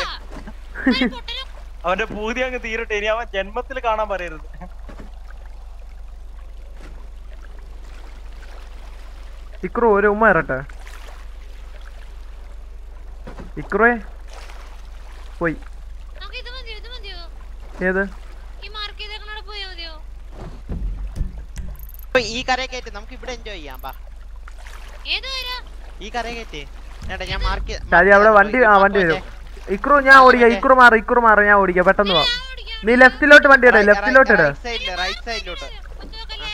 അവന്റെ പൂതി അങ്ങ് തീരട്ടെ. ഇനി അവൻ ജന്മത്തിൽ കാണാൻ പറയരുത്. ഇക്രു ഒരു ഉമ്മ ഇറട്ടെ ഇക്രോയെ പോയി. ഏത്? ഈ കരയെ കയറ്റി. നമുക്ക് ഇവിടെ എൻജോയ് ചെയ്യാം ബാ ഈ കരയെ കയറ്റി. ഞാൻ മാർക്ക് അവിടെ വണ്ടി ആ വണ്ടി വരും. ഇക്രു ഞാൻ ഓടിക്കാം ഇക്രു മാറ് ഇക്രു മാറ് ഞാൻ ഓടിക്കാം. പെട്ടെന്ന് വാ. നീ ലെഫ്റ്റിലോട്ട് വണ്ടി ഇട ലെഫ്റ്റിലോട്ട് ഇട. റൈറ്റ് സൈഡിലോട്ട് ചെറുക്കനെ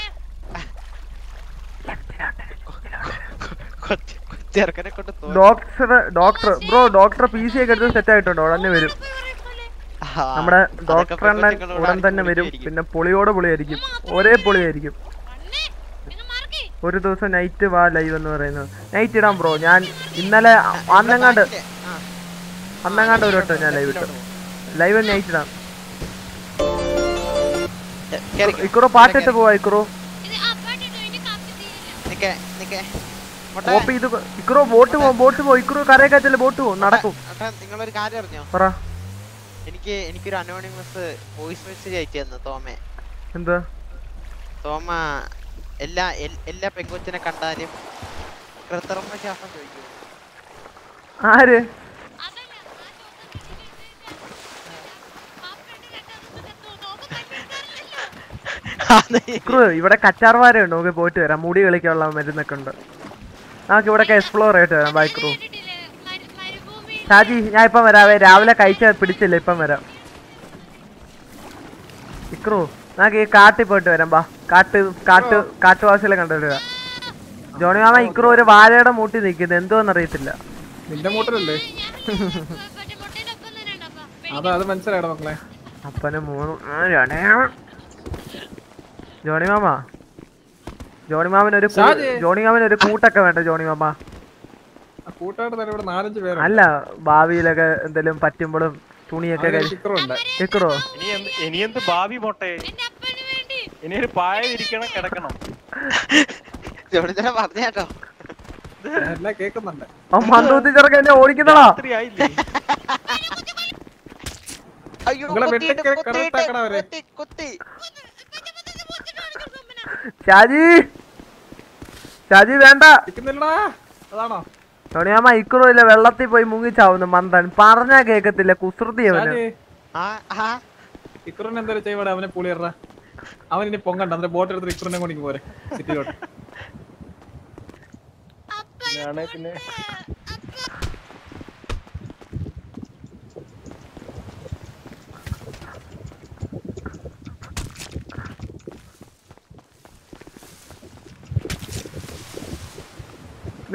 കൊണ്ട് തോന്നി. Doctor doctor bro doctor P C ഒക്കെ എടുത്ത് സെറ്റ് ആയിട്ടുണ്ട് ഉടനെ വരും. നമ്മുടെ ഡോക്ടർ എണ്ണൻ ഉടൻ തന്നെ വരും. പിന്നെ പൊളിയോട് പൊളിയായിരിക്കും. ഒരേ പൊളിയായിരിക്കും. ഒരു ദിവസം നൈറ്റ് വാ ലൈവ് എന്ന് പറയുന്നത് നൈറ്റ് ഇടാം ബ്രോ ഞാൻ ഇന്നലെ അന്നങ്ങാണ്ട് അന്നങ്ങാണ്ട് ഒരു വട്ടം ഞാൻ ലൈവ് ഇട്ടു. ലൈവ് നൈറ്റ് ഇടാം. ഇക്കുറോ പാട്ടിട്ട് പോവാ ഇക്കുറോ നിക്കേ നിക്കേ. ഇത് ബോട്ട് പോ ബോട്ട് പോ കരയെ കരയൊക്കെ ബോട്ട് പോ നടക്കും. നിങ്ങളൊരു കാര്യം അറിഞ്ഞോ? പറ. എനിക്ക് എനിക്കൊരു അനോണിമസ് വോയിസ് മെസ്സേജ് അയച്ചു തന്നു തോമെ. എന്താ? തോമ എല്ലാ എല്ലാ പെങ്കൊച്ചിനെ കണ്ടാലും കൃത്രിമ ശ്വാസം ചോദിക്കും. ആര്? ഇവിടെ കച്ചാർവാരുണ്ട് നമുക്ക് പോയിട്ട് വരാം. മുടി കളിക്കാനുള്ള മരുന്നൊക്കെ ഉണ്ട്. നമുക്ക് ഇവിടെ എക്സ്പ്ലോർ ആയിട്ട് വരാം ബൈക്ക് റൂം ഷാജി ഞാൻ ഇപ്പം വരാവേ രാവിലെ കഴിച്ച പിടിച്ചില്ല ഇപ്പം വരാം. ഇക്രു നമുക്ക് ഈ കാട്ടിൽ പോയിട്ട് വരാം ബാ. കാട്ട് കാട്ട് കാട്ടുവാസികളെ കണ്ടിട്ട് വരാം ജോണി മാമ ഇക്രു ഒരു വാഴയുടെ മൂട്ടി നിൽക്കുന്നത് എന്തോന്ന് അറിയത്തില്ല. നിന്റെ മോട്ടറല്ലേ അത് അത് മനസ്സിലായടാ മക്കളെ. അപ്പനെ മൂന്ന്. ജോണി മാമ. ജോണി മാമൻ ഒരു ജോണി മാമൻ ഒരു കൂട്ടൊക്കെ വേണ്ട ജോണി മാമ? അല്ല ഭാവിയിലൊക്കെ എന്തെങ്കിലും പറ്റുമ്പോഴും തുണിയൊക്കെ ഇനി എന്ത് എന്ത് ഭാവി പോട്ടെ? ഇനി ഒരു പായ ഇരിക്കണം കിടക്കണം. എല്ലാം കേക്കുന്നുണ്ട് ആ മന്ദൂത്തി ചെറുക്കൻ എന്നെ ഓടിക്കുന്നടാ അയ്യോ ഷാജി! ഷാജി വേണ്ട. ജോണിയാമ്മ ഇക്രോ ഇല്ല വെള്ളത്തിൽ പോയി മുങ്ങിച്ചാവുന്നു മന്ദൻ. പറഞ്ഞാ കേക്കത്തില്ല. കുസൃതി അവന്. ഷാജി. ആ ആ. ഇക്രുവിന് എന്തായാലും ചെയ്യടാ അവനെ പുളിയറ അവൻ ഇനി പൊങ്ങണ്ട. അന്നേരം ബോട്ട് എടുത്ത് ഇക്രുവിനെ കൊണ്ടിങ്ങ് പോരെ. സിറ്റിയിലോട്ട്. പിന്നെ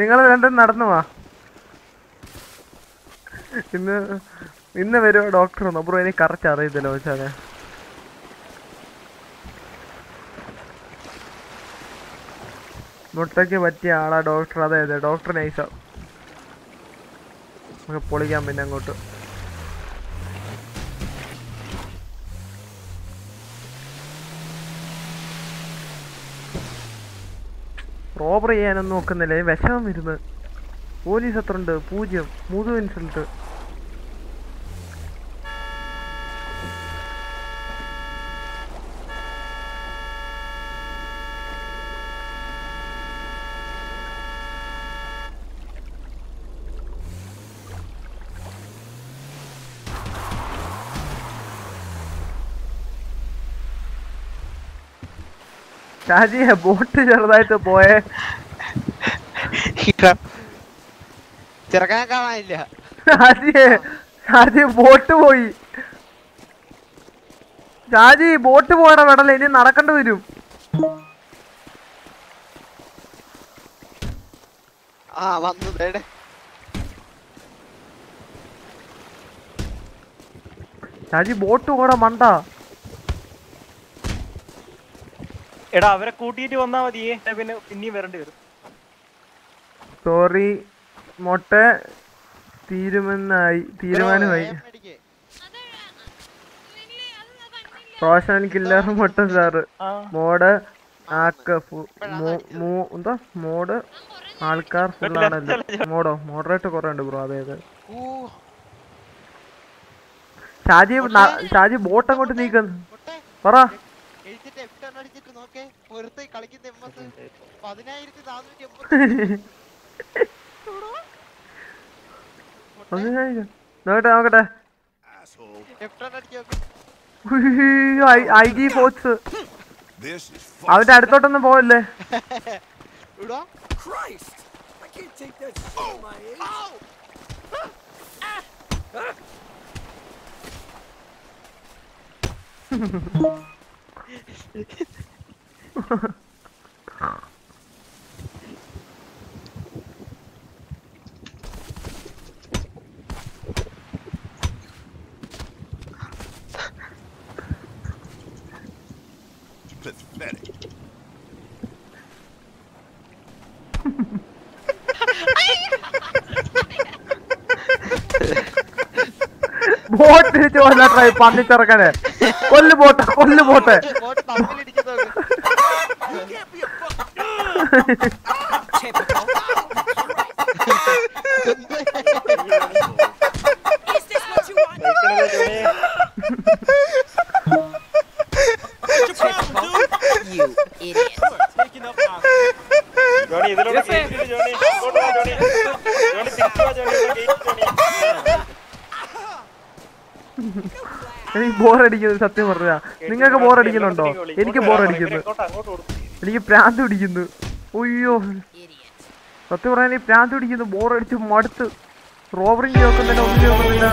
നിങ്ങൾ രണ്ടും നടന്നു വാ. ഇന്ന് ഇന്ന് വരുമോ ഡോക്ടർ ഒന്ന് അപ്പുറം എനിക്ക് കറക്റ്റ് അറിയത്തില്ല വെച്ചാൽ മുട്ടയ്ക്ക് പറ്റിയ ആളാ ഡോക്ടർ അതെ അതെ ഡോക്ടർ നൈസാ നമുക്ക് പൊളിക്കാം പിന്നെ അങ്ങോട്ട്. റോബർ ചെയ്യാനൊന്നും നോക്കുന്നില്ല വിഷമം വരുന്നത്. പോലീസ് എത്ര ഉണ്ട് പൂജ്യം. മൂന്ന് ഇൻസൾട്ട്. ഷാജിയെ ബോട്ട് ചെറുതായിട്ട് പോയേ. ചെറുക്കനെ കാണാനില്ല. ഷാജിയെ ഷാജി ബോട്ട് പോയി. ഷാജി ബോട്ട് പോയട വെടല ഇനി നടക്കേണ്ടി വരും. ആ വന്നു തേടെ ഷാജി ബോട്ട് പോടാ മണ്ട. എടാ അവരെ കൂട്ടിയിട്ട് വന്നാ മതിയേ. പിന്നെ പിന്നെയും വരേണ്ടി വരും. സോറി മൊട്ട തീരുമെന്നായി തീരുമാനമായി. റോഷൻ കില്ലർ മൊട്ട സാറ് മോഡ് ആക്ക മൂ മോ- മോ- എന്താ? മോഡ് ആൾക്കാർ ഫുൾ ആണല്ലോ? മോഡോ? മോഡറേറ്റ് കുറെ ഉണ്ട് ബ്രോ അതായത് അതെ. ഷാജി ഷാജി ബോട്ട് അങ്ങോട്ട് നീക്കുന്നു പറ എഴുതിട്ട് എഫ് ടെൻ അടിച്ചിട്ട് പുറത്ത് കളിക്കുന്ന എം എസ് പതിനായിരത്തി നാനൂറ്റി എൺപത്തി. നോക്കട്ടെ അവന്റെ അടുത്തോട്ടൊന്നും പോവല്ലേ? ഇടാ Pathetic. ബോട്ട് തിരിച്ചു വന്ന ട്രൈ പന്നിച്ചിറക്കനെ കൊല്ലു പോട്ടെ കൊല്ലു പോട്ടെ this what You idiot. Johnny ഇതിലൂടെ കേറ്റിട്ട് ജോണി ഇങ്ങോട്ട് വാ ജോണി ജോണി തിരിച്ചു ജോണി ജോണി എനിക്ക് ബോറടിക്കുന്നു സത്യം പറഞ്ഞ നിങ്ങൾക്ക് ബോറടിക്കുന്നുണ്ടോ എനിക്ക് ബോറടിക്കുന്നു എനിക്ക് പ്രാന്ത് പിടിക്കുന്നു. ഉയ്യോ സത്യം പറയാൻ പ്രാന്ത് പിടിക്കുന്നു. ബോറടിച്ച് മടുത്ത്. റോബറിന്റെ ഒക്കെ തന്നെ ഒന്നും നോക്കുന്നില്ല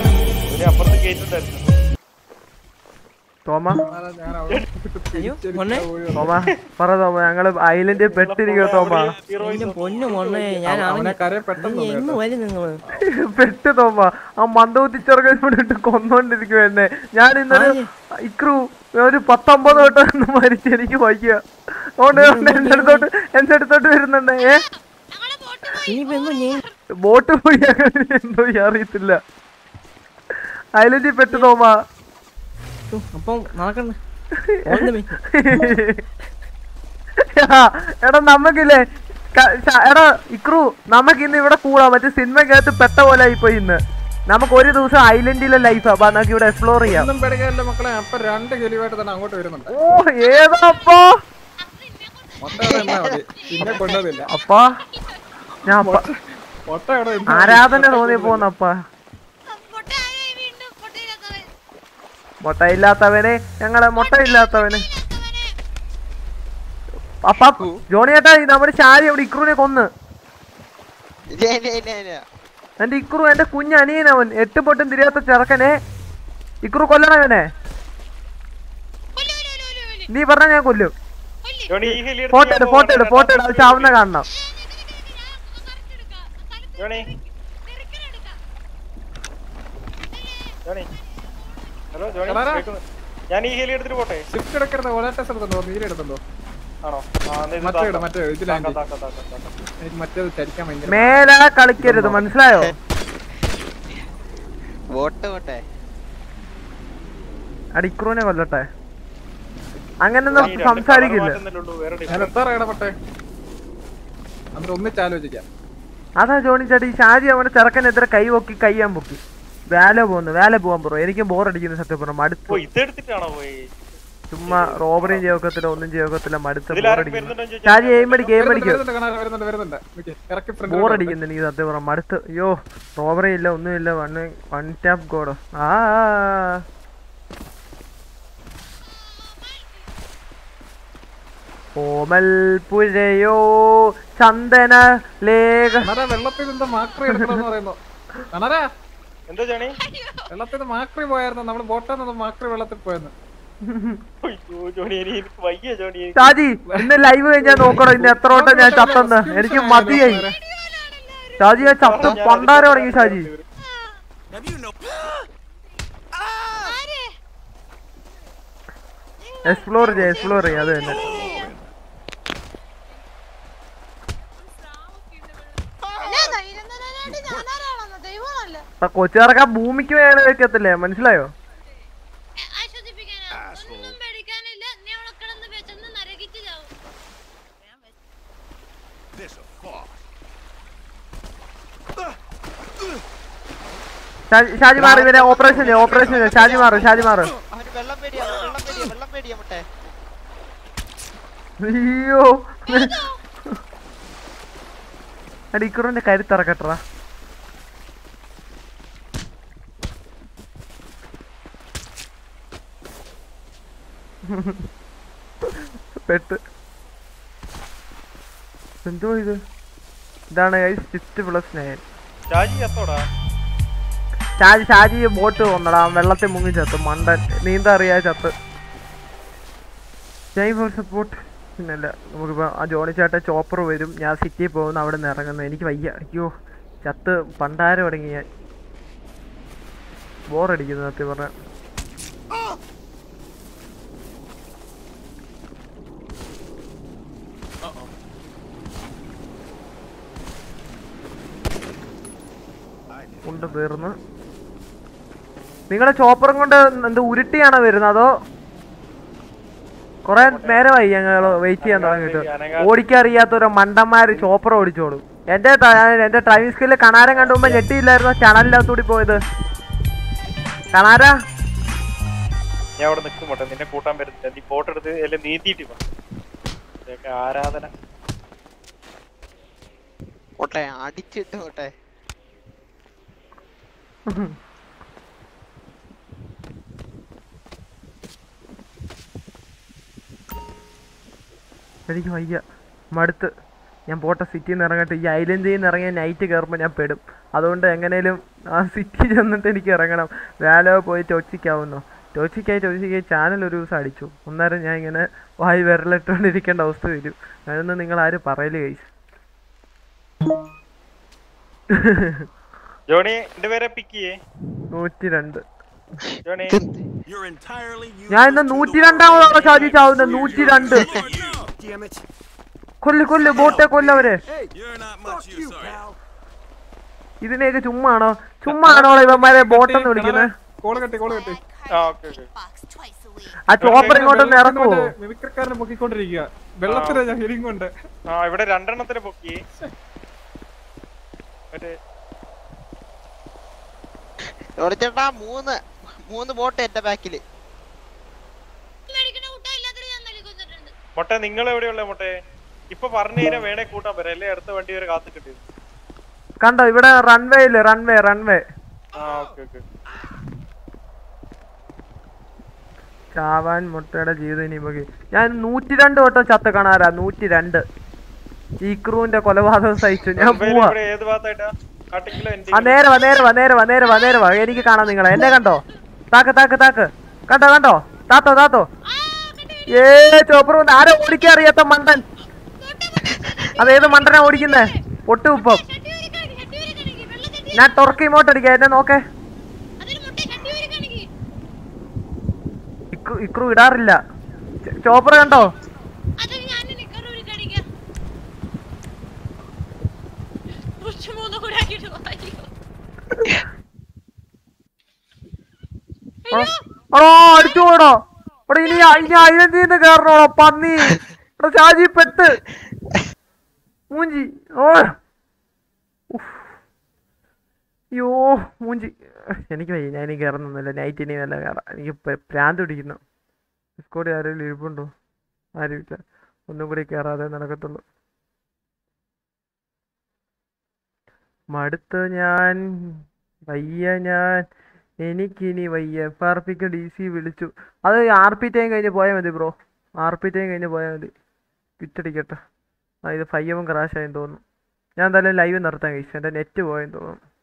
ഒരു അപ്പുറത്ത് കേറ്റിട്ടായിരുന്നു. തോമ. മോനെ തോമ പറ തോമ. ഞങ്ങൾ ഐലൻഡ് പെട്ടിരിക്കോ തോമ. പെട്ട് തോമ. ആ മന്ദബുദ്ധി ചെറുക്കൻ കൊന്നോണ്ടിരിക്കും എന്നെ. ഞാൻ ഇന്നലെ ഇക്രു ഒരു പത്തൊമ്പത് ഒന്ന് മരിച്ചു എനിക്ക് വയ്യ. അതുകൊണ്ട് എന്റെ അടുത്തോട്ട് എന്റെ അടുത്തോട്ട് വരുന്നുണ്ട്. ഏ? ബോട്ട് പോയി എന്തോ അറിയത്തില്ല. ഐലൻഡിൽ പെട്ടു തോമാ. എടാ നമുക്കില്ലേ എടാ ഇക്രു നമുക്ക് ഇന്ന് ഇവിടെ കൂടാ. മറ്റേ സിനിമക്കകത്ത് പെട്ട പോലെ ആയിപ്പോയി ഇന്ന്. നമുക്ക് ഒരു ദിവസം ഐലൻഡിലെ ലൈഫ് അപ്പൊ നമുക്ക് ഇവിടെ എക്സ്പ്ലോർ ചെയ്യാം. മക്കളെ. അപ്പൊ രണ്ട് കിളിവായിട്ട് തന്നെ അങ്ങോട്ട് വരുന്നുണ്ട്. ഓ ഏതാപ്പോ? മൊട്ട അപ്പാ ഞാൻ മൊട്ട. ആരാധന തോന്നി പോന്നപ്പാ മുട്ടയില്ലാത്തവനെ ഞങ്ങളെ മുട്ട ഇല്ലാത്തവന്. അപ്പാ ജോണിയേട്ടാ നമ്മുടെ ശാരി അവിടെ ഇക്രൂനെ കൊന്ന്. എന്റെ ഇക്രു എന്റെ കുഞ്ഞ് അനിയനവൻ എട്ട് പൊട്ടും തിരിയാത്ത ചെറുക്കനെ. ഇക്രു കൊല്ലണവനെ നീ പറഞ്ഞ ഞാൻ കൊല്ലും. ഫോട്ടോ ഫോട്ടോ ഫോട്ടോ ഇട്. അത് ചാവുന്ന കാണണം. എടാ. ഞാൻ ഈ ഹീലി എടുത്തിട്ട് പോട്ടെ. സ്വിഫ്റ്റ് എടുക്കരുത്. ഒലാറ്റസ് എടുത്തോ നീല എടുത്തോ മേലെ കളിക്കരുത് മനസ്സിലായോ? വോട്ട് പോട്ടെ അടി കൊല്ലട്ടെ. അങ്ങനെ സംസാരിക്കില്ല. അതാ ജോണി ചേട്ടി ഷാജി അവന്റെ ചെറുക്കനെതിരെ കൈ പൊക്കി കയ്യാൻ പൊക്കി. വേല പോകുന്നു വേല പോവാൻ പറഞ്ഞു. എനിക്ക് ബോറടിക്കുന്നു സത്യം പറഞ്ഞു ഓ ഇതെടുത്തിട്ടാണോ പോയി? ചുമ്മാ റോബറിയും ചെയ്യത്തില്ല ഒന്നും ചെയ്യത്തില്ല മടുത്ത് ബോറടിക്കുന്നു ഗെയിം അടിക്കും. ബോറടിക്കുന്നു എനിക്ക് സത്യം പറ മടുത്ത്. അയ്യോ റോബറി ഇല്ല ഒന്നുമില്ല വൺ വൺ ടാപ്പ് ഗോഡ് ആ കോമൽ പുഴയോ ചന്ദന ലേഖ. വെള്ളത്തിൽ നിന്ന് മാക്രി പറയുന്നു. എന്താ വെള്ളത്തിൽ നിന്ന് മാക്രി പോയായിരുന്നു. നമ്മൾ ബോട്ടിൽ നിന്ന് മാക്രി വെള്ളത്തിൽ പോയെന്ന്. ഷാജി ഇന്ന് ലൈവ് കഴിഞ്ഞാൽ നോക്കണം? ഇന്ന് എത്ര വട്ടം ഞാൻ ചത്തെന്ന്? എനിക്ക് മതിയായി. ഷാജി ഞാൻ ചത്ത് പണ്ടാര തുടങ്ങി ഷാജി. എക്സ്പ്ലോർ ചെയ്യാം എക്സ്പ്ലോർ ചെയ്യാം അത് തന്നെ. കൊച്ചുകാർക്ക് ആ ഭൂമിക്ക് വേല വെക്കത്തില്ലേ? മനസ്സിലായോ? ഷാജി- മാറി ഇവരെ ഓപ്പറേഷൻ ഓപ്പറേഷൻ ഷാജി മാറ് ഷാജി മാറ്. അയ്യോ. അടിക്കുറിന്റെ കരുത്തിറക്കട്ടാ പെട്ട്. എന്തോ ഇത്? ഇതാണ് ചിറ്റ് പ്ലസ് നയൻ ഷാജി എത്തോടാ? ഷാജി ഷാജി ബോട്ട് വന്നടാ. വെള്ളത്തിൽ മുങ്ങി ചത്ത്. മണ്ടൻ. നീന്താ അറിയാ ചത്ത്. Jai for support. പിന്നല്ല നമുക്കിപ്പോൾ ആ ജോണി ചേട്ടൻ ചോപ്പർ വരും. ഞാൻ സിറ്റിയിൽ പോകുന്നു. അവിടെ നിന്ന് ഇറങ്ങുന്നു. എനിക്ക് വയ്യ. അയ്യോ ചത്ത് പണ്ടാരം തുടങ്ങി ഞാൻ. ബോറടിക്കുന്നു സത്യം പറഞ്ഞ. കൊണ്ട് തീർന്ന്. നിങ്ങളുടെ ചോപ്പറും കൊണ്ട് എന്ത് ഉരുട്ടിയാണോ വരുന്നത്? അതോ കൊറേ നേരമായി ഞങ്ങൾ വെയിറ്റ് ചെയ്യാൻ തുടങ്ങിയിട്ട്. ഓടിക്കറിയാത്തൊരു മണ്ടന്മാര് ചോപ്പർ ഓടിച്ചോളൂ എന്റെ എന്റെ ഡ്രൈവിംഗ് സ്കില്ല് കണാരം കണ്ടുമ്പോ ഞെട്ടിയില്ലായിരുന്നു? ചണലിനകത്തൂടി പോയത്. കണാര? ഞാൻ അവിടെ നിൽക്കും പോട്ടെ നിന്നെ കൂട്ടാൻ പറ്റുന്നില്ല നീ ഫോട്ടോ എടുത്ത് എല്ലാം നീന്തിയിട്ട് പോ ഇതൊക്കെ ആരാധന. പോട്ടെ അടിച്ചിട്ട് പോട്ടെ. എനിക്ക് വയ്യ. മടുത്ത്. ഞാൻ പോട്ടെ സിറ്റിയിൽ നിന്ന് ഇറങ്ങട്ടെ. ഈ ഐലൻഡിൽ നിന്ന് ഇറങ്ങിയ നൈറ്റ് കയറുമ്പോൾ ഞാൻ പെടും. അതുകൊണ്ട് എങ്ങനെയും ആ സിറ്റി ചെന്നിട്ട് എനിക്ക് ഇറങ്ങണം. വേലോ പോയി ടോച്ചിക്കാവുന്നു ടോച്ചിക്കായി ടോച്ചിക്കായി ചാനൽ ഒരു ദിവസം അടിച്ചു. അന്നേരം ഞാൻ ഇങ്ങനെ വായി വിരലിട്ടുകൊണ്ടിരിക്കേണ്ട അവസ്ഥ വരും. അതൊന്നും നിങ്ങൾ ആരും പറയൽ കൈസ് ജോണി നൂറ്റി രണ്ട് ഞാൻ ഇന്ന് നൂറ്റി രണ്ടാമതാണ് ഷാജി ചാവുന്നത് നൂറ്റി രണ്ട് കൊല്ല് കൊല്ല് ബോട്ടെ കൊല്ലവരെ. ഇതിനെയൊക്കെ ചുമ്മാണോ? ചുമ്മാണോ ഇവന്മാരെ ബോട്ടെന്ന് വിളിക്കുന്നത് കെട്ടി ആ ചോപ്പർ ഇങ്ങോട്ടൊന്ന് ഇറങ്ങുമോ മിമിക്രക്കാരനെ പൊക്കിക്കൊണ്ടിരിക്കുക വെള്ളത്തിലെ ഞാൻ ഹെരിങ് കൊണ്ട്. ആ ഇവിടെ രണ്ടെണ്ണത്തിന് പൊക്കി. ചേട്ടാ മൂന്ന്. മൂന്ന് ബോട്ട് എന്റെ ബാക്കിൽ. മൊട്ടെ നിങ്ങൾ എവിടെയുള്ള മൊട്ടെ ഇപ്പൊ പറഞ്ഞു കഴിഞ്ഞാൽ വേണേ കൂട്ടാൻ പറയാം അല്ലേ? അടുത്ത വണ്ടി വരെ കാത്തു കിട്ടി കണ്ടോ ഇവിടെ റൺവേ ഇല്ലേ? റൺവേ റൺവേ ആ ഓക്കെ ഓക്കെ. ചാവാൻ മുട്ടയുടെ ജീവിതം ഇനി നമുക്ക് ഞാൻ നൂറ്റി രണ്ട് വട്ടം ചത്ത കാണാറാ നൂറ്റി രണ്ട് ഈ ക്രൂവിന്റെ കൊലപാതകം സഹിച്ചു. ഞാൻ പോവാ. നേരവാ നേരവാ നേരവാ നേരവാ നേരവാ എനിക്ക് കാണാം നിങ്ങളെ. എന്നെ കണ്ടോ? താക്ക് താക്ക് താക്ക്. കണ്ടോ കണ്ടോ? താത്തോ താത്തോ. ഏ ചോപ്പർ ആരോ ഓടിക്കാൻ അറിയാത്ത മണ്ടൻ? അതേത് മണ്ടനാ ഓടിക്കുന്നേ? ഒട്ടുപ്പം ഞാൻ ടൊറക്ക് ഇമോട്ട് അടിക്കാം. എന്നെ നോക്കേ. ഇക്രു- ഇടാറില്ല. ചോപ്പർ കണ്ടോ? ഓടോ അടിച്ചു പോടോ ഇവിടെ ഇനി ഇനി അഴിയന്തിന്ന് കേറണോടോ പന്നി. ഇവിടെ ഷാജി പെട്ട്. മൂഞ്ചി. ഓ. അയ്യോ മൂഞ്ചി. എനിക്ക് വയ്യ ഞാൻ ഇനി കയറുന്നൊന്നുമില്ല നൈറ്റ് ഇനി നല്ല കയറാം എനിക്ക് പ്രാന്ത് പിടിക്കുന്നു. ഡിസ്കോഡ് ആരെങ്കിലും ഇരിപ്പുണ്ടോ? ആരുമില്ല ഒന്നും കൂടി കയറാതെ നടക്കത്തുള്ളൂ. മടുത്ത് ഞാൻ വയ്യ ഞാൻ. എനിക്കിനി വയ്യ. F R pick D C വിളിച്ചു. അത് ആർ പി ടൈം കഴിഞ്ഞ് പോയാൽ മതി ബ്രോ ആർ പി ടൈം കഴിഞ്ഞ് പോയാൽ മതി. വിറ്റടിക്കട്ടെ ആ ഇത് ഫൈവും ക്രാഷ് ആയെന്ന് തോന്നുന്നു. ഞാൻ എന്തായാലും ലൈവ് നിർത്താൻ കഴിച്ചു എന്റെ നെറ്റ് പോയെന്ന് തോന്നുന്നു.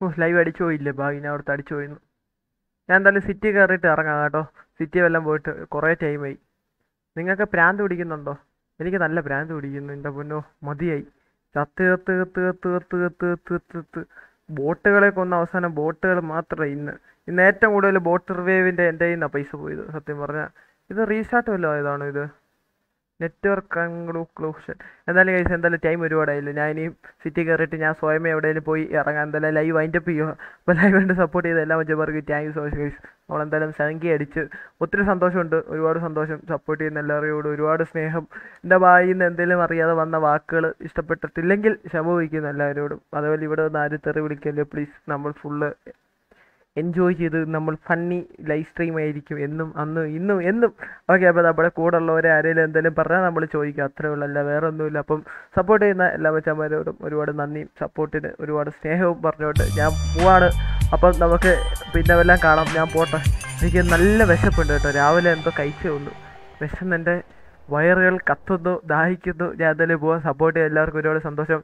ഓ ലൈവ് അടിച്ചു പോയില്ലേ? ഭാഗിനെ അവിടുത്തെ അടിച്ചു പോയിരുന്നു ഞാൻ എന്തായാലും സിറ്റി കയറിയിട്ട് ഇറങ്ങാം കേട്ടോ. സിറ്റി വല്ലതും പോയിട്ട് കുറേ ടൈമായി നിങ്ങൾക്ക് പ്രാന്ത് പിടിക്കുന്നുണ്ടോ? എനിക്ക് നല്ല പ്രാന്ത് പിടിക്കുന്നു എന്റെ പൊന്നോ. മതിയായി. ചത്ത് കത്ത് കത്ത് കത്ത് കത്ത് കത്ത് കത്ത് കത്ത് കത്ത് ബോട്ടുകളെ കൊന്ന അവസാനം ബോട്ടുകൾ മാത്രമേ ഇന്ന്. ഇന്ന് ഏറ്റവും കൂടുതൽ ബോട്ട് റിവേവിന്റെ എന്റെ കയ്യിൽ നിന്നാണ് പൈസ പോയത് സത്യം പറഞ്ഞാൽ ഇത് റീസ്റ്റാർട്ട് വല്ലതും ആയതാണോ ഇത്? നെറ്റ്വർക്ക് കൺക്ലൂഷൻ എന്തായാലും കഴിച്ച് എന്തായാലും ടൈം ഒരുപാടായില്ല. ഞാൻ ഇനി സിറ്റി കയറിയിട്ട് ഞാൻ സ്വയമേ എവിടെയെങ്കിലും പോയി ഇറങ്ങാൻ എന്തായാലും ലൈവ് വൈൻഡപ്പ് ചെയ്യുക അപ്പോൾ ലൈവ് വേണ്ടി സപ്പോർട്ട് ചെയ്ത എല്ലാ മച്ചന്മാർക്ക് thank you so much guys നമ്മളെന്തായാലും സംഖ്യ അടിച്ച് ഒത്തിരി സന്തോഷമുണ്ട്. ഒരുപാട് സന്തോഷം സപ്പോർട്ട് ചെയ്യുന്ന എല്ലാവരോടും. ഒരുപാട് സ്നേഹം. എന്റെ വായിൽ നിന്ന് എന്തെങ്കിലും അറിയാതെ വന്ന വാക്കുകൾ ഇഷ്ടപ്പെട്ടിട്ടില്ലെങ്കിൽ ക്ഷമ വഹിക്കുന്ന എല്ലാവരോടും. അതുപോലെ ഇവിടെ വന്ന് ആരും തെറി വിളിക്കല്ലേ പ്ലീസ് നമ്മൾ ഫുള്ള് എൻജോയ് ചെയ്ത് നമ്മൾ ഫണ്ണി ലൈവ് സ്ട്രീം ആയിരിക്കും എന്നും അന്ന് ഇന്നും എന്നും. ഓക്കെ അപ്പോൾ നമ്മുടെ കൂടെ ഉള്ളവരെ ആരെങ്കിലും എന്തെങ്കിലും പറഞ്ഞാൽ നമ്മൾ ചോദിക്കുക അത്രേ ഉള്ളൂ അല്ല വേറെ ഒന്നുമില്ല അപ്പം സപ്പോർട്ട് ചെയ്യുന്ന എല്ലാ മച്ചന്മാരോടും ഒരുപാട് നന്ദിയും സപ്പോർട്ടിന് ഒരുപാട് സ്നേഹവും പറഞ്ഞുകൊണ്ട് ഞാൻ പോവാണ്. അപ്പം നമുക്ക് പിന്നെ വല്ലതും കാണാം. ഞാൻ പോട്ടെ. എനിക്ക് നല്ല വിശപ്പുണ്ട് കേട്ടോ. രാവിലെ എന്തോ കഴിച്ചേ ഉള്ളൂ. വിശന്ന് എന്റെ വയറുകൾ കത്തുന്നു ദാഹിക്കുന്നു. ഞാൻ എന്തായാലും പോകാൻ സപ്പോർട്ട് ചെയ്യാൻ എല്ലാവർക്കും ഒരുപാട് സന്തോഷം.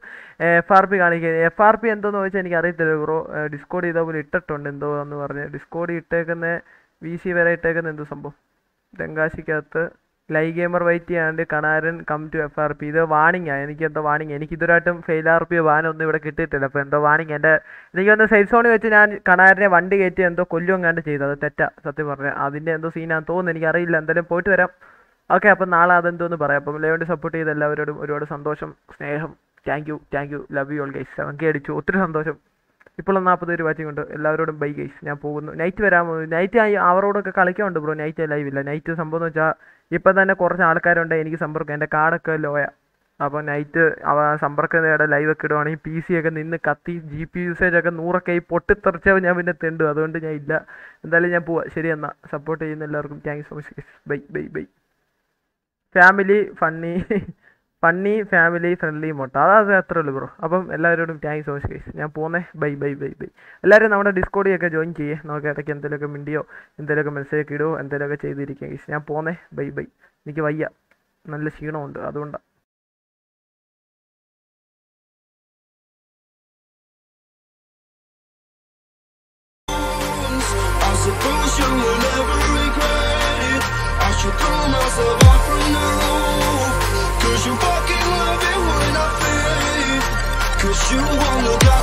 എഫ് ആർ പി കാണിക്കുന്നത് എഫ് ആർ പി എന്തോന്ന് ചോദിച്ചാൽ എനിക്ക് അറിയത്തില്ല ബ്രോ ഡിസ്കോഡ് ചെയ്ത പോലെ ഇട്ടിട്ടുണ്ട് എന്തോ എന്ന് പറഞ്ഞ്. ഡിസ്കോഡ് ഇട്ടേക്കുന്ന വി സി വരെ ഇട്ടേക്കുന്ന എന്തോ സംഭവം. തെങ്കാശിക്കകത്ത് ലൈ ഗെയിമർ വൈറ്റ് ചെയ്യാണ്ട് Kanaran come to F R P ഇത് വാണിംഗ് ആണ് എനിക്ക് എന്തോ വാണിംഗ് എനിക്ക് ഇതുവരായിട്ടും ഫെയിൽ ആർ പി വാനൊന്നും ഇവിടെ കിട്ടിയിട്ടില്ല. അപ്പോൾ എന്തോ വാണിംഗ് എന്റെ എനിക്കൊന്ന് സേഫ് സോണിൽ വെച്ച് ഞാൻ കണാരനെ വണ്ടി കയറ്റി എന്തോ കൊല്ലും കണ്ട് ചെയ്തു. അത് തെറ്റാ. സത്യം പറഞ്ഞാൽ അതിന്റെ എന്തോ സീനാന്ന് തോന്നുന്നു. എനിക്കറിയില്ല. എന്തായാലും പോയിട്ട് വരാം. ഓക്കെ അപ്പം നാളെ അതെന്തോന്ന് പറയാം. അപ്പം ലേവന്റെ സപ്പോർട്ട് ചെയ്ത എല്ലാവരോടും ഒരുപാട് സന്തോഷം സ്നേഹം. Thank you thank you love you all guys seven K അടിച്ചു. ഒത്തിരി സന്തോഷം. ഇപ്പോൾ നാൽപ്പത് പേര് വാച്ചിങ് ഉണ്ട്. എല്ലാവരോടും ബൈ ഗൈസ് ഞാൻ പോകുന്നു. നൈറ്റ് വരാമോ? നൈറ്റ് ആയി അവരോടൊക്കെ കളിക്കാനുണ്ട് ബ്രോ നൈറ്റ് ലൈവ് ഇല്ല. നൈറ്റ് സംഭവം എന്ന് വെച്ചാൽ ഇപ്പം തന്നെ കുറച്ച് ആൾക്കാരുണ്ട്. എനിക്ക് സമ്പർക്കം. എന്റെ കാർഡൊക്കെ ലോയ. അപ്പോൾ നൈറ്റ് അവ സമ്പർക്കതയുടെ ലൈവ് ഒക്കെ ഇടുവാണെങ്കിൽ പി സി ഒക്കെ നിന്ന് കത്തി ജി പി യൂസേജ് ഒക്കെ നൂറൊക്കെ ആയി പൊട്ടിത്തെറിച്ചപ്പോൾ ഞാൻ പിന്നെ തെണ്ടു. അതുകൊണ്ട് ഞാൻ ഇല്ല. എന്തായാലും ഞാൻ പോവാം. ശരി എന്നാൽ സപ്പോർട്ട് ചെയ്യുന്ന എല്ലാവർക്കും. Thanks so much bye bye bye family funny funny family friendly മൊട്ട. അത് അത്രേ ഉള്ളൂ ബ്രോ അപ്പം എല്ലാവരോടും താങ്ക്സ് സോ മച്ച് ഗൈസ് ഞാൻ പോന്നേ. ബൈ ബൈ ബൈ ബൈ എല്ലാവരും നമ്മുടെ ഡിസ്കോഡിയൊക്കെ ജോയിൻ ചെയ്യേ. നമുക്ക് ഇടയ്ക്ക് എന്തെങ്കിലുമൊക്കെ മിണ്ടിയോ എന്തെങ്കിലുമൊക്കെ മെസ്സേജ് ഒക്കെ ഇടുമോ എന്തെങ്കിലുമൊക്കെ ചെയ്തിരിക്കുക ഗൈസ് ഞാൻ പോന്നേ. ബൈ ബൈ എനിക്ക് വയ്യ. നല്ല ക്ഷീണമുണ്ട്. അതുകൊണ്ടാണ് you won't look.